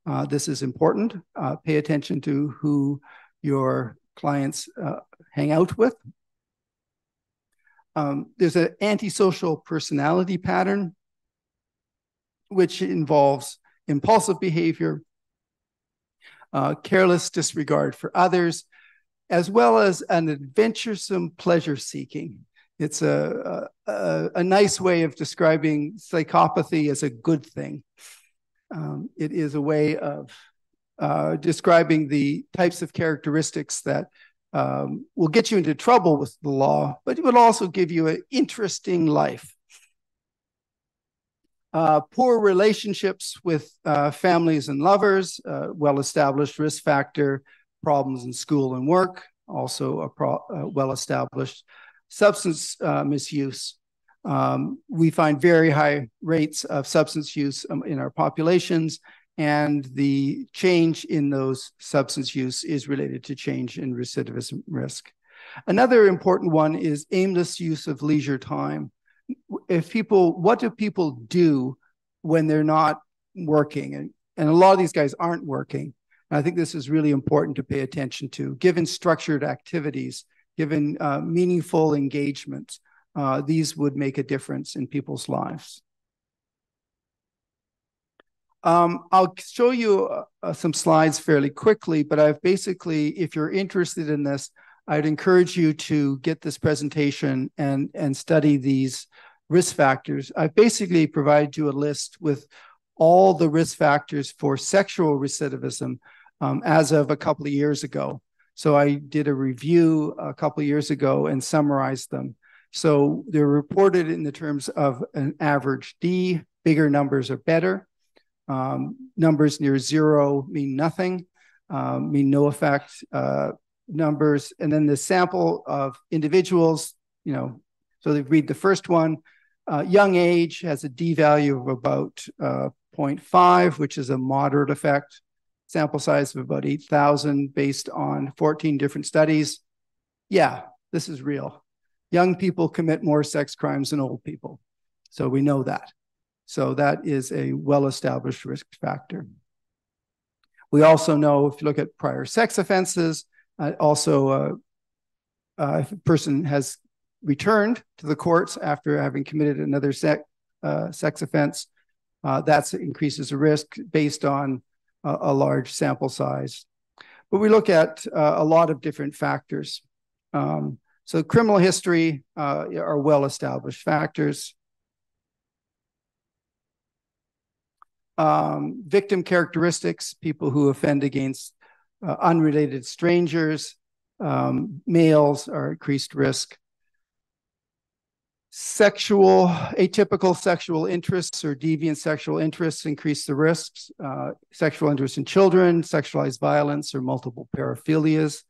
Uh, this is important. Uh, pay attention to who your clients uh, hang out with. Um, there's an antisocial personality pattern, which involves impulsive behavior, uh, careless disregard for others, as well as an adventuresome pleasure seeking. It's a, a, a nice way of describing psychopathy as a good thing. Um, it is a way of uh, describing the types of characteristics that um, will get you into trouble with the law, but it will also give you an interesting life. Uh, poor relationships with uh, families and lovers, uh, well established risk factor, problems in school and work, also a pro- uh, well established substance misuse, um, we find very high rates of substance use um, in our populations, and the change in those substance use is related to change in recidivism risk. Another important one is aimless use of leisure time. If people, what do people do when they're not working? And, and a lot of these guys aren't working. And I think this is really important to pay attention to. Given structured activities, given uh, meaningful engagements, uh, these would make a difference in people's lives. Um, I'll show you uh, uh, some slides fairly quickly, but I've basically, if you're interested in this, I'd encourage you to get this presentation and, and study these risk factors. I've basically provided you a list with all the risk factors for sexual recidivism um, as of a couple of years ago. So I did a review a couple of years ago and summarized them. So they're reported in the terms of an average D. Bigger numbers are better. Um, numbers near zero mean nothing, um, mean no effect. Uh, numbers, and then the sample of individuals, you know, so they read the first one. Uh, young age has a D value of about uh, 0.5, which is a moderate effect. Sample size of about 8,000 based on 14 different studies. Yeah, this is real young people commit more sex crimes than old people. So we know that. So that is a well established risk factor. We also know if you look at prior sex offenses, uh, also uh, uh, if a person has returned to the courts after having committed another sec, uh, sex offense, uh, that increases the risk based on a large sample size. But we look at uh, a lot of different factors. Um, so criminal history are well-established factors. Um, victim characteristics, people who offend against uh, unrelated strangers, um, males are increased risk. Sexual, atypical sexual interests or deviant sexual interests increase the risks. Uh, sexual interest in children, sexualized violence, or multiple paraphilias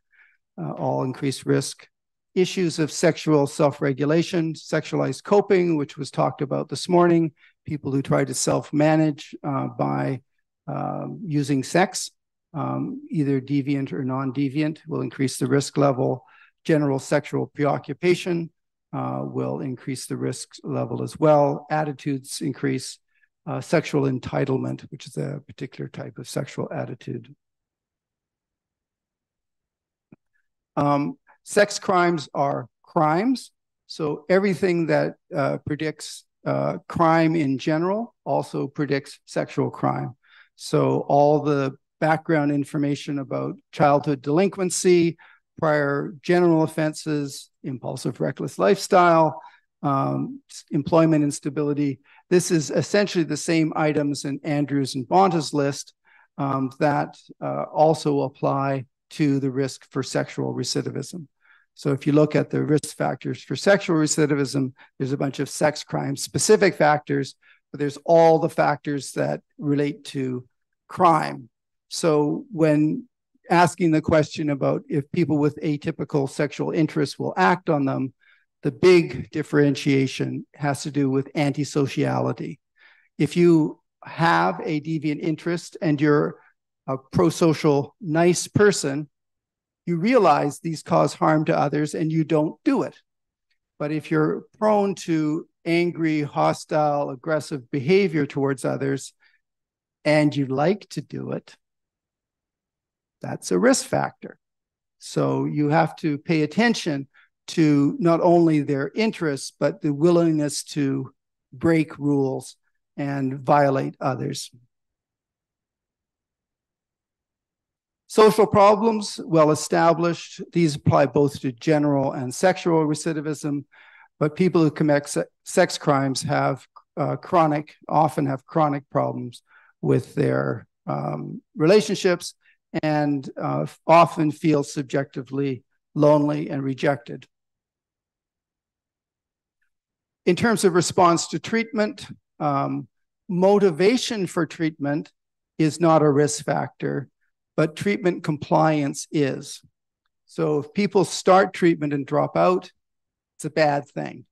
uh, all increase risk. Issues of sexual self regulation, sexualized coping, which was talked about this morning, people who try to self manage uh, by um, using sex, um, either deviant or non deviant, will increase the risk level. General sexual preoccupation, uh, will increase the risk level as well. Attitudes increase uh, sexual entitlement, which is a particular type of sexual attitude. Um, sex crimes are crimes. So everything that uh, predicts uh, crime in general also predicts sexual crime. So all the background information about childhood delinquency, prior general offenses, impulsive, reckless lifestyle, um, employment instability. This is essentially the same items in Andrews and Bonta's list um, that uh, also apply to the risk for sexual recidivism. So if you look at the risk factors for sexual recidivism, there's a bunch of sex crime specific factors, but there's all the factors that relate to crime. So when asking the question about if people with atypical sexual interests will act on them, the big differentiation has to do with antisociality. If you have a deviant interest and you're a pro-social nice person, you realize these cause harm to others and you don't do it. But if you're prone to angry, hostile, aggressive behavior towards others and you like to do it, that's a risk factor. So you have to pay attention to not only their interests, but the willingness to break rules and violate others. Social problems, well established. These apply both to general and sexual recidivism, but people who commit se sex crimes have uh, chronic, often have chronic problems with their um, relationships and uh, often feel subjectively lonely and rejected. In terms of response to treatment, um, motivation for treatment is not a risk factor, but treatment compliance is. So if people start treatment and drop out, it's a bad thing.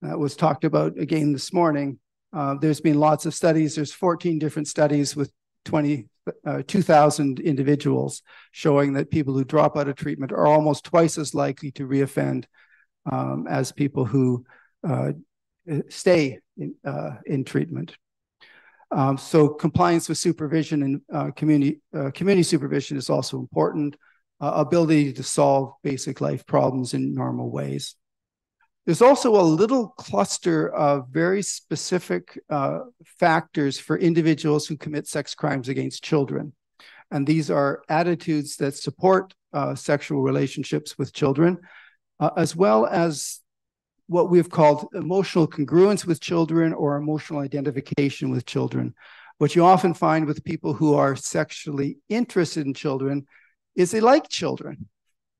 That was talked about again this morning. Uh, there's been lots of studies. There's 14 different studies with 20, uh, 2,000 individuals showing that people who drop out of treatment are almost twice as likely to reoffend um, as people who uh, stay in, uh, in treatment. Um, so compliance with supervision and uh, community, uh, community supervision is also important. Uh, ability to solve basic life problems in normal ways. There's also a little cluster of very specific uh, factors for individuals who commit sex crimes against children. And these are attitudes that support uh, sexual relationships with children, uh, as well as what we've called emotional congruence with children or emotional identification with children. What you often find with people who are sexually interested in children is they like children.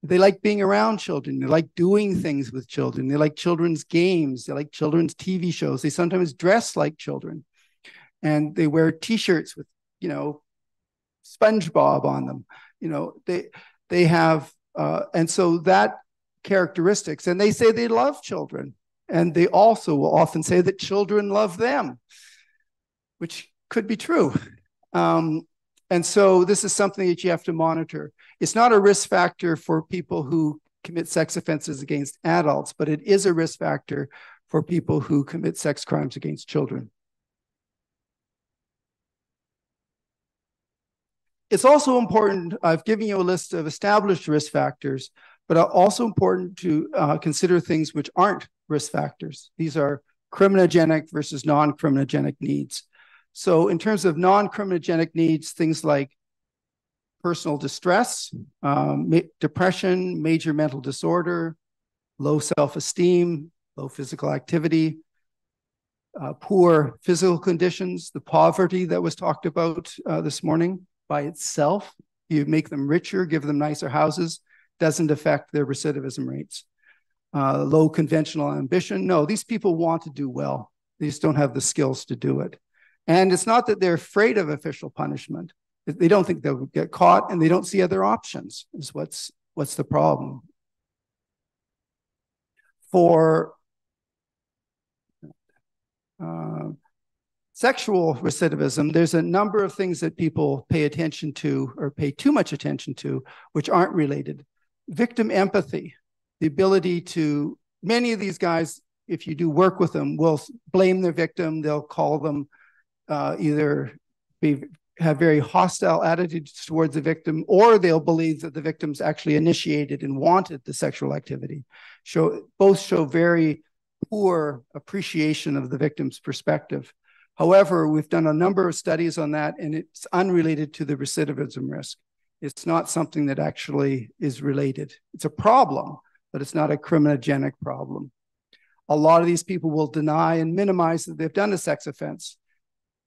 They like being around children. They like doing things with children. They like children's games. They like children's TV shows. They sometimes dress like children. And they wear t-shirts with, you know, SpongeBob on them. You know, they they have uh, and so that characteristics. And they say they love children. And they also will often say that children love them, which could be true. Um, and so this is something that you have to monitor. It's not a risk factor for people who commit sex offenses against adults, but it is a risk factor for people who commit sex crimes against children. It's also important, I've given you a list of established risk factors, but also important to uh, consider things which aren't risk factors. These are criminogenic versus non-criminogenic needs. So in terms of non-criminogenic needs, things like personal distress, um, ma depression, major mental disorder, low self-esteem, low physical activity, uh, poor physical conditions, the poverty that was talked about uh, this morning by itself. You make them richer, give them nicer houses, doesn't affect their recidivism rates. uh, low conventional ambition. No, these people want to do well. They just don't have the skills to do it. And it's not that they're afraid of official punishment. They don't think they'll get caught and they don't see other options, is what's, what's the problem. For uh, sexual recidivism, there's a number of things that people pay attention to or pay too much attention to, which aren't related. Victim empathy, the ability to, many of these guys, if you do work with them, will blame their victim, they'll call them uh, either be have very hostile attitudes towards the victim, or they'll believe that the victims actually initiated and wanted the sexual activity. Show both show very poor appreciation of the victim's perspective. However, we've done a number of studies on that, and it's unrelated to the recidivism risk. It's not something that actually is related. It's a problem, but it's not a criminogenic problem. A lot of these people will deny and minimize that they've done a sex offense.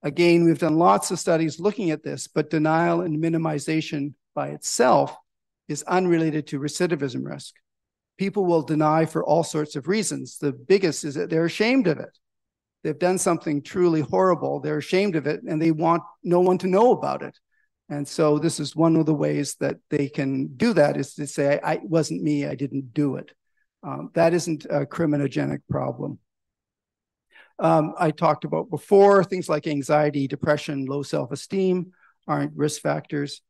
Again, we've done lots of studies looking at this, but denial and minimization by itself is unrelated to recidivism risk. People will deny for all sorts of reasons. The biggest is that they're ashamed of it. They've done something truly horrible, they're ashamed of it, and they want no one to know about it. And so this is one of the ways that they can do that is to say, I, it wasn't me, I didn't do it. Um, that isn't a criminogenic problem. Um, I talked about before, things like anxiety, depression, low self-esteem aren't risk factors.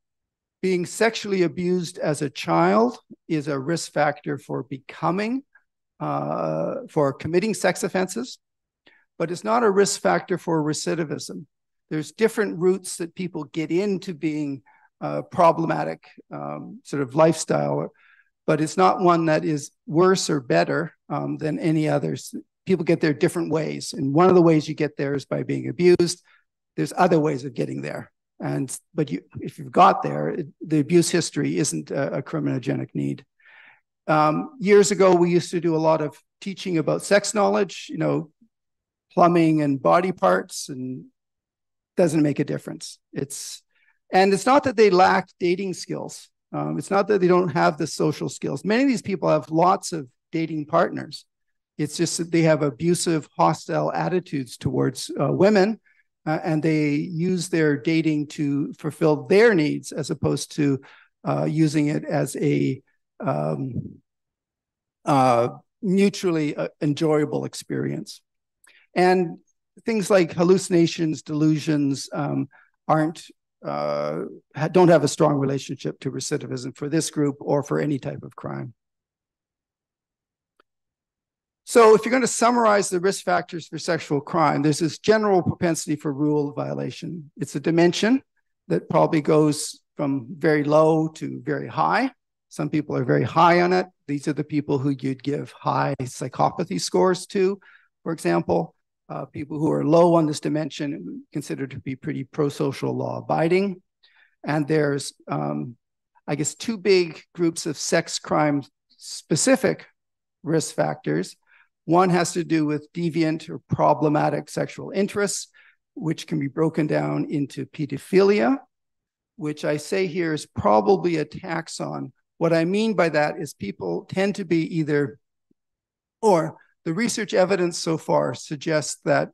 Being sexually abused as a child is a risk factor for becoming, uh, for committing sex offenses, but it's not a risk factor for recidivism. There's different routes that people get into being uh, problematic um, sort of lifestyle, but it's not one that is worse or better um, than any others people get there different ways. And one of the ways you get there is by being abused. There's other ways of getting there. And but you, if you've got there, it, the abuse history isn't a, a criminogenic need. Um, years ago, we used to do a lot of teaching about sex knowledge, you know, plumbing and body parts, and doesn't make a difference. It's and it's not that they lack dating skills. Um, it's not that they don't have the social skills. Many of these people have lots of dating partners. It's just that they have abusive, hostile attitudes towards uh, women, uh, and they use their dating to fulfill their needs as opposed to uh, using it as a um, uh, mutually uh, enjoyable experience. And things like hallucinations, delusions um, aren't uh, don't have a strong relationship to recidivism for this group or for any type of crime. So if you're going to summarize the risk factors for sexual crime, there's this general propensity for rule violation. It's a dimension that probably goes from very low to very high. Some people are very high on it. These are the people who you'd give high psychopathy scores to, for example. Uh, people who are low on this dimension considered to be pretty pro-social law abiding. And there's, um, I guess, two big groups of sex crime specific risk factors. One has to do with deviant or problematic sexual interests, which can be broken down into pedophilia, which I say here is probably a taxon. What I mean by that is people tend to be either, or the research evidence so far suggests that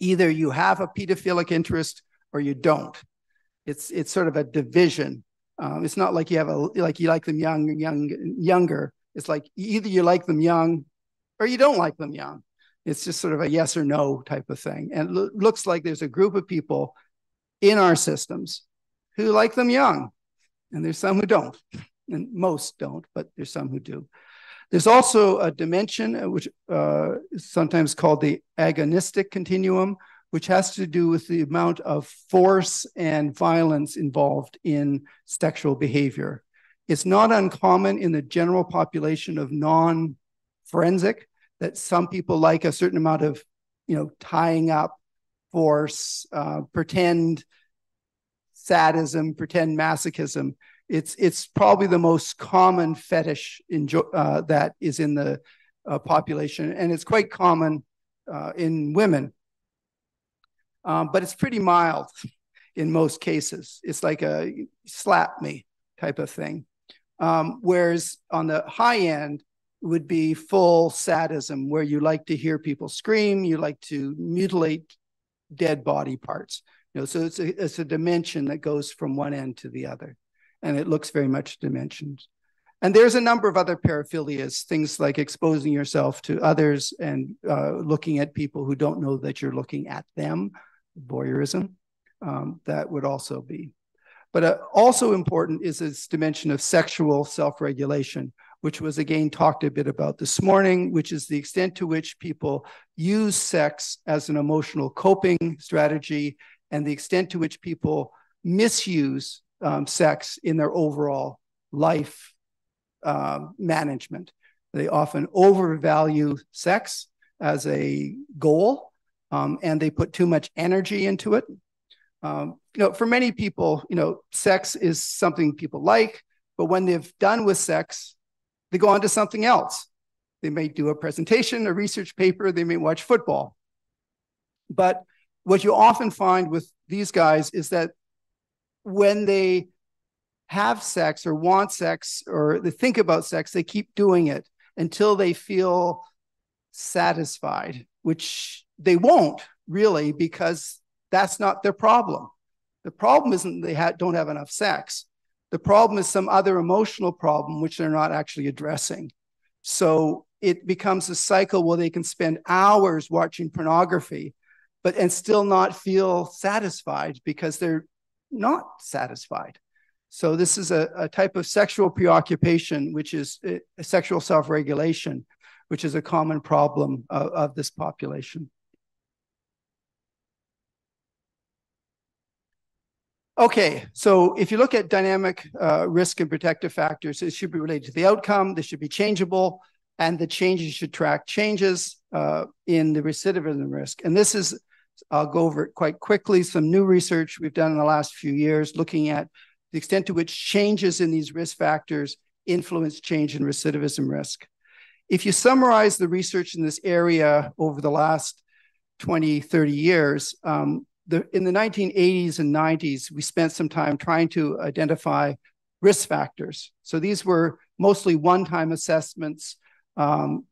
either you have a pedophilic interest or you don't. It's it's sort of a division. Um, it's not like you have a like you like them young, young, younger. It's like either you like them young or you don't like them young. It's just sort of a yes or no type of thing. And it lo- looks like there's a group of people in our systems who like them young, and there's some who don't, and most don't, but there's some who do. There's also a dimension uh, which uh, is sometimes called the agonistic continuum, which has to do with the amount of force and violence involved in sexual behavior. It's not uncommon in the general population of non forensic that some people like a certain amount of you know tying up force uh, pretend sadism pretend masochism it's it's probably the most common fetish in uh, that is in the uh, population and it's quite common uh, in women. Um, but it's pretty mild <laughs> in most cases. It's like a slap me type of thing. Um, whereas on the high end would be full sadism, where you like to hear people scream, you like to mutilate dead body parts. You know, so it's a, it's a dimension that goes from one end to the other, and it looks very much dimensioned. And there's a number of other paraphilias, things like exposing yourself to others and uh, looking at people who don't know that you're looking at them, voyeurism. Um, that would also be. But uh, also important is this dimension of sexual self regulation, which was again talked a bit about this morning, which is the extent to which people use sex as an emotional coping strategy and the extent to which people misuse um, sex in their overall life uh, management. They often overvalue sex as a goal um, and they put too much energy into it. Um, you know, for many people, you know, sex is something people like, but when they've done with sex, they go on to something else. They may do a presentation, a research paper, they may watch football. But what you often find with these guys is that when they have sex or want sex or they think about sex, they keep doing it until they feel satisfied, which they won't really because that's not their problem. The problem isn't they ha- don't have enough sex. The problem is some other emotional problem which they're not actually addressing. So it becomes a cycle where they can spend hours watching pornography, but and still not feel satisfied because they're not satisfied. So this is a, a type of sexual preoccupation, which is a sexual self-regulation, which is a common problem of, of this population. Okay, so if you look at dynamic uh, risk and protective factors, it should be related to the outcome, they should be changeable, and the changes should track changes uh, in the recidivism risk. And this is, I'll go over it quite quickly, some new research we've done in the last few years looking at the extent to which changes in these risk factors influence change in recidivism risk. If you summarize the research in this area over the last 20, 30 years, um, the, in the 1980s and 90s, we spent some time trying to identify risk factors. So these were mostly one time assessments. Um,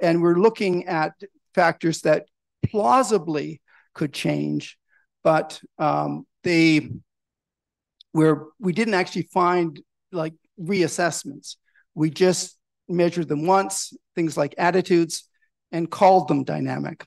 and we're looking at factors that plausibly could change, but um, they where we didn't actually find like reassessments. We just measured them once, things like attitudes, and called them dynamic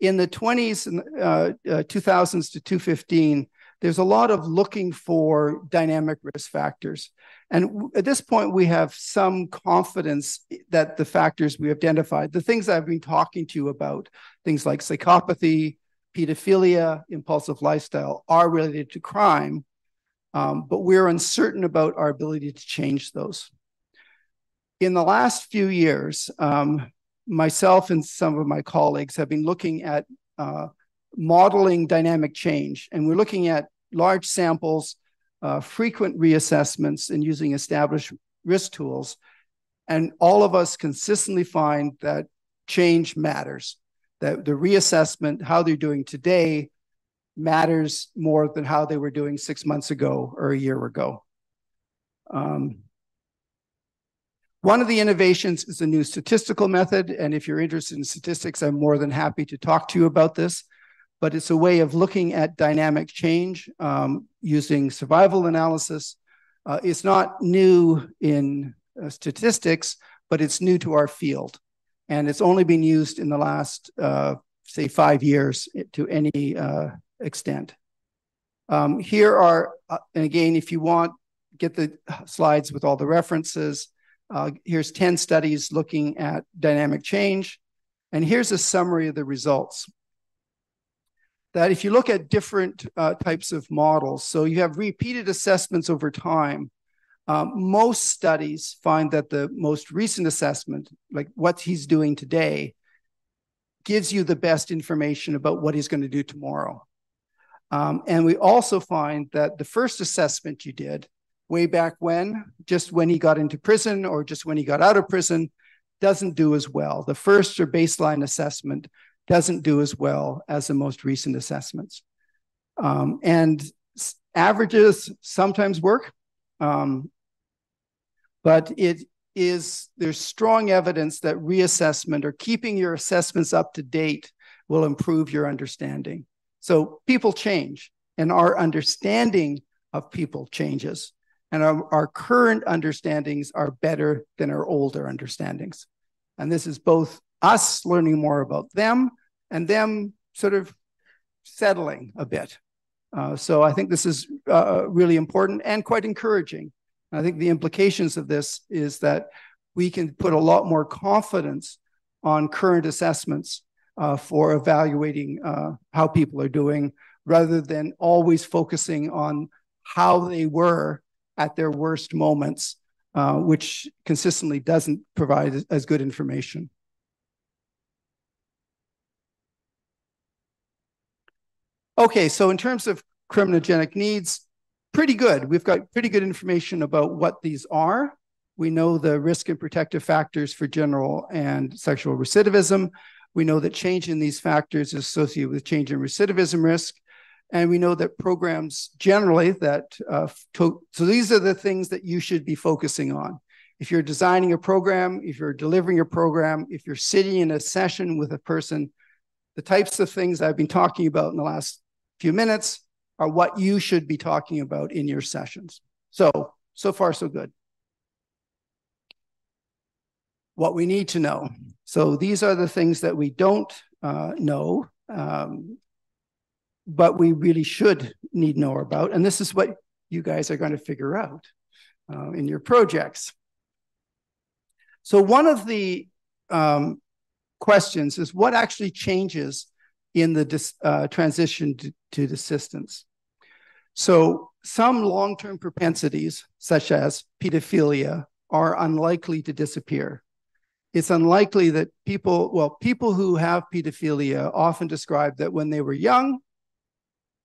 in the 20s and uh, uh, 2000s to 2015, there's a lot of looking for dynamic risk factors. And at this point, we have some confidence that the factors we identified, the things I've been talking to you about, things like psychopathy, pedophilia, impulsive lifestyle, are related to crime. Um, but we're uncertain about our ability to change those. In the last few years, um, myself and some of my colleagues have been looking at uh, modeling dynamic change, and we're looking at large samples, uh, frequent reassessments, and using established risk tools. And all of us consistently find that change matters, that the reassessment, how they're doing today, matters more than how they were doing six months ago or a year ago. Um, one of the innovations is a new statistical method. And if you're interested in statistics, I'm more than happy to talk to you about this. But it's a way of looking at dynamic change um, using survival analysis. Uh, it's not new in uh, statistics, but it's new to our field. And it's only been used in the last, uh, say, five years to any uh, extent. Um, here are, uh, and again, if you want, get the slides with all the references. Uh, here's 10 studies looking at dynamic change. And here's a summary of the results. That if you look at different uh, types of models, so you have repeated assessments over time, um, most studies find that the most recent assessment, like what he's doing today, gives you the best information about what he's going to do tomorrow. Um, and we also find that the first assessment you did way back when, just when he got into prison or just when he got out of prison, doesn't do as well. The first or baseline assessment doesn't do as well as the most recent assessments. Um, and averages sometimes work, um, but it is there's strong evidence that reassessment or keeping your assessments up to date will improve your understanding. So people change, and our understanding of people changes, and our, our current understandings are better than our older understandings. And this is both us learning more about them and them sort of settling a bit. Uh, so I think this is uh, really important and quite encouraging. I think the implications of this is that we can put a lot more confidence on current assessments uh, for evaluating uh, how people are doing rather than always focusing on how they were at their worst moments, uh, which consistently doesn't provide as good information. Okay, so in terms of criminogenic needs, pretty good. We've got pretty good information about what these are. We know the risk and protective factors for general and sexual recidivism. We know that change in these factors is associated with change in recidivism risk. And we know that programs generally that, uh, to, so these are the things that you should be focusing on. If you're designing a program, if you're delivering a program, if you're sitting in a session with a person, the types of things I've been talking about in the last few minutes are what you should be talking about in your sessions. So, so far, so good. What we need to know. So these are the things that we don't uh, know, um, but we really should need know about. And this is what you guys are going to figure out uh, in your projects. So one of the um, questions is what actually changes in the uh, transition to, to desistance. So some long-term propensities, such as pedophilia, are unlikely to disappear. It's unlikely that people, well, people who have pedophilia often describe that when they were young,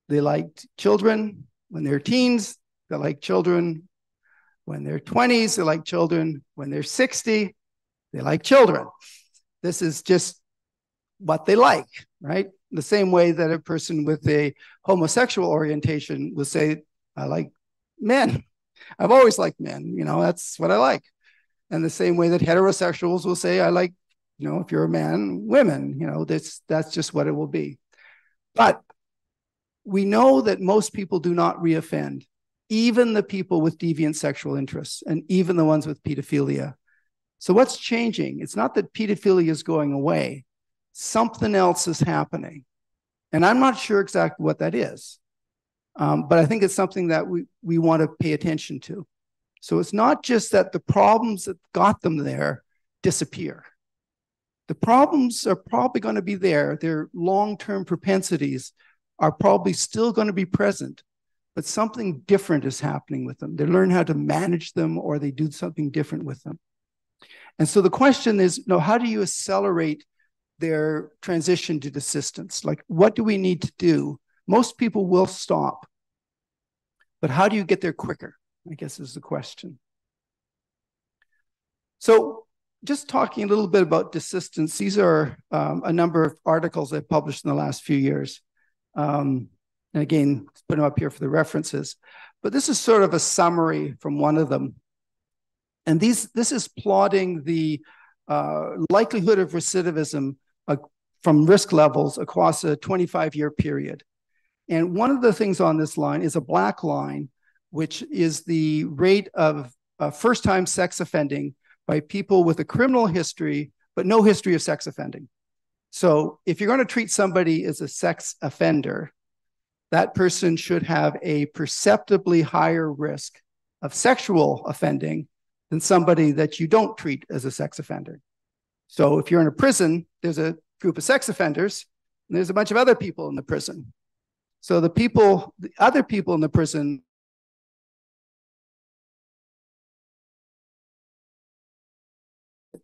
they liked children. When they're teens, they like children. When they're 20s, they like children. When they're 60, they like children. This is just what they like, right? The same way that a person with a homosexual orientation will say, I like men. I've always liked men, you know, that's what I like. And the same way that heterosexuals will say, I like, you know, if you're a man, women, you know, that's that's just what it will be. But we know that most people do not reoffend, even the people with deviant sexual interests and even the ones with pedophilia. So what's changing? It's not that pedophilia is going away something else is happening. And I'm not sure exactly what that is. Um, but I think it's something that we, we want to pay attention to. So it's not just that the problems that got them there disappear. The problems are probably going to be there. Their long term propensities are probably still going to be present, but something different is happening with them. They learn how to manage them or they do something different with them. And so the question is, know, how do you accelerate their transition to desistance. Like, what do we need to do? Most people will stop, but how do you get there quicker? I guess is the question. So, just talking a little bit about desistance, these are um, a number of articles I've published in the last few years. Um, and again, put them up here for the references. But this is sort of a summary from one of them. And these, this is plotting the uh, likelihood of recidivism from risk levels across a 25 year period. And one of the things on this line is a black line, which is the rate of uh, first time sex offending by people with a criminal history, but no history of sex offending. So if you're going to treat somebody as a sex offender, that person should have a perceptibly higher risk of sexual offending than somebody that you don't treat as a sex offender. So if you're in a prison, there's a group of sex offenders, and there's a bunch of other people in the prison. So the people, the other people in the prison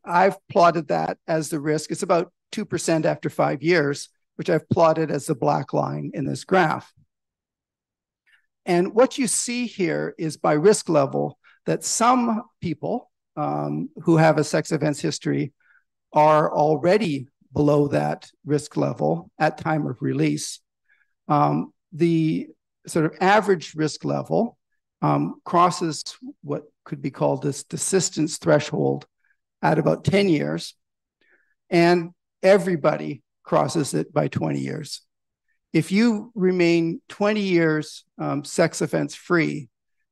I've plotted that as the risk. It's about 2% after five years, which I've plotted as the black line in this graph. And what you see here is by risk level that some people um, who have a sex offense history are already below that risk level at time of release. Um, the sort of average risk level um, crosses what could be called this desistance threshold at about 10 years, and everybody crosses it by 20 years. If you remain 20 years um, sex offense free,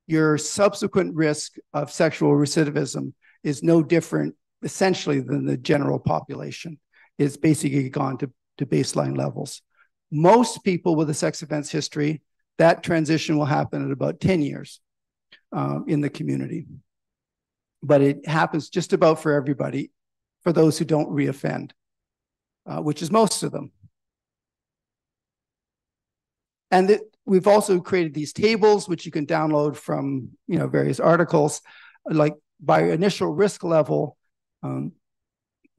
your subsequent risk of sexual recidivism is no different essentially than the general population. It's basically gone to, to baseline levels. Most people with a sex offense history, that transition will happen at about 10 years um, in the community. But it happens just about for everybody, for those who don't reoffend, uh, which is most of them. And it, we've also created these tables, which you can download from you know various articles, like by initial risk level. Um,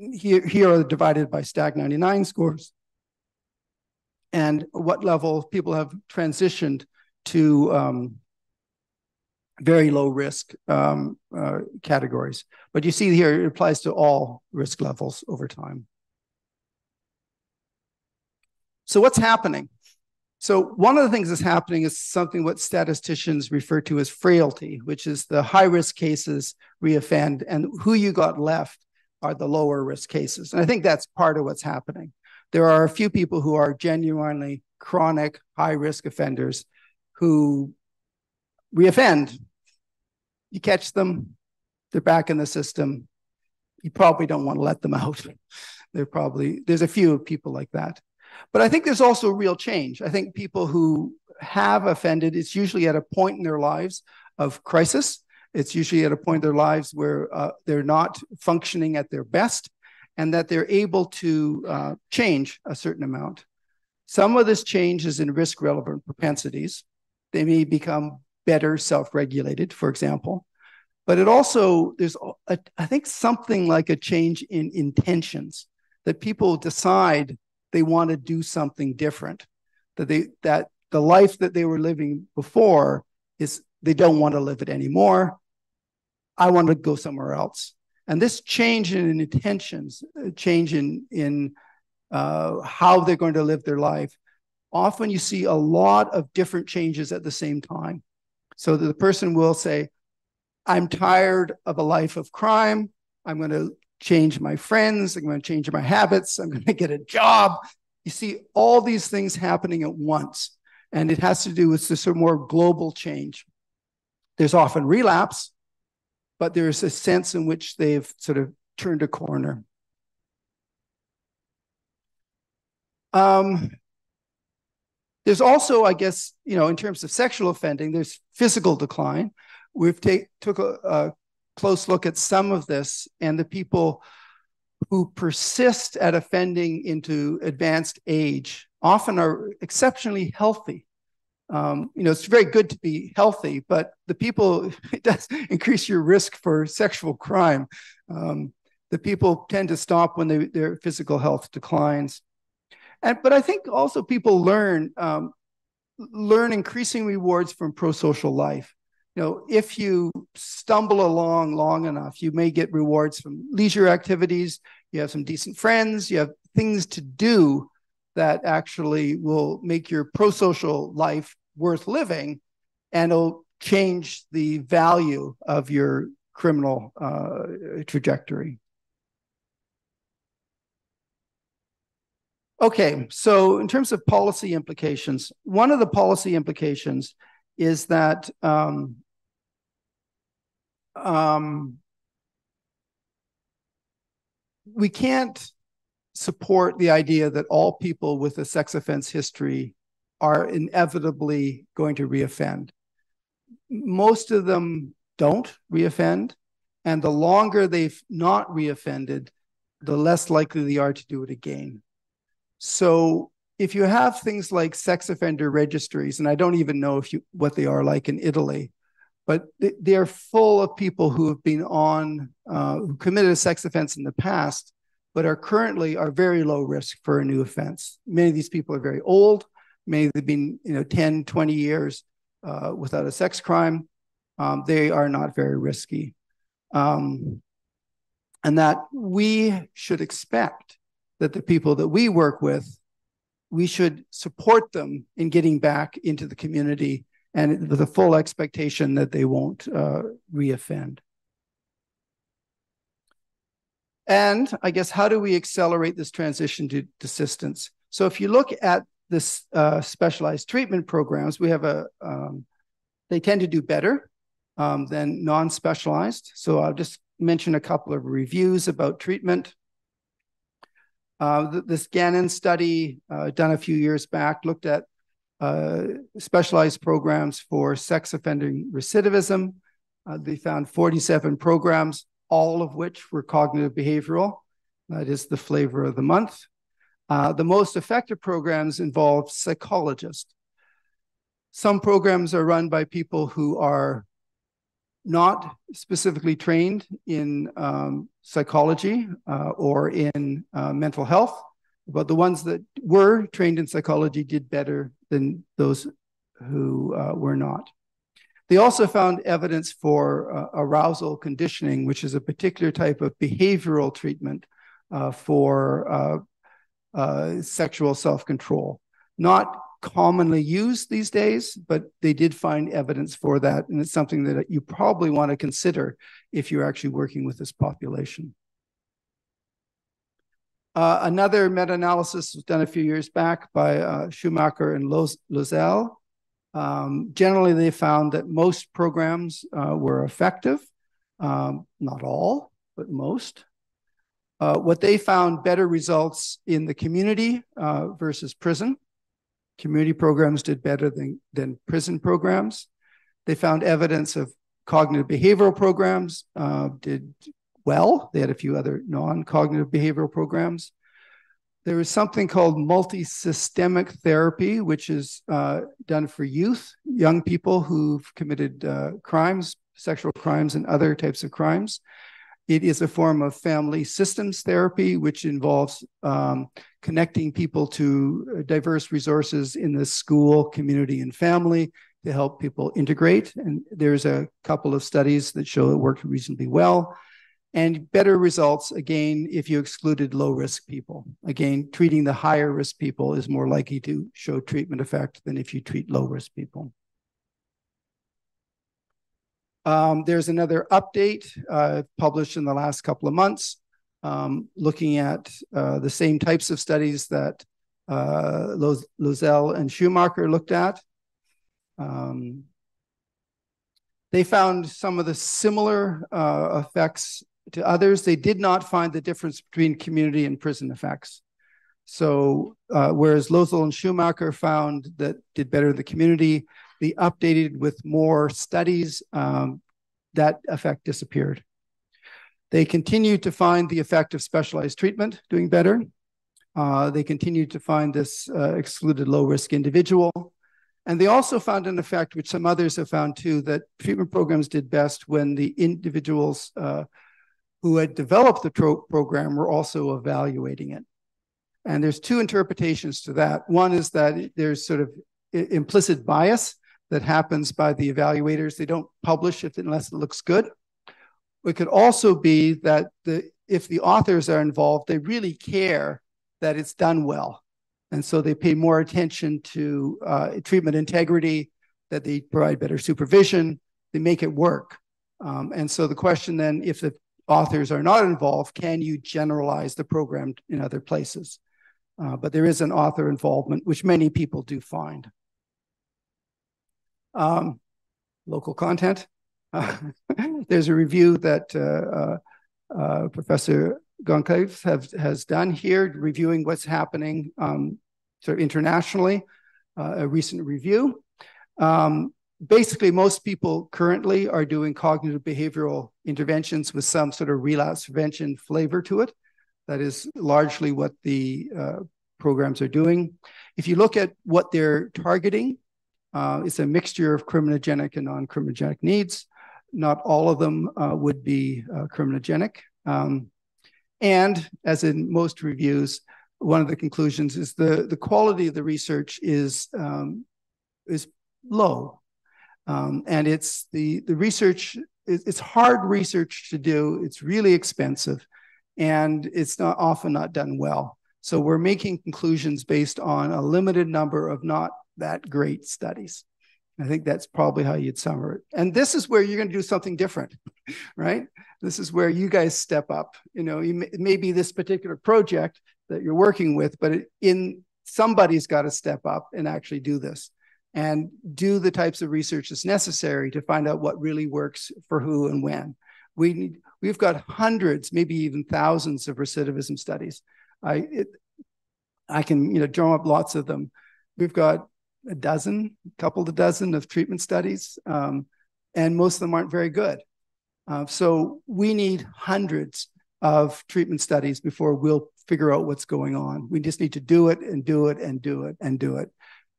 here, here are divided by Static 99 scores, and what level people have transitioned to um, very low risk um, uh, categories. But you see here, it applies to all risk levels over time. So what's happening? So one of the things that's happening is something what statisticians refer to as frailty, which is the high risk cases reoffend, and who you got left are the lower risk cases. And I think that's part of what's happening. There are a few people who are genuinely chronic high risk offenders who reoffend. You catch them, they're back in the system. You probably don't want to let them out. <laughs> They're probably, there's a few people like that. But I think there's also real change. I think people who have offended, it's usually at a point in their lives of crisis. It's usually at a point in their lives where uh, they're not functioning at their best and that they're able to uh, change a certain amount. Some of this change is in risk relevant propensities. They may become better self regulated, for example. But it also, there's, a, I think, something like a change in intentions that people decide they want to do something different that they that the life that they were living before is they don't want to live it anymore i want to go somewhere else and this change in intentions uh, change in in uh, how they're going to live their life often you see a lot of different changes at the same time so the person will say i'm tired of a life of crime i'm going to change my friends. I'm going to change my habits. I'm going to get a job. You see all these things happening at once. And it has to do with this sort of more global change. There's often relapse, but there's a sense in which they've sort of turned a corner. Um, there's also, I guess, you know, in terms of sexual offending, there's physical decline. We've take, took a, a close look at some of this and the people who persist at offending into advanced age often are exceptionally healthy. Um, you know, it's very good to be healthy, but the people, <laughs> it does increase your risk for sexual crime. Um, the people tend to stop when they, their physical health declines. And, but I think also people learn, um, learn increasing rewards from pro-social life you know, if you stumble along long enough, you may get rewards from leisure activities. You have some decent friends. You have things to do that actually will make your pro-social life worth living, and it'll change the value of your criminal uh, trajectory. Okay, so in terms of policy implications, one of the policy implications is that um, um, we can't support the idea that all people with a sex offense history are inevitably going to reoffend. Most of them don't reoffend, and the longer they've not reoffended, the less likely they are to do it again. So if you have things like sex offender registries, and I don't even know if you what they are like in Italy, but they're full of people who have been on uh, who committed a sex offense in the past, but are currently are very low risk for a new offense. Many of these people are very old. Many have been you know 10, 20 years uh, without a sex crime. Um, they are not very risky. Um, and that we should expect that the people that we work with we should support them in getting back into the community and with a full expectation that they won't uh, reoffend. And I guess, how do we accelerate this transition to desistance? So if you look at this uh, specialized treatment programs, we have a, um, they tend to do better um, than non-specialized. So I'll just mention a couple of reviews about treatment. Uh, this Gannon study uh, done a few years back looked at uh, specialized programs for sex offending recidivism. Uh, they found 47 programs all of which were cognitive behavioral. That is the flavor of the month. Uh, the most effective programs involve psychologists. Some programs are run by people who are not specifically trained in um, psychology uh, or in uh, mental health, but the ones that were trained in psychology did better than those who uh, were not. They also found evidence for uh, arousal conditioning, which is a particular type of behavioral treatment uh, for uh, uh sexual self control. Not commonly used these days, but they did find evidence for that. And it's something that you probably want to consider if you're actually working with this population. Uh, another meta-analysis was done a few years back by uh, Schmucker and Lösel um, generally, they found that most programs uh, were effective, um, not all, but most. Uh, what they found better results in the community uh, versus prison. Community programs did better than, than prison programs. They found evidence of cognitive behavioral programs uh, did well. They had a few other non cognitive behavioral programs. There is something called multi-systemic therapy, which is uh, done for youth, young people who've committed uh, crimes, sexual crimes, and other types of crimes. It is a form of family systems therapy, which involves um, connecting people to diverse resources in the school, community, and family to help people integrate. And there's a couple of studies that show it worked reasonably well. And better results again if you excluded low risk people. Again treating the higher risk people is more likely to show treatment effect than if you treat low risk people um, there's another update uh, published in the last couple of months um, looking at uh, the same types of studies that uh, Lösel and Schmucker looked at. Um, they found some of the similar uh, effects to others, they did not find the difference between community and prison effects. So, uh, whereas Lösel and Schmucker found that did better in the community, the updated with more studies, um, that effect disappeared. They continued to find the effect of specialized treatment doing better. Uh, they continued to find this uh, excluded low risk individual. And they also found an effect, which some others have found too, that treatment programs did best when the individuals uh, who had developed the program were also evaluating it. And there's two interpretations to that. One is that there's sort of implicit bias that happens by the evaluators. They don't publish it unless it looks good. It could also be that the if the authors are involved, they really care that it's done well. And so they pay more attention to uh, treatment integrity, that they provide better supervision, they make it work. Um, and so the question then, if the authors are not involved, can you generalize the program in other places? Uh, but there is an author involvement, which many people do find. Um, local content. Uh, <laughs> there's a review that uh, uh, uh Professor Gonçalves have, has done here, reviewing what's happening um, sort of internationally, uh, a recent review. Um, basically most people currently are doing cognitive behavioral interventions with some sort of relapse prevention flavor to it. That is largely what the uh, programs are doing. If you look at what they're targeting, uh, it's a mixture of criminogenic and non-criminogenic needs. Not all of them uh, would be uh, criminogenic. Um, and as in most reviews, one of the conclusions is the, the quality of the research is, um, is low um, and it's the, the research, it's hard research to do. It's really expensive and it's not often not done well. So we're making conclusions based on a limited number of not that great studies. I think that's probably how you'd sum it. And this is where you're going to do something different, <laughs> right? This is where you guys step up. You know, you may, maybe this particular project that you're working with, but it, in somebody's got to step up and actually do this and do the types of research that's necessary to find out what really works for who and when. We need, we've got hundreds, maybe even thousands of recidivism studies. I, it, I can, you know, drum up lots of them. We've got a dozen, a couple of dozen of treatment studies, um, and most of them aren't very good. Uh, so we need hundreds of treatment studies before we'll figure out what's going on. We just need to do it and do it and do it and do it.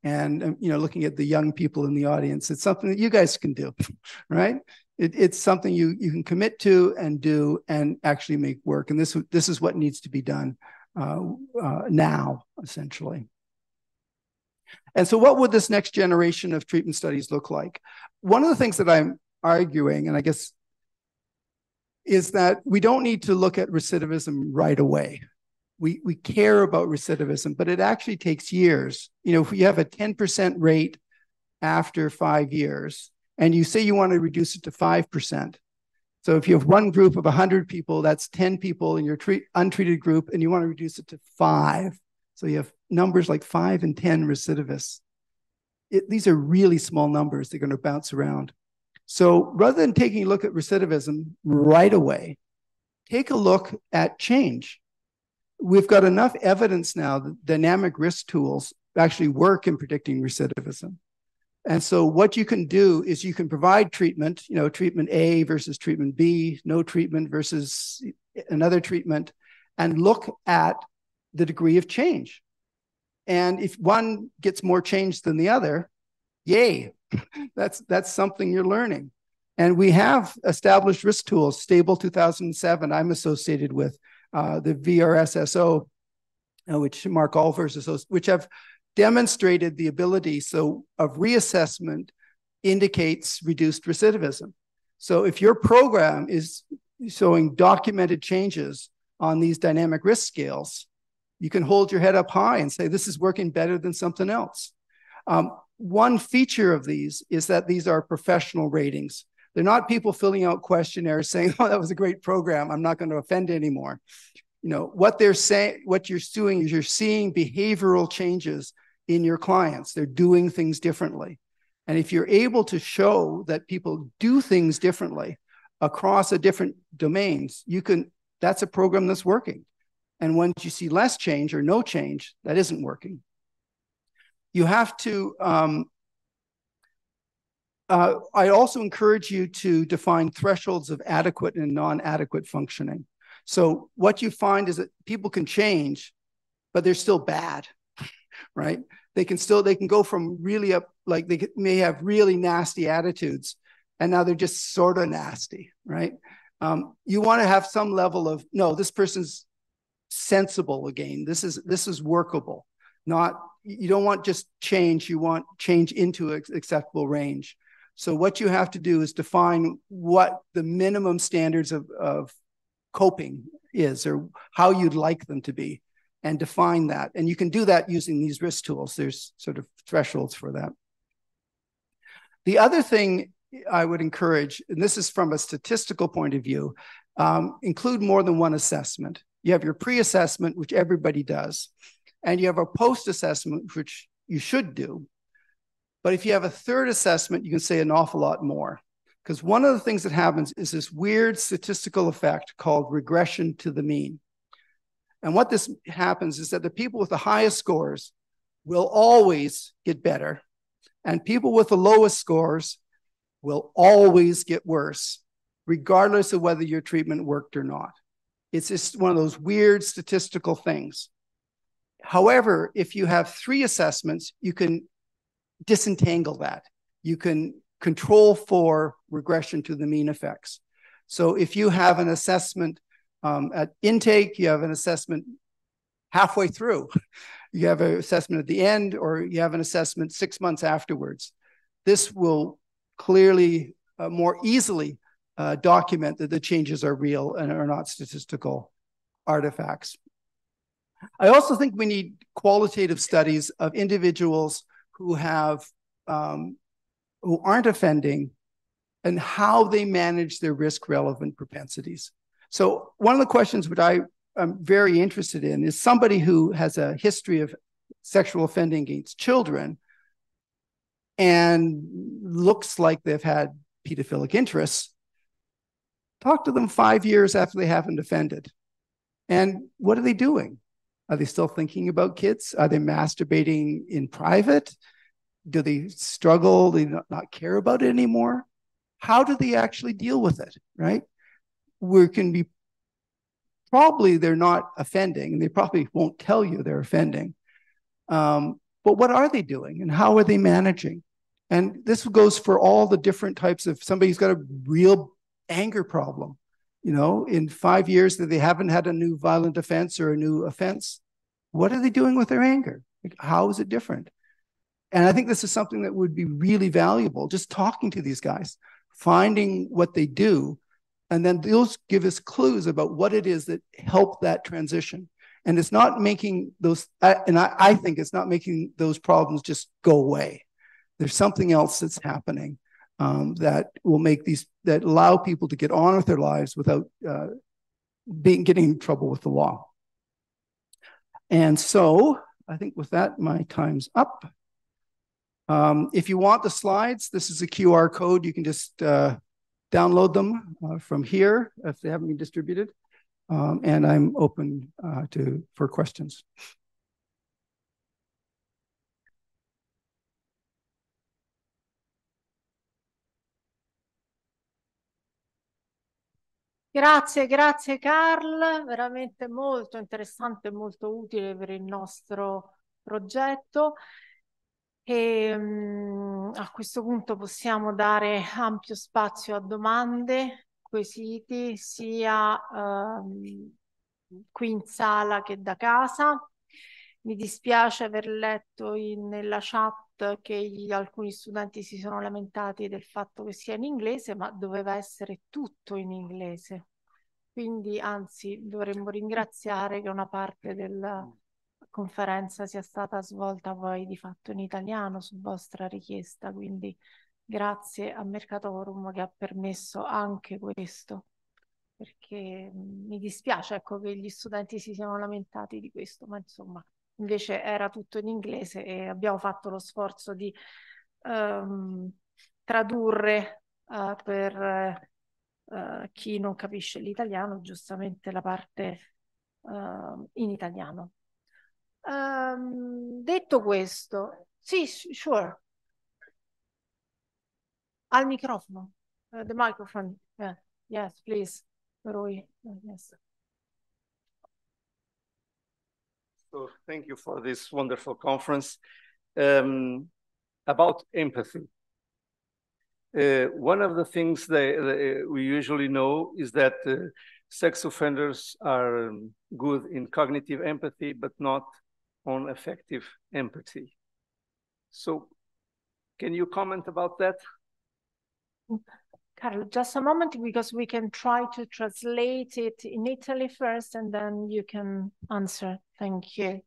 And um, you know, looking at the young people in the audience, it's something that you guys can do, <laughs> right? It, it's something you you can commit to and do and actually make work. And this this is what needs to be done uh, uh, now, essentially. And so, what would this next generation of treatment studies look like? One of the things that I'm arguing, and I guess is that we don't need to look at recidivism right away. We, we care about recidivism, but it actually takes years. You know, if you have a 10% rate after five years, and you say you want to reduce it to 5%. So if you have one group of 100 people, that's 10 people in your treat, untreated group, and you want to reduce it to five. So you have numbers like five and 10 recidivists. It, these are really small numbers. They're going to bounce around. So rather than taking a look at recidivism right away, take a look at change. We've got enough evidence now that dynamic risk tools actually work in predicting recidivism. And so what you can do is you can provide treatment, you know, treatment A versus treatment B, no treatment versus another treatment, and look at the degree of change. And if one gets more change than the other, yay, <laughs> that's that's something you're learning. And we have established risk tools. Stable 2007, I'm associated with uh, the VRS-SO, uh, which Mark Olver's is, which have demonstrated the ability so of reassessment indicates reduced recidivism. So if your program is showing documented changes on these dynamic risk scales, you can hold your head up high and say, this is working better than something else. Um, one feature of these is that these are professional ratings. They're not people filling out questionnaires saying, "Oh, that was a great program. I'm not going to offend anymore." You know what they're saying. What you're doing is you're seeing behavioral changes in your clients. They're doing things differently, and if you're able to show that people do things differently across a different domains, you can. That's a program that's working. And once you see less change or no change, that isn't working you have to um, uh, I also encourage you to define thresholds of adequate and non-adequate functioning. So what you find is that people can change, but they're still bad, <laughs> right? They can still they can go from really up like they may have really nasty attitudes, and now they're just sort of nasty, right? Um, you want to have some level of no, this person's sensible again. This is this is workable, not you don't want just change, you want change into an acceptable range. So what you have to do is define what the minimum standards of, of coping is or how you'd like them to be and define that. And you can do that using these risk tools. There's sort of thresholds for that. The other thing I would encourage, and this is from a statistical point of view, um, include more than one assessment. You have your pre-assessment, which everybody does and you have a post assessment, which you should do. But if you have a third assessment, you can say an awful lot more. Because one of the things that happens is this weird statistical effect called regression to the mean. And what this happens is that the people with the highest scores will always get better, and people with the lowest scores will always get worse, regardless of whether your treatment worked or not. It's just one of those weird statistical things. However, if you have three assessments, you can disentangle that. You can control for regression to the mean effects. So if you have an assessment um, at intake, you have an assessment halfway through, <laughs> you have an assessment at the end, or you have an assessment six months afterwards. This will clearly uh, more easily uh, document that the changes are real and are not statistical artifacts. I also think we need qualitative studies of individuals who have um, who aren't offending and how they manage their risk relevant propensities. So, one of the questions which I am very interested in is somebody who has a history of sexual offending against children and looks like they've had pedophilic interests. Talk to them five years after they haven't offended. And what are they doing? Are they still thinking about kids? Are they masturbating in private? Do they struggle? Do they not, care about it anymore? How do they actually deal with it? Right? We can be probably they're not offending, and they probably won't tell you they're offending. Um, but what are they doing and how are they managing? And this goes for all the different types of somebody who's got a real anger problem. You know, in five years that they haven't had a new violent offense or a new offense, what are they doing with their anger? Like, how is it different? And I think this is something that would be really valuable, just talking to these guys, finding what they do, and then those give us clues about what it is that helped that transition. And it's not making those, and I, I think it's not making those problems just go away. There's something else that's happening um, that will make these that allow people to get on with their lives without uh, being getting in trouble with the law. And so I think with that, my time's up. Um, if you want the slides, this is a QR code. You can just uh, download them uh, from here if they haven't been distributed. Um, and I'm open uh, to for questions. Grazie, grazie Carl, veramente molto interessante e molto utile per il nostro progetto. E um, a questo punto possiamo dare ampio spazio a domande, quesiti, sia um, qui in sala che da casa. Mi dispiace aver letto in, nella chat che gli, alcuni studenti si sono lamentati del fatto che sia in inglese, ma doveva essere tutto in inglese. Quindi, anzi, dovremmo ringraziare che una parte della conferenza sia stata svolta poi di fatto in italiano su vostra richiesta. Quindi, grazie a Mercatorum che ha permesso anche questo perché mi dispiace ecco, che gli studenti si siano lamentati di questo, ma insomma invece era tutto in inglese e abbiamo fatto lo sforzo di um, tradurre uh, per uh, chi non capisce l'italiano giustamente la parte uh, in italiano. Um, detto questo, sì, sure. Al microfono. The microphone. Yeah. Yes, please. Roy. Yes. So thank you for this wonderful conference um, about empathy. Uh, one of the things that, that, we usually know is that uh, sex offenders are um, good in cognitive empathy, but not on affective empathy. So, can you comment about that? Carlo, just a moment because we can try to translate it in Italy first and then you can answer. Thank you.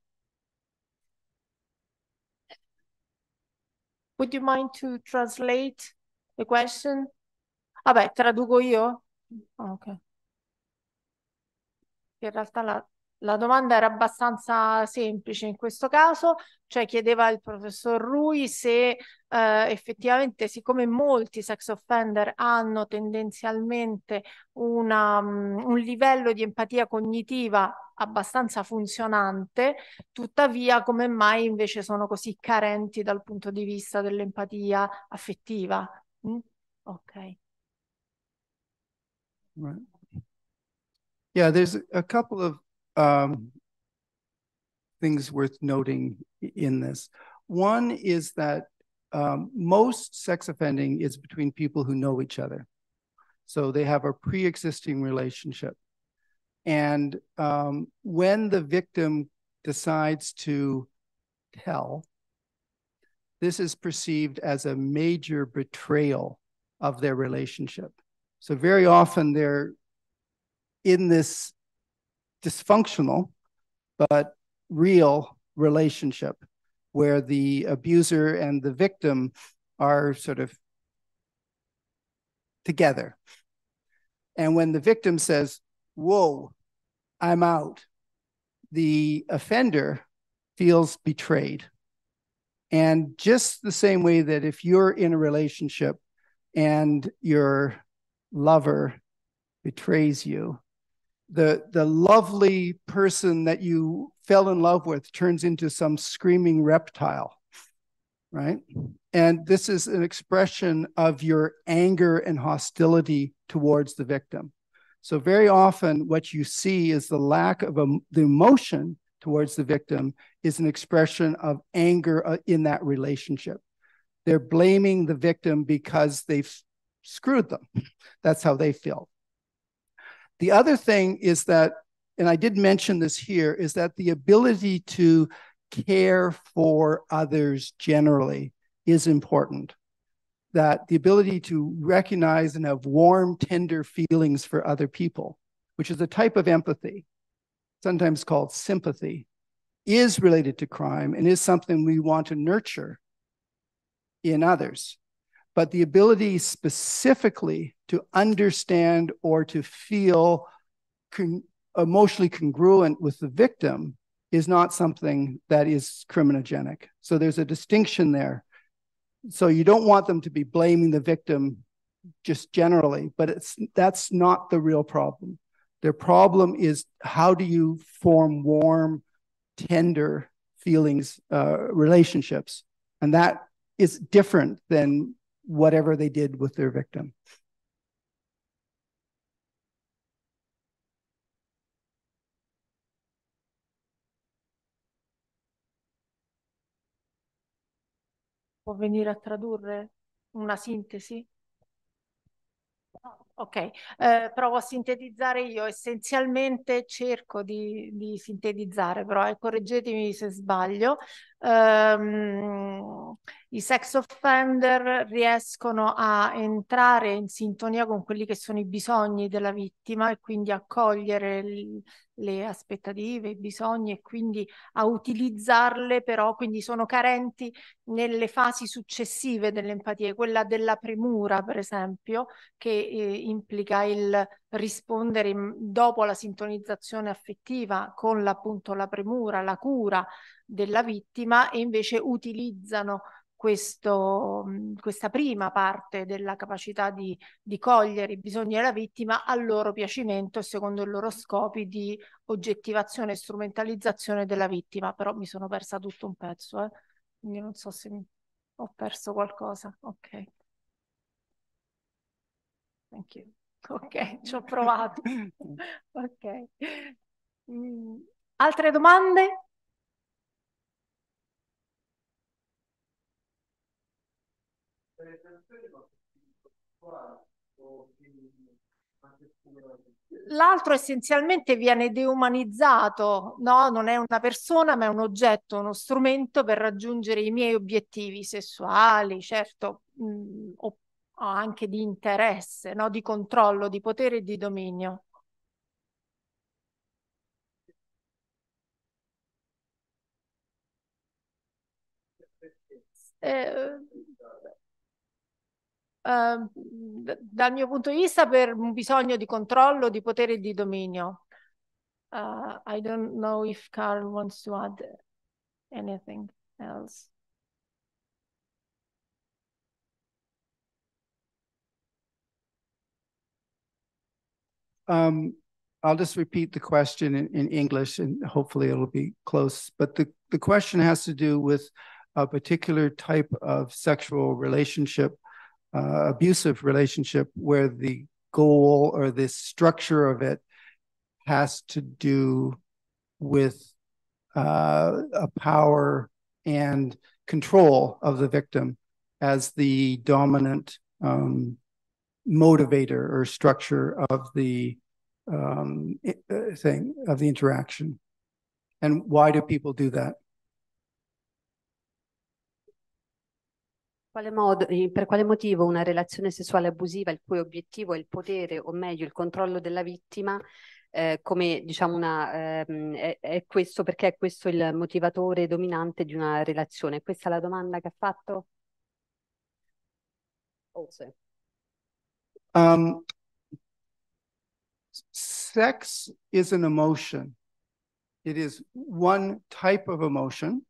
Would you mind to translate the question? Vabbè, traduco io? Oh, ok. In realtà la, la domanda era abbastanza semplice in questo caso, cioè chiedeva il professor Rui se eh, effettivamente, siccome molti sex offender hanno tendenzialmente una, um, un livello di empatia cognitiva abbastanza funzionante, tuttavia come mai invece sono così carenti dal punto di vista dell'empatia affettiva? Mm? Ok. Right. Yeah, there's a couple of um, things worth noting in this. One is that um, most sex offending is between people who know each other. So they have a pre existing relationship. And um, when the victim decides to tell, this is perceived as a major betrayal of their relationship. So very often they're in this dysfunctional but real relationship where the abuser and the victim are sort of together. And when the victim says, Whoa, I'm out, the offender feels betrayed. And just the same way that if you're in a relationship and your lover betrays you, the, the lovely person that you fell in love with turns into some screaming reptile, right? And this is an expression of your anger and hostility towards the victim. So, very often, what you see is the lack of a, the emotion towards the victim is an expression of anger uh, in that relationship. They're blaming the victim because they've screwed them. <laughs> That's how they feel. The other thing is that, and I did mention this here, is that the ability to care for others generally is important. That the ability to recognize and have warm, tender feelings for other people, which is a type of empathy, sometimes called sympathy, is related to crime and is something we want to nurture in others. But the ability specifically to understand or to feel con- emotionally congruent with the victim is not something that is criminogenic. So there's a distinction there. So you don't want them to be blaming the victim just generally, but it's that's not the real problem. Their problem is how do you form warm, tender feelings, uh, relationships, and that is different than whatever they did with their victim. Può venire a tradurre una sintesi? Ok, eh, provo a sintetizzare io, essenzialmente cerco di, di sintetizzare, però eh, correggetemi se sbaglio. Um, I sex offender riescono a entrare in sintonia con quelli che sono i bisogni della vittima e quindi a cogliere le aspettative, i bisogni e quindi a utilizzarle però, quindi sono carenti nelle fasi successive dell'empatia, quella della premura per esempio, che eh, implica il rispondere in, dopo la sintonizzazione affettiva con appunto la premura, la cura della vittima e invece utilizzano questo, questa prima parte della capacità di, di, cogliere i bisogni della vittima a loro piacimento e secondo i loro scopi di oggettivazione e strumentalizzazione della vittima, però mi sono persa tutto un pezzo, eh? quindi non so se mi... ho perso qualcosa. Ok. Thank you. Ok, ci ho provato. <laughs> ok. Mm. Altre domande? L'altro essenzialmente viene deumanizzato, no? Non è una persona, ma è un oggetto, uno strumento per raggiungere i miei obiettivi sessuali, certo, mh, mm, o anche di interesse, no? Di controllo, di potere e di dominio. Eh, Ehm, dal mio punto di vista per un bisogno di controllo, di potere e di dominio. Uh, I don't know if Karl wants to add anything else. Um, I'll just repeat the question in, in English and hopefully it'll be close. But the, the question has to do with a particular type of sexual relationship uh, abusive relationship where the goal or the structure of it has to do with uh, a power and control of the victim as the dominant um, motivator or structure of the um, uh, thing of the interaction. And why do people do that? Quale modo, per quale motivo una relazione sessuale abusiva il cui obiettivo è il potere o meglio il controllo della vittima eh, come diciamo una ehm, è, è, questo perché è questo il motivatore dominante di una relazione? Questa è la domanda che ha fatto? Oh, sì. Um, sex is an emotion. It is one type of emotion,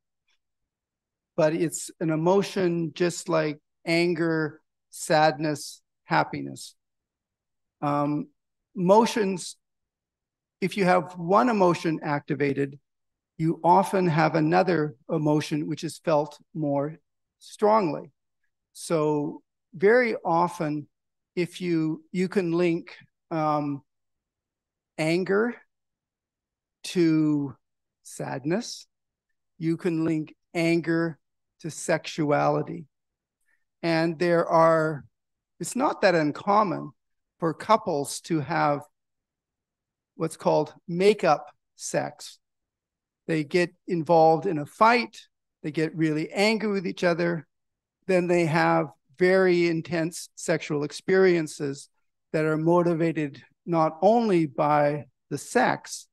but it's an emotion just like anger, sadness, happiness. Um, emotions, if you have one emotion activated, you often have another emotion which is felt more strongly. So very often, if you you can link um, anger to sadness, you can link anger to sexuality, and there are. It's not that uncommon for couples to have what's called make-up sex. They get involved in a fight, they get really angry with each other, then they have very intense sexual experiences that are motivated not only by the sex,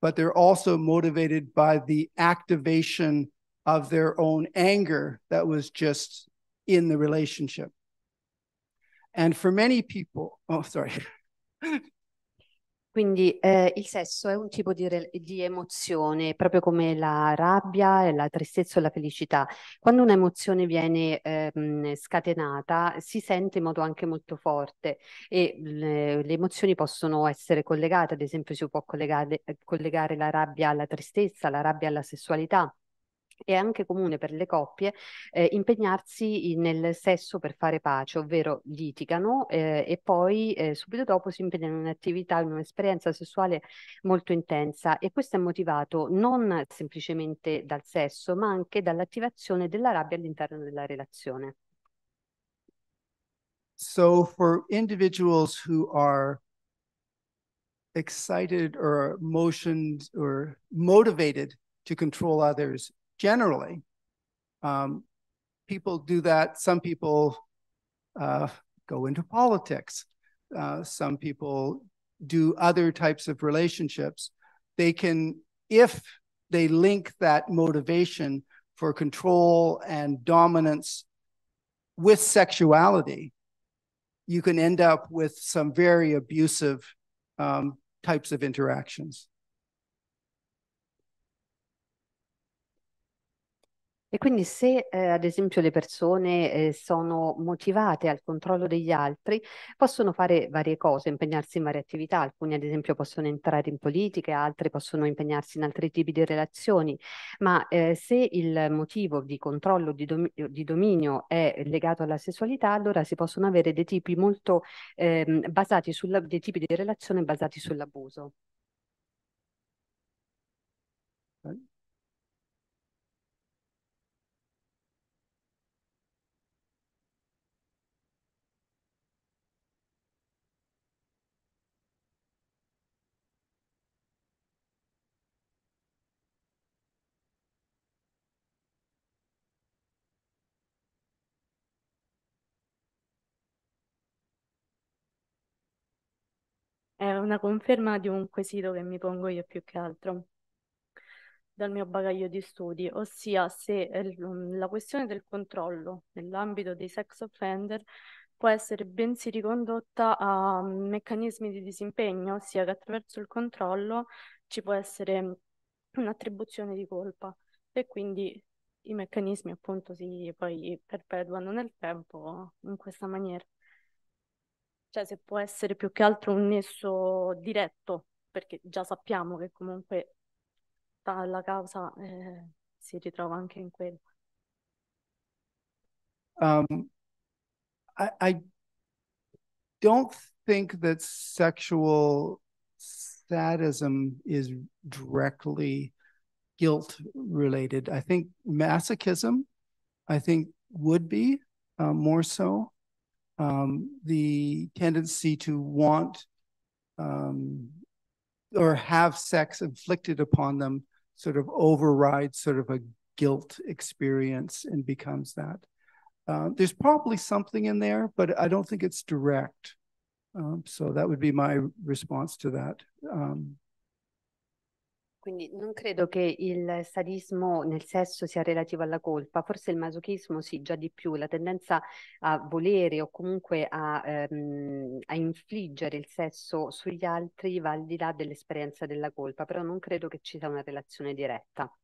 but they're also motivated by the activation of their own anger that was just in the relationship. And for many people, oh, sorry. Quindi eh, il sesso è un tipo di, di, emozione, proprio come la rabbia, la tristezza o la felicità. Quando un'emozione viene ehm, scatenata, si sente in modo anche molto forte e le, le, emozioni possono essere collegate, ad esempio si può collegare, collegare la rabbia alla tristezza, la rabbia alla sessualità è anche comune per le coppie eh, impegnarsi nel sesso per fare pace, ovvero litigano eh, e poi eh, subito dopo si impegnano in un'attività, in un'esperienza sessuale molto intensa e questo è motivato non semplicemente dal sesso, ma anche dall'attivazione della rabbia all'interno della relazione. So for individuals who are excited or emotions or motivated to control others generally. Um, people do that. Some people uh, go into politics. Uh, some people do other types of relationships. They can, if they link that motivation for control and dominance with sexuality, you can end up with some very abusive um, types of interactions. E quindi se eh, ad esempio le persone eh, sono motivate al controllo degli altri, possono fare varie cose, impegnarsi in varie attività, alcuni ad esempio possono entrare in politica, altri possono impegnarsi in altri tipi di relazioni, ma eh, se il motivo di controllo, di, dom di, dominio è legato alla sessualità, allora si possono avere dei tipi molto ehm, basati sulla, dei tipi di relazione basati sull'abuso. È una conferma di un quesito che mi pongo io più che altro dal mio bagaglio di studi, ossia se la questione del controllo nell'ambito dei sex offender può essere bensì ricondotta a meccanismi di disimpegno, ossia che attraverso il controllo ci può essere un'attribuzione di colpa e quindi i meccanismi appunto si poi perpetuano nel tempo in questa maniera. Cioè se può essere più che altro un nesso diretto, perché già sappiamo che comunque la causa eh, si ritrova anche in quello. Um, I, I don't think that sexual sadism is directly guilt related. I think masochism, I think would be uh, more so um, the tendency to want um, or have sex inflicted upon them sort of overrides sort of a guilt experience and becomes that. Uh, there's probably something in there, but I don't think it's direct. Um, so that would be my response to that. Um, Quindi non credo che il sadismo nel sesso sia relativo alla colpa, forse il masochismo sì, già di più, la tendenza a volere o comunque a, ehm, a infliggere il sesso sugli altri va al di là dell'esperienza della colpa, però non credo che ci sia una relazione diretta.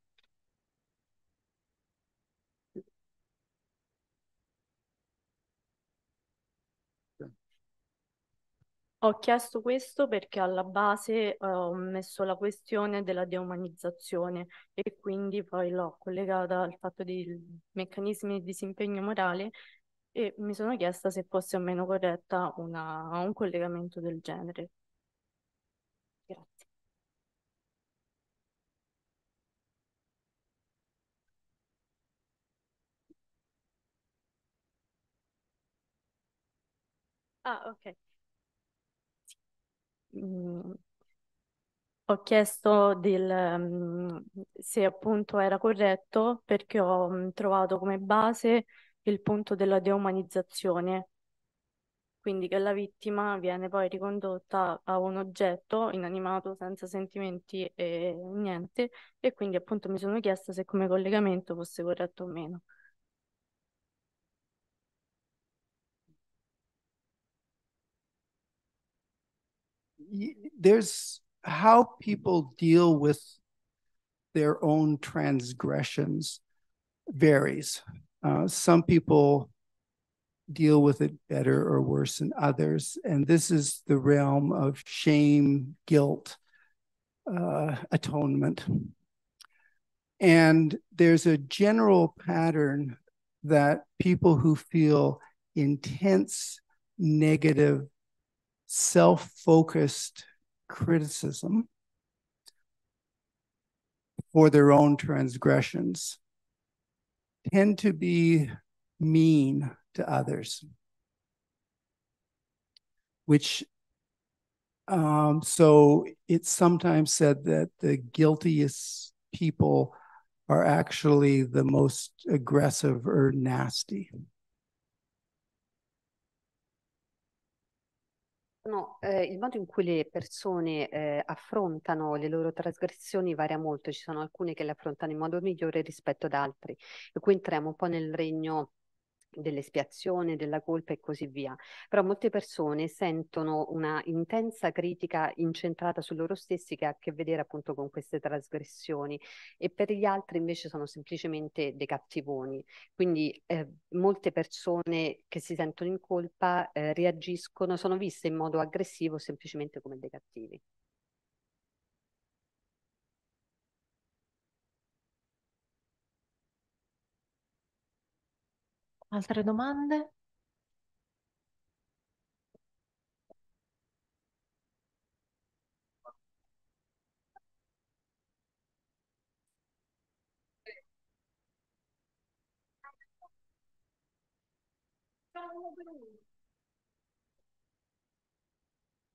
Ho chiesto questo perché alla base eh, ho messo la questione della deumanizzazione e quindi poi l'ho collegata al fatto dei meccanismi di disimpegno morale e mi sono chiesta se fosse o meno corretta una, un collegamento del genere. Grazie. Ah, ok. Mm, ho chiesto del, mm, se appunto era corretto perché ho mm, trovato come base il punto della deumanizzazione, quindi che la vittima viene poi ricondotta a un oggetto inanimato senza sentimenti e niente. E quindi appunto mi sono chiesta se come collegamento fosse corretto o meno. There's how people deal with their own transgressions varies. Uh, some people deal with it better or worse than others. And this is the realm of shame, guilt, uh, atonement. And there's a general pattern that people who feel intense negative self focused criticism for their own transgressions tend to be mean to others, which um, so it's sometimes said that the guiltiest people are actually the most aggressive or nasty. No, eh, il modo in cui le persone eh, affrontano le loro trasgressioni varia molto, ci sono alcune che le affrontano in modo migliore rispetto ad altri. E qui entriamo un po' nel regno dell'espiazione, della colpa e così via. Però molte persone sentono una intensa critica incentrata su loro stessi che ha a che vedere appunto con queste trasgressioni e per gli altri invece sono semplicemente dei cattivoni. Quindi eh, molte persone che si sentono in colpa eh, reagiscono, sono viste in modo aggressivo semplicemente come dei cattivi. Altre domande?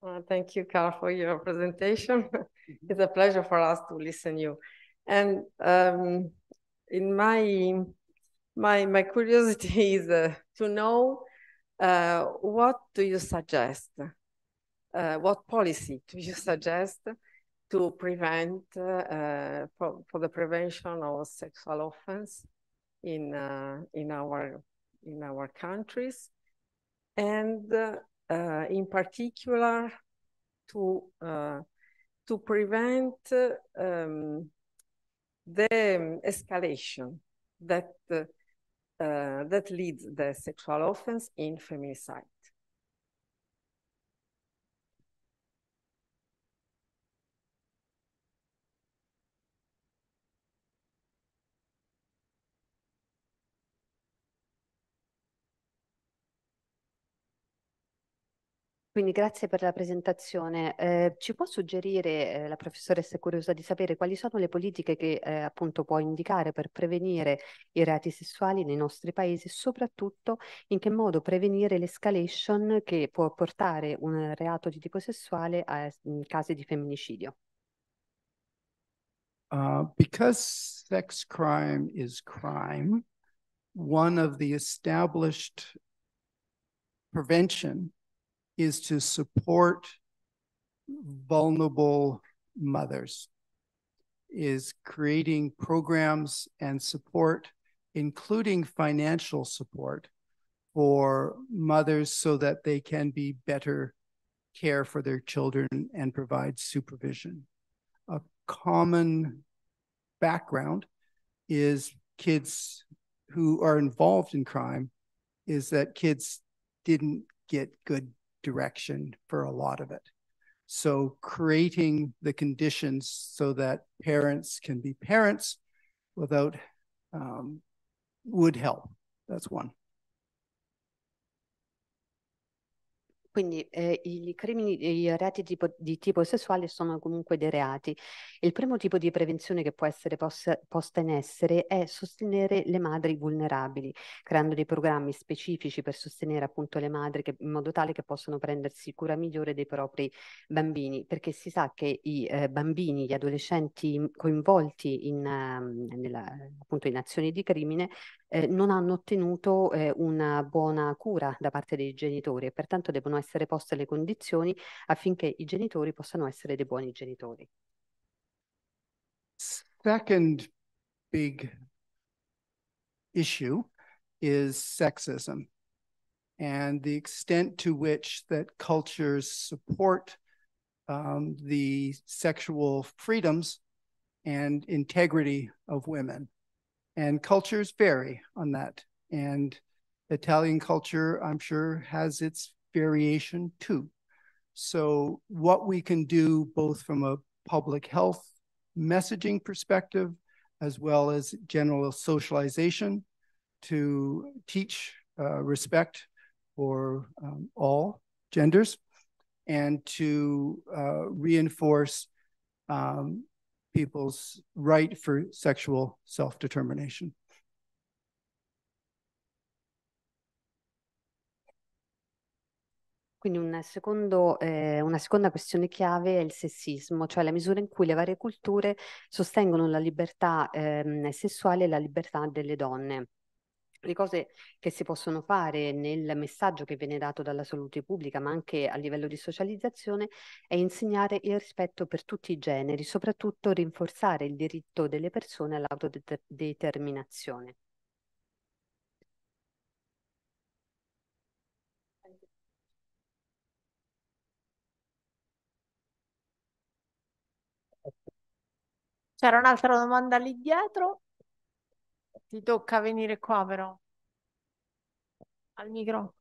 Uh, thank you, Karl, for your presentation. it's a pleasure for us to listen you. And um, in my my my curiosity <laughs> is uh, to know uh, what do you suggest? Uh, what policy <laughs> do you suggest to prevent uh, for, for the prevention of sexual offense in uh, in our in our countries, and uh, in particular to to prevent um, the escalation that Uh, that leads the sexual offense in feminicide. Quindi grazie per la presentazione. Eh, ci può suggerire, eh, la professoressa è curiosa di sapere quali sono le politiche che eh, appunto può indicare per prevenire i reati sessuali nei nostri paesi e soprattutto in che modo prevenire l'escalation che può portare un reato di tipo sessuale a casi di femminicidio. Uh, because sex crime is crime, one of the established prevention is to support vulnerable mothers. is creating programs and support, including financial support for mothers so that they can be better care for their children and provide supervision. A common background is kids who are involved in crime is that kids didn't get good direction for a lot of it. So creating the conditions so that parents can be parents without um, would help. That's one. Quindi eh, i crimini, i reati tipo, di tipo sessuale sono comunque dei reati. Il primo tipo di prevenzione che può essere posta, posta in essere è sostenere le madri vulnerabili, creando dei programmi specifici per sostenere appunto le madri che, in modo tale che possano prendersi cura migliore dei propri bambini, perché si sa che i eh, bambini, gli adolescenti coinvolti in, uh, nella, appunto in azioni di crimine eh, non hanno ottenuto eh, una buona cura da parte dei genitori e pertanto devono essere poste le condizioni affinché i genitori possano essere dei buoni genitori. Second big issue is sexism and the extent to which that cultures support um, the sexual freedoms and integrity of women. And cultures vary on that. And Italian culture, I'm sure, has its variation too. So, what we can do both from a public health messaging perspective as well as general socialization to teach uh, respect for um, all genders and to uh, reinforce um, people's right for sexual self-determination. Quindi un secondo, eh, una seconda questione chiave è il sessismo, cioè la misura in cui le varie culture sostengono la libertà ehm, sessuale e la libertà delle donne le cose che si possono fare nel messaggio che viene dato dalla salute pubblica, ma anche a livello di socializzazione, è insegnare il rispetto per tutti i generi, soprattutto rinforzare il diritto delle persone all'autodeterminazione. C'era un'altra domanda lì dietro. Ti tocca venire qua però. Al micro.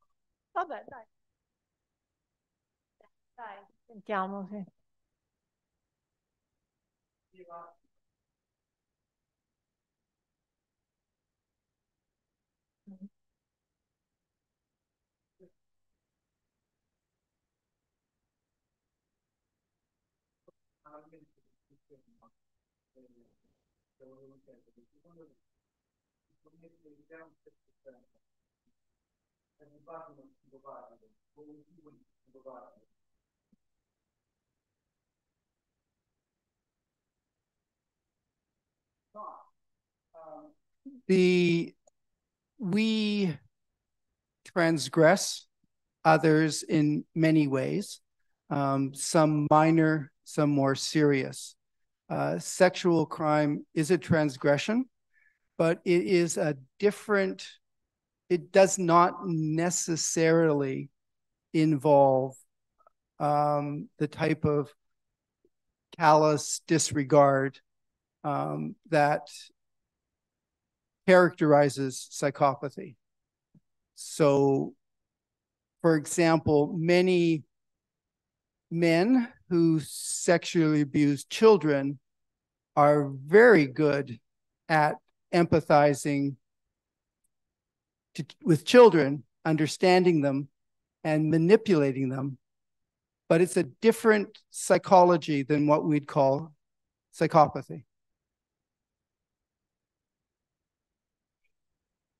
Vabbè, dai. Dai, sentiamo, sì. The we transgress others in many ways, um, some minor, some more serious. Uh, sexual crime is a transgression, but it is a different, it does not necessarily involve um, the type of callous disregard um, that characterizes psychopathy. So, for example, many men who sexually abuse children are very good at empathizing to, with children, understanding them, and manipulating them. But it's a different psychology than what we'd call psychopathy.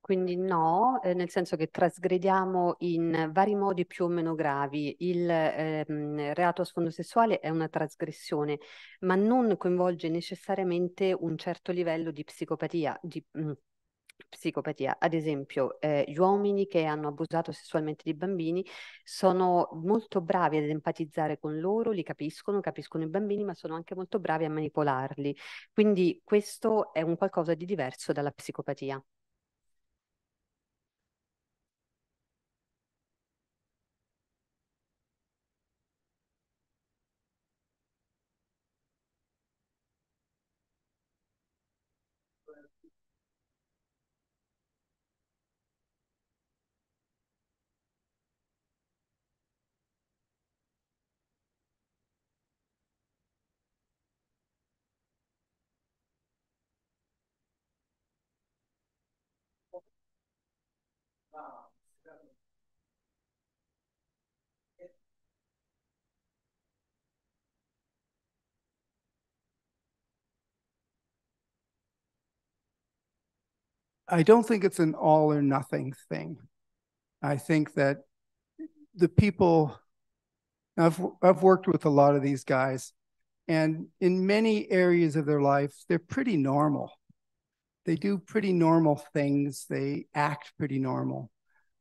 Quindi no, eh, nel senso che trasgrediamo in vari modi più o meno gravi. Il ehm, reato a sfondo sessuale è una trasgressione, ma non coinvolge necessariamente un certo livello di psicopatia, di, mh, mm, psicopatia. Ad esempio, eh, gli uomini che hanno abusato sessualmente di bambini sono molto bravi ad empatizzare con loro, li capiscono, capiscono i bambini, ma sono anche molto bravi a manipolarli. Quindi questo è un qualcosa di diverso dalla psicopatia. I don't think it's an all or nothing thing. I think that the people I've I've worked with a lot of these guys and in many areas of their life they're pretty normal. They do pretty normal things, they act pretty normal.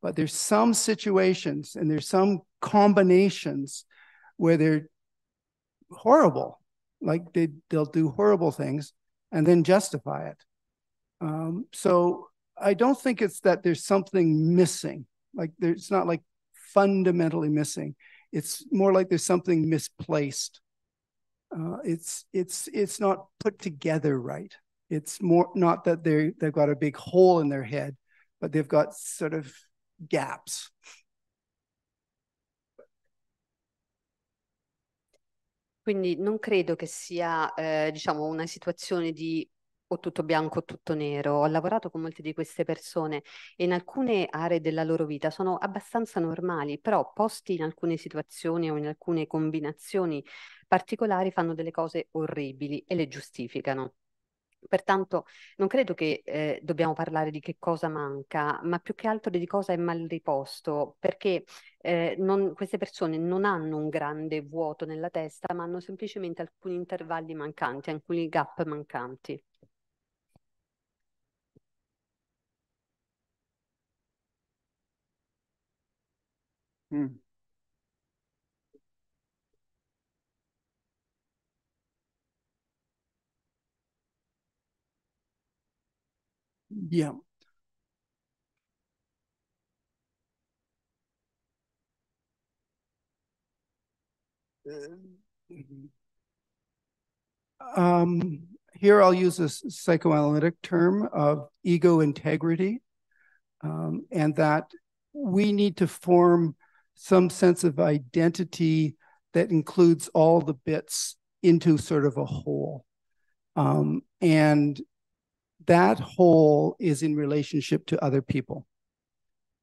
But there's some situations and there's some combinations where they're horrible. Like they they'll do horrible things and then justify it. Um, so I don't think it's that there's something missing. Like there's not like fundamentally missing. It's more like there's something misplaced. Uh, it's it's it's not put together right. It's more not that they they've got a big hole in their head, but they've got sort of gaps. Quindi non credo che sia, eh, diciamo, una situazione di o tutto bianco o tutto nero. Ho lavorato con molte di queste persone e in alcune aree della loro vita sono abbastanza normali, però posti in alcune situazioni o in alcune combinazioni particolari fanno delle cose orribili e le giustificano. Pertanto non credo che eh, dobbiamo parlare di che cosa manca, ma più che altro di cosa è mal riposto, perché eh, non, queste persone non hanno un grande vuoto nella testa, ma hanno semplicemente alcuni intervalli mancanti, alcuni gap mancanti. Mm. Yeah. Um, here I'll use a psychoanalytic term of ego integrity, um, and that we need to form some sense of identity that includes all the bits into sort of a whole. Um, and that whole is in relationship to other people.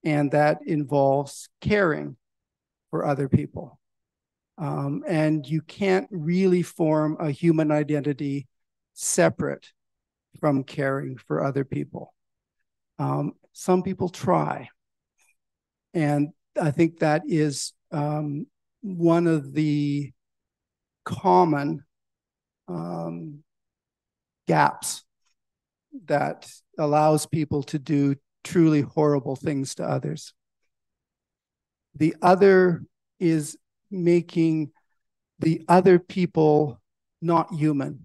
And that involves caring for other people. Um, and you can't really form a human identity separate from caring for other people. Um, some people try. And I think that is um, one of the common um, gaps that allows people to do truly horrible things to others. The other is making the other people not human.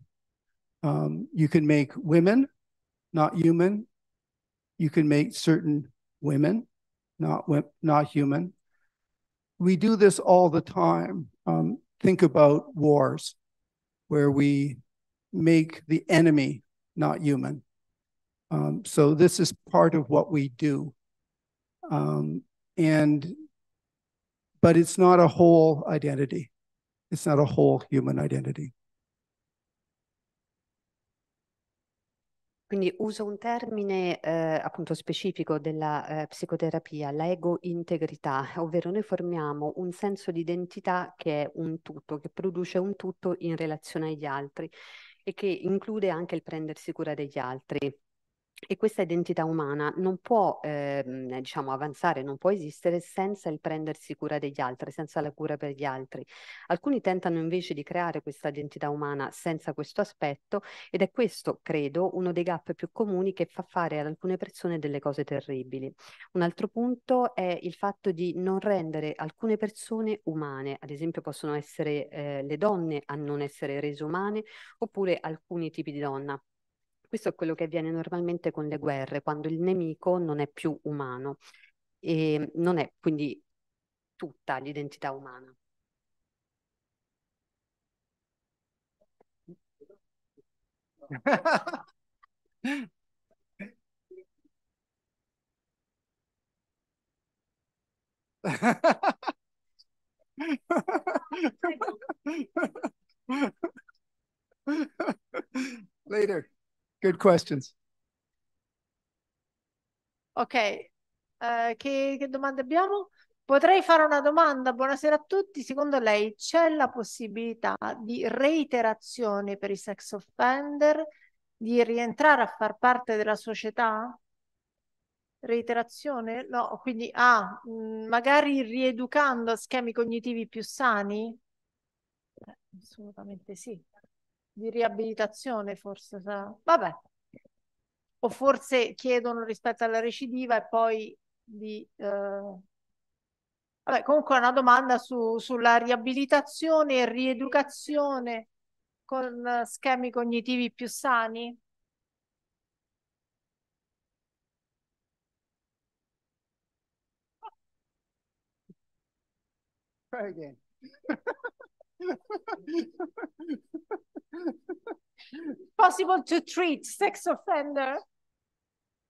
Um, you can make women not human. You can make certain women not not human. We do this all the time. Um, think about wars, where we make the enemy not human. Um, so this is part of what we do. Um, and, but it's not a whole identity. It's not a whole human identity. Quindi uso un termine eh, appunto specifico della eh, psicoterapia, l'ego integrità, ovvero noi formiamo un senso di identità che è un tutto, che produce un tutto in relazione agli altri e che include anche il prendersi cura degli altri. E questa identità umana non può ehm, diciamo, avanzare, non può esistere senza il prendersi cura degli altri, senza la cura per gli altri. Alcuni tentano invece di creare questa identità umana senza questo aspetto ed è questo, credo, uno dei gap più comuni che fa fare ad alcune persone delle cose terribili. Un altro punto è il fatto di non rendere alcune persone umane, ad esempio possono essere eh, le donne a non essere rese umane oppure alcuni tipi di donna questo è quello che avviene normalmente con le guerre, quando il nemico non è più umano e non è quindi tutta l'identità umana. <laughs> Later. Good questions. Ok, eh, che, che domande abbiamo? Potrei fare una domanda. Buonasera a tutti. Secondo lei c'è la possibilità di reiterazione per i sex offender, di rientrare a far parte della società? Reiterazione? No, quindi ah, mh, magari rieducando a schemi cognitivi più sani? Assolutamente sì di riabilitazione forse sarà. Vabbè. O forse chiedono rispetto alla recidiva e poi di... Eh... Vabbè, comunque una domanda su, sulla riabilitazione e rieducazione con schemi cognitivi più sani. Try again. <laughs> <laughs> Possible to treat sex offender?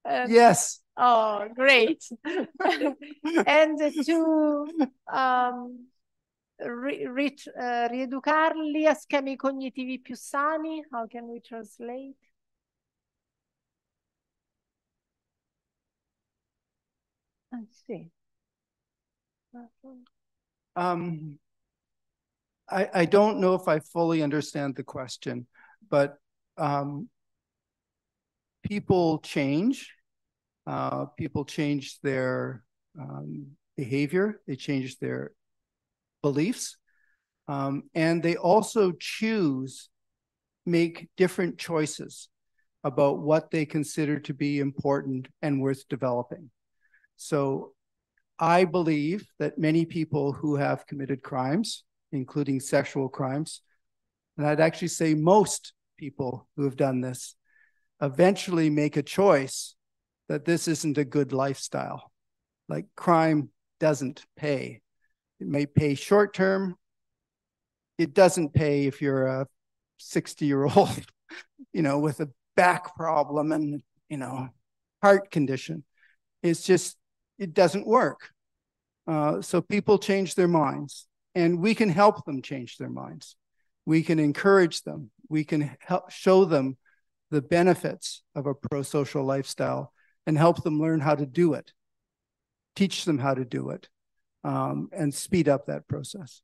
Um, yes. Oh, great. <laughs> and to um, ri ri uh, rieducarli a schemi cognitivi più sani? How can we translate? Ah, sì. Um, I, I don't know if I fully understand the question, but um, people change. Uh, people change their um, behavior, they change their beliefs, um, and they also choose, make different choices about what they consider to be important and worth developing. So I believe that many people who have committed crimes including sexual crimes. And I'd actually say most people who have done this eventually make a choice that this isn't a good lifestyle. Like crime doesn't pay. It may pay short term. It doesn't pay if you're a 60 year old, <laughs> you know, with a back problem and, you know, heart condition. It's just, it doesn't work. Uh, so people change their minds and we can help them change their minds. We can encourage them. We can help show them the benefits of a pro social lifestyle and help them learn how to do it, teach them how to do it, um, and speed up that process.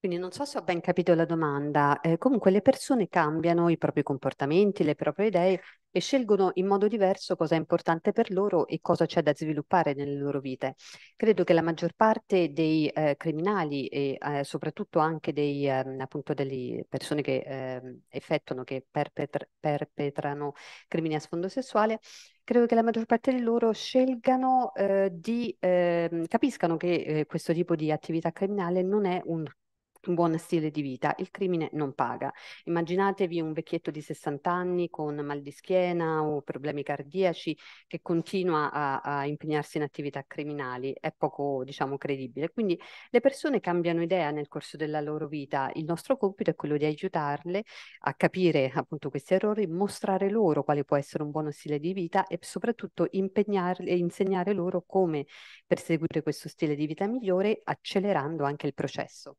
Quindi non so se ho ben capito la domanda. Eh, comunque le persone cambiano i propri comportamenti, le proprie idee e scelgono in modo diverso cosa è importante per loro e cosa c'è da sviluppare nelle loro vite. Credo che la maggior parte dei eh, criminali e eh, soprattutto anche dei, ehm, appunto delle persone che ehm, effettuano, che perpetra perpetrano crimini a sfondo sessuale, credo che la maggior parte di loro scelgano eh, di eh, capiscano che eh, questo tipo di attività criminale non è un un buon stile di vita, il crimine non paga. Immaginatevi un vecchietto di 60 anni con mal di schiena o problemi cardiaci che continua a, a impegnarsi in attività criminali, è poco, diciamo, credibile. Quindi le persone cambiano idea nel corso della loro vita. Il nostro compito è quello di aiutarle a capire appunto questi errori, mostrare loro quale può essere un buono stile di vita e soprattutto impegnarli e insegnare loro come perseguire questo stile di vita migliore, accelerando anche il processo.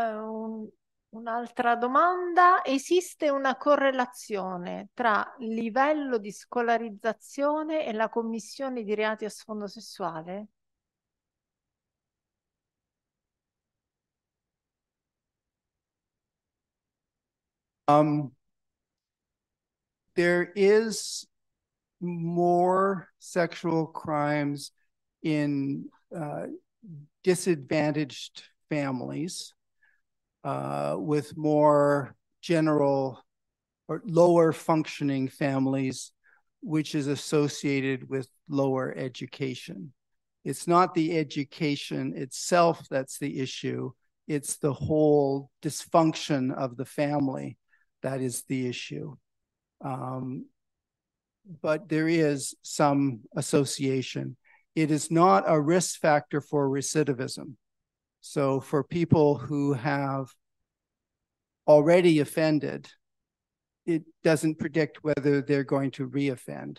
Eh, un- un'altra domanda. Esiste una correlazione tra livello di scolarizzazione e la commissione di reati a sfondo sessuale? Um, there is more sexual crimes in uh, disadvantaged families uh, with more general or lower functioning families, which is associated with lower education. It's not the education itself that's the issue, it's the whole dysfunction of the family that is the issue. Um, but there is some association. It is not a risk factor for recidivism. So, for people who have already offended, it doesn't predict whether they're going to reoffend,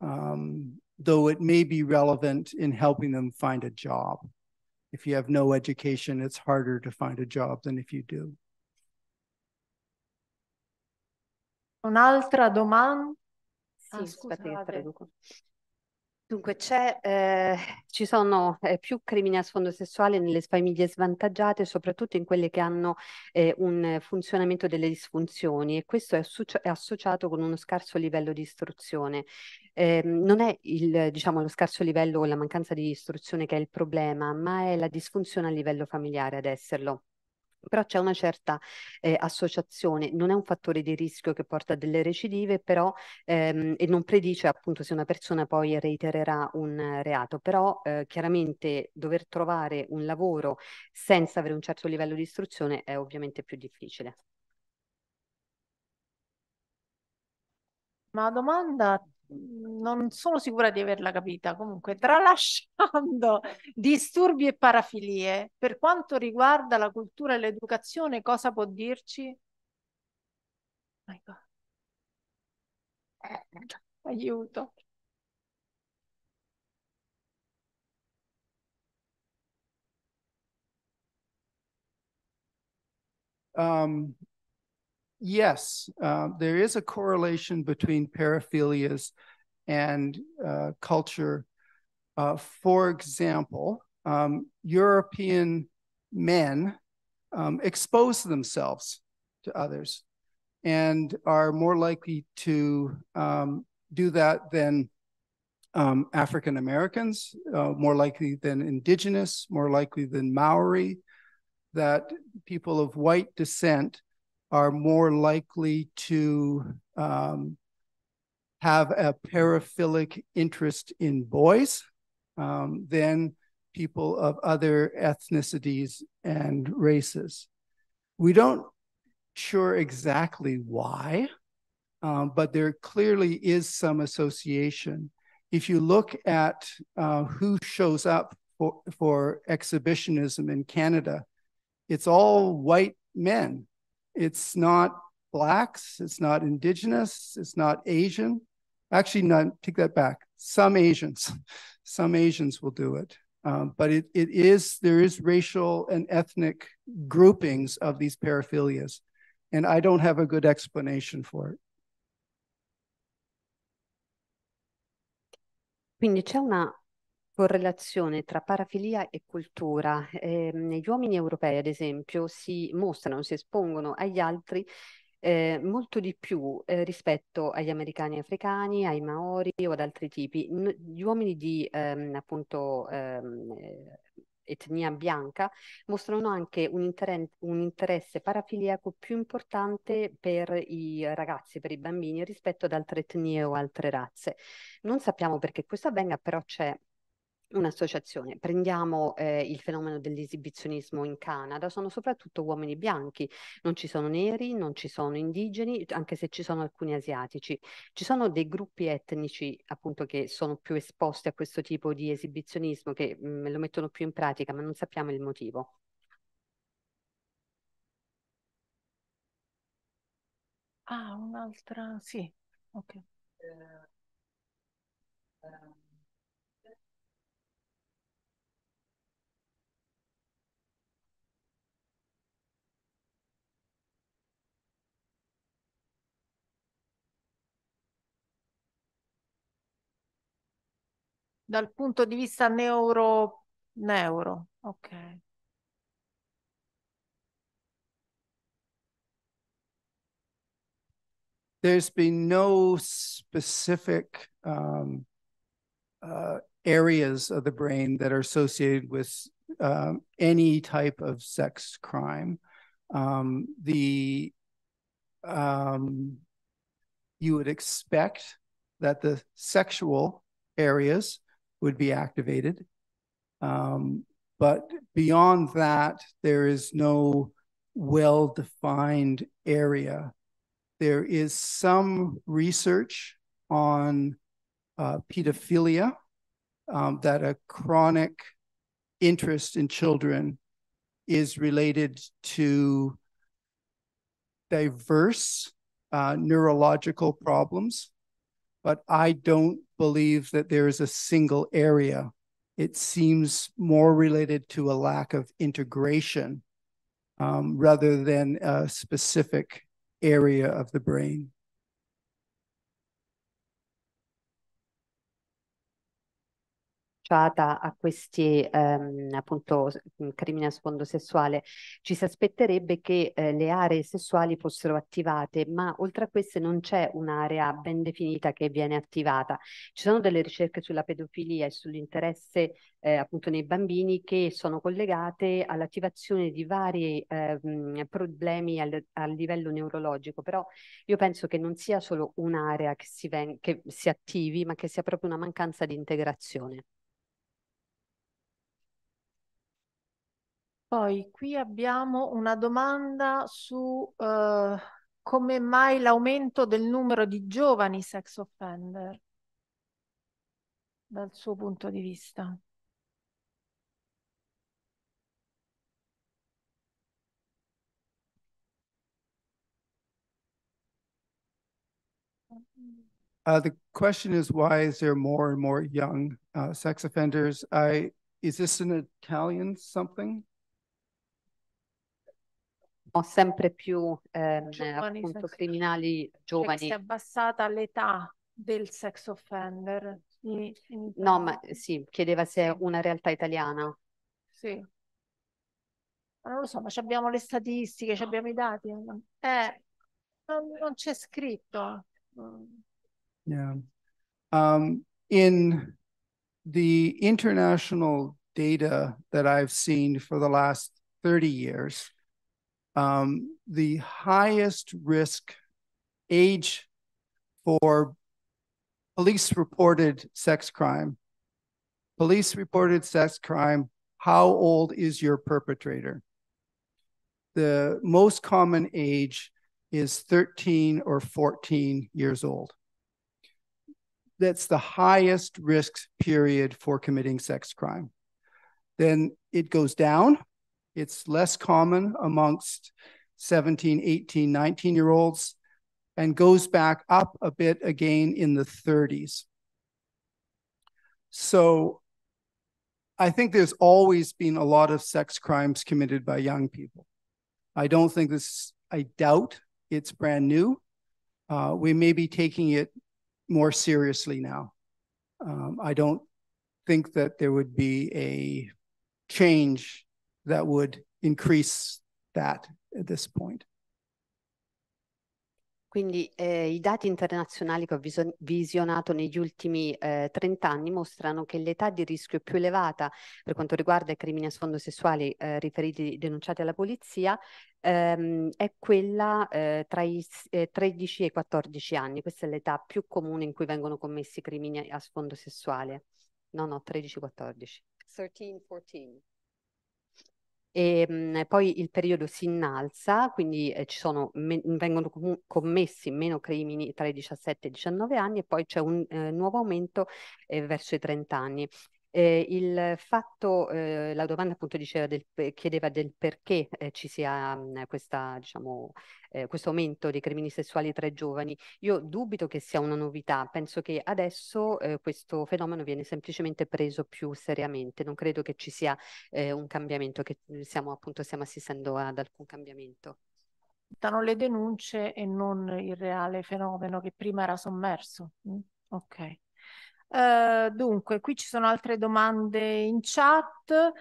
um, though it may be relevant in helping them find a job. If you have no education, it's harder to find a job than if you do. Un'altra domanda? Sì, Ah, aspetta che scusate. traduco. Dunque, eh, ci sono eh, più crimini a sfondo sessuale nelle famiglie svantaggiate, soprattutto in quelle che hanno eh, un funzionamento delle disfunzioni e questo è, è associato con uno scarso livello di istruzione. Eh, non è il, diciamo, lo scarso livello o la mancanza di istruzione che è il problema, ma è la disfunzione a livello familiare ad esserlo. Però c'è una certa eh, associazione, non è un fattore di rischio che porta a delle recidive, però ehm, e non predice appunto se una persona poi reitererà un reato, però eh, chiaramente dover trovare un lavoro senza avere un certo livello di istruzione è ovviamente più difficile. Ma domanda non sono sicura di averla capita. Comunque, tralasciando <laughs> disturbi e parafilie, per quanto riguarda la cultura e l'educazione, cosa può dirci? My God. Aiuto. Um, yes, uh, there is a correlation between paraphilias and uh, culture. Uh, for example, um, European men um, expose themselves to others and are more likely to um, do that than um, African Americans, uh, more likely than indigenous, more likely than Maori, that people of white descent are more likely to um, have a paraphilic interest in boys um, than people of other ethnicities and races. We don't sure exactly why, um, but there clearly is some association. If you look at uh, who shows up for, for exhibitionism in Canada, it's all white men. It's not blacks, it's not indigenous, it's not Asian. Actually, not take that back. Some Asians, <laughs> some Asians will do it. Um, but it, it is there is racial and ethnic groupings of these paraphilias, and I don't have a good explanation for it. Quindi c'è una correlazione tra parafilia e cultura. Eh, gli uomini europei, ad esempio, si mostrano, si espongono agli altri eh, molto di più eh, rispetto agli americani africani, ai maori o ad altri tipi. N- gli uomini di ehm, appunto ehm, eh, etnia bianca mostrano anche un, inter- un interesse parafiliaco più importante per i ragazzi, per i bambini rispetto ad altre etnie o altre razze. Non sappiamo perché questo avvenga, però c'è un'associazione. Prendiamo eh, il fenomeno dell'esibizionismo in Canada, sono soprattutto uomini bianchi, non ci sono neri, non ci sono indigeni, anche se ci sono alcuni asiatici. Ci sono dei gruppi etnici appunto che sono più esposti a questo tipo di esibizionismo, che mh, lo mettono più in pratica, ma non sappiamo il motivo. Ah, un'altra, sì, ok. Dal punto di vista neuro, neuro, ok. there's been no specific um, uh, areas of the brain that are associated with um, any type of sex crime. Um, the um, you would expect that the sexual areas would be activated. Um, but beyond that, there is no well defined area. There is some research on uh, pedophilia um, that a chronic interest in children is related to diverse uh, neurological problems, but I don't believe that there is a single area. It seems more related to a lack of integration um, rather than a specific area of the brain. Associata a questi ehm, appunto crimini a sfondo sessuale, ci si aspetterebbe che eh, le aree sessuali fossero attivate, ma oltre a queste non c'è un'area ben definita che viene attivata. Ci sono delle ricerche sulla pedofilia e sull'interesse eh, appunto nei bambini che sono collegate all'attivazione di vari eh, problemi al, a livello neurologico, però io penso che non sia solo un'area che si, che si attivi, ma che sia proprio una mancanza di integrazione. Poi qui abbiamo una domanda su uh, come mai l'aumento del numero di giovani sex offender dal suo punto di vista. Uh, the question is why is there more and more young uh, sex offenders? I is this an Italian something? Sempre più ehm, appunto sex... criminali giovani. Cioè si è abbassata l'età del sex offender. In, in no, ma sì, chiedeva se è una realtà italiana. Sì. Ma non lo so, ma abbiamo le statistiche, abbiamo i dati. Eh, non, non c'è scritto. Yeah. Um, in the international data that I've seen for the last 30 years, um, the highest risk age for police reported sex crime. Police reported sex crime. How old is your perpetrator? The most common age is 13 or 14 years old. That's the highest risk period for committing sex crime. Then it goes down it's less common amongst 17, 18, 19 year olds and goes back up a bit again in the 30s. So I think there's always been a lot of sex crimes committed by young people. I don't think this, I doubt it's brand new. Uh, we may be taking it more seriously now. Um, I don't think that there would be a change that would increase that at this point. Quindi eh, i dati internazionali che ho visionato negli ultimi eh, 30 anni mostrano che l'età di rischio più elevata per quanto riguarda i crimini a sfondo sessuali eh, riferiti denunciati alla polizia ehm, è quella eh, tra i 13 e i 14 anni. Questa è l'età più comune in cui vengono commessi crimini a sfondo sessuale. No, no, 13-14. 13-14 e mh, poi il periodo si innalza, quindi eh, ci sono, me, vengono com commessi meno crimini tra i 17 e i 19 anni e poi c'è un eh, nuovo aumento eh, verso i 30 anni. Eh, il fatto, eh, la domanda appunto diceva del, chiedeva del perché eh, ci sia mh, questa, diciamo, eh, questo aumento dei crimini sessuali tra i giovani. Io dubito che sia una novità, penso che adesso eh, questo fenomeno viene semplicemente preso più seriamente, non credo che ci sia eh, un cambiamento, che siamo appunto stiamo assistendo ad alcun cambiamento. Danno le denunce e non il reale fenomeno che prima era sommerso. Mm? Ok. Uh, dunque, qui ci sono altre domande in chat.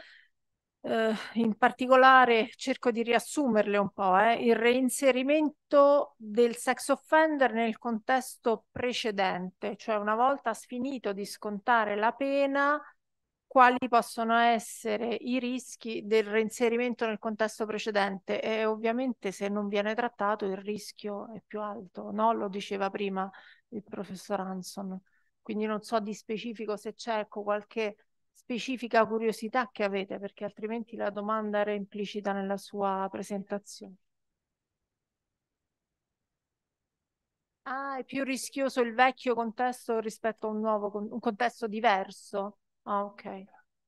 eh, in particolare cerco di riassumerle un po', eh, il reinserimento del sex offender nel contesto precedente, cioè una volta finito di scontare la pena, quali possono essere i rischi del reinserimento nel contesto precedente e ovviamente se non viene trattato il rischio è più alto, no? Lo diceva prima il professor Hanson. Quindi non so di specifico se c'è ecco, qualche specifica curiosità che avete, perché altrimenti la domanda era implicita nella sua presentazione. Ah, è più rischioso il vecchio contesto rispetto a un nuovo, un contesto diverso. Ah, ok.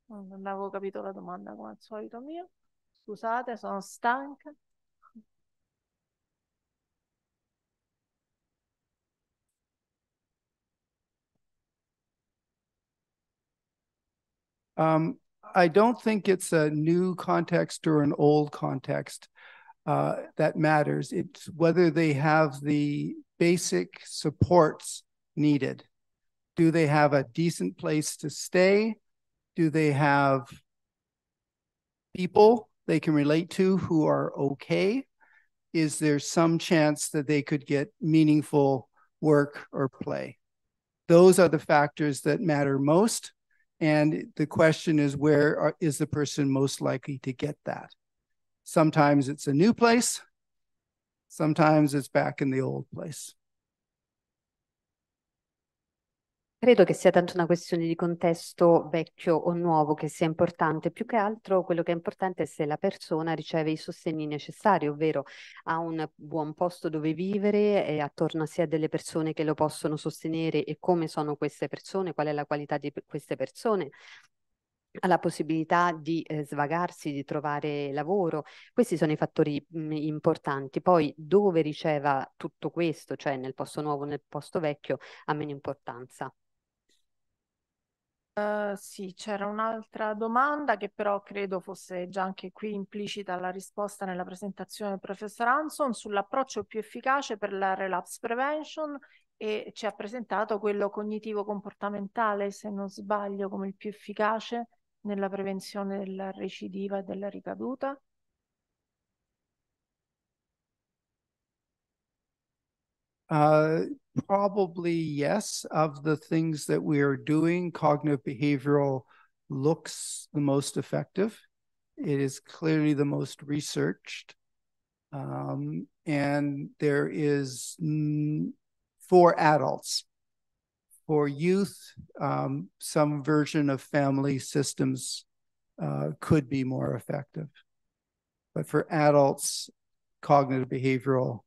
Non avevo capito la domanda come al solito mio. Scusate, sono stanca. Um, I don't think it's a new context or an old context uh, that matters. It's whether they have the basic supports needed. Do they have a decent place to stay? Do they have people they can relate to who are okay? Is there some chance that they could get meaningful work or play? Those are the factors that matter most. And the question is, where are, is the person most likely to get that? Sometimes it's a new place, sometimes it's back in the old place. Credo che sia tanto una questione di contesto vecchio o nuovo che sia importante, più che altro quello che è importante è se la persona riceve i sostegni necessari, ovvero ha un buon posto dove vivere e attorno a sé delle persone che lo possono sostenere e come sono queste persone, qual è la qualità di queste persone ha la possibilità di eh, svagarsi, di trovare lavoro. Questi sono i fattori mh, importanti. Poi dove riceva tutto questo, cioè nel posto nuovo, nel posto vecchio, ha meno importanza. Uh, sì, c'era un'altra domanda che però credo fosse già anche qui implicita la risposta nella presentazione del professor Hanson sull'approccio più efficace per la relapse prevention e ci ha presentato quello cognitivo-comportamentale, se non sbaglio, come il più efficace nella prevenzione della recidiva e della ricaduta. Uh, probably yes. Of the things that we are doing, cognitive behavioral looks the most effective. It is clearly the most researched. Um, and there is for adults, for youth, um, some version of family systems uh, could be more effective. But for adults, cognitive behavioral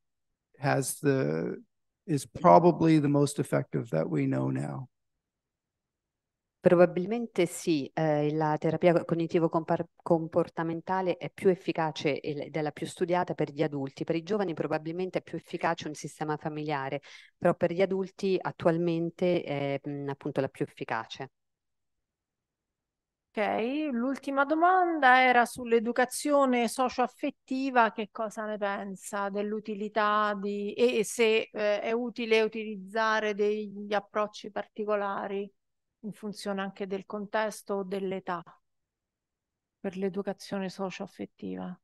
has the is probably the most effective that we know now. Probabilmente sì, eh, la terapia cognitivo-comportamentale è più efficace ed è la più studiata per gli adulti. Per i giovani probabilmente è più efficace un sistema familiare, però per gli adulti attualmente è mh, appunto la più efficace. L'ultima domanda era sull'educazione socio-affettiva, che cosa ne pensa dell'utilità di e se eh, è utile utilizzare degli approcci particolari in funzione anche del contesto o dell'età per l'educazione socio-affettiva.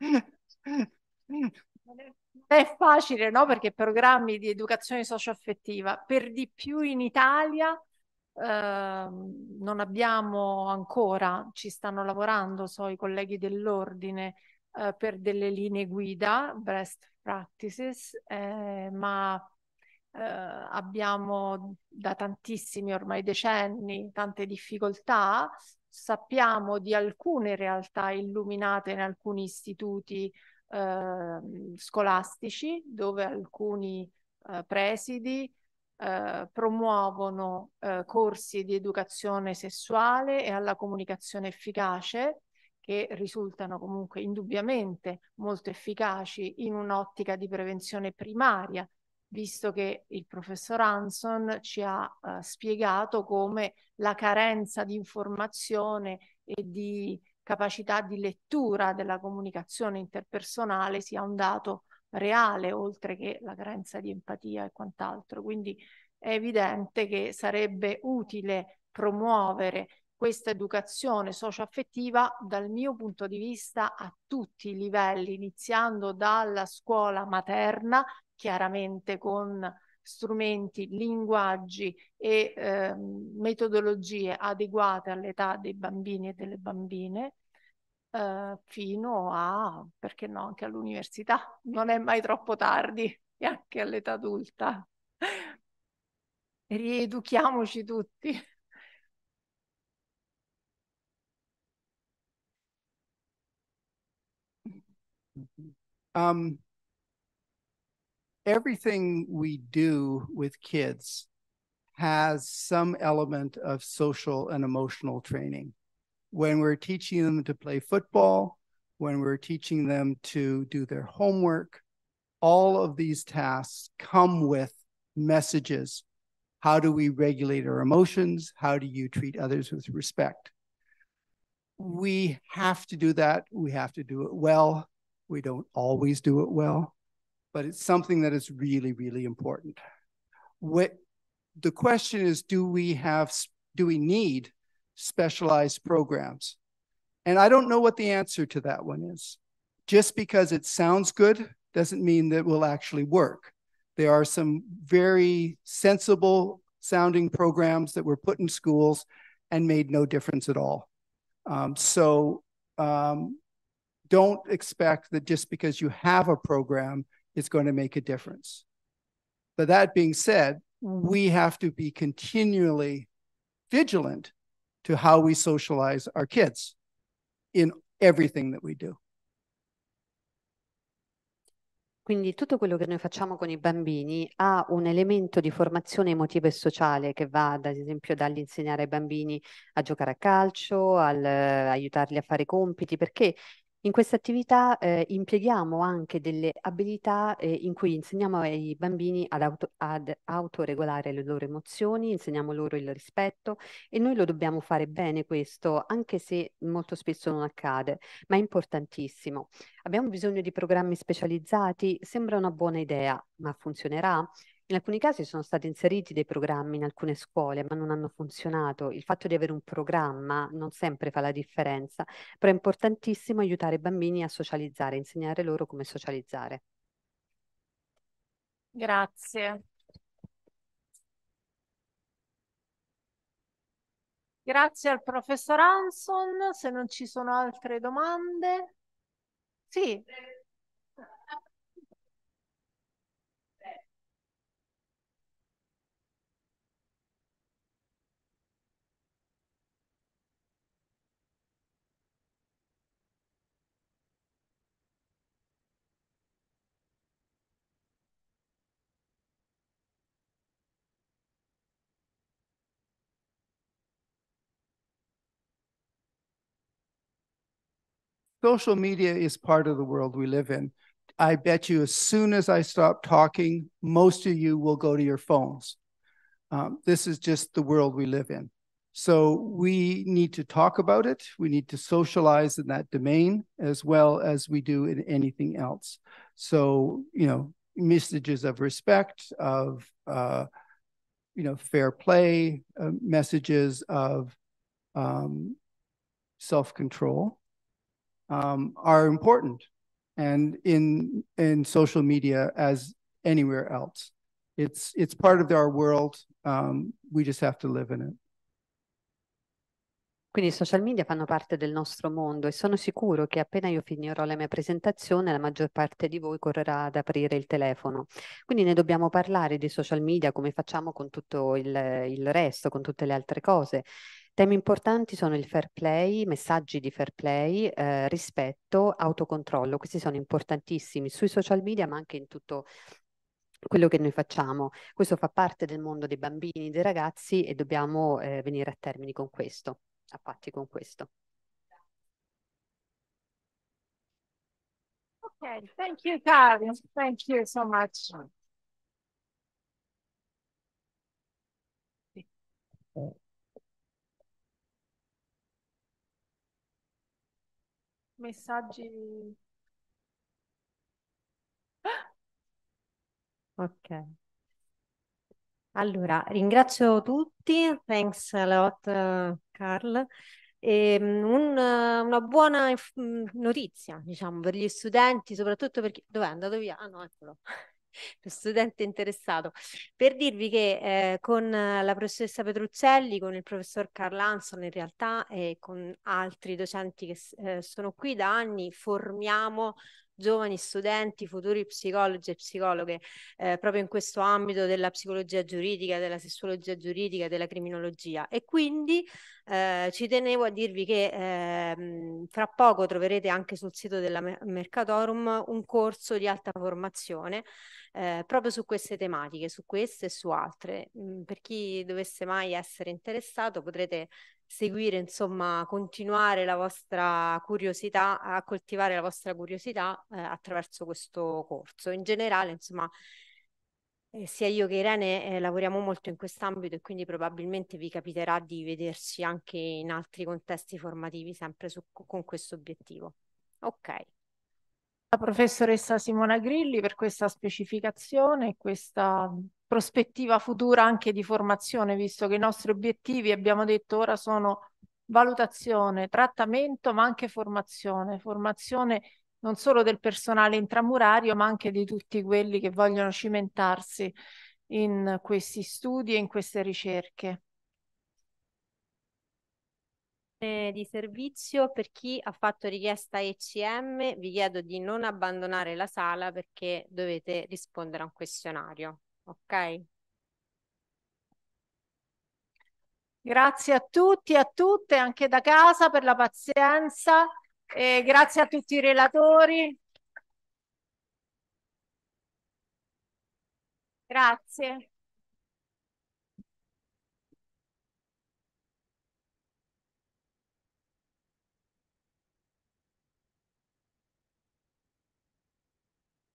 <laughs> È facile, no? Perché programmi di educazione socio-affettiva, per di più in Italia eh, non abbiamo ancora, ci stanno lavorando, so, i colleghi dell'ordine eh, per delle linee guida, best practices, eh, ma eh, abbiamo da tantissimi ormai decenni tante difficoltà. Sappiamo di alcune realtà illuminate in alcuni istituti eh, scolastici dove alcuni eh, presidi eh, promuovono eh, corsi di educazione sessuale e alla comunicazione efficace che risultano comunque indubbiamente molto efficaci in un'ottica di prevenzione primaria, visto che il professor Hanson ci ha eh, spiegato come la carenza di informazione e di capacità di lettura della comunicazione interpersonale sia un dato reale, oltre che la carenza di empatia e quant'altro. Quindi è evidente che sarebbe utile promuovere questa educazione socio-affettiva dal mio punto di vista a tutti i livelli, iniziando dalla scuola materna, chiaramente con strumenti, linguaggi e eh, metodologie adeguate all'età dei bambini e delle bambine, eh, fino a, perché no, anche all'università. Non è mai troppo tardi, e anche all'età adulta. Rieduchiamoci tutti. Um, everything we do with kids has some element of social and emotional training. When we're teaching them to play football, when we're teaching them to do their homework, all of these tasks come with messages. How do we regulate our emotions? How do you treat others with respect? We have to do that. We have to do it well. We don't always do it well, but it's something that is really, really important. What the question is, do we have, do we need specialized programs? And I don't know what the answer to that one is. Just because it sounds good doesn't mean that it will actually work. There are some very sensible sounding programs that were put in schools and made no difference at all. Um, so um, don't expect that just because you have a program, it's going to make a difference. But that being said, we have to be continually vigilant to how we socialize our kids in everything that we do. Quindi tutto quello che noi facciamo con i bambini ha un elemento di formazione emotiva e sociale che va, ad esempio, dall'insegnare ai bambini a giocare a calcio, al eh, aiutarli a fare compiti, perché in questa attività eh, impieghiamo anche delle abilità eh, in cui insegniamo ai bambini ad, auto, ad autoregolare le loro emozioni, insegniamo loro il rispetto e noi lo dobbiamo fare bene questo, anche se molto spesso non accade, ma è importantissimo. Abbiamo bisogno di programmi specializzati? Sembra una buona idea, ma funzionerà? In alcuni casi sono stati inseriti dei programmi in alcune scuole, ma non hanno funzionato. Il fatto di avere un programma non sempre fa la differenza, però è importantissimo aiutare i bambini a socializzare, insegnare loro come socializzare. Grazie. Grazie al professor Hanson. Se non ci sono altre domande. Sì. Social media is part of the world we live in. I bet you as soon as I stop talking, most of you will go to your phones. Um, this is just the world we live in. So we need to talk about it. We need to socialize in that domain as well as we do in anything else. So, you know, messages of respect, of, uh, you know, fair play, uh, messages of um, self control um, are important and in in social media as anywhere else it's it's part of our world um, we just have to live in it Quindi i social media fanno parte del nostro mondo e sono sicuro che appena io finirò la mia presentazione la maggior parte di voi correrà ad aprire il telefono. Quindi ne dobbiamo parlare dei social media come facciamo con tutto il, il resto, con tutte le altre cose. Temi importanti sono il fair play, messaggi di fair play, eh, rispetto, autocontrollo. Questi sono importantissimi sui social media ma anche in tutto quello che noi facciamo. Questo fa parte del mondo dei bambini, dei ragazzi e dobbiamo eh, venire a termini con questo a patti con questo. Okay, thank you, Carl. Thank you so much. Messaggi. Ok. Allora, ringrazio tutti, thanks a lot, uh, Carl. E, um, un, una buona mm, notizia, diciamo, per gli studenti, soprattutto perché... Dov'è andato via? Ah no, eccolo. Lo studente interessato, per dirvi che eh, con la professoressa Petruccelli, con il professor Carl Hanson in realtà e con altri docenti che eh, sono qui da anni formiamo giovani studenti, futuri psicologi e psicologhe, eh, proprio in questo ambito della psicologia giuridica, della sessuologia giuridica, della criminologia. E quindi eh, ci tenevo a dirvi che eh, fra poco troverete anche sul sito della Mercatorum un corso di alta formazione eh, proprio su queste tematiche, su queste e su altre. Mm, per chi dovesse mai essere interessato potrete seguire, insomma, continuare la vostra curiosità, a coltivare la vostra curiosità eh, attraverso questo corso. In generale, insomma, eh, sia io che Irene eh, lavoriamo molto in quest'ambito e quindi probabilmente vi capiterà di vederci anche in altri contesti formativi sempre su, con questo obiettivo. Ok la professoressa Simona Grilli per questa specificazione e questa prospettiva futura anche di formazione, visto che i nostri obiettivi, abbiamo detto, ora sono valutazione, trattamento, ma anche formazione. Formazione non solo del personale intramurario, ma anche di tutti quelli che vogliono cimentarsi in questi studi e in queste ricerche di servizio per chi ha fatto richiesta ECM vi chiedo di non abbandonare la sala perché dovete rispondere a un questionario ok? Grazie a tutti e a tutte anche da casa per la pazienza e grazie a tutti i relatori. Grazie